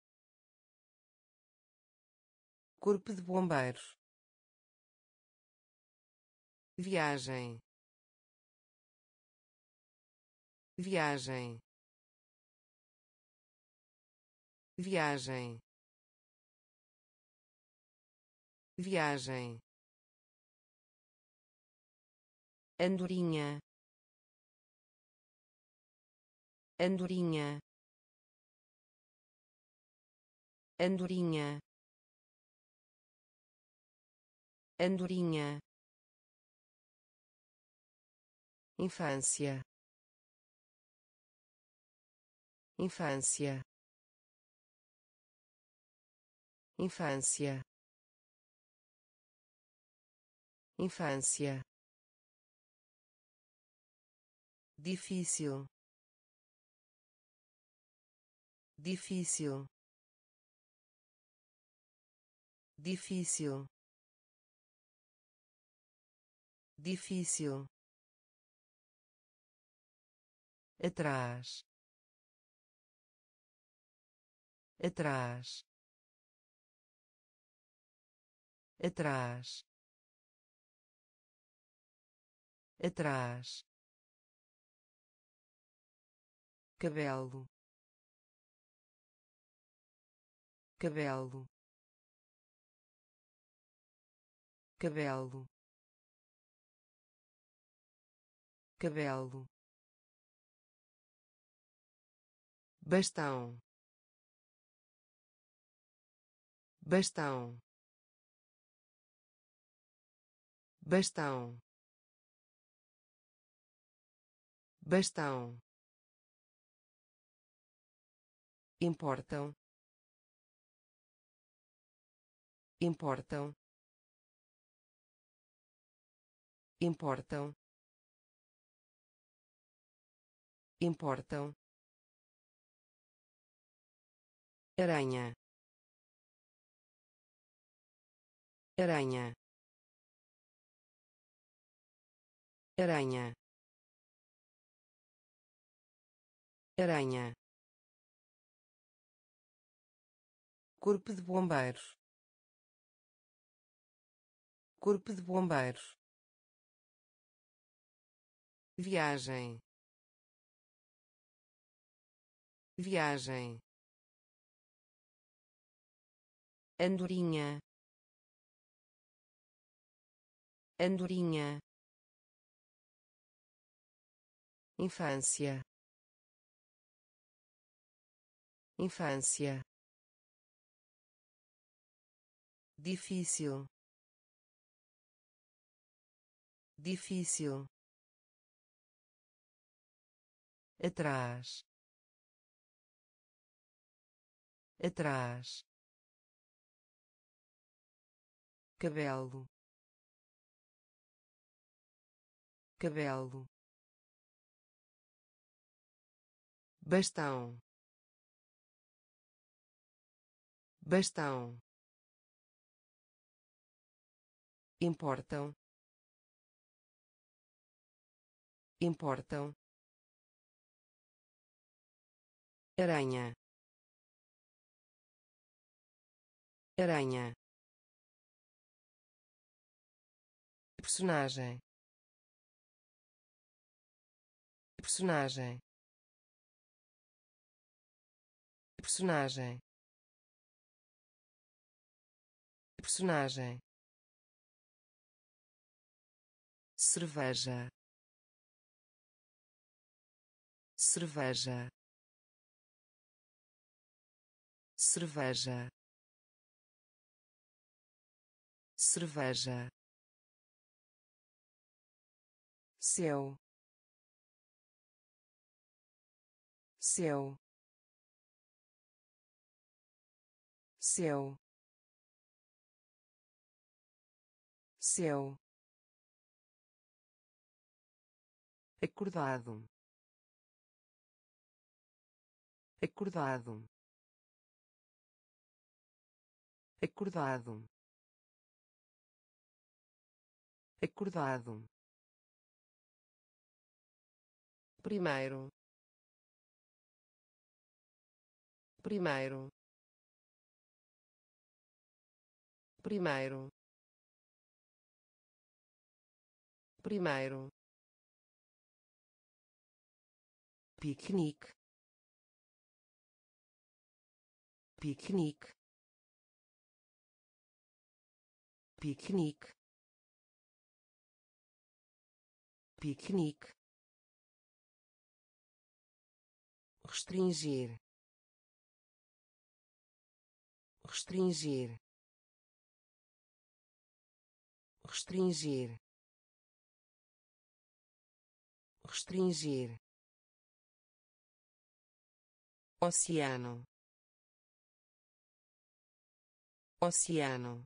Corpo de bombeiros viagem. Viagem. Viagem. Viagem. Andorinha. Andorinha. Andorinha. Andorinha infância. Infância. Infância. Infância. Difícil. Difícil. Difícil. Difícil atrás. Atrás. Atrás. Atrás. Cabelo. Cabelo. Cabelo. Cabelo bastão. Bastão. Bastão. Bastão. Importam. Importam. Importam. Importam aranha. Aranha. Aranha. Aranha. Corpo de bombeiros. Corpo de bombeiros. Viagem. Viagem andorinha. Andorinha. Infância. Infância. Difícil. Difícil. Atrás. Atrás cabelo. Cabelo. Bastão. Bastão. Importam. Importam. Aranha. Aranha personagem. Personagem. Personagem. Personagem. Cerveja. Cerveja. Cerveja. Cerveja céu céu céu céu acordado. Acordado. Acordado. Acordado primeiro. Primeiro. Primeiro. Primeiro. Piquenique. Piquenique. Piquenique. Piquenique restringir restringir restringir restringir. Oceano. Oceano.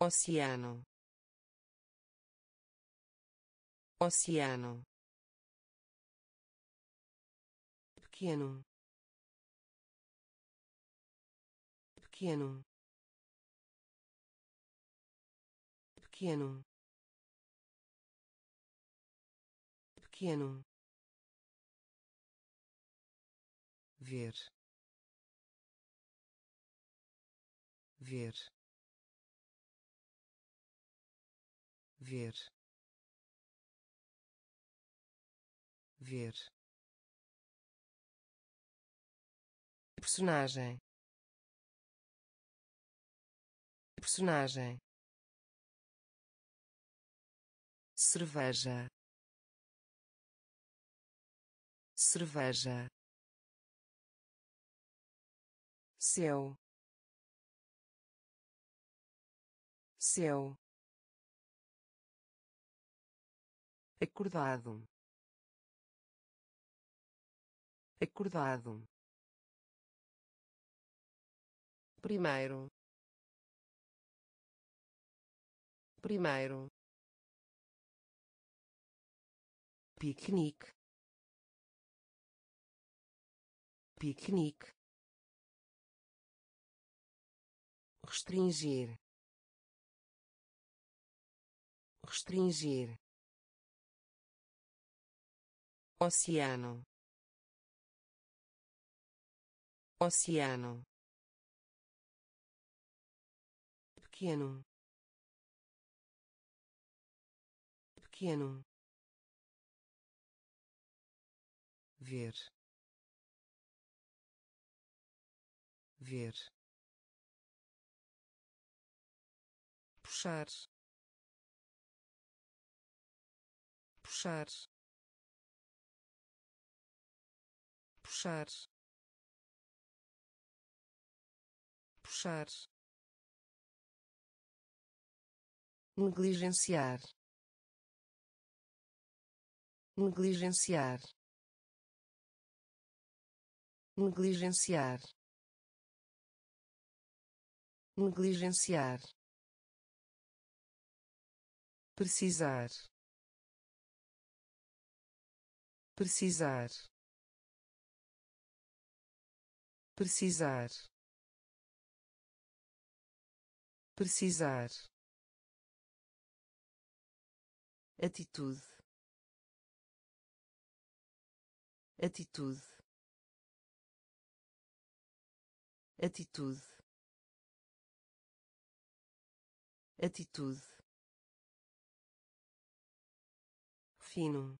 Oceano. Oceano pequeno. Pequeno. Pequeno. Pequeno. Ver. Ver. Ver. Ver personagem. Personagem. Cerveja. Cerveja. Céu céu acordado. Acordado primeiro. Primeiro. Piquenique. Piquenique. Restringir. Restringir. Oceano. Oceano pequeno. Pequeno. Ver. Ver. Puxar. Puxar. Puxar. Puxar negligenciar. Negligenciar. Negligenciar. Negligenciar. Precisar. Precisar. Precisar. Precisar atitude. Atitude. Atitude. Atitude. Fino.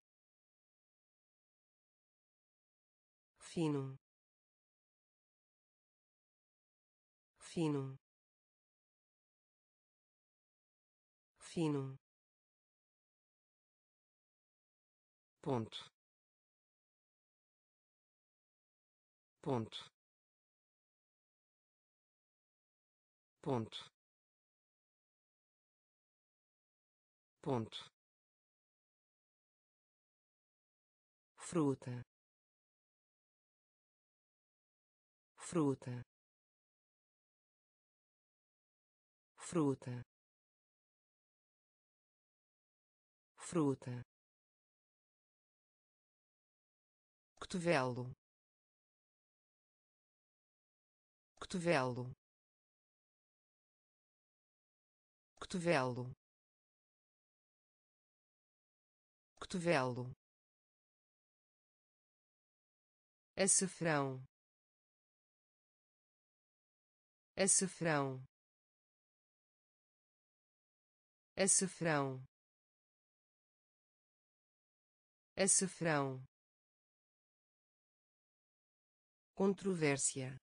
Fino. Fino. Fino ponto. Ponto. Ponto. Ponto. Fruta. Fruta. Fruta. Fruta cotovelo. Cotovelo. Cotovelo. Cotovelo. Açafrão. Açafrão. Açafrão. Açafrão controvérsia.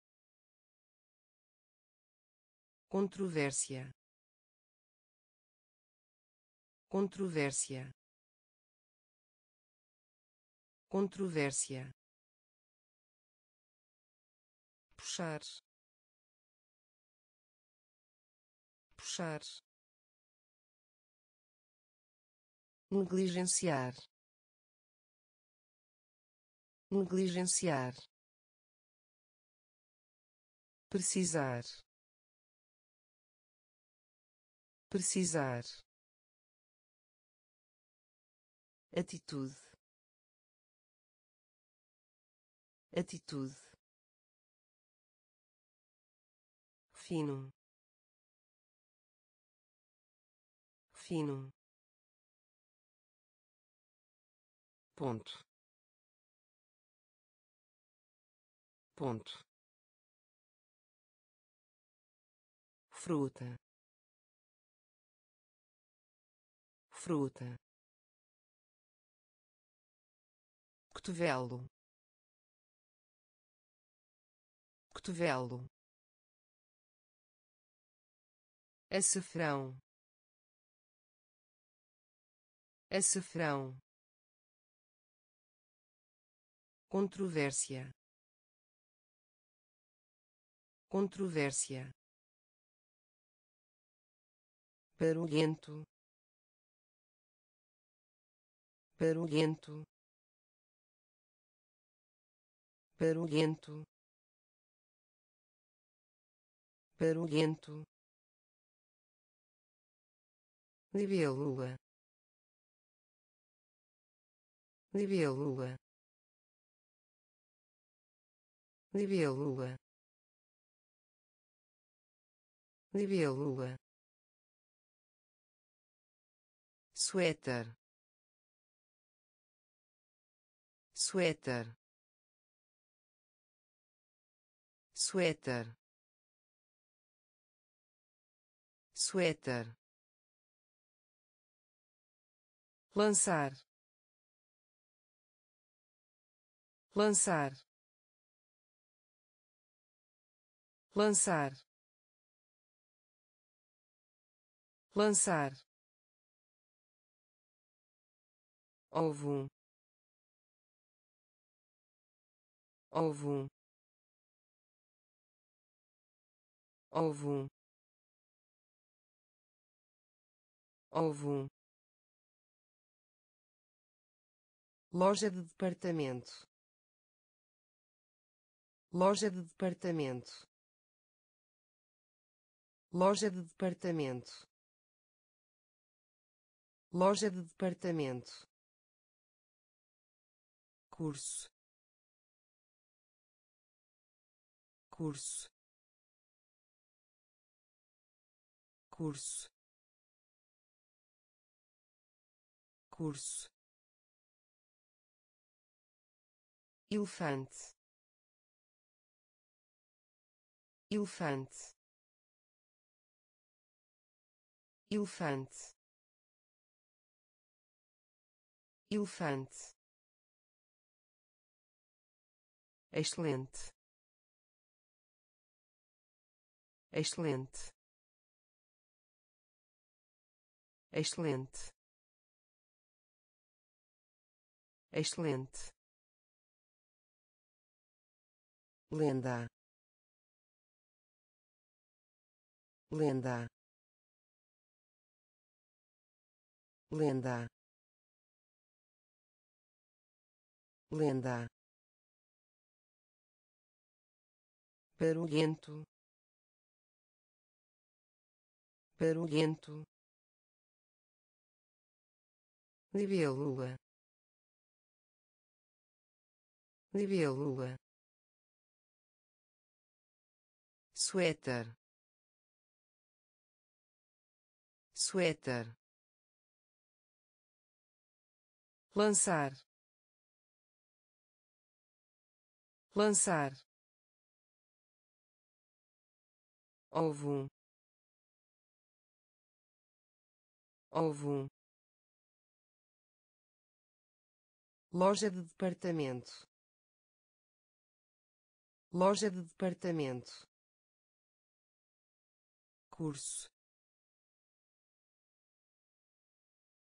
Controvérsia. Controvérsia. Controvérsia. Puxar. Puxar. Negligenciar. Negligenciar precisar. Precisar. Atitude. Atitude. Fino. Fino. Ponto. Ponto fruta. Fruta. Cotovelo. Cotovelo. Açafrão. Açafrão. Controvérsia. Controvérsia barulhento. Barulhento. Barulhento. Barulhento. Libélula libélula libélula libélula suéter. Suéter. Suéter. Suéter. Lançar. Lançar. Lançar. Lançar ovo ovo ovo ovo loja de departamento. Loja de departamento. Loja de departamento. Loja de departamento curso. Curso. Curso. Curso. Elefante. Elefante. Elefante. Elefante excelente. Excelente. Excelente. Excelente. Lenda. Lenda. Lenda. Lenda barulhento. Barulhento. Libélula libélula suéter. Suéter. Lançar. Lançar ovo ovo loja de departamento. Loja de departamento. Curso.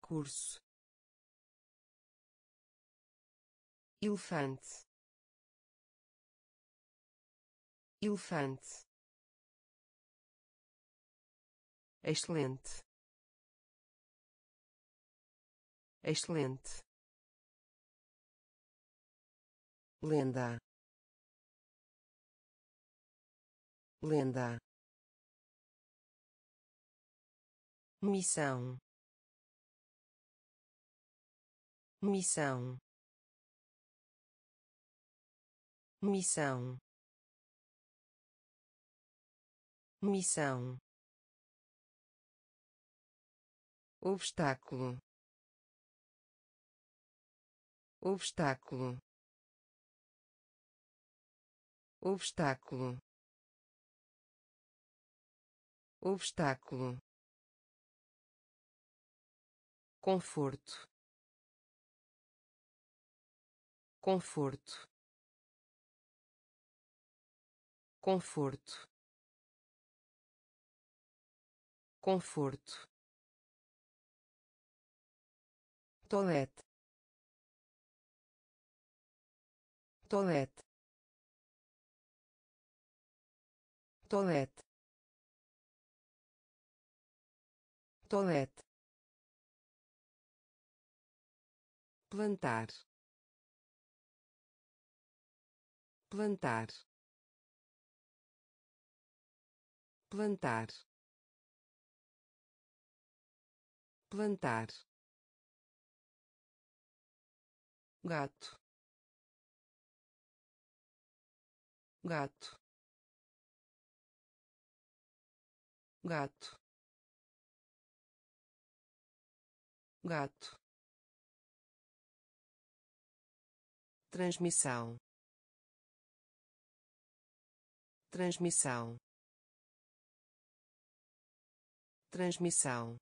Curso. Elefante. Elefante excelente. Excelente. Lenda. Lenda. Missão. Missão. Missão. Missão obstáculo. Obstáculo. Obstáculo. Obstáculo. Conforto. Conforto. Conforto. Conforto tolete tolete tolete tolete plantar. Plantar. Plantar. Plantar gato. Gato. Gato. Gato. Transmissão. Transmissão. Transmissão.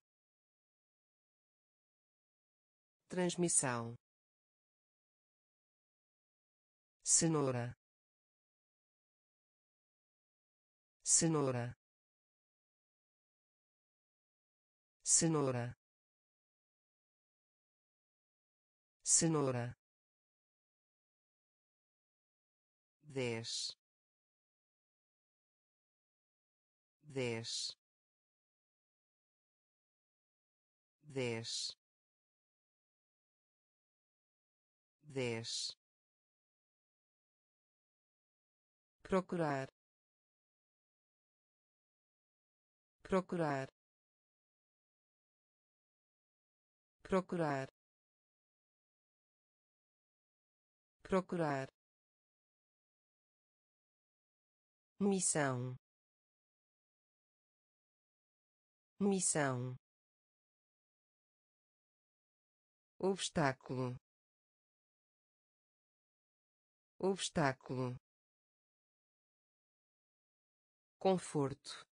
Transmissão cenoura cenoura cenoura cenoura dez dez dez dez procurar procurar procurar procurar. Missão. Missão. Obstáculo. Obstáculo conforto.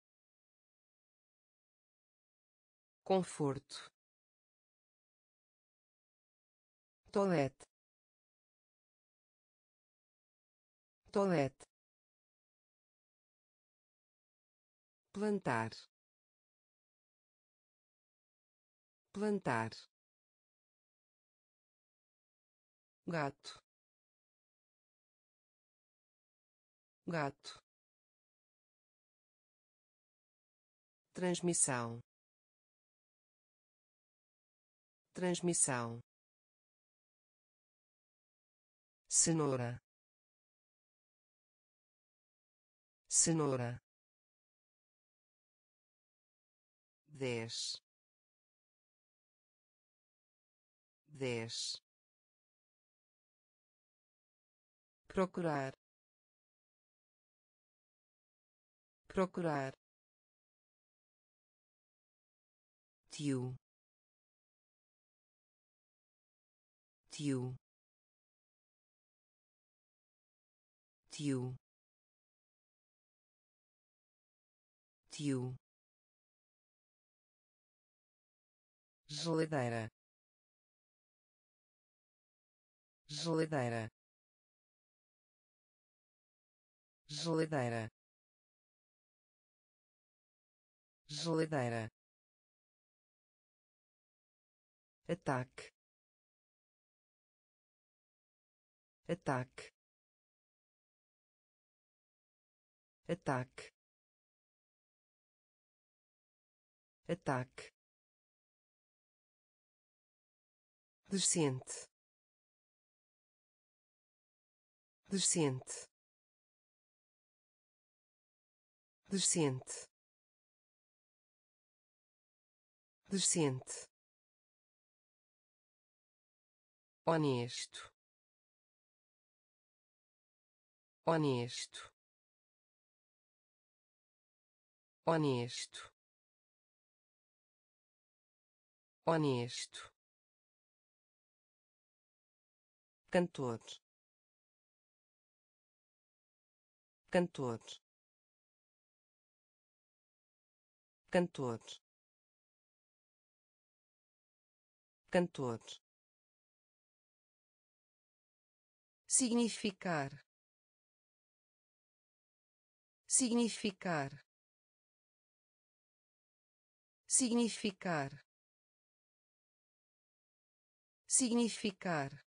Conforto. Tolete tolete plantar. Plantar. Gato. Gato transmissão. Transmissão. Cenoura. Cenoura. Dez. Dez. Procurar. Procurar tio. Tio. Tio. Tio. Geladeira. Geladeira. Geladeira. Geladeira ataque ataque ataque ataque decente. Decente. Decente. Decente honesto. Honesto. Honesto. Honesto. Cantor. Cantor. Cantor. Cantor significar. Significar. Significar. Significar.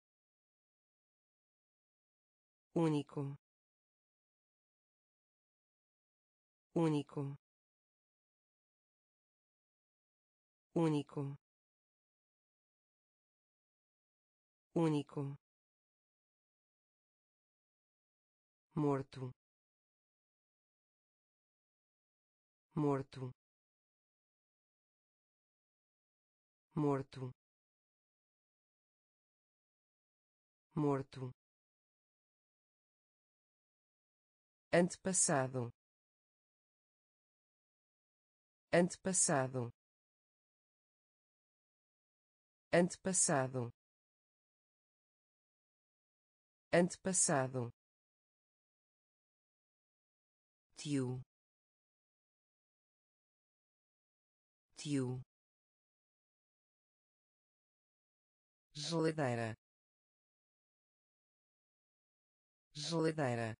Único. Único. Único. Único morto. Morto. Morto. Morto. Antepassado. Antepassado. Antepassado. Antepassado tio. Tio. Geladeira. Geladeira.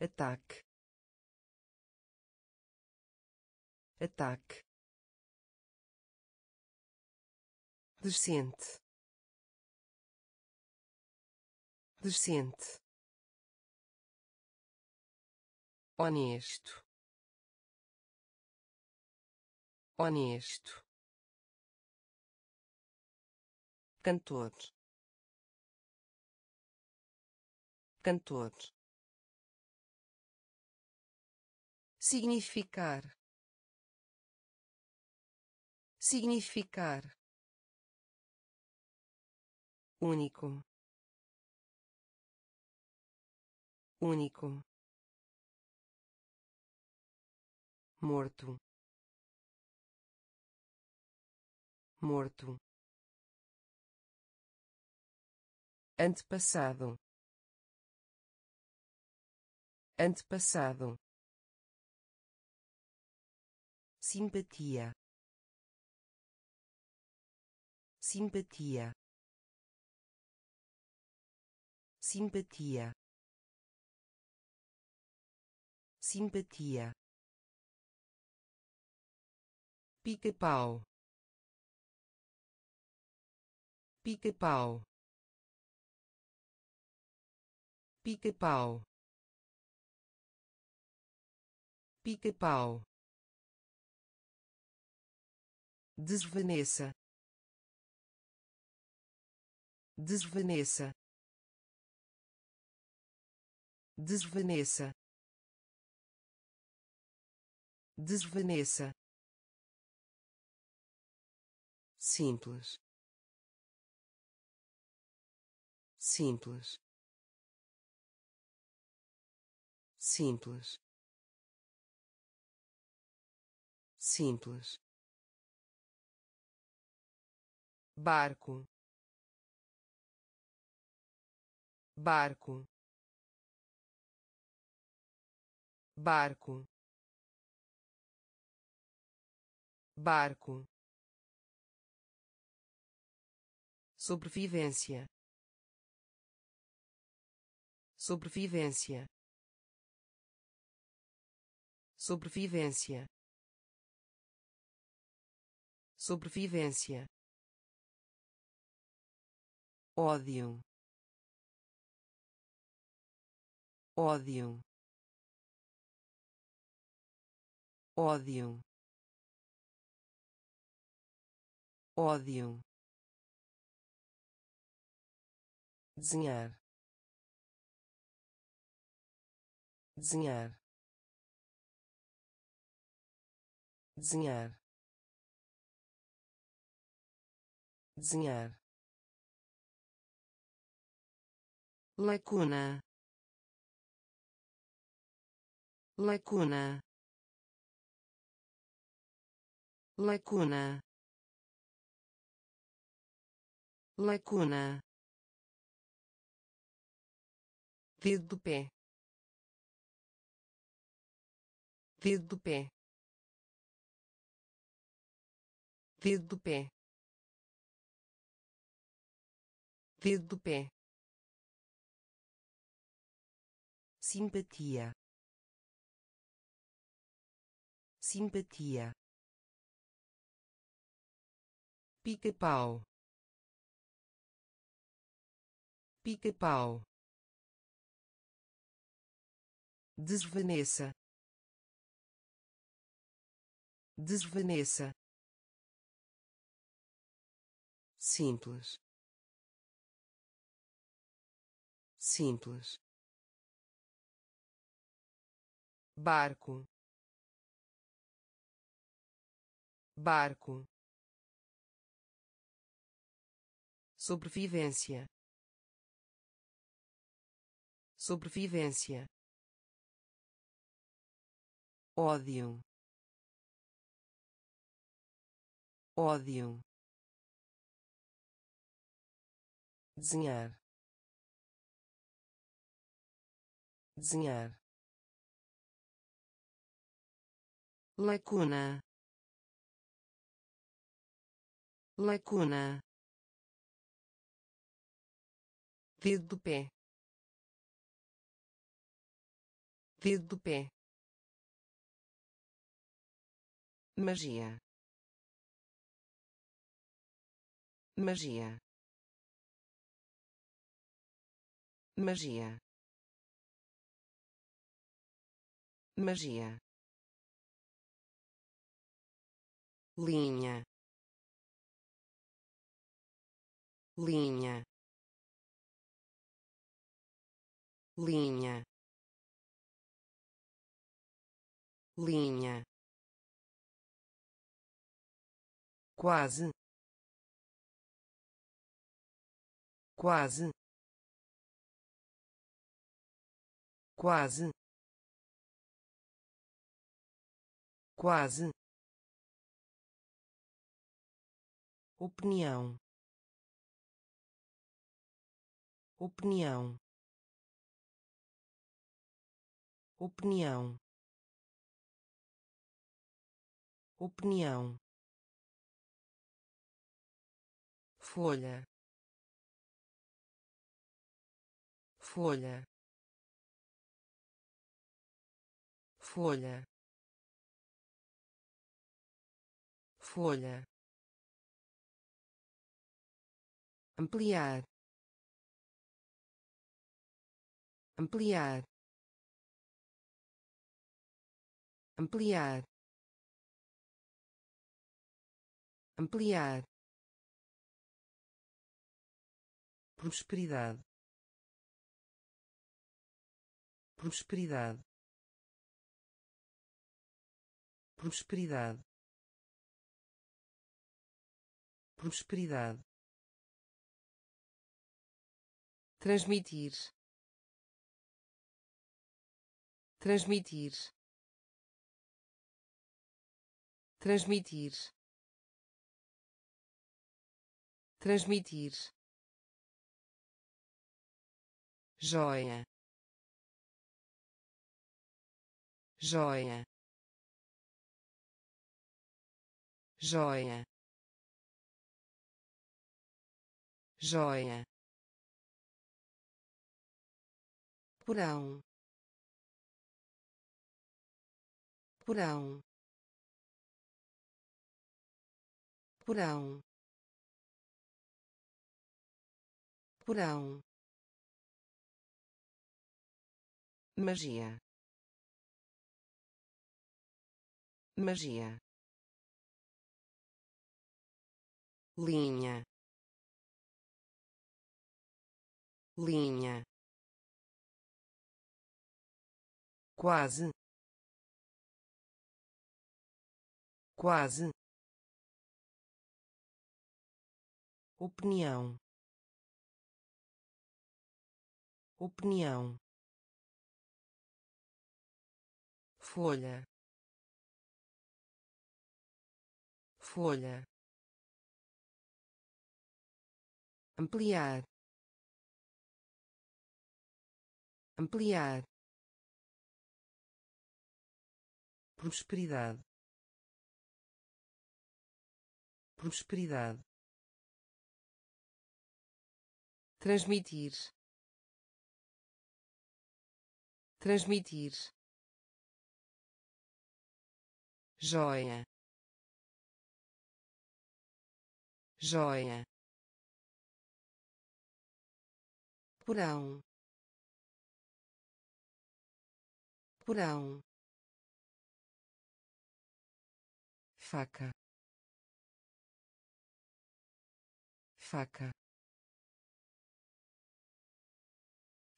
Ataque. Ataque. Decente decente honesto. Honesto. Cantor. Cantor. Significar. Significar. Único. Único morto. Morto. Antepassado. Antepassado. Simpatia. Simpatia. Simpatia. Simpatia pica-pau. Pica-pau. Pica-pau. Pica-pau. Desvaneça. Desvaneça. Desvaneça. Desvaneça simples. Simples. Simples. Simples. Barco. Barco. Barco. Barco sobrevivência. Sobrevivência. Sobrevivência. Sobrevivência. Ódio. Ódio. Ódio. Ódio desenhar. Desenhar. Desenhar. Desenhar. Lacuna. Lacuna. Lacuna. Lacuna dedo do pé. Dedo do pé. Dedo do pé. Dedo do pé. Simpatia. Simpatia. Pica-pau. Pica-pau desvaneça. Desvaneça. Simples. Simples. Barco. Barco. Sobrevivência. Sobrevivência ódio. Ódio. Desenhar. Desenhar. Lacuna. Lacuna. Dedo do pé. Dedo do pé magia. Magia. Magia. Magia. Linha. Linha. Linha. Linha quase. Quase. Quase. Quase. Opinião. Opinião. Opinião. Opinião folha. Folha. Folha. Folha. Ampliar. Ampliar. Ampliar. Ampliar prosperidade. Prosperidade. Prosperidade. Prosperidade. Transmitir. Transmitir. Transmitir. Transmitir joia. Joia. Joia. Joia. Porão. Porão. Porão. Porão magia. Magia. Linha. Linha. Quase. Quase. Opinião. Opinião folha. Folha. Ampliar. Ampliar. Prosperidade. Prosperidade. Transmitir. Transmitir joia. Joia. Porão. Porão. Faca. Faca.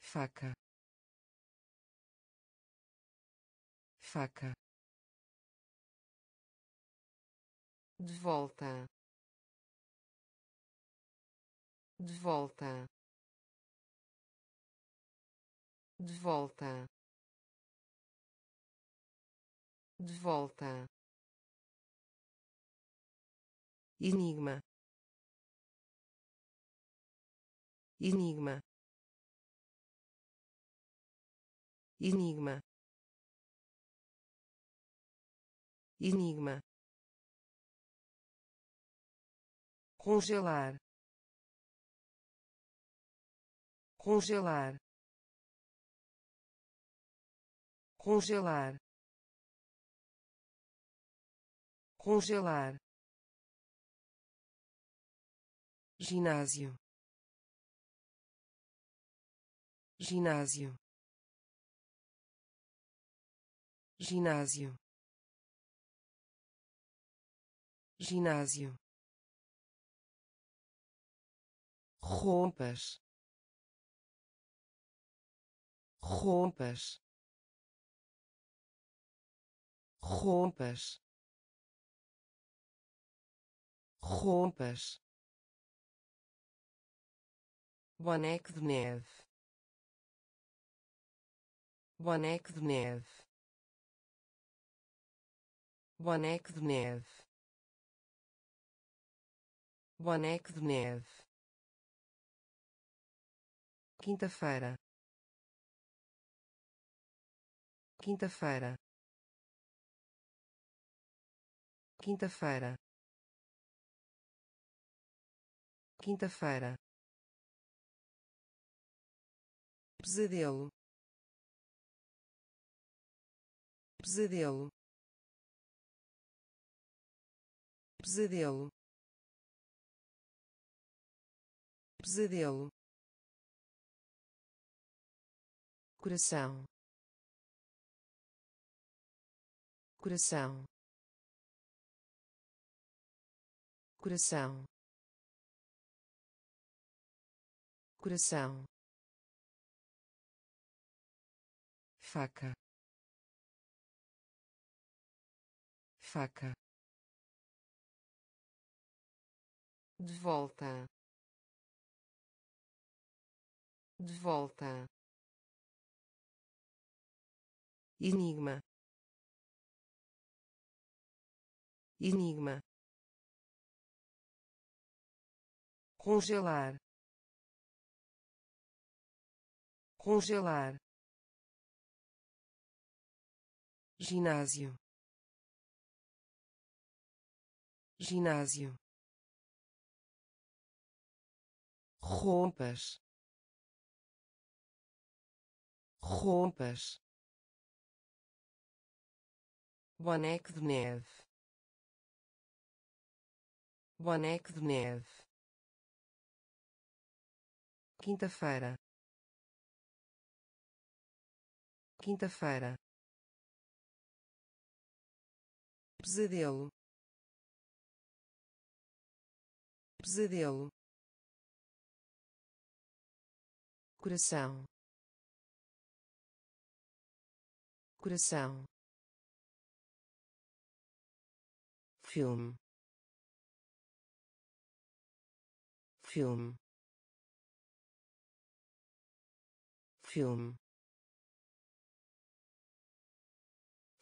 Faca. Faca de volta. De volta. De volta. De volta. Enigma. Enigma. Enigma. Enigma congelar congelar congelar congelar. Ginásio ginásio ginásio. Ginásio roupas roupas roupas roupas boneco de neve. Boneco de neve. Boneco de neve. Boneco de neve quinta-feira. Quinta-feira. Quinta-feira. Quinta-feira. Pesadelo. Pesadelo. Pesadelo. Pesadelo coração. Coração. Coração. Coração. Faca. Faca. De volta. De volta enigma. Enigma. Congelar. Congelar. Ginásio. Ginásio. Roupas roupas boneco de neve. Boneco de neve. Quinta-feira. Quinta-feira. Pesadelo. Pesadelo. Coração. Coração filme. Filme. Filme.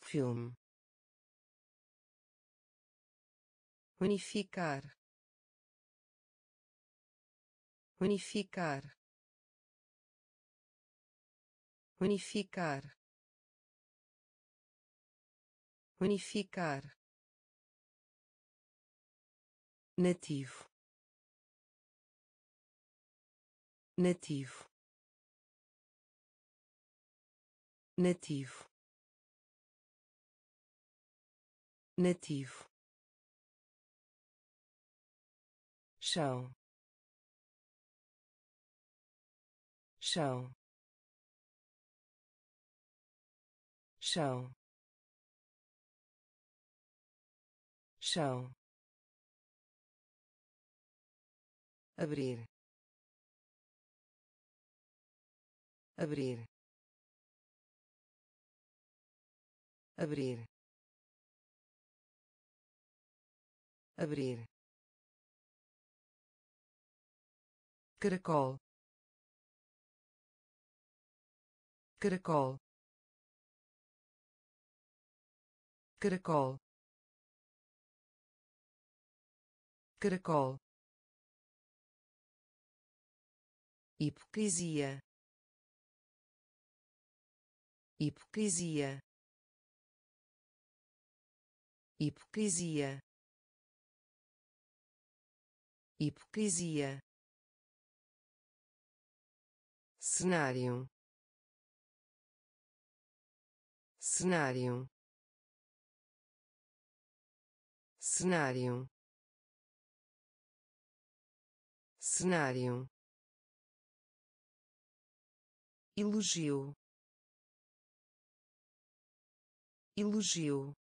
Filme. Unificar. Unificar. Unificar. Unificar nativo. Nativo. Nativo. Nativo. Chão. Chão. Chão. Chão abrir. Abrir. Abrir. Abrir. Caracol. Caracol. Caracol. Caracol hipocrisia. Hipocrisia. Hipocrisia. Hipocrisia. Cenário. Cenário. Cenário. Cenário elogio. Elogio.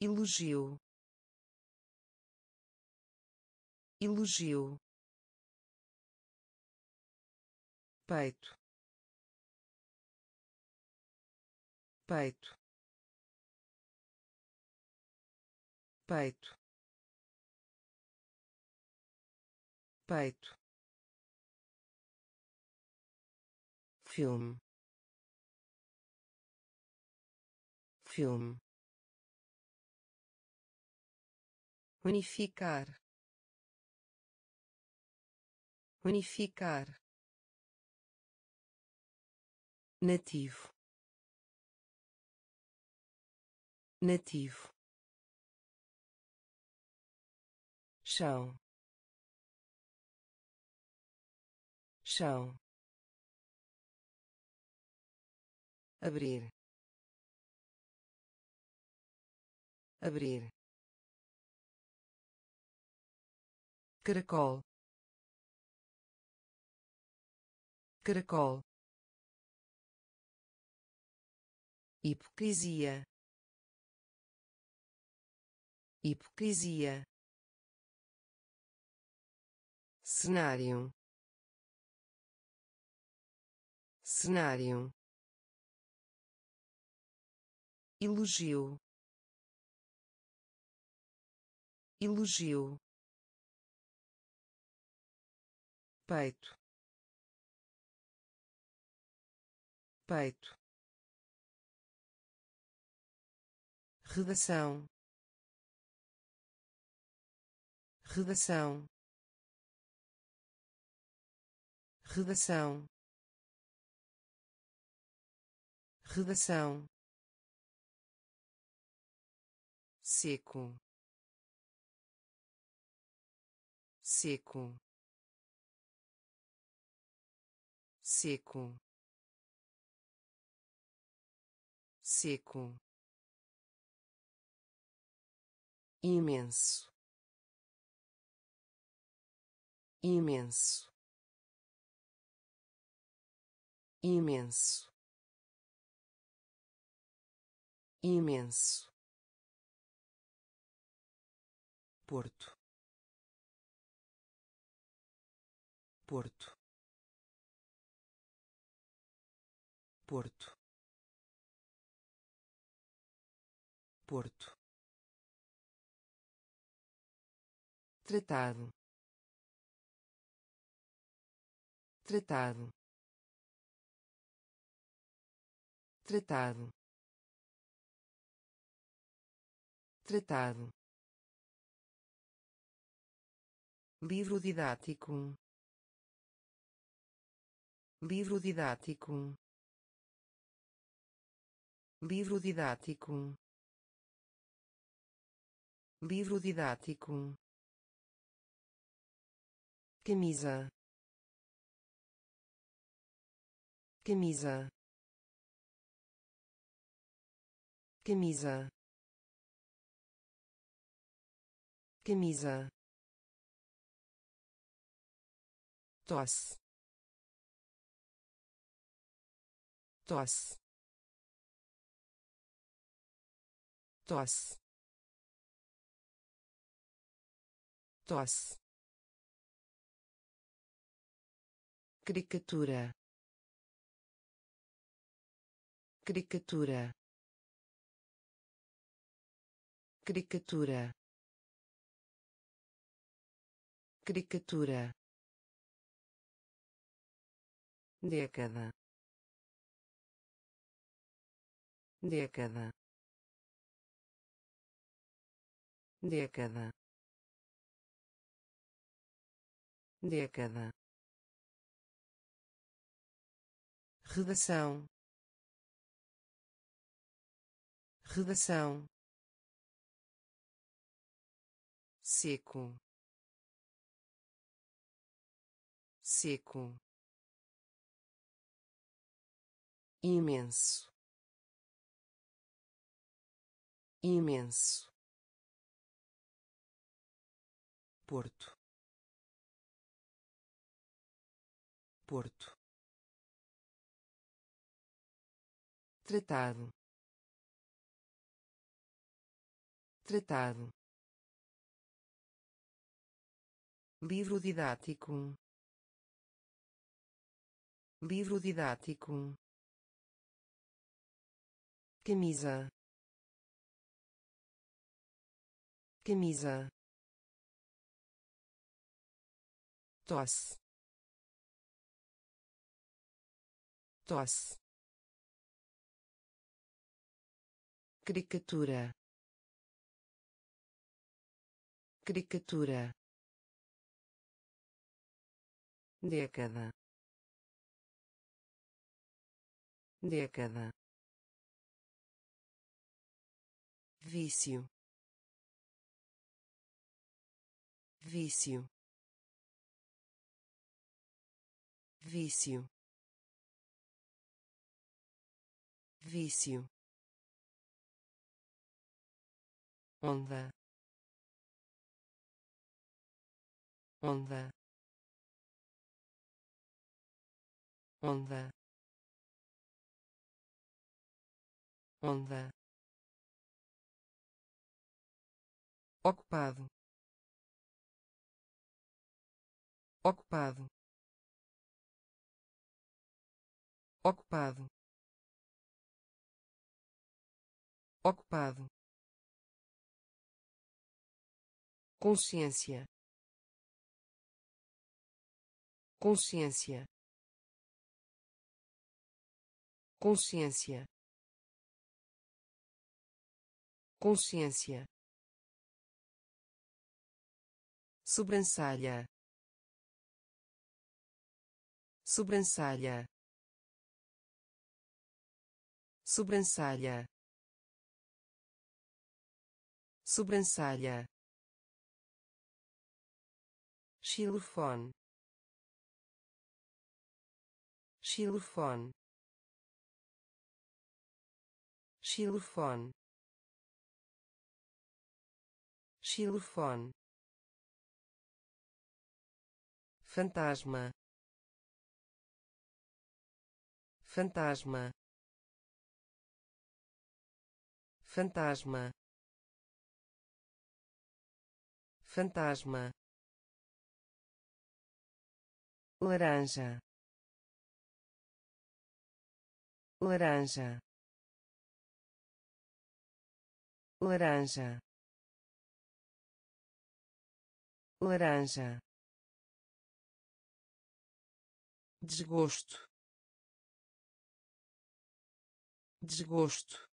Elogio. Elogio. Peito. Peito. Peito. Peito filme. Filme. Unificar. Unificar. Nativo. Nativo. Chão. Chão abrir. Abrir. Caracol. Caracol. Hipocrisia. Hipocrisia. Cenário. Cenário elogio. Elogio. Peito. Peito. Redação. Redação. Redação. Redação seco. Seco. Seco. Seco. Imenso. Imenso. Imenso. Imenso Porto. Porto. Porto. Porto. Tratado. Tratado. Tratado. Tratado livro didático. Livro didático. Livro didático. Livro didático. Camisa. Camisa. Camisa. Camisa tosse. Tosse. Tosse. Tosse. Caricatura. Caricatura. Caricatura. Caricatura década. Década. Década. Década. Redação. Redação. Seco. Seco imenso. Imenso. Porto. Porto. Tratado. Tratado. Livro didático. Livro didático camisa. Camisa. Tosse. Tosse. Caricatura. Caricatura. Década. Década vício. Vício. Vício. Vício. Onda. Onda. Onda. Onda ocupado. Ocupado. Ocupado. Ocupado. Consciência. Consciência. Consciência. Consciência sobrancelha. Sobrancelha. Sobrancelha. Sobrancelha. Xilofone. Xilofone. Xilofone. Xilofone fantasma. Fantasma. Fantasma. Fantasma. Laranja. Laranja. Laranja. Laranja desgosto. Desgosto.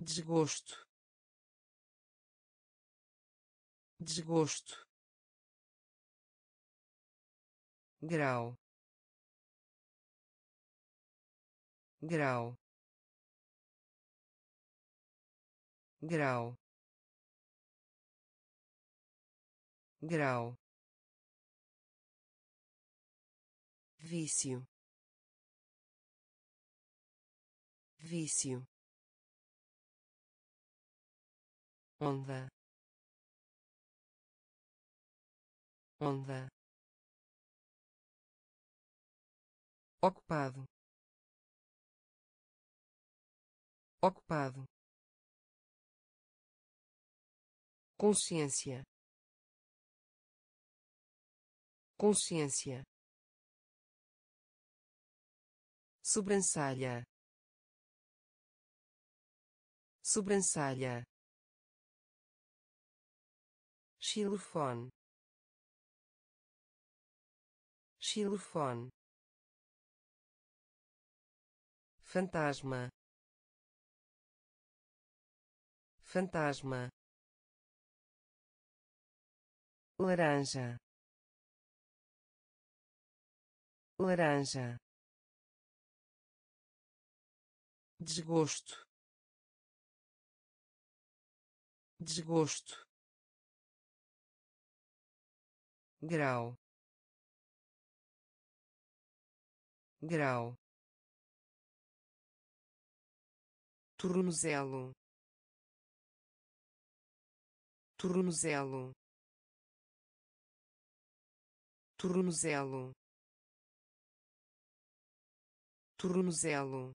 Desgosto. Desgosto. Grau. Grau. Grau. Grau vício. Vício. Onda. Onda. Ocupado. Ocupado. Consciência. Consciência sobrancelha. Sobrancelha. Xilofone. Xilofone. Fantasma. Fantasma. Laranja. Laranja desgosto. Desgosto. Grau. Grau. Tornozelo. Tornozelo. Tornozelo. Tornozelo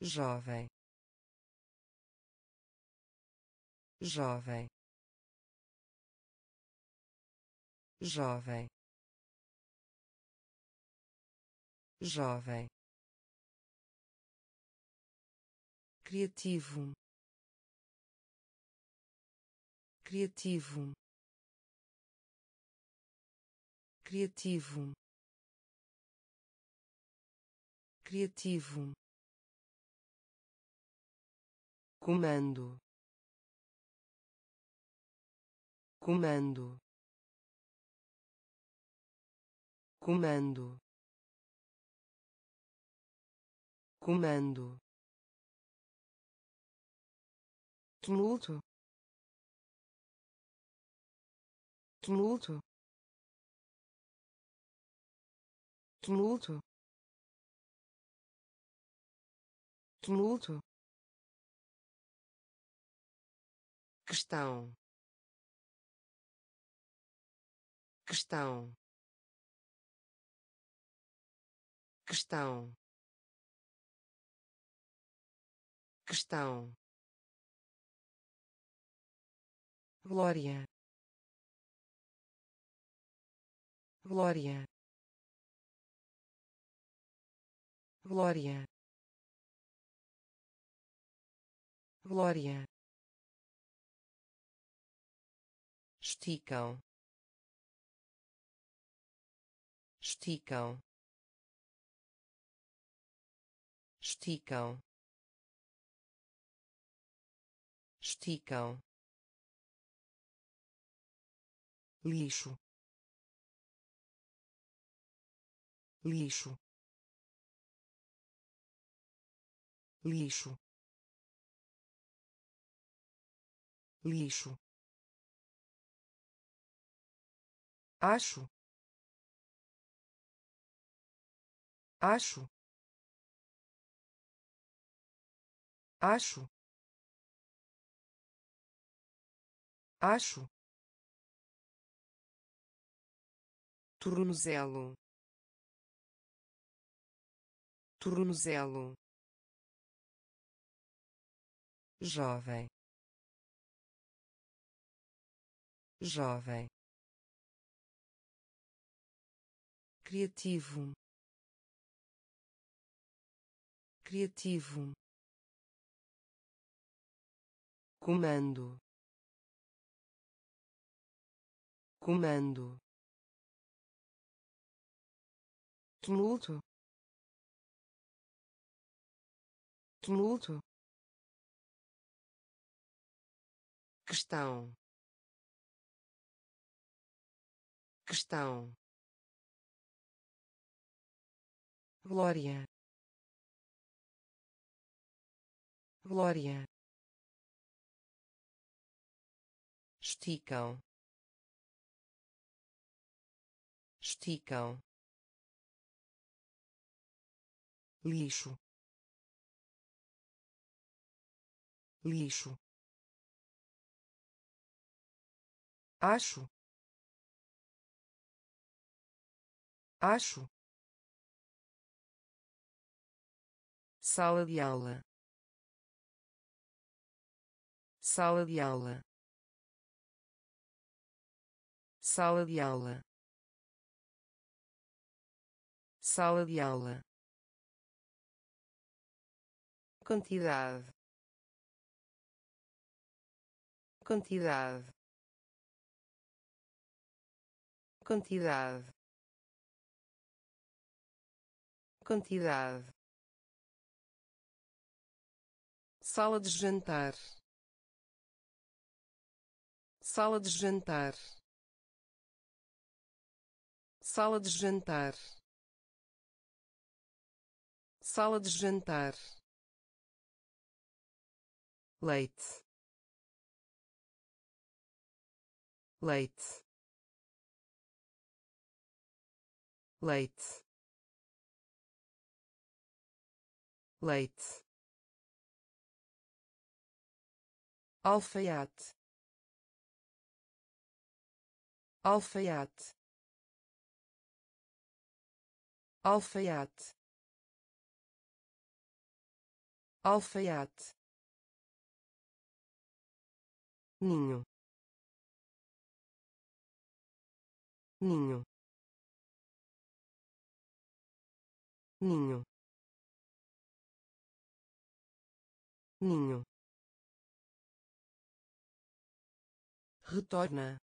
jovem. Jovem. Jovem. Jovem. Criativo. Criativo. Criativo. Criativo comando. Comando. Comando. Comando. Tumulto. Tumulto. Tumulto. Tumulto questão. Questão. Questão. Questão. Glória. Glória. Glória. Glória esticam. Esticam. Esticam. Esticam. Lixo. Lixo. Lixo. Lixo acho. Acho. Acho. Acho. Tornozelo. Tornozelo. Jovem. Jovem criativo. Criativo. Comando. Comando. Tumulto. Tumulto. Questão. Questão glória. Glória. Esticam. Esticam. Lixo. Lixo. Acho. Acho sala de aula. Sala de aula. Sala de aula. Sala de aula. Quantidade. Quantidade. Quantidade. Quantidade sala de jantar. Sala de jantar. Sala de jantar. Sala de jantar. Leite. Leite. Leite. Leite alfaiate. Alfaiate. Alfaiate. Alfaiate. Ninho. Ninho. Ninho. Ninho retorna.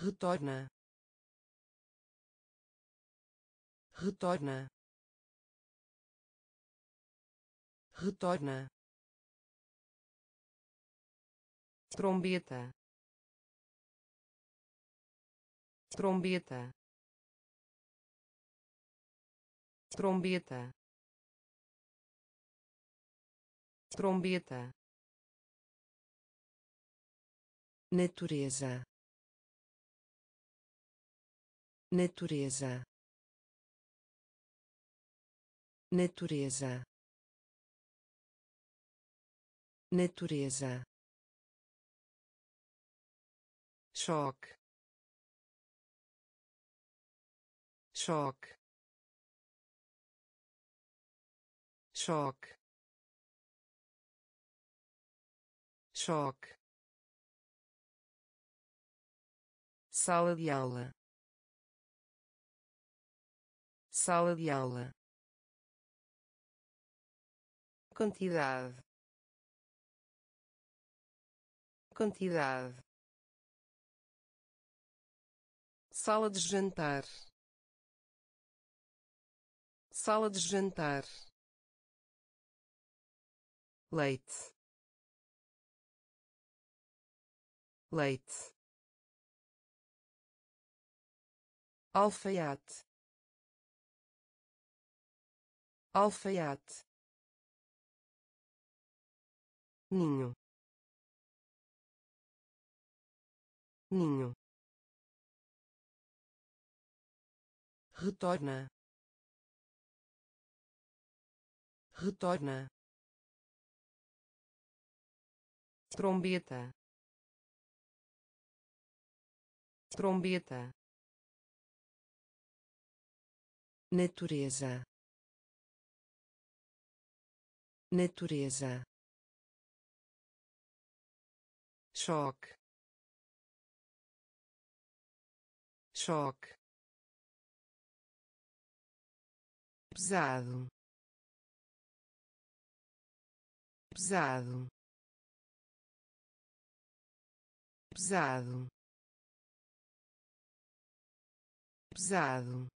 Retorna. Retorna. Retorna. Trombeta. Trombeta. Trombeta. Trombeta natureza. Natureza. Natureza. Natureza. Choque choque choque choque sala de aula. Sala de aula. Quantidade. Quantidade. Sala de jantar. Sala de jantar. Leite. Leite alfaiate. Alfaiate. Ninho. Ninho. Retorna. Retorna. Trombeta. Trombeta natureza. Natureza. Choque. Choque. Pesado. Pesado. Pesado. Pesado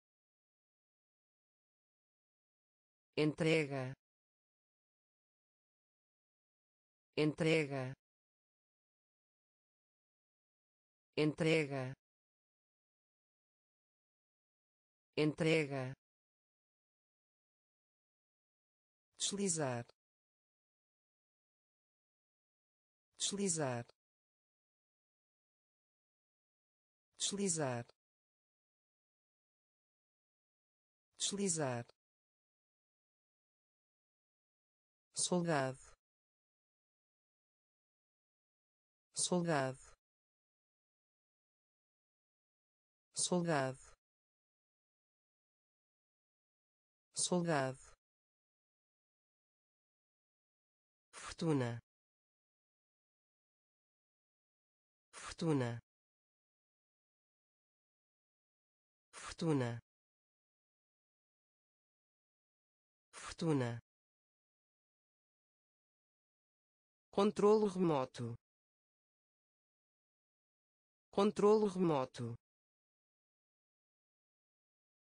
entrega. Entrega. Entrega. Entrega. Deslizar. Deslizar. Deslizar. Deslizar soldado. Soldado. Soldado. Soldado. Fortuna. Fortuna. Fortuna. Fortuna controlo remoto. Controlo remoto.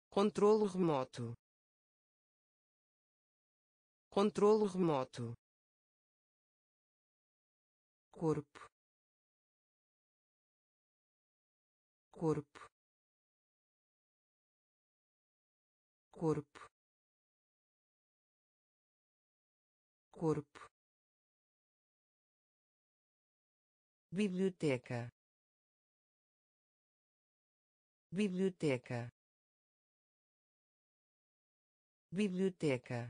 Controlo remoto. Controlo remoto. Corpo. Corpo. Corpo. Corpo biblioteca. Biblioteca. Biblioteca.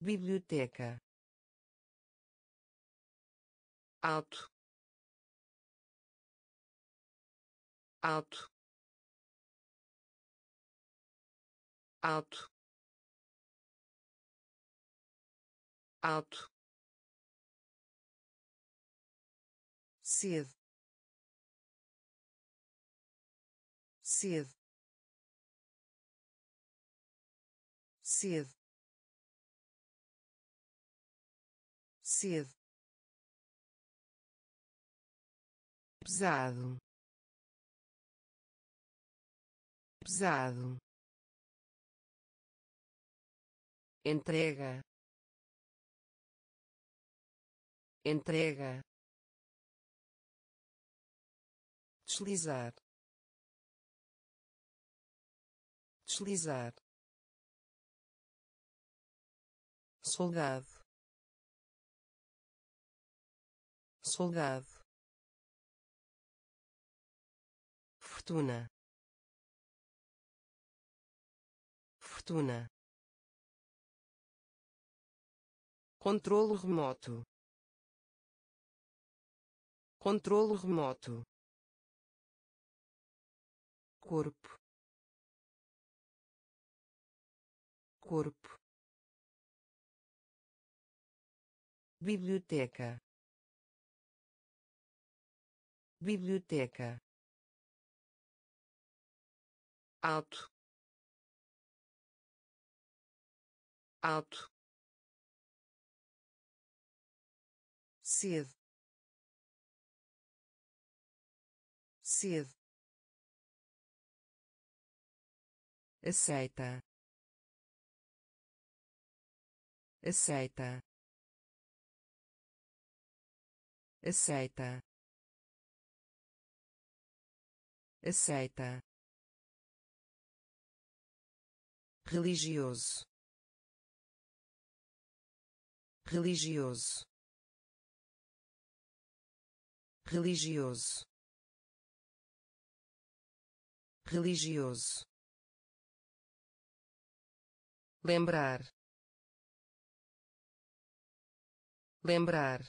Biblioteca. Alto. Alto. Alto. Alto cedo. Cedo. Cedo. Cedo. Pesado. Pesado. Entrega. Entrega deslizar. Deslizar. Soldado. Soldado. Fortuna. Fortuna. Controlo remoto. Controlo remoto corpo. Corpo. Biblioteca. Biblioteca. Alto. Alto. Cedo. Cedo aceita. Aceita. Aceita. Aceita. Religioso. Religioso. Religioso. Religioso lembrar. Lembrar.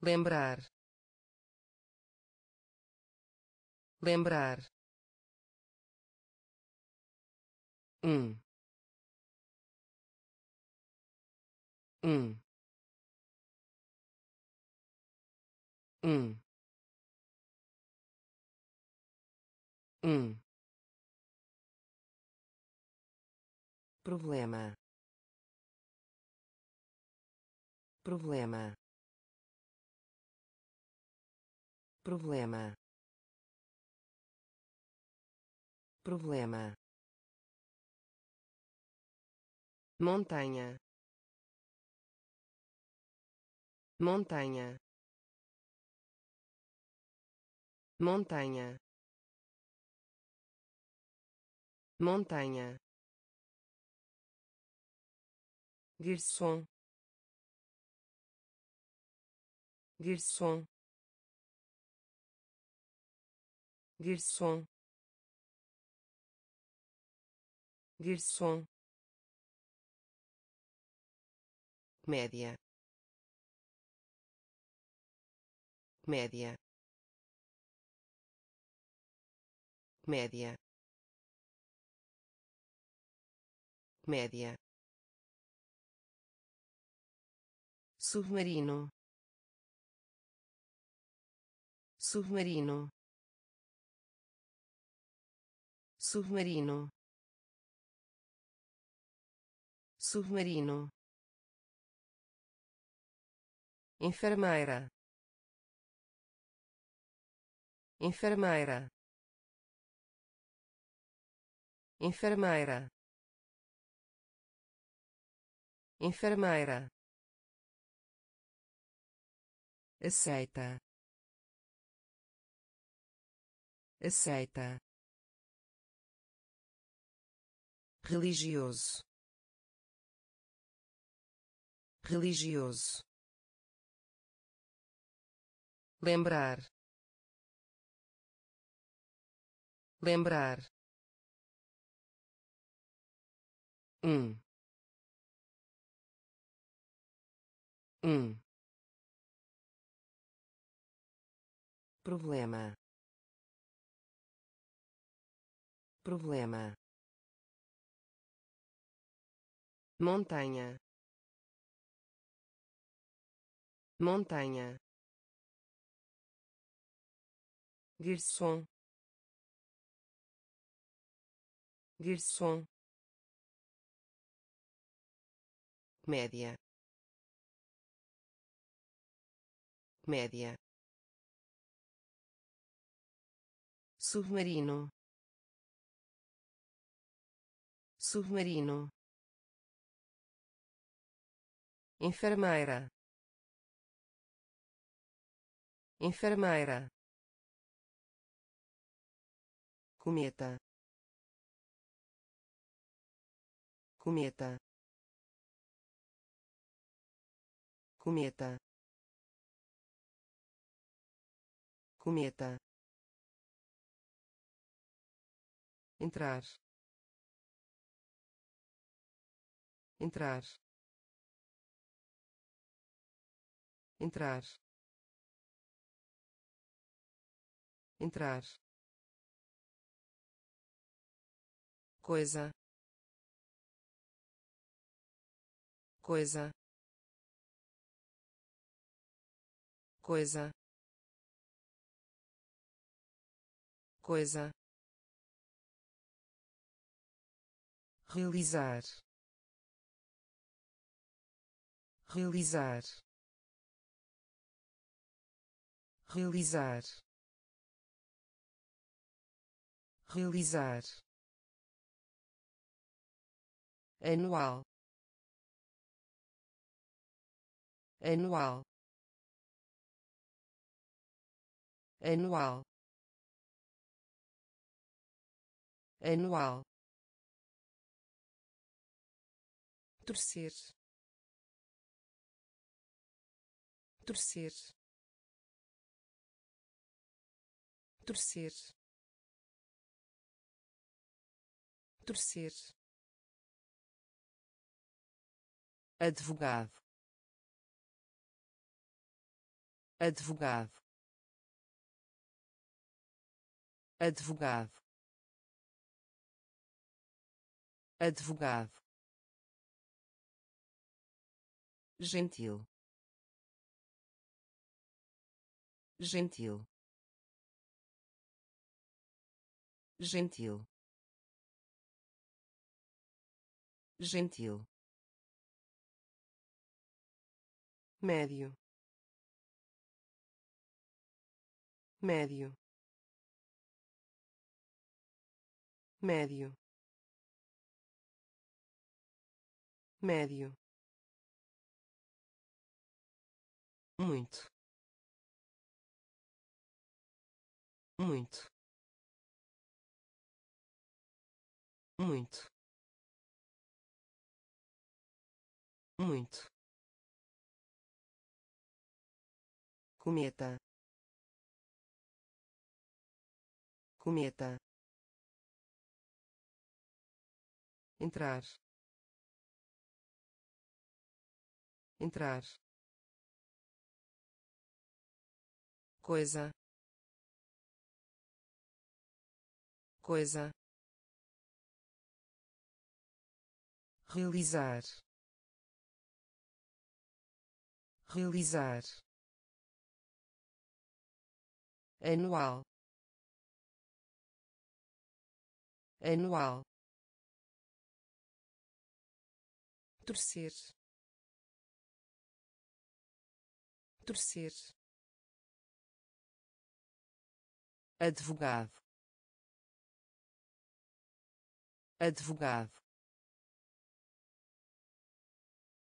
Lembrar. Lembrar. Um. Um. Um. Um problema. Problema. Problema. Problema. Montanha. Montanha. Montanha. Montanha garçom garçom garçom garçom média. Média. Média. Média submarino. Submarino. Submarino. Submarino. Enfermeira. Enfermeira. Enfermeira. Enfermeira aceita. Aceita. Religioso. Religioso. Lembrar. Lembrar. Um. Um problema. Problema. Montanha. Montanha. Garçom. Garçom. Média. Média submarino. Submarino. Enfermeira. Enfermeira. Cometa. Cometa. Cometa. Cometa entrar. Entrar. Entrar. Entrar. Coisa. Coisa. Coisa. Coisa realizar realizar realizar realizar. Anual. Anual. Anual. Anual torcer. Torcer. Torcer. Torcer. Advogado. Advogado. Advogado. Advogado gentil. Gentil. Gentil. Gentil. Médio. Médio. Médio. Médio muito. Muito. Muito. Muito. Cometa. Cometa. Entrar. Entrar coisa. Coisa. Realizar. Realizar. Anual. Anual. Torcer. Torcer advogado. Advogado.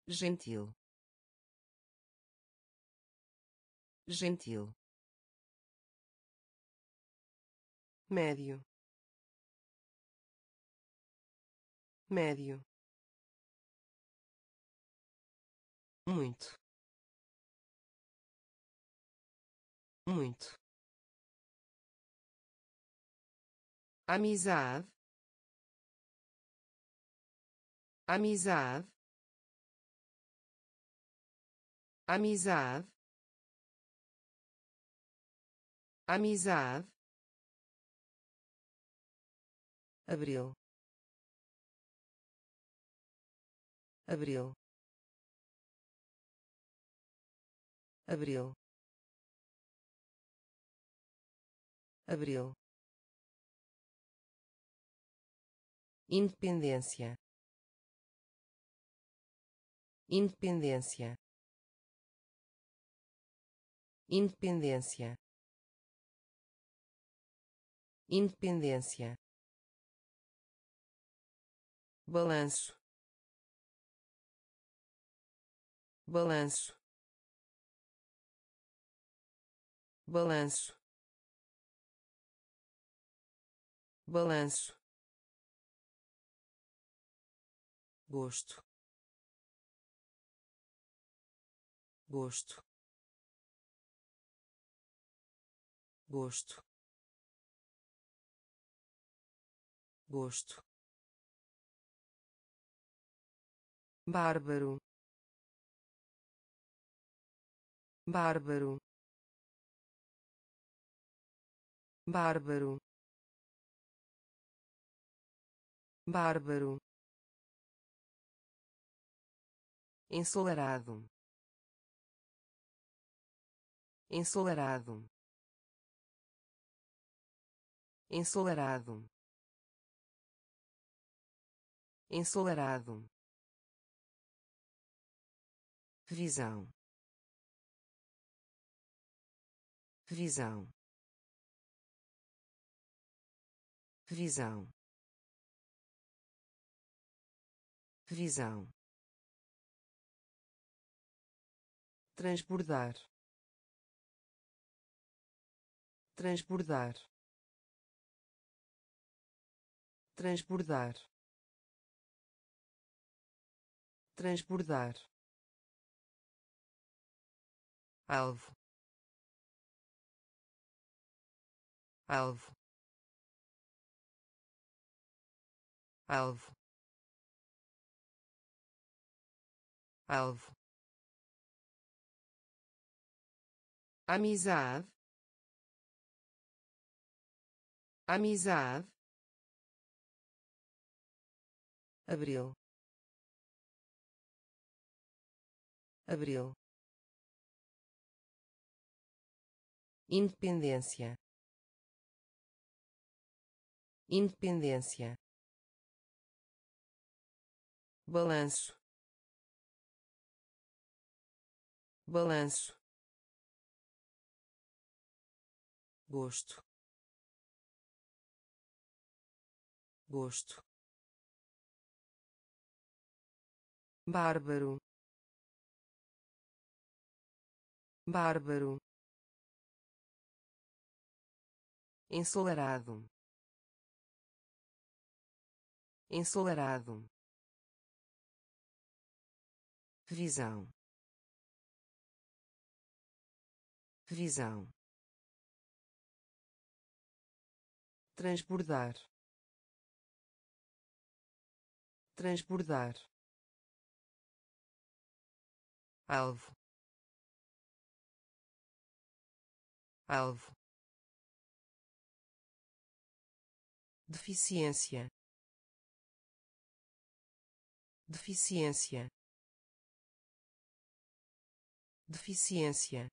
Gentil. Gentil. Médio. Médio. Muito. Muito amizade. Amizade. Amizade. Amizade. Abril. Abril. Abril. Abril independência. Independência. Independência. Independência. Balanço. Balanço. Balanço. Balanço gosto. Gosto. Gosto. Gosto. Bárbaro. Bárbaro. Bárbaro. Bárbaro ensolarado. Ensolarado. Ensolarado. Ensolarado. Visão. Visão. Visão. Visão transbordar. Transbordar. Transbordar. Transbordar. Alvo. Alvo. Alvo. Alvo amizade. Amizade. Abril. Abril. Independência. Independência. Balanço. Balanço gosto. Gosto. Bárbaro. Bárbaro. Ensolarado. Ensolarado. Visão. Visão transbordar. Transbordar. Alvo. Alvo. Deficiência. Deficiência. Deficiência.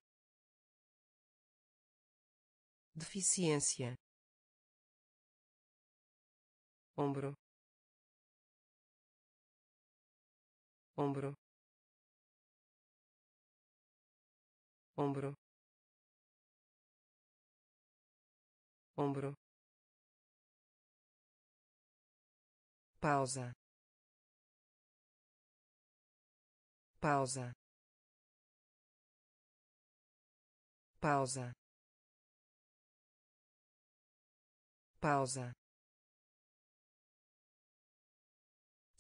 Deficiência ombro. Ombro. Ombro. Ombro. Pausa. Pausa. Pausa. Pausa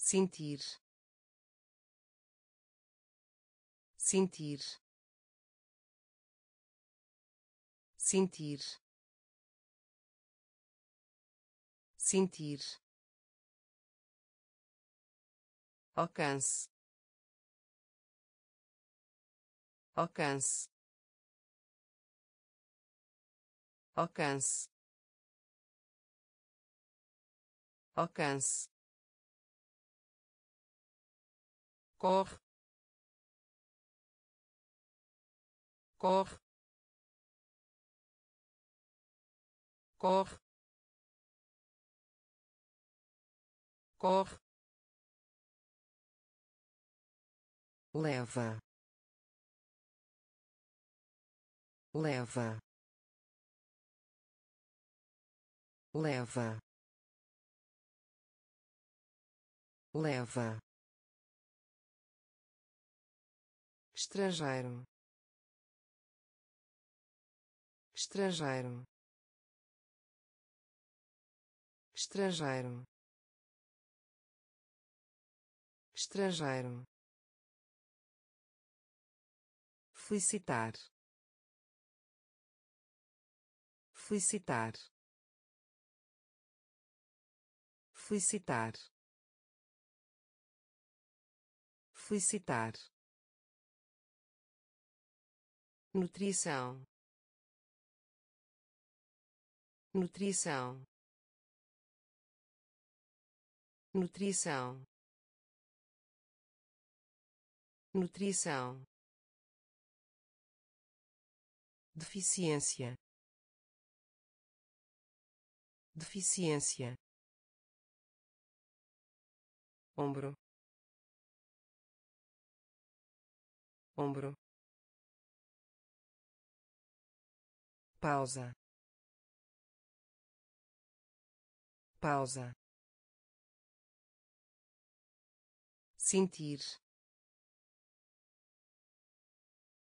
sentir. Sentir. Sentir. Sentir. Alcance. Alcance. Alcance. Alcance corre. Corre. Corre. Corre. Leva. Leva. Leva. Leva estrangeiro. Estrangeiro. Estrangeiro. Estrangeiro. Felicitar. Felicitar. Felicitar. Felicitar nutrição nutrição nutrição nutrição deficiência deficiência ombro ombro pausa. Pausa. Sentir.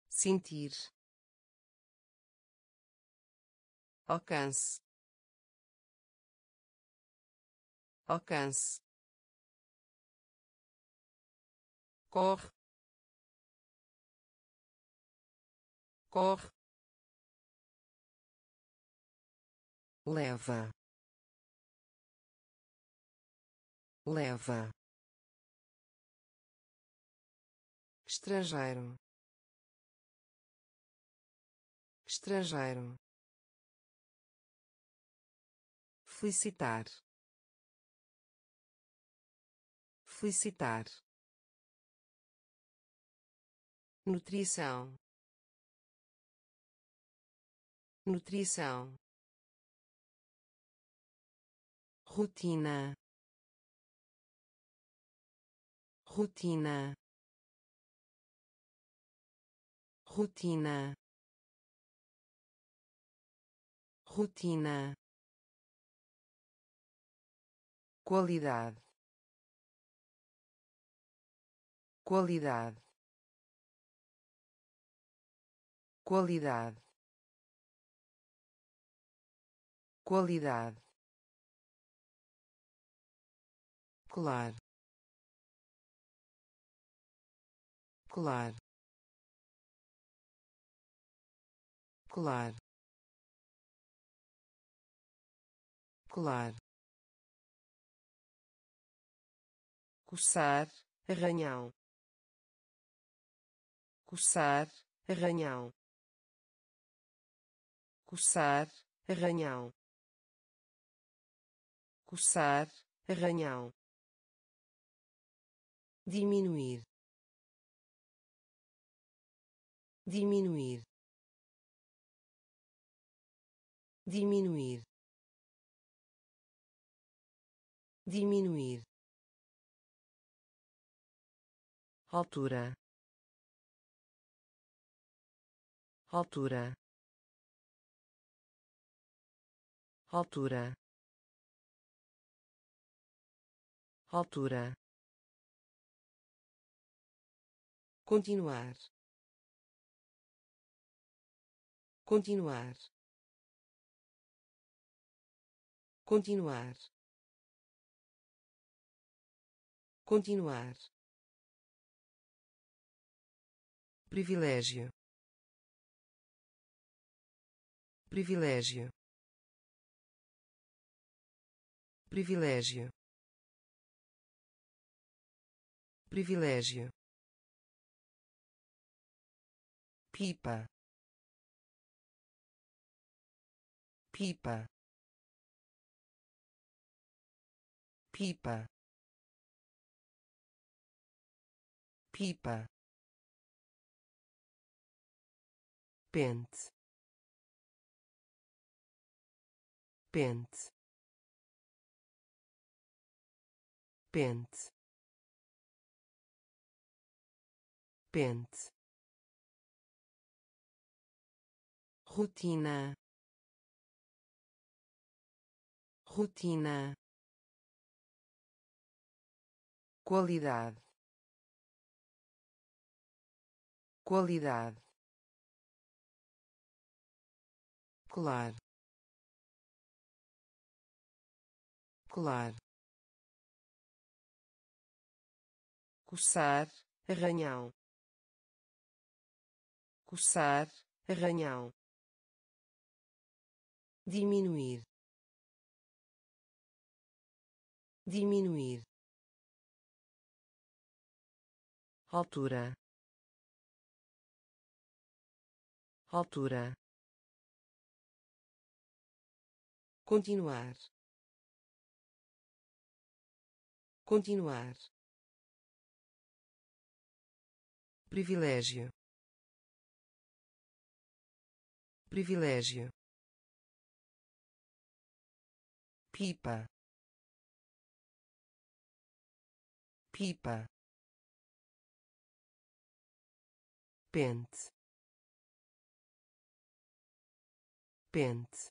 Sentir. Alcance. Alcance. Corre. Corre leva. Leva. Estrangeiro. Estrangeiro. Felicitar. Felicitar. Nutrição. Nutrição rotina. Rotina. Rotina. Rotina. Qualidade. Qualidade. Qualidade. Qualidade colar colar colar colar coçar arranhão. Coçar arranhão. Coçar arranhão. Coçar arranhão diminuir. Diminuir. Diminuir. Diminuir. Altura. Altura. Altura. Altura continuar. Continuar. Continuar. Continuar. Privilégio. Privilégio. Privilégio. Privilégio pipa. Pipa. Pipa. Pipa. Pente pente pente pente rotina. Rotina. Qualidade. Qualidade. Colar. Muscular coçar arranhão. Coçar arranhão diminuir. Diminuir. Altura. Altura. Continuar. Continuar. Privilégio. Privilégio pipa pipa pente pente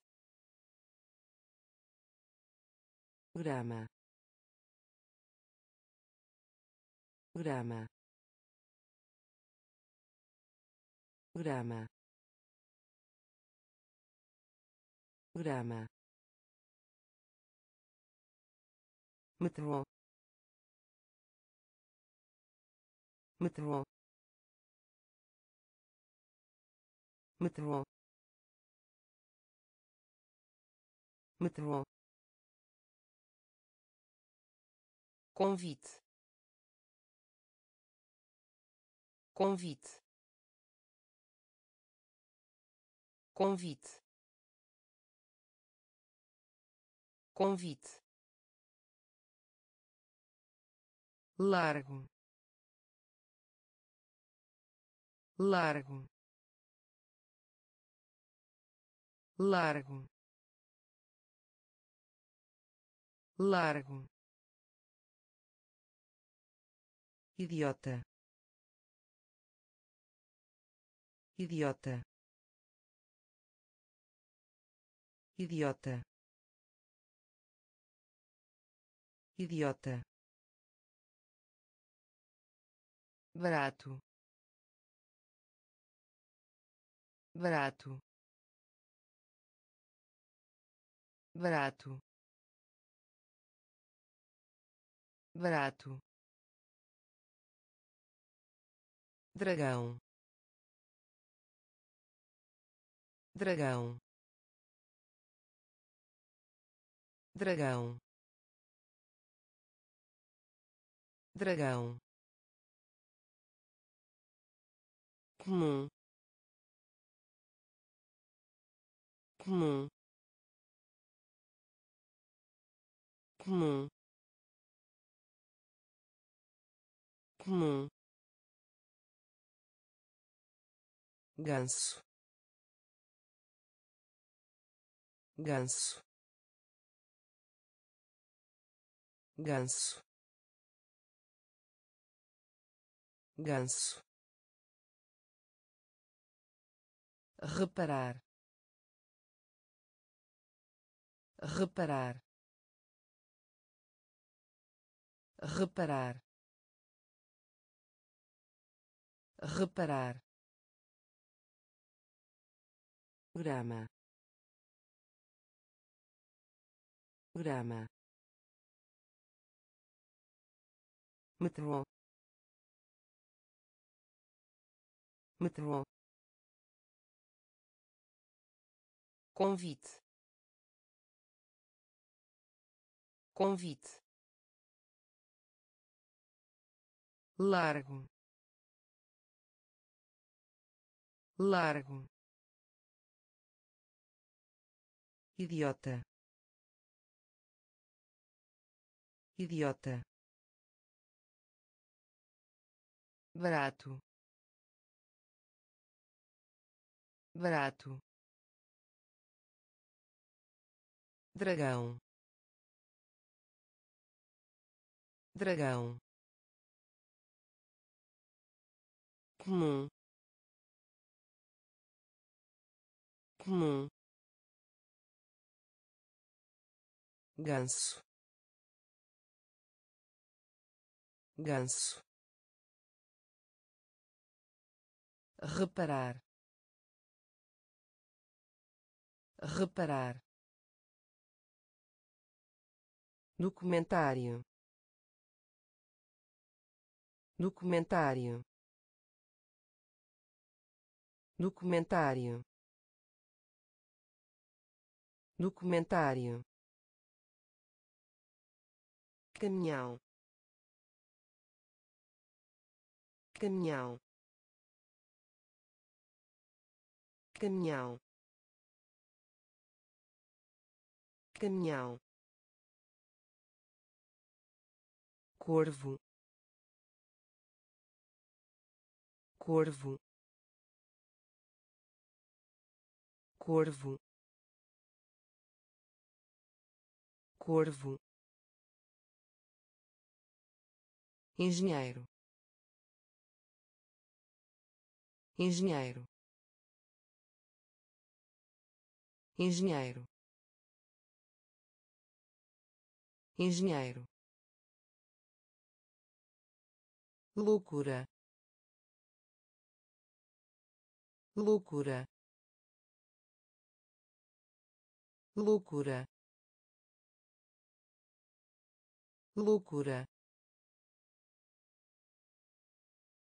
grama grama grama grama metrô metrô metrô metrô convite. Convite. Convite. Convite largo largo largo largo. Idiota. Idiota. Idiota. Idiota barato. Barato. Barato. Barato. Dragão. Dragão. Dragão. Dragão comum. Comum. Comum. Comum. Ganso. Ganso. Ganso. Ganso reparar reparar reparar reparar. Grama grama metrô. Metrô convite. Convite. Largo. Largo. Idiota. Idiota. Barato. Barato dragão. Dragão. Comum. Comum. Ganso. Ganso. Reparar. Reparar documentário. Documentário. Documentário. Documentário. Caminhão. Caminhão. Caminhão. Caminhão corvo corvo corvo corvo. Engenheiro. Engenheiro. Engenheiro. Engenheiro loucura. Loucura. Loucura. Loucura.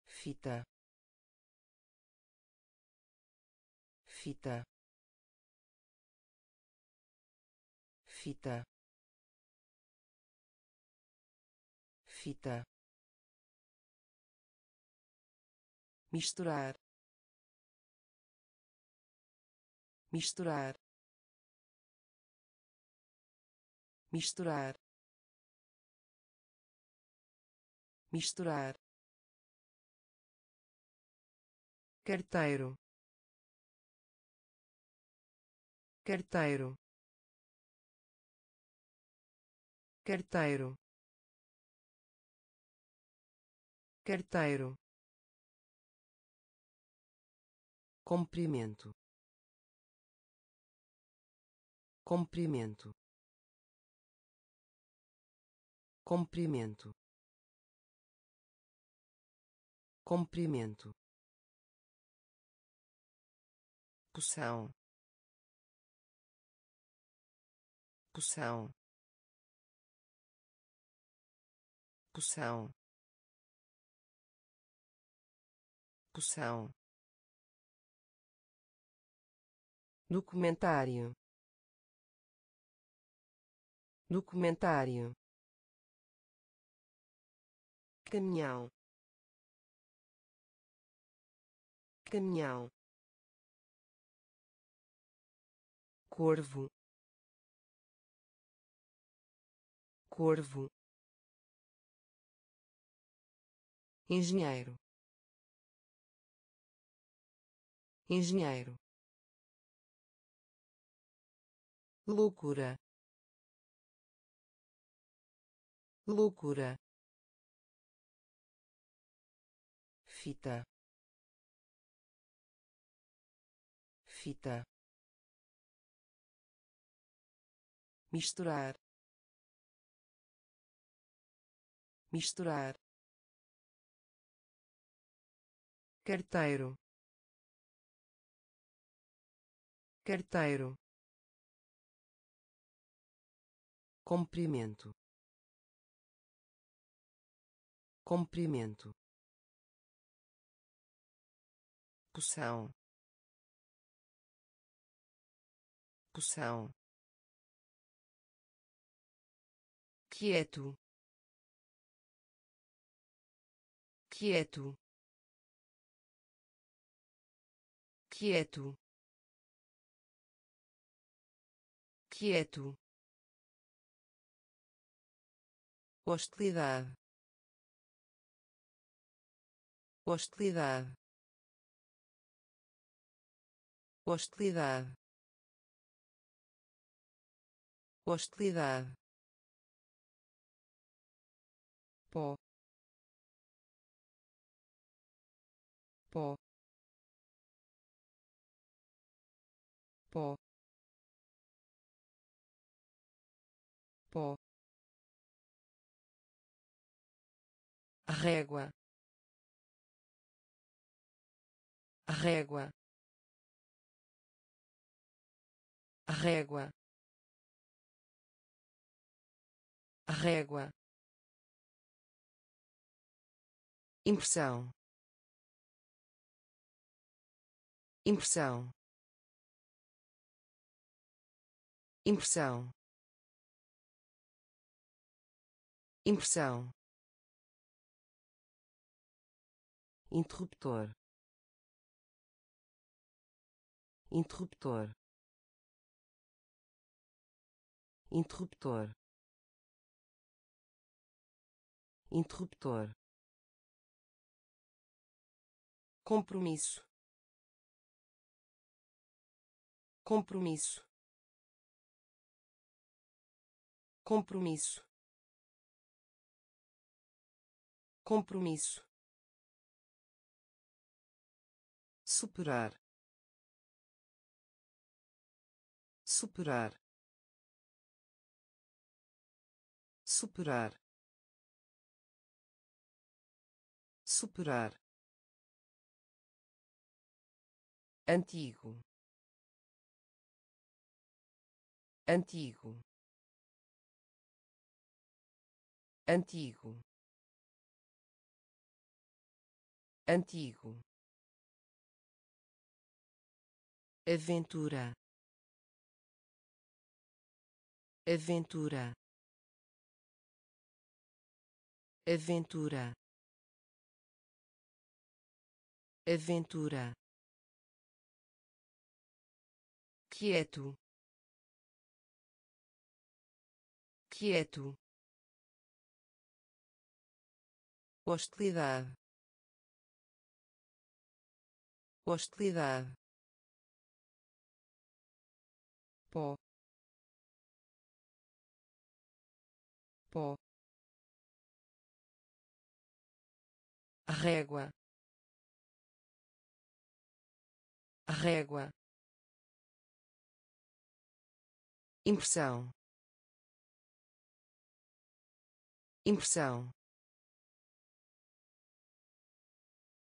Fita. Fita. Fita. Fita misturar misturar misturar misturar. Carteiro carteiro carteiro carteiro comprimento. Comprimento. Comprimento. Comprimento. Poção. Poção. Poção. Poção documentário. Documentário. Caminhão. Caminhão. Corvo. Corvo. Engenheiro. Engenheiro loucura. Loucura. Fita. Fita. Misturar. Misturar. Carteiro. Carteiro comprimento. Comprimento. Poção. Poção. Quieto. Quieto. Quieto. Quieto hostilidade. Hostilidade. Hostilidade. Hostilidade. Pó. Pó. Pó. Pó régua. Régua. Régua. Régua. Impressão. Impressão. Impressão. Impressão interruptor. Interruptor. Interruptor. Interruptor. Compromisso. Compromisso. Compromisso. Compromisso superar. Superar. Superar. Superar. Antigo. Antigo. Antigo. Antigo aventura. Aventura. Aventura. Aventura. Quieto. Quieto. Hostilidade. Hostilidade pó pó régua. Régua. Impressão. Impressão.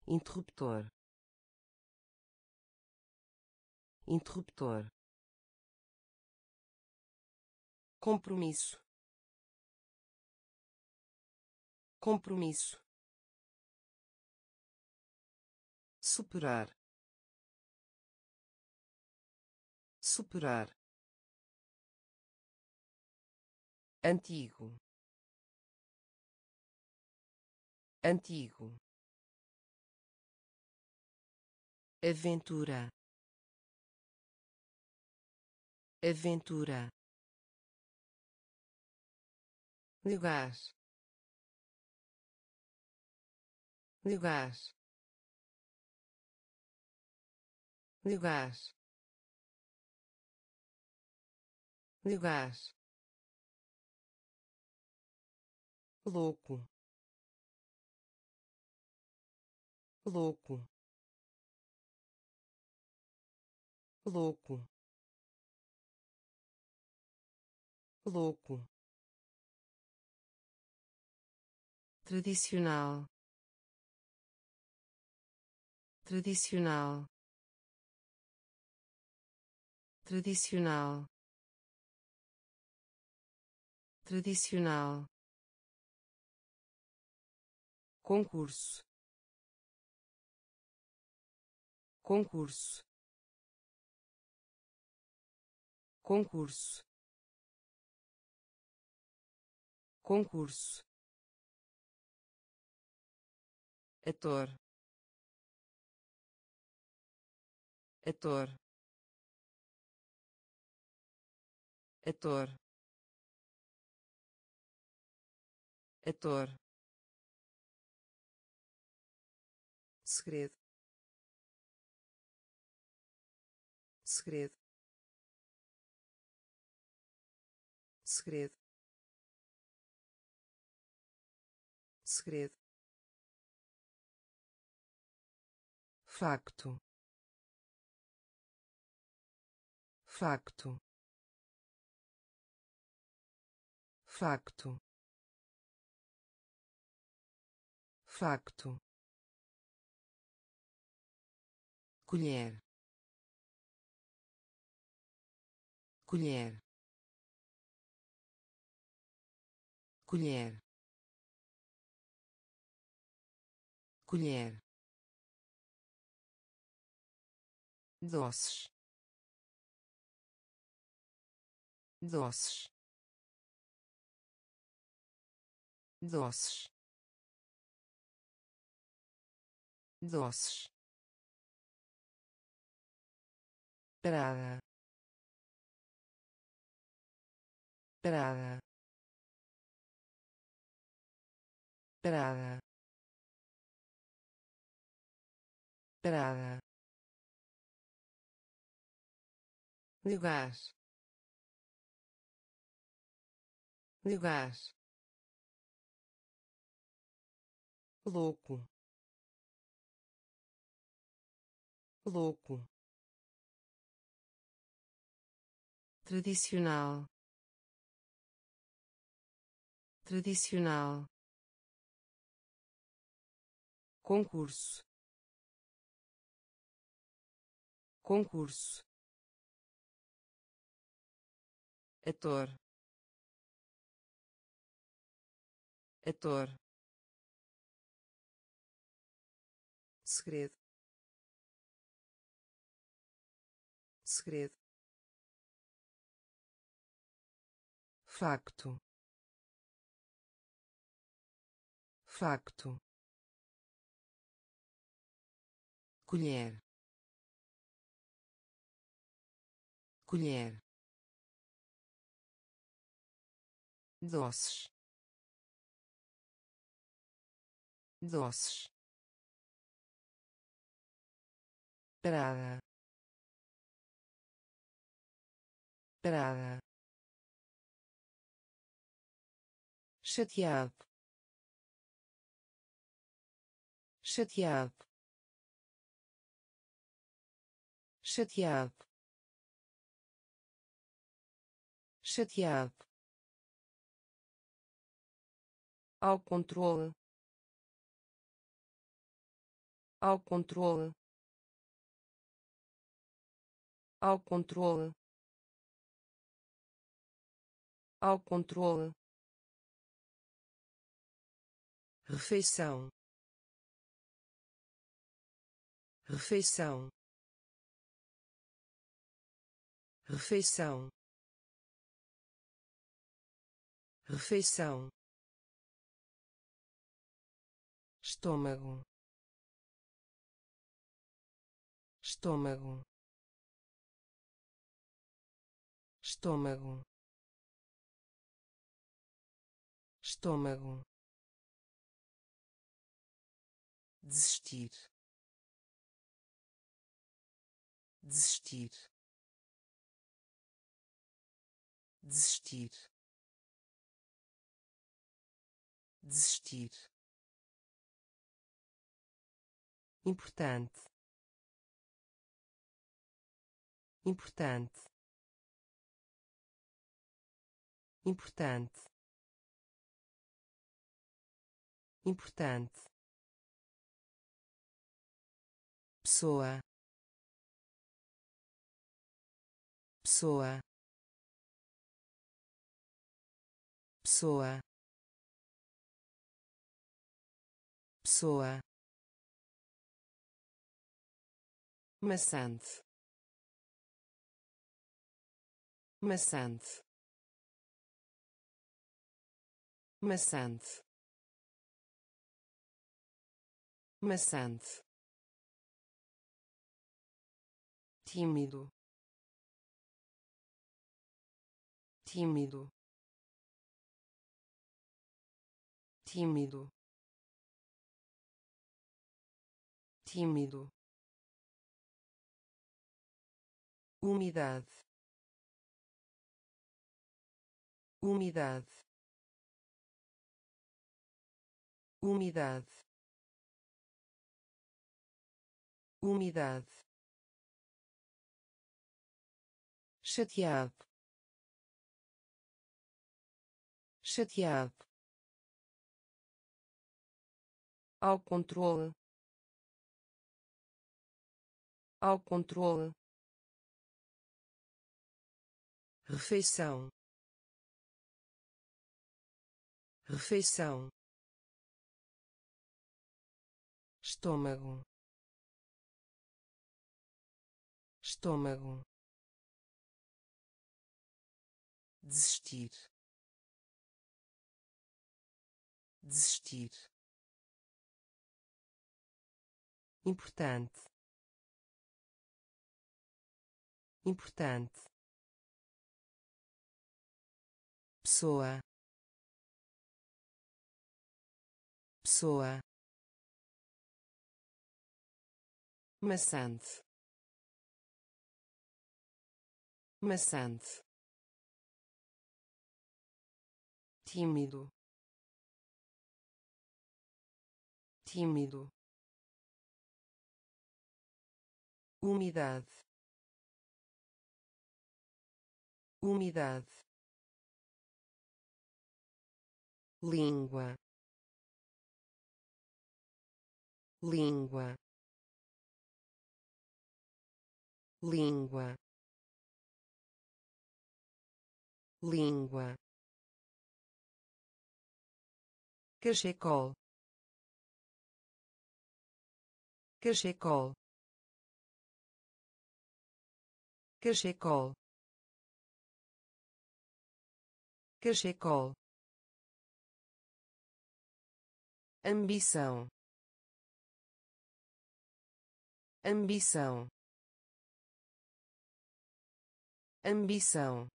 Interruptor. Interruptor compromisso. Compromisso. Superar. Superar. Antigo. Antigo. Aventura. Aventura lugar. Lugar. Lugar. Lugar. Louco. Louco. Louco. Louco tradicional. Tradicional. Tradicional. Tradicional. Concurso. Concurso. Concurso. Concurso ator ator ator ator segredo segredo segredo segredo facto. Facto. Facto. Facto. Colher. Colher. Colher. Colher doces. Doces. Doces. Doces. Parada parada parada parada lugar. Lugar. Louco. Louco. Tradicional. Tradicional. Concurso. Concurso ator. Ator. Segredo. Segredo. Facto. Facto. Colher. Colher doces. Doces. Parada parada chateado. Chateado. Chateado. Chateado ao controle. Ao controle. Ao controle. Ao controle. Refeição. Refeição. Refeição. Refeição estômago. Estômago. Estômago. Estômago. Desistir. Desistir. Desistir. Desistir importante. Importante. Importante. Importante. Pessoa. Pessoa. Pessoa. Pessoa maçante. Maçante. Maçante. Maçante. Tímido. Tímido. Tímido. Tímido umidade umidade umidade umidade. Chateado. Chateado. Ao controle. Ao controle refeição. Refeição. Estômago. Estômago. Desistir. Desistir. Importante. Importante pessoa. Pessoa. Maçante. Maçante. Tímido. Tímido. Umidade. Umidade língua. Língua. Língua. Língua. Cachecol. Cachecol. Cachecol. Cachecol ambição. Ambição. Ambição.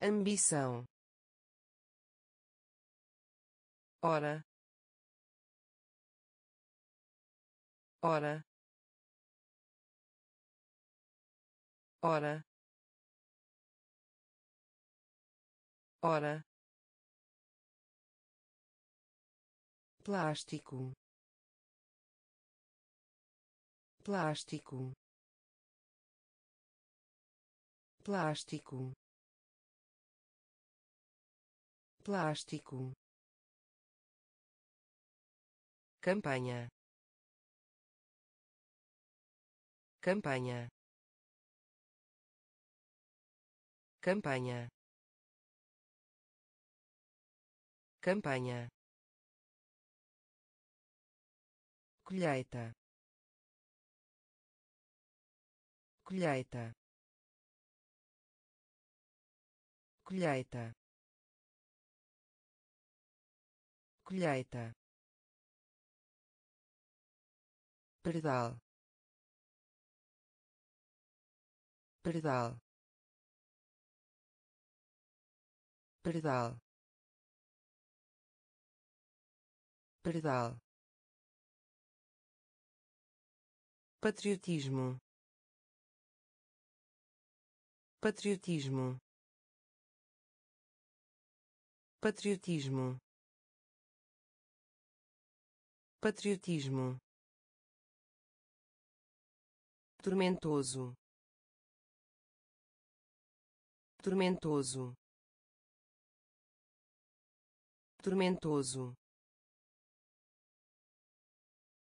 Ambição. Hora. Hora. Hora. Hora plástico plástico plástico plástico. Campanha. Campanha. Campanha. Campanha colheita. Colheita. Colheita. Colheita. Perdal perdal perdal perdal patriotismo. Patriotismo. Patriotismo. Patriotismo. Tormentoso. Tormentoso. Tormentoso.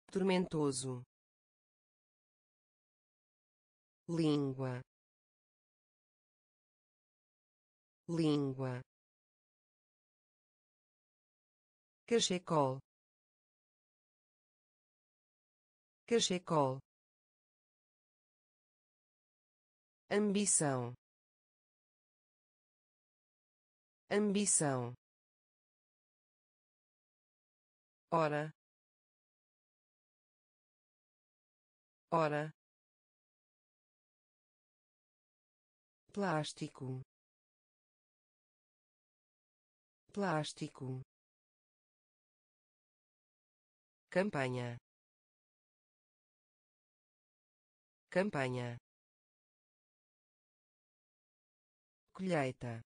Tormentoso língua. Língua. Cachecol. Cachecol. Ambição. Ambição. Hora. Hora plástico plástico campanha campanha colheita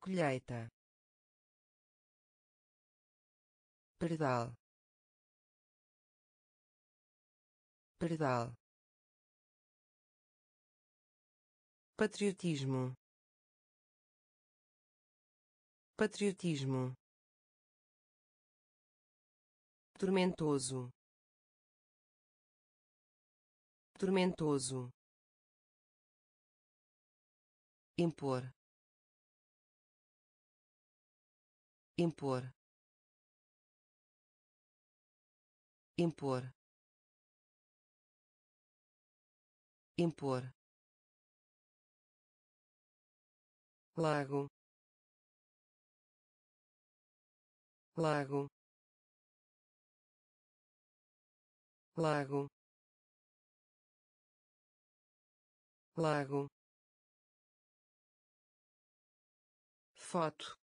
colheita perdal perdal patriotismo. Patriotismo. Tormentoso. Tormentoso. Impor. Impor. Impor. Impor lago. Lago. Lago. Lago. Foto.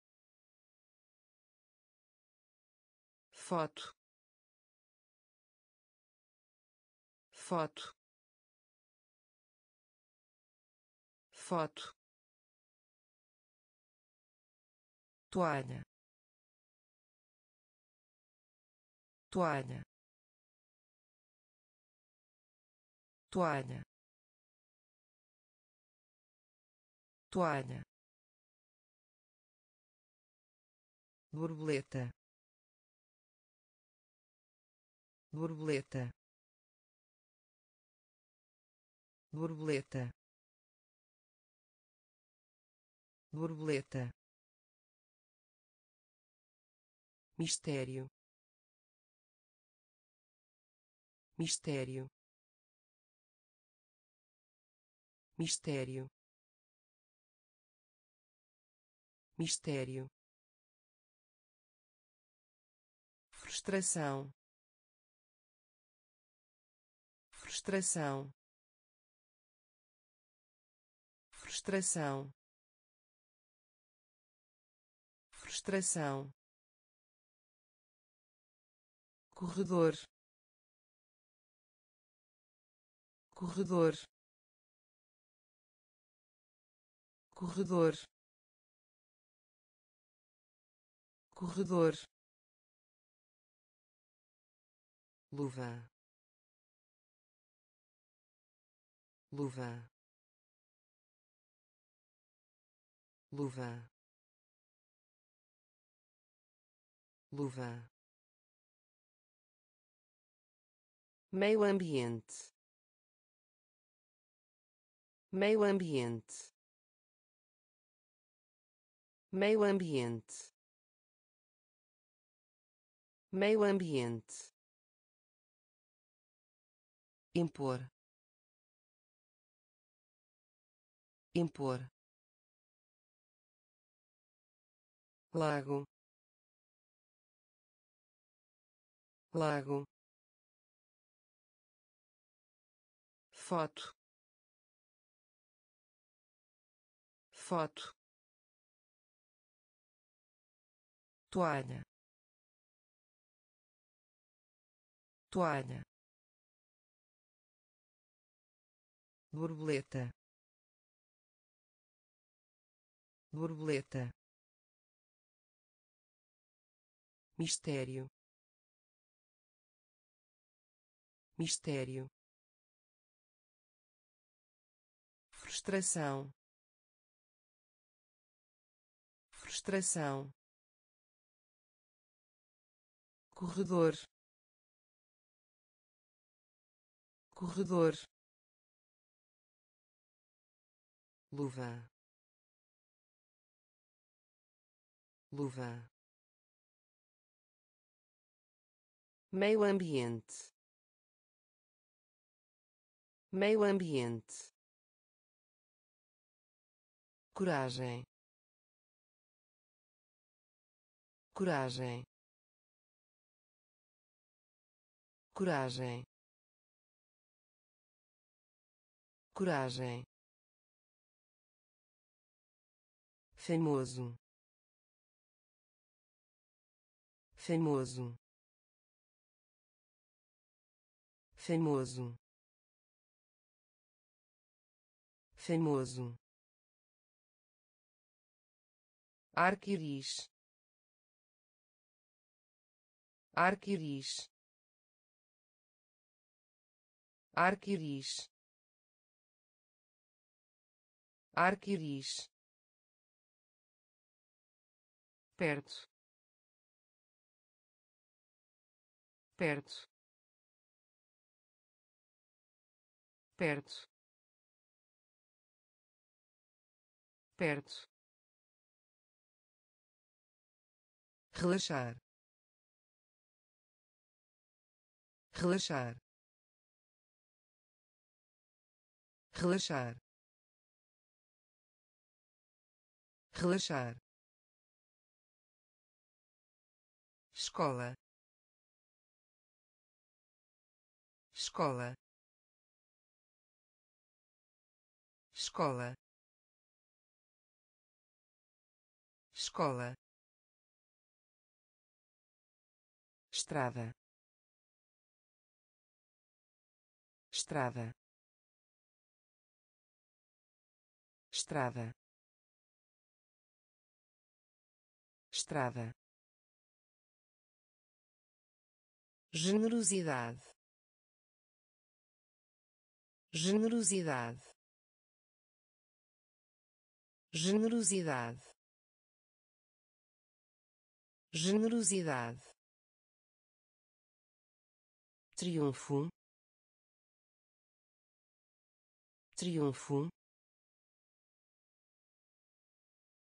Foto. Foto. Foto toalha. Toalha. Toalha. Toalha. Borboleta. Borboleta. Borboleta. Borboleta mistério. Mistério. Mistério. Mistério. Frustração. Frustração. Frustração. Frustração corredor. Corredor. Corredor. Corredor. Luva. Luva. Luva. Luva meio ambiente. Meio ambiente. Meio ambiente. Meio ambiente. Impor. Impor. Lago. Lago foto. Foto. Toalha. Toalha. Borboleta. Borboleta. Mistério. Mistério frustração. Frustração. Corredor. Corredor. Luva. Luva. Meio ambiente. Meio ambiente coragem. Coragem. Coragem. Coragem. Famoso. Famoso. Famoso. Famoso arco-íris. Arco-íris. Arco-íris. Arco-íris. Perto. Perto. Perto. Perto relaxar. Relaxar. Relaxar. Relaxar. Escola. Escola. Escola. Escola estrada. Estrada. Estrada. Estrada. Generosidade. Generosidade. Generosidade. Generosidade triunfo. Triunfo.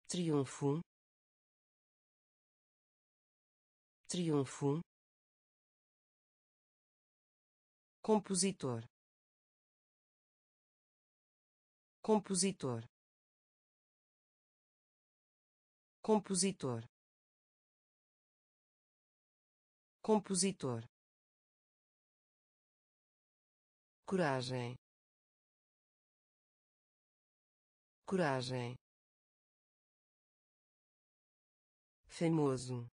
Triunfo. Triunfo. Compositor. Compositor. Compositor. Compositor coragem. Coragem. Famoso.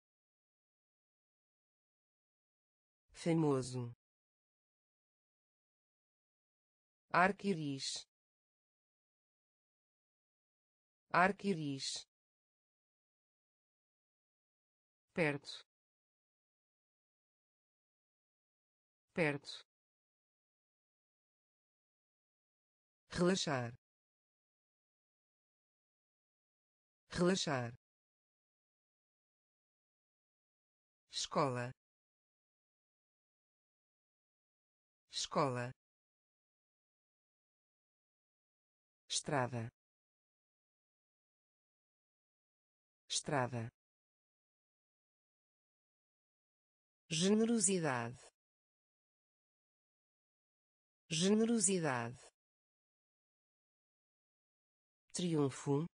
Famoso. Arco-íris. Arco-íris. Perto. Perto relaxar. Relaxar. Escola. Escola. Estrada. Estrada. Generosidade. Generosidade triunfo.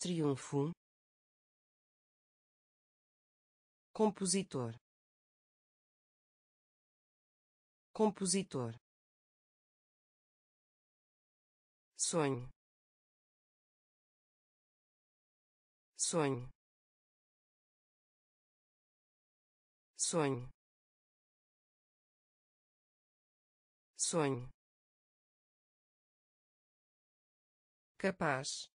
Triunfo. Compositor. Compositor. Sonho. Sonho. Sonho. Sonho capaz.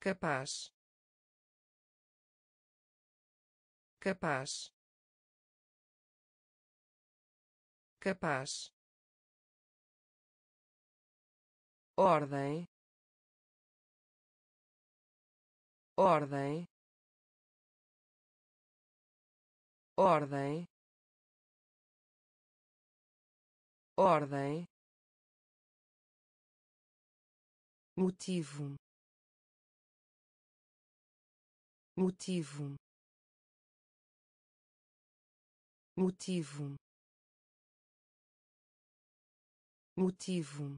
Capaz. Capaz. Capaz. Ordem. Ordem. Ordem. Ordem motivo. Motivo. Motivo. Motivo.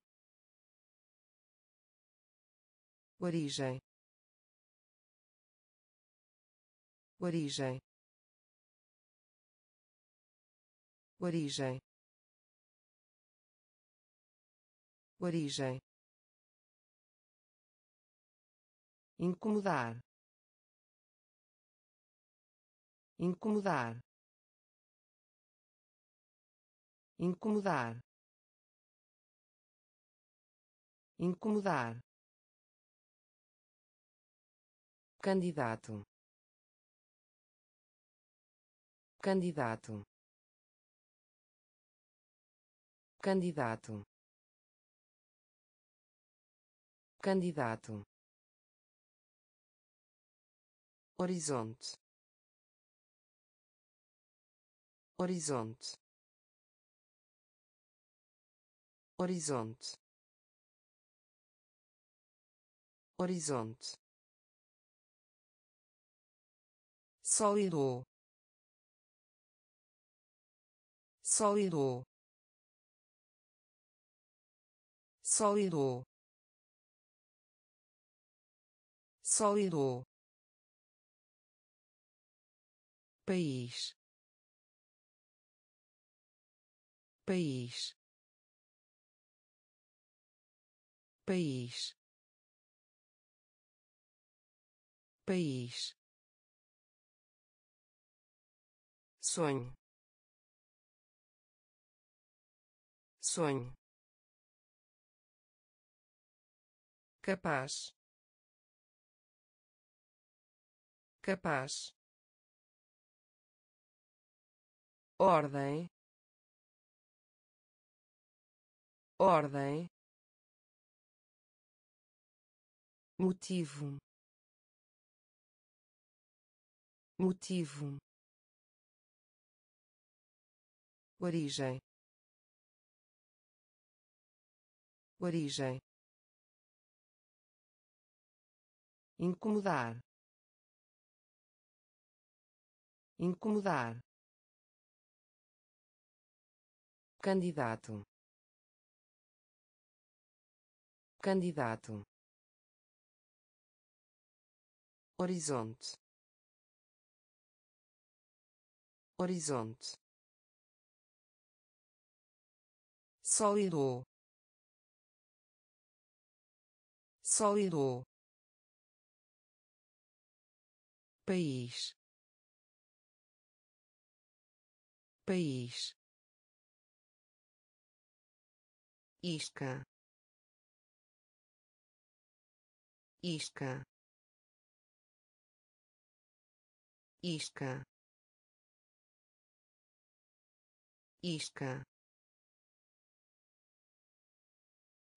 Origem. Origem. Origem. Origem incomodar incomodar incomodar incomodar. Candidato. Candidato. Candidato. Candidato horizonte horizonte horizonte horizonte sólido. Sólido. Sólido. Sólido país. País. País. País. Sonho. Sonho. Capaz. Capaz ordem. Ordem. Motivo. Motivo. Origem. Origem. Incomodar. Incomodar candidato. Candidato. Horizonte. Horizonte. Sólido. Sólido. País. País isca. Isca. Isca. Isca.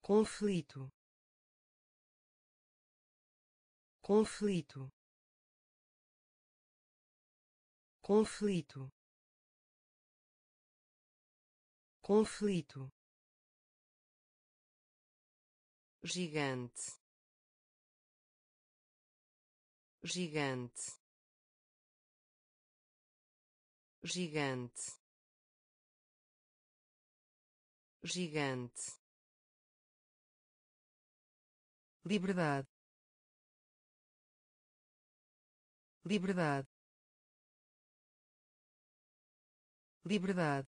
Conflito. Conflito. Conflito. Conflito gigante. Gigante. Gigante. Gigante. Liberdade. Liberdade. Liberdade.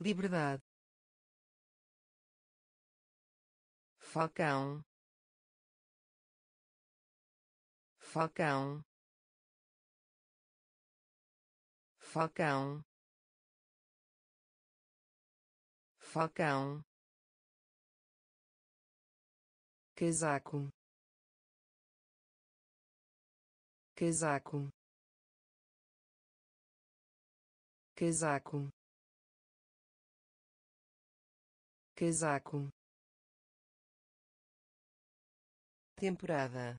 Liberdade falcão. Falcão. Falcão. Falcão. Casaco. Casaco. Casaco. Casaco temporada.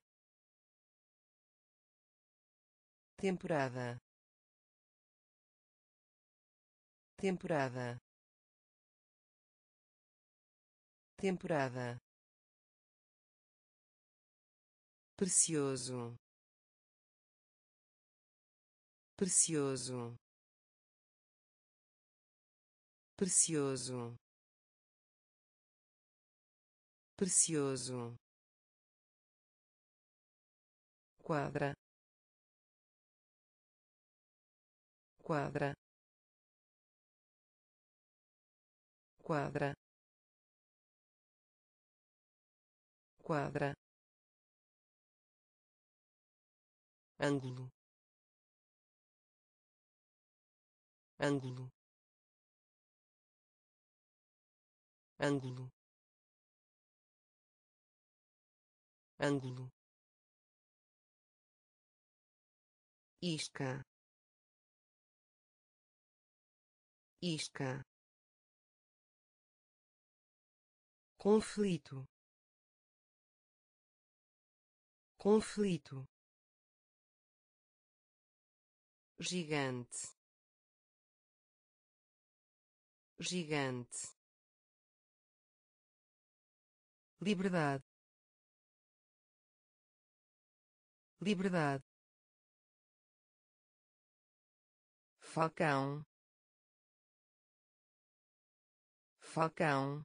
Temporada. Temporada. Temporada. Precioso. Precioso. Precioso. Precioso quadra. Quadra. Quadra. Quadra. Ângulo ângulo ângulo ângulo isca. Isca. Conflito. Conflito. Gigante. Gigante. Liberdade. Liberdade falcão. Falcão.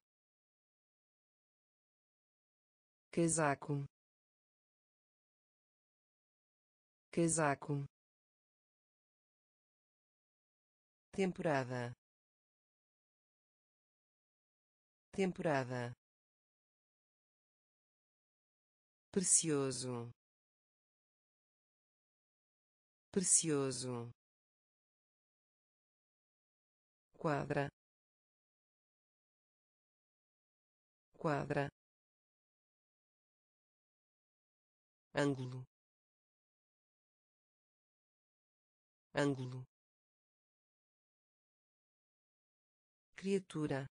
Casaco. Casaco. Temporada. Temporada. Precioso. Precioso quadra quadra ângulo ângulo criatura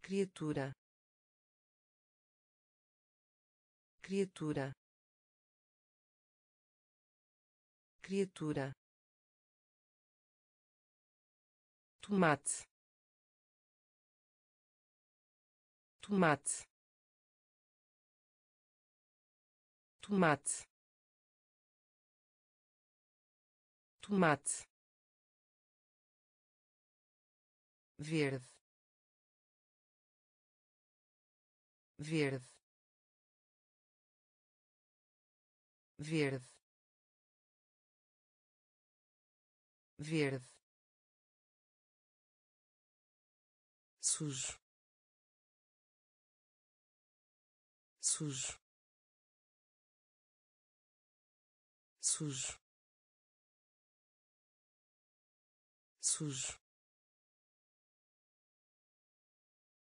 criatura criatura criatura tomate. Tomate. Tomate. Tomate. Verde. Verde. Verde. Verde sujo. Sujo. Sujo. Sujo.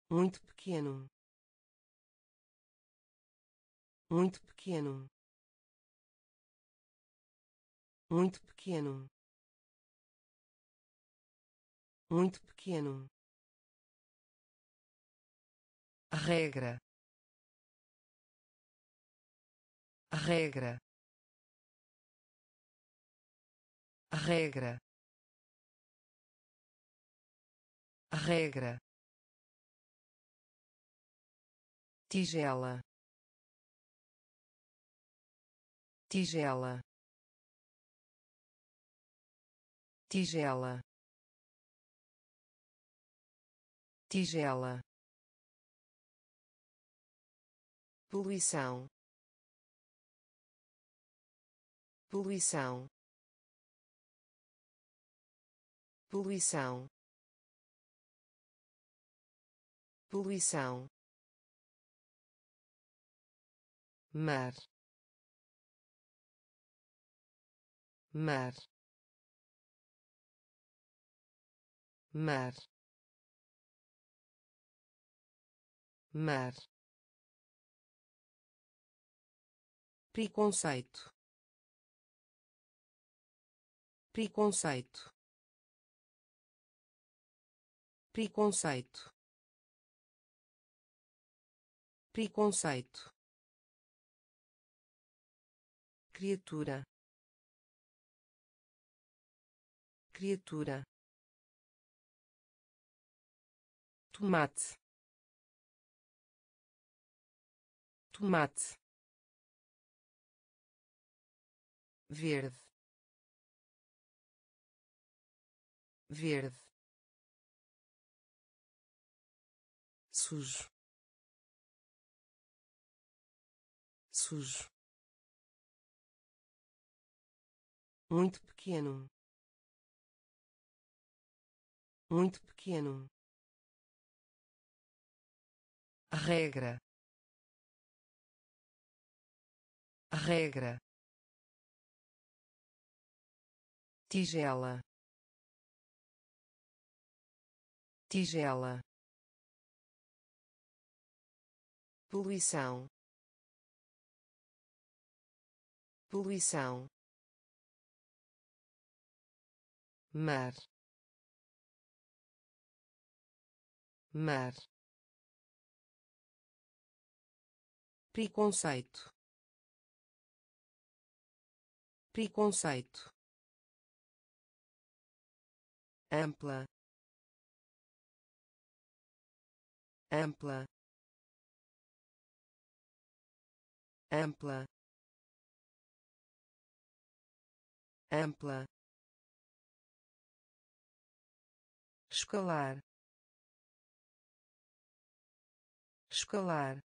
Muito pequeno. Muito pequeno. Muito pequeno. Muito pequeno regra regra regra regra. Tigela tigela tigela. Tigela poluição. Poluição. Poluição. Poluição. Mar. Mar. Mar. Mar preconceito. Preconceito. Preconceito. Preconceito. Criatura. Criatura. Tomate. Tomate verde verde sujo sujo muito pequeno muito pequeno regra regra tigela. Tigela. Poluição. Poluição. Mar. Mar. Preconceito. Preconceito ampla ampla ampla ampla. Escalar escalar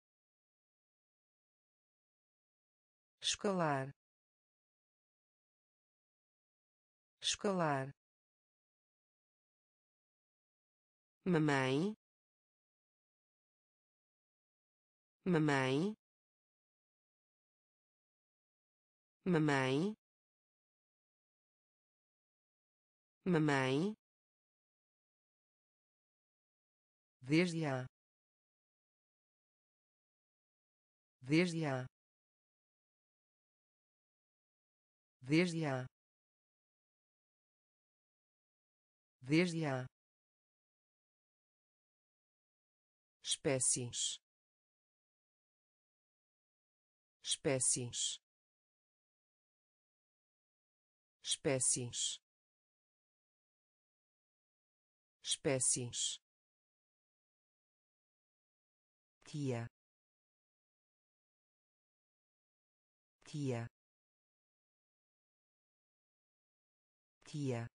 escalar escalar mamãe. Mamãe. Mamãe. Mamãe. Desde a desde a desde a desde a espécies. Espécies. Espécies. Espécies. Tia. Tia. Tia.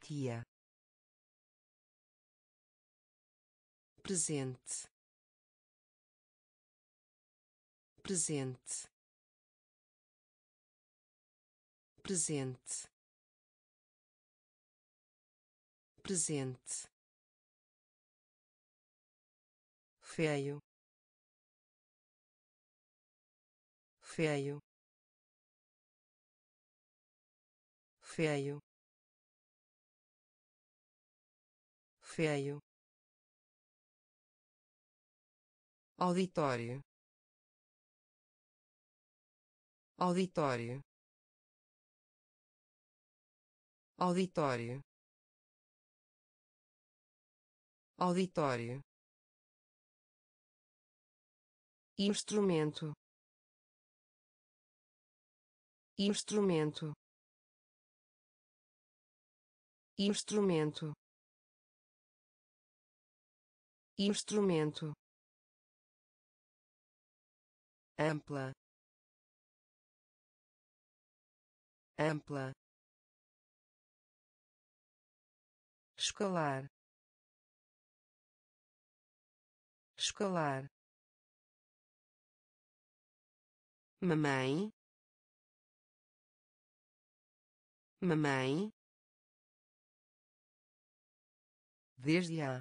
Tia presente. Presente. Presente. Presente. Feio. Feio. Feio. Feio auditório. Auditório. Auditório. Auditório. Instrumento. Instrumento. Instrumento. Instrumento ampla ampla escalar escalar mamãe mamãe desde a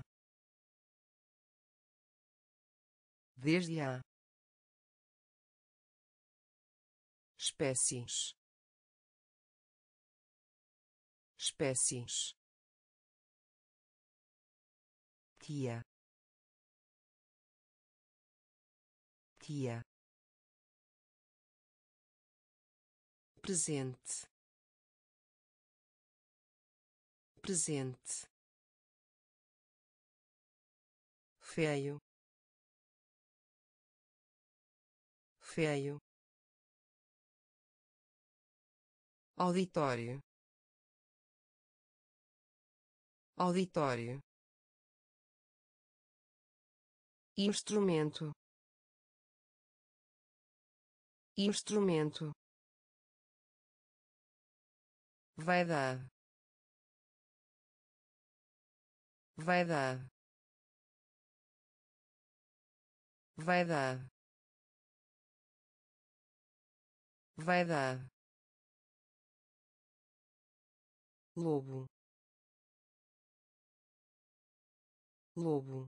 desde a espécies. Espécies. Tia. Tia. Presente. Presente. Feio. Feio auditório. Auditório. Instrumento. Instrumento. Vaidade. Vaidade. Vaidade. Vaidade lobo. Lobo.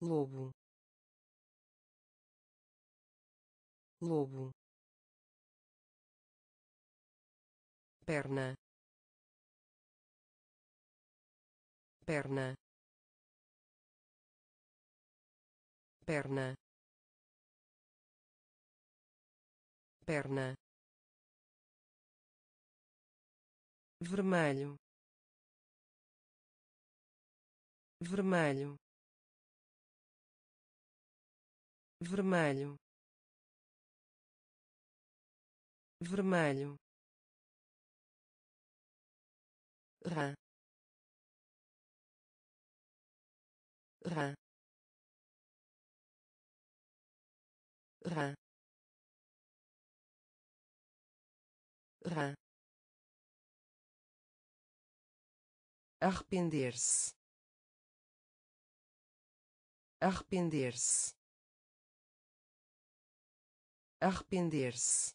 Lobo. Lobo. Perna. Perna. Perna. Perna vermelho. Vermelho. Vermelho. Vermelho. Rã rã rã rã arrepender-se. Arrepender-se. Arrepender-se.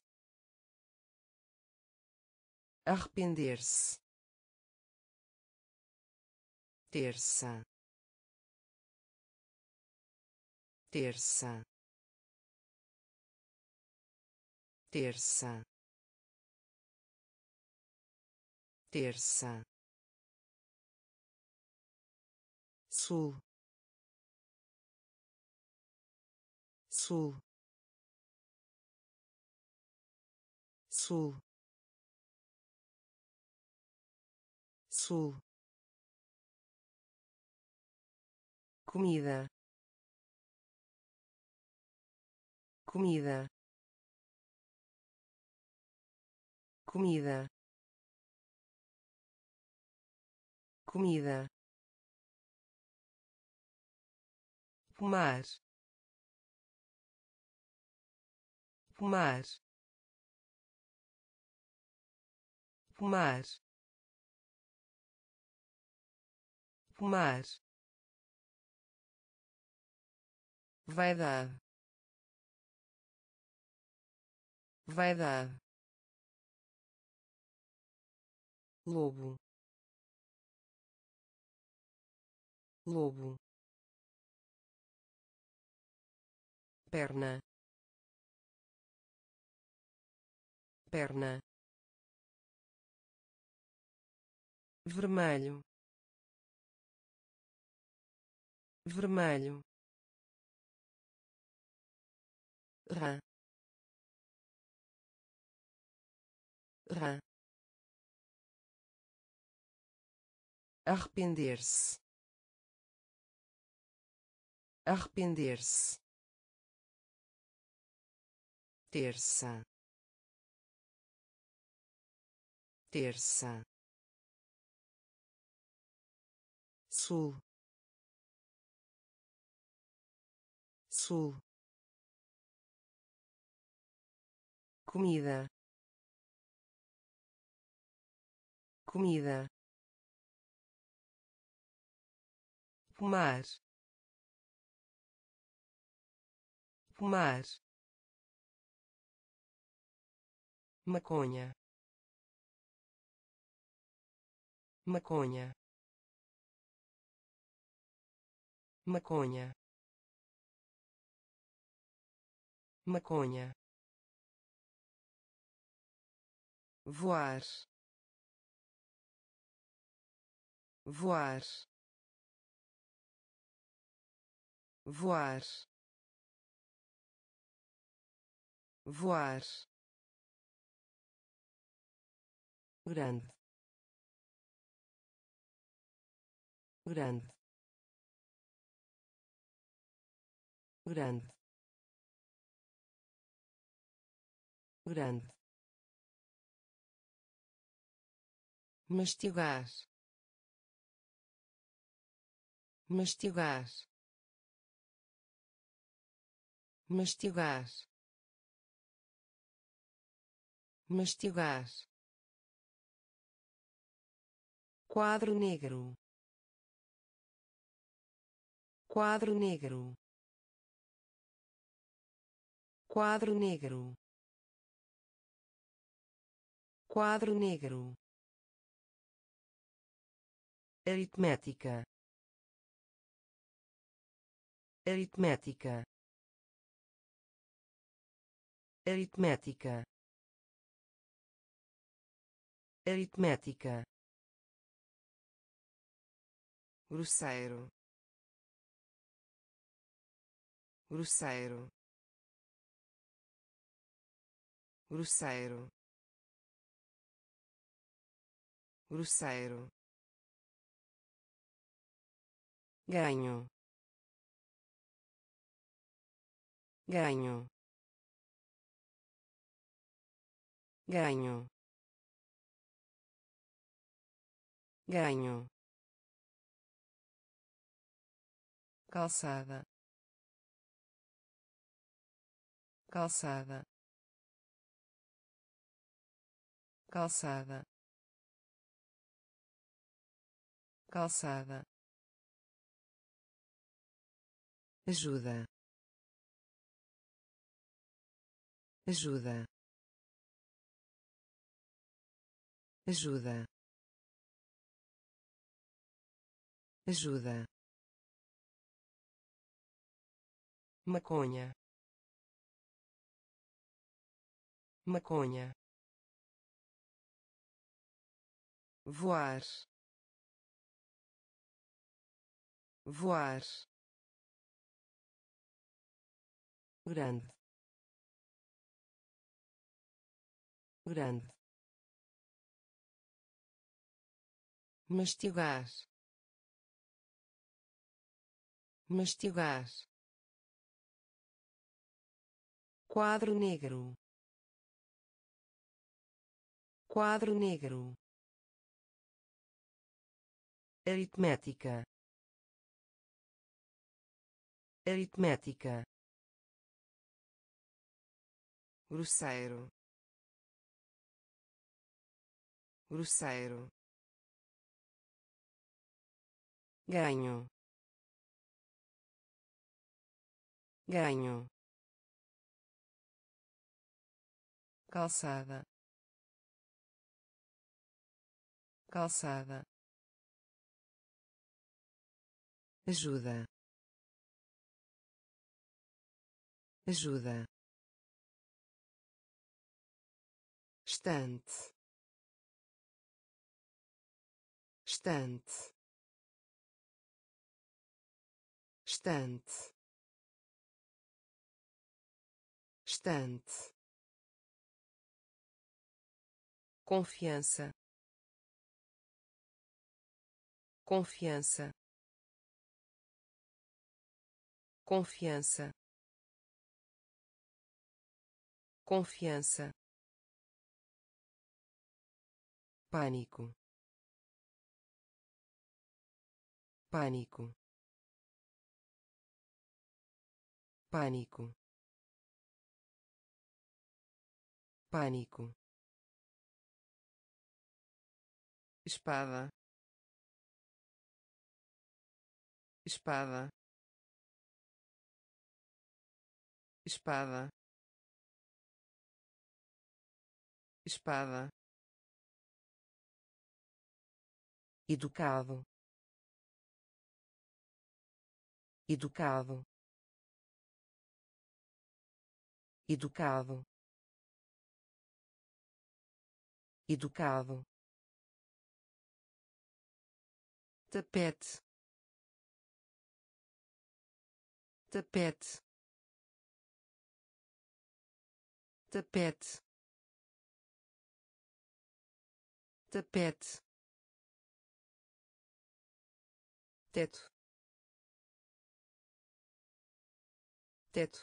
Arrepender-se. Terça. Terça. Terça. Terça sul. Sul. Sul. Sul. Comida. Comida. Comida. Comida pomar pomar pomar pomar vaidade. Vaidade. Lobo. Lobo perna. Perna. Vermelho. Vermelho. Rã rã arrepender-se. Arrepender-se terça. Terça. Sul. Sul. Comida. Comida. Pomar pomar maconha. Maconha. Maconha. Maconha. Voar. Voar. Voar. Voar grande. Grande. Grande. Grande. Mastigar. Mastigar. Mastigar. Mastigar quadro negro. Quadro negro. Quadro negro. Quadro negro. Aritmética. Aritmética. Aritmética. Aritmética grosseiro grosseiro grosseiro grosseiro ganho ganho ganho ganho calçada. Calçada. Calçada. Calçada. Ajuda. Ajuda. Ajuda. Ajuda maconha. Maconha. Voar. Voar. Grande. Grande. Mastigar. Mastigar quadro negro. Quadro negro. Aritmética. Aritmética. Grosseiro. Grosseiro. Ganho. Ganho calçada. Calçada. Ajuda. Ajuda. Estante. Estante. Estante. Estante confiança. Confiança. Confiança. Confiança. Pânico. Pânico. Pânico. Pânico espada. Espada. Espada. Espada. Educado. Educado. Educado. Educado tapete. Tapete. Tapete. Tapete. Teto. Teto.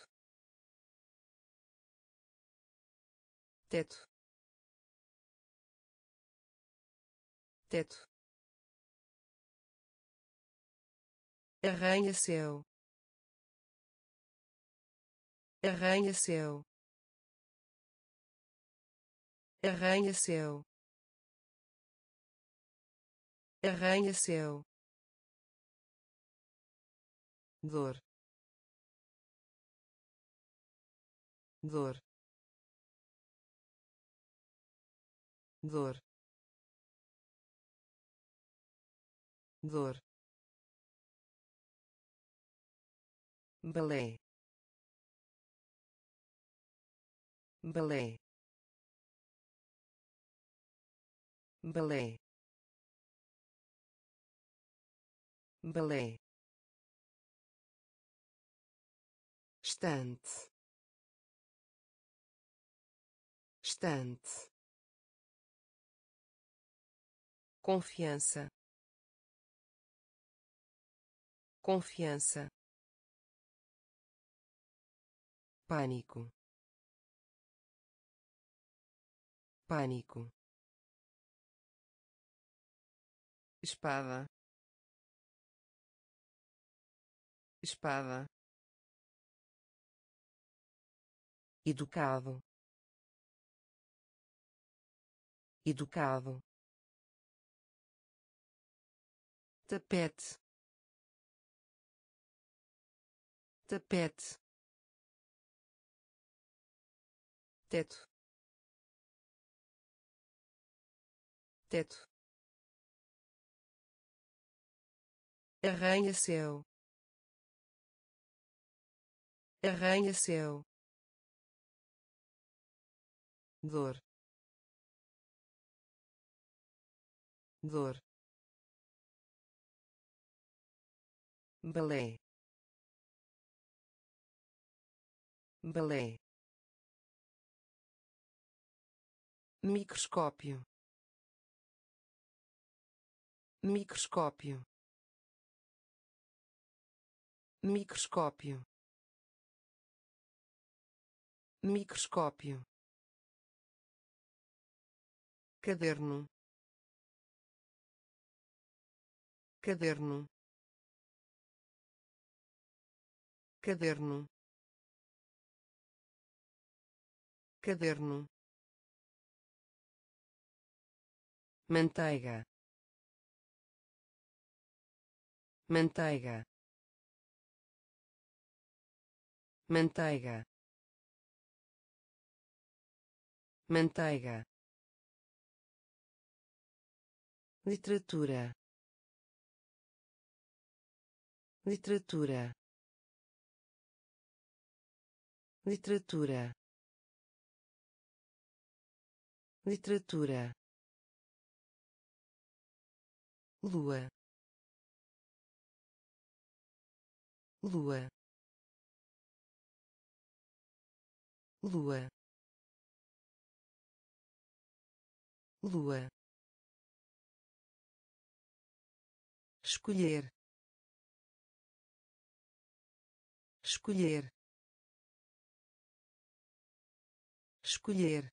Teto. Teto arranha-céu arranha-céu arranha-céu arranha-céu dor. Dor. Dor. Dor balé balé balé balé estante. Estante. Confiança. Confiança pânico. Pânico. Espada. Espada. Educado. Educado. Tapete. Tapete teto. Teto. Arranha-céu. Arranha-céu. Dor. Dor. Balé balé microscópio. Microscópio. Microscópio. Microscópio. Caderno. Caderno. Caderno. Caderno manteiga. Manteiga. Manteiga. Manteiga. Literatura. Literatura. Literatura. Literatura lua. Lua. Lua. Lua. Escolher. Escolher. Escolher.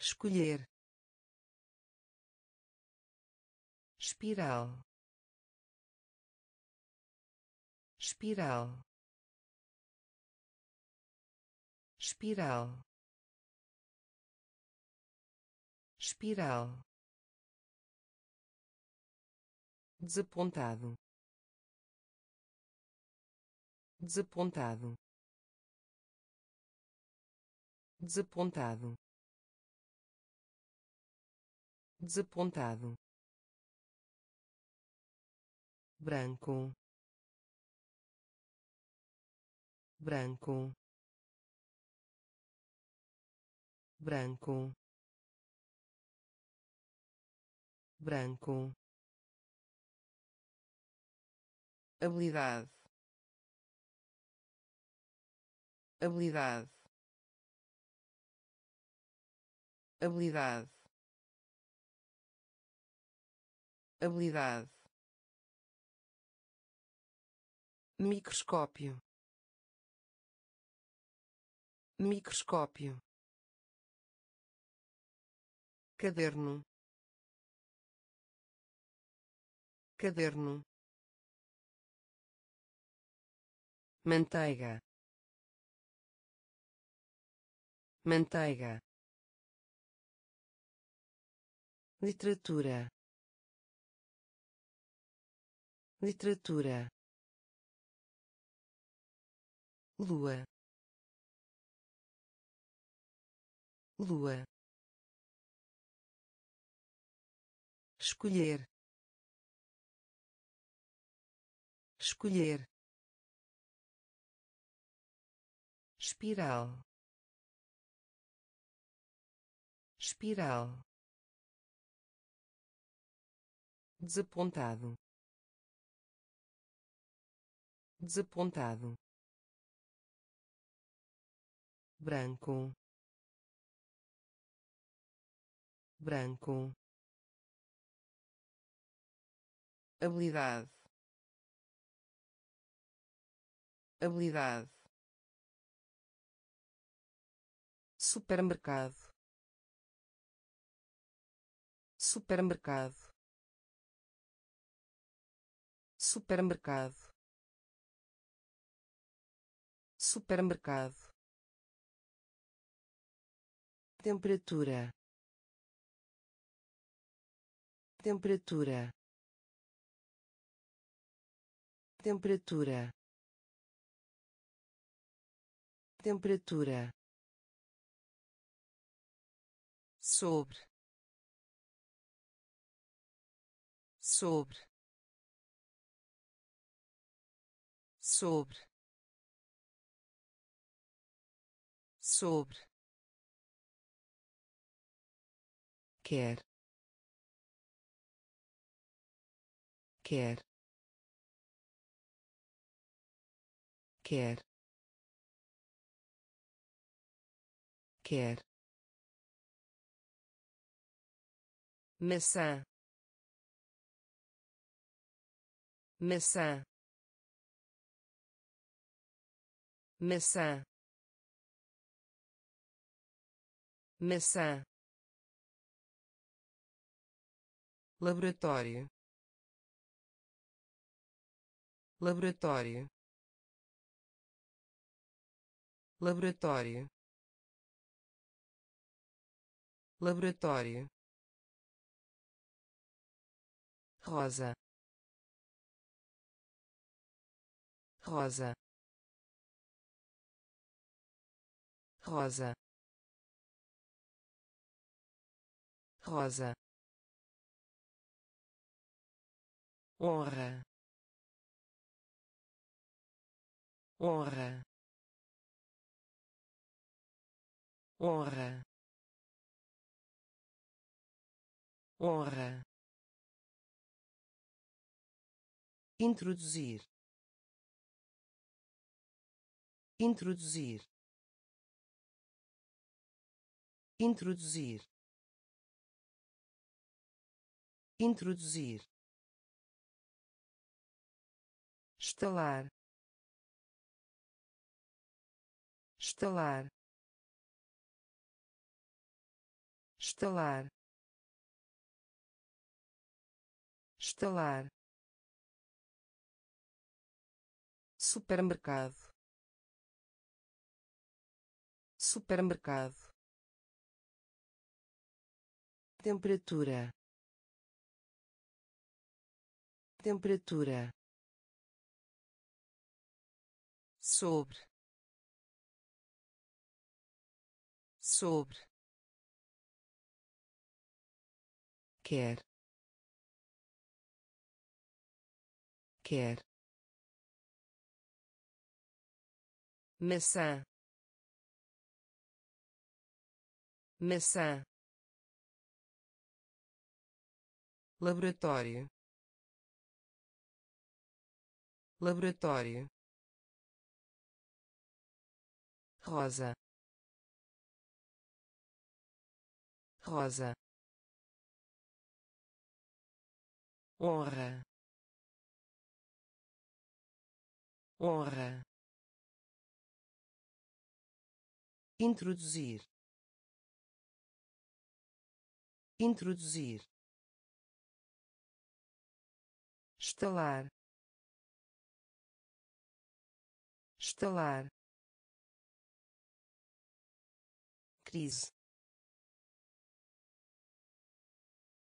Escolher espiral. Espiral. Espiral. Espiral. Desapontado. Desapontado. Desapontado. Desapontado branco. Branco. Branco. Branco. Habilidade. Habilidade. Habilidade. Habilidade microscópio. Microscópio. Caderno. Caderno. Manteiga. Manteiga. Literatura. Literatura lua. Lua. Escolher. Escolher. Espiral. Espiral. Desapontado. Desapontado branco. Branco. Habilidade. Habilidade. Supermercado. Supermercado. Supermercado. Supermercado temperatura. Temperatura. Temperatura. Temperatura. Sobre. Sobre. Sobre. Sobre quer. Quer. Quer. Quer. Maçã. Maçã. Maçã. Maçã laboratório. Laboratório. Laboratório. Laboratório. Rosa. Rosa. Rosa. Rosa honra. Honra. Honra. Honra. Introduzir. Introduzir. Introduzir. Introduzir estalar estalar estalar estalar supermercado. Supermercado. Temperatura. Temperatura sobre. Sobre. Quer. Quer. Maçã. Maçã. Laboratório. Laboratório rosa. Rosa. Honra. Honra. Introduzir. Introduzir. Estalar. Estalar crise.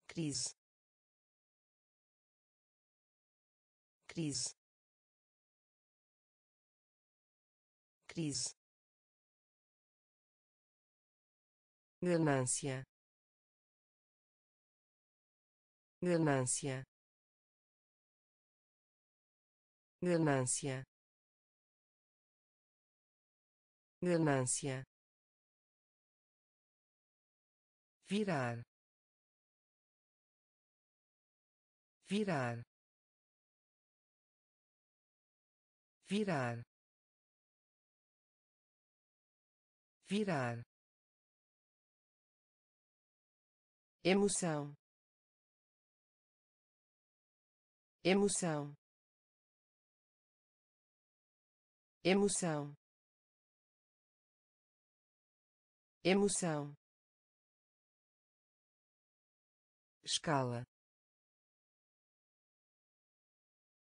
Crise. Crise. Crise. Ganância. Ganância. Ganância. Ganância virar virar virar virar. Emoção. Emoção. Emoção. Emoção escala.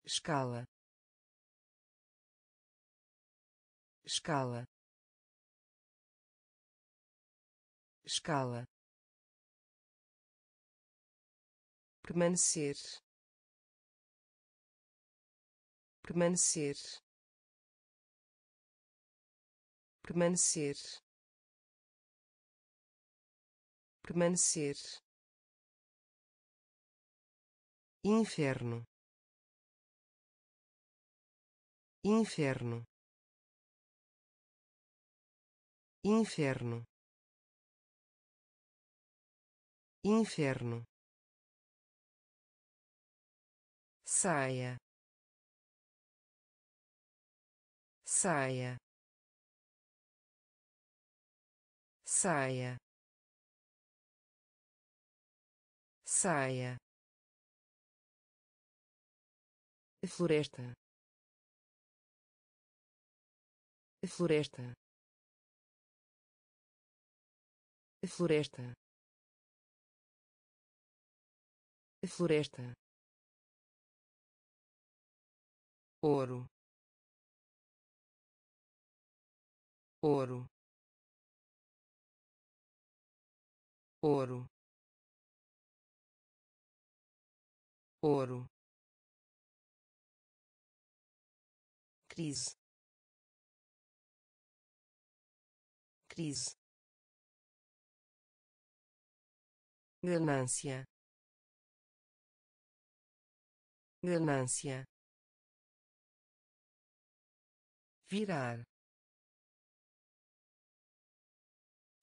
Escala. Escala. Escala. Permanecer. Permanecer. Permanecer. Permanecer inferno. Inferno. Inferno. Inferno. Saia. Saia. Saia. Saia floresta. Floresta. Floresta. Floresta. Ouro. Ouro. Ouro. Ouro crise. Crise. Ganância. Ganância. Virar.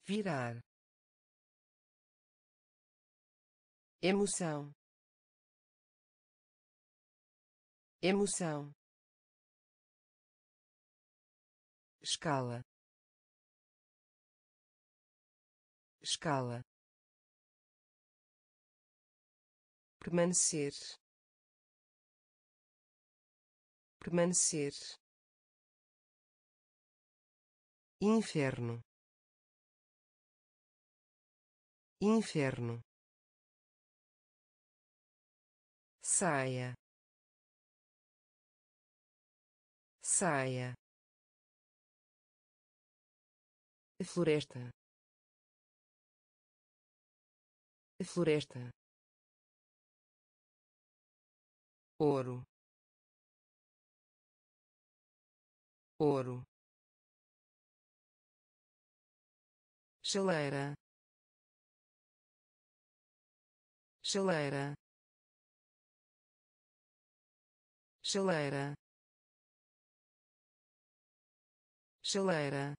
Virar. Emoção. Emoção escala. Escala. Permanecer. Permanecer. Inferno. Inferno. Saia. Saia floresta. Floresta. Ouro. Ouro. Chaleira. Chaleira. Chaleira. Chaleira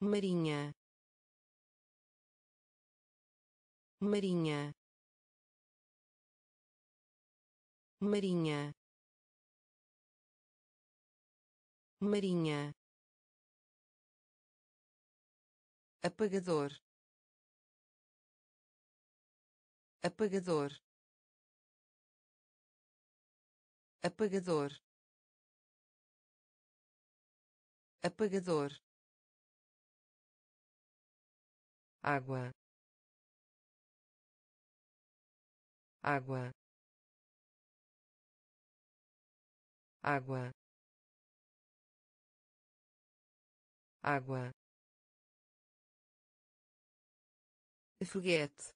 marinha. Marinha. Marinha. Marinha. Apagador. Apagador. Apagador. Apagador água. Água. Água. Água. Foguete.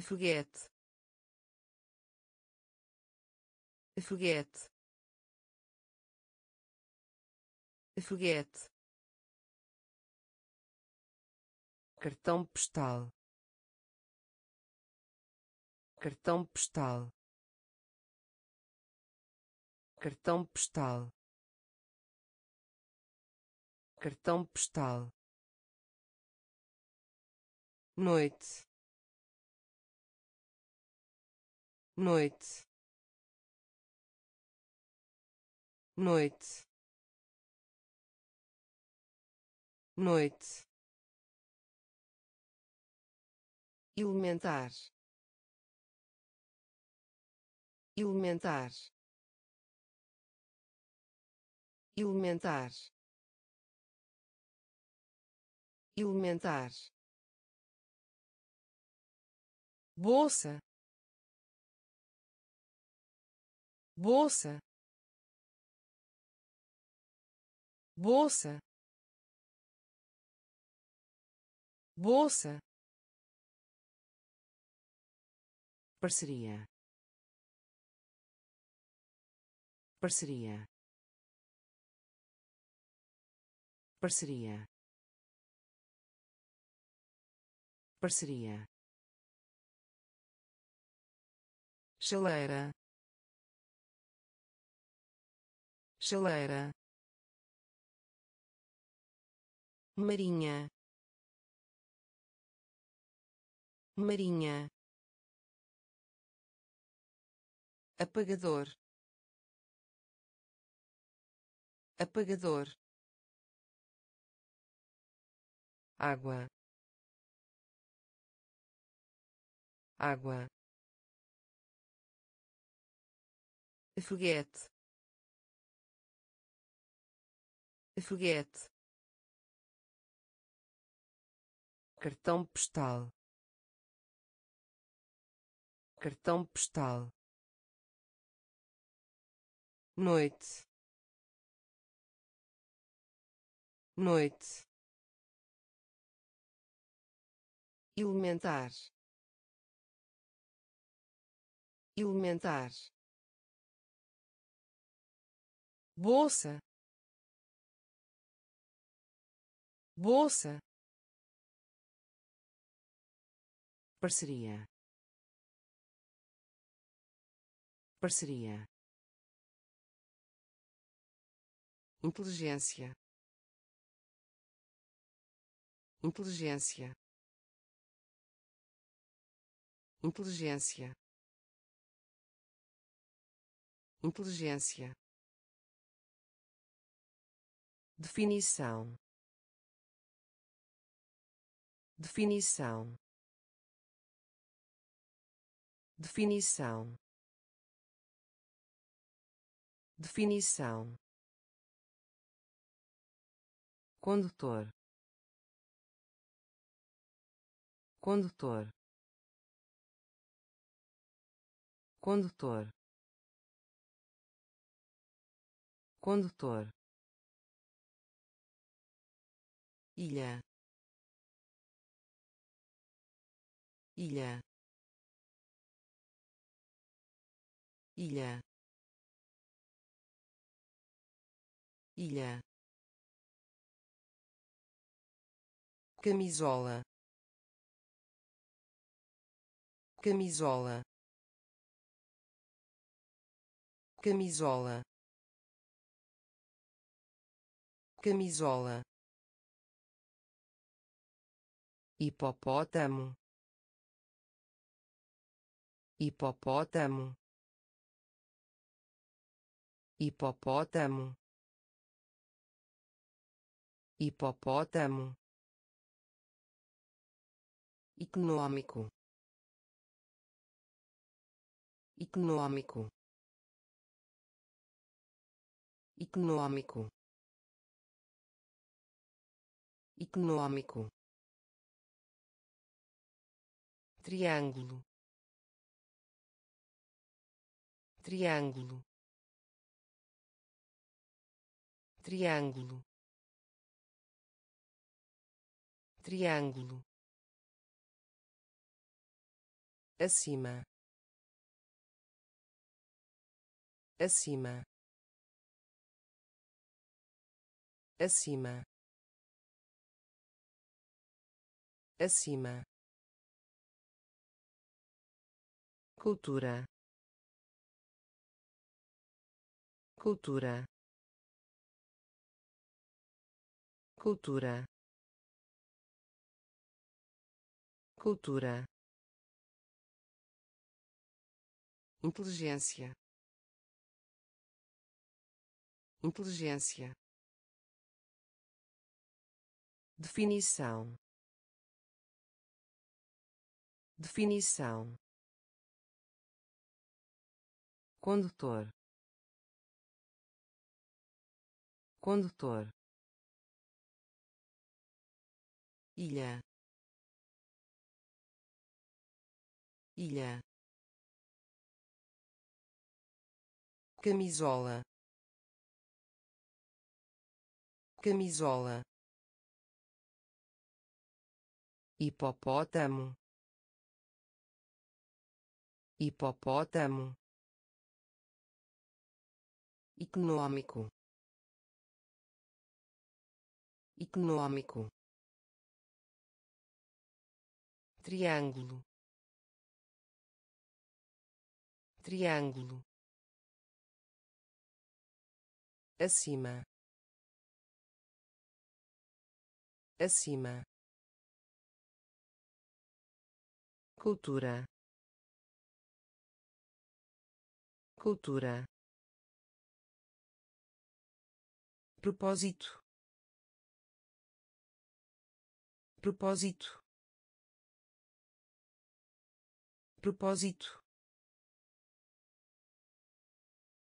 Foguete. Foguete. Foguete cartão postal. Cartão postal. Cartão postal. Cartão postal. Noite. Noite. Noite. Noite elementar. Elementar. Elementar. Elementar. Bolsa. Bolsa. Bolsa. Bolsa parceria. Parceria. Parceria. Parceria. Chaleira. Chaleira. Marinha. Marinha apagador. Apagador. Água. Água. Foguete foguete cartão postal. Cartão postal noite. Noite. Elementar. Elementar. Bolsa. Bolsa. Parceria. Parceria inteligência. Inteligência. Inteligência. Inteligência. Definição. Definição. Definição. Definição condutor. Condutor. Condutor. Condutor. Ilha. Ilha. Ilha. Ilha camisola. Camisola. Camisola. Camisola. Hipopótamo. Hipopótamo. Hipopótamo. Hipopótamo econômico econômico econômico econômico triângulo. Triângulo. Triângulo. Triângulo acima. Acima. Acima. Acima. Cultura. Cultura. Cultura. Cultura inteligência. Inteligência. Definição. Definição. Condutor. Condutor. Ilha. Ilha camisola. Camisola. Hipopótamo. Hipopótamo. Econômico. Econômico. Triângulo. Triângulo acima. Acima. Cultura. Cultura. Propósito. Propósito. Propósito.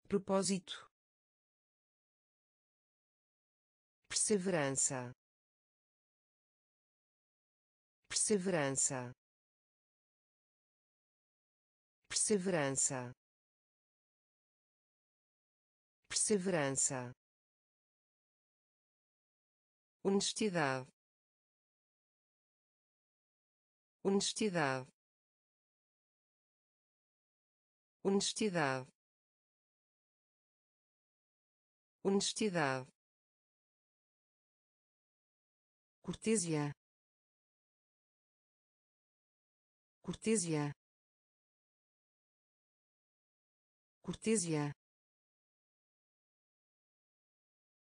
Propósito perseverança. Perseverança. Perseverança. Perseverança. Honestidade. Honestidade. Honestidade. Honestidade cortesia. Cortesia. Cortesia.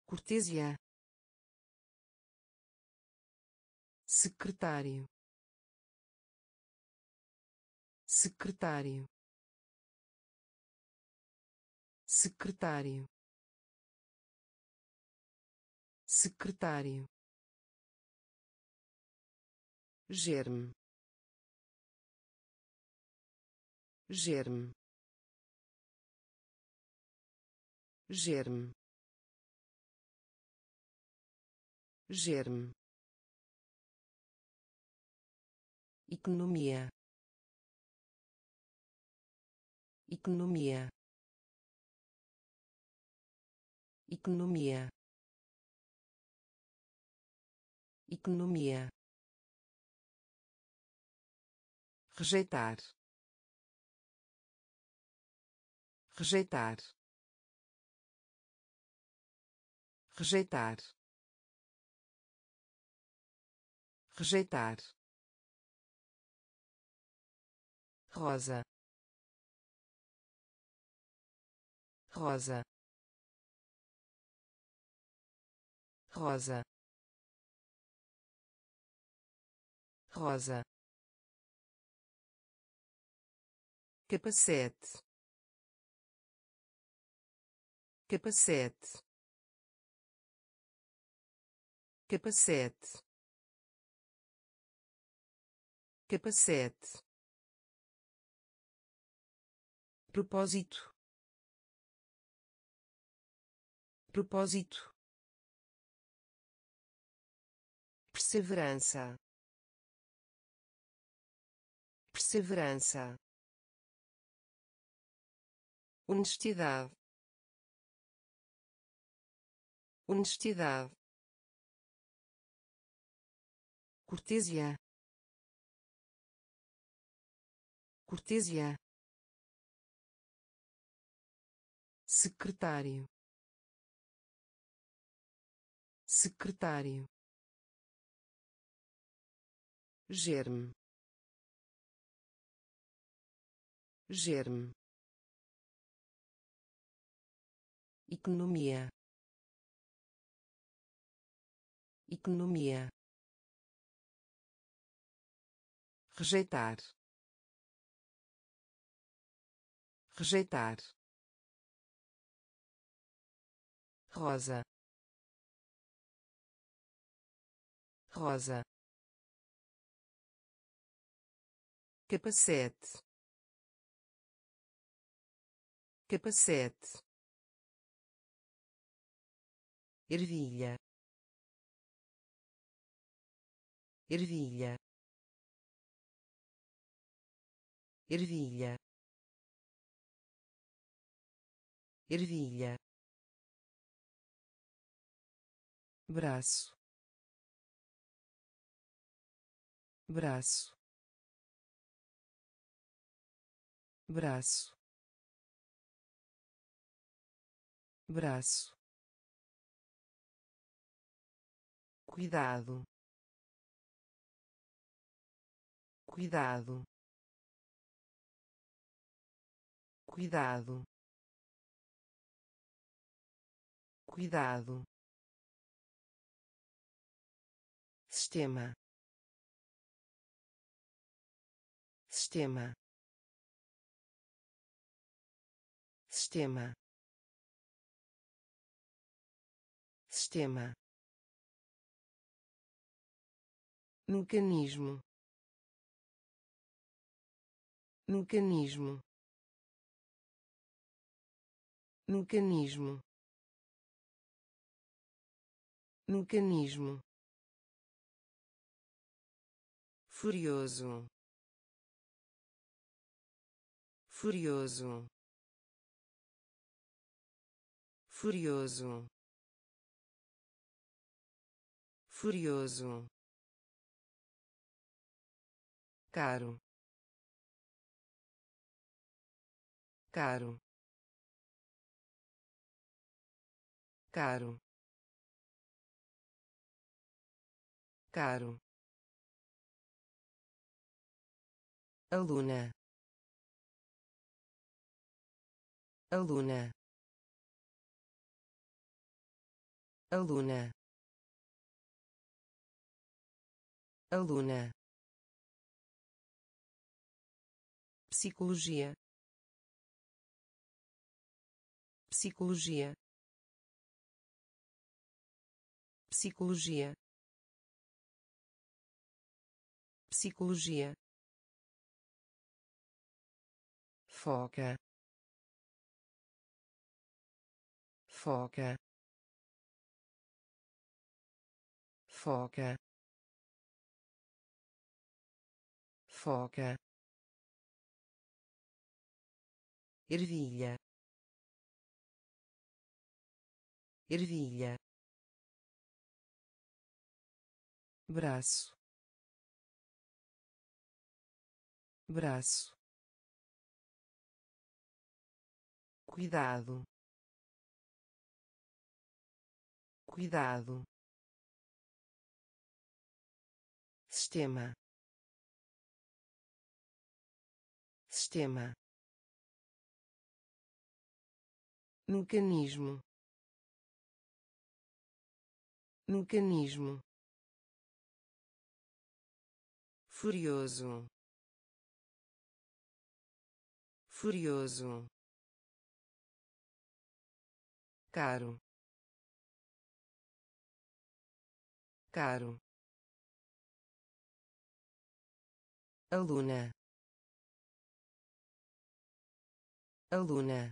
Cortesia. Secretário. Secretário. Secretário. Secretário germe germe germe germe economia. Economia. Economia. Economia rejeitar. Rejeitar. Rejeitar. Rejeitar. Rosa. Rosa. Rosa. Rosa capacete. Capacete. Capacete. Capacete. Propósito. Propósito. Perseverança. Perseverança honestidade. Honestidade. Cortesia. Cortesia. Secretário. Secretário. Germe. Germe economia. Economia. Rejeitar. Rejeitar. Rosa. Rosa. Capacete. Capacete ervilha. Ervilha. Ervilha. Ervilha. Braço. Braço. Braço. Braço cuidado. Cuidado. Cuidado. Cuidado. Sistema. Sistema. Sistema. Sistema mecanismo. Mecanismo. Mecanismo. Mecanismo. Furioso. Furioso. Furioso. Furioso caro. Caro. Caro. Caro. Aluna. Aluna. Aluna. Aluna psicologia. Psicologia. Psicologia. Psicologia. Foca. Foca. Foca. Foca ervilha ervilha braço braço cuidado cuidado sistema sistema mecanismo. Mecanismo. Furioso. Furioso. Caro. Caro. Aluna. Aluna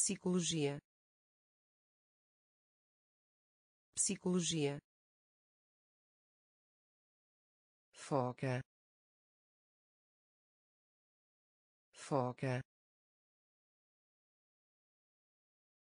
psicologia. Psicologia. Foca. Foca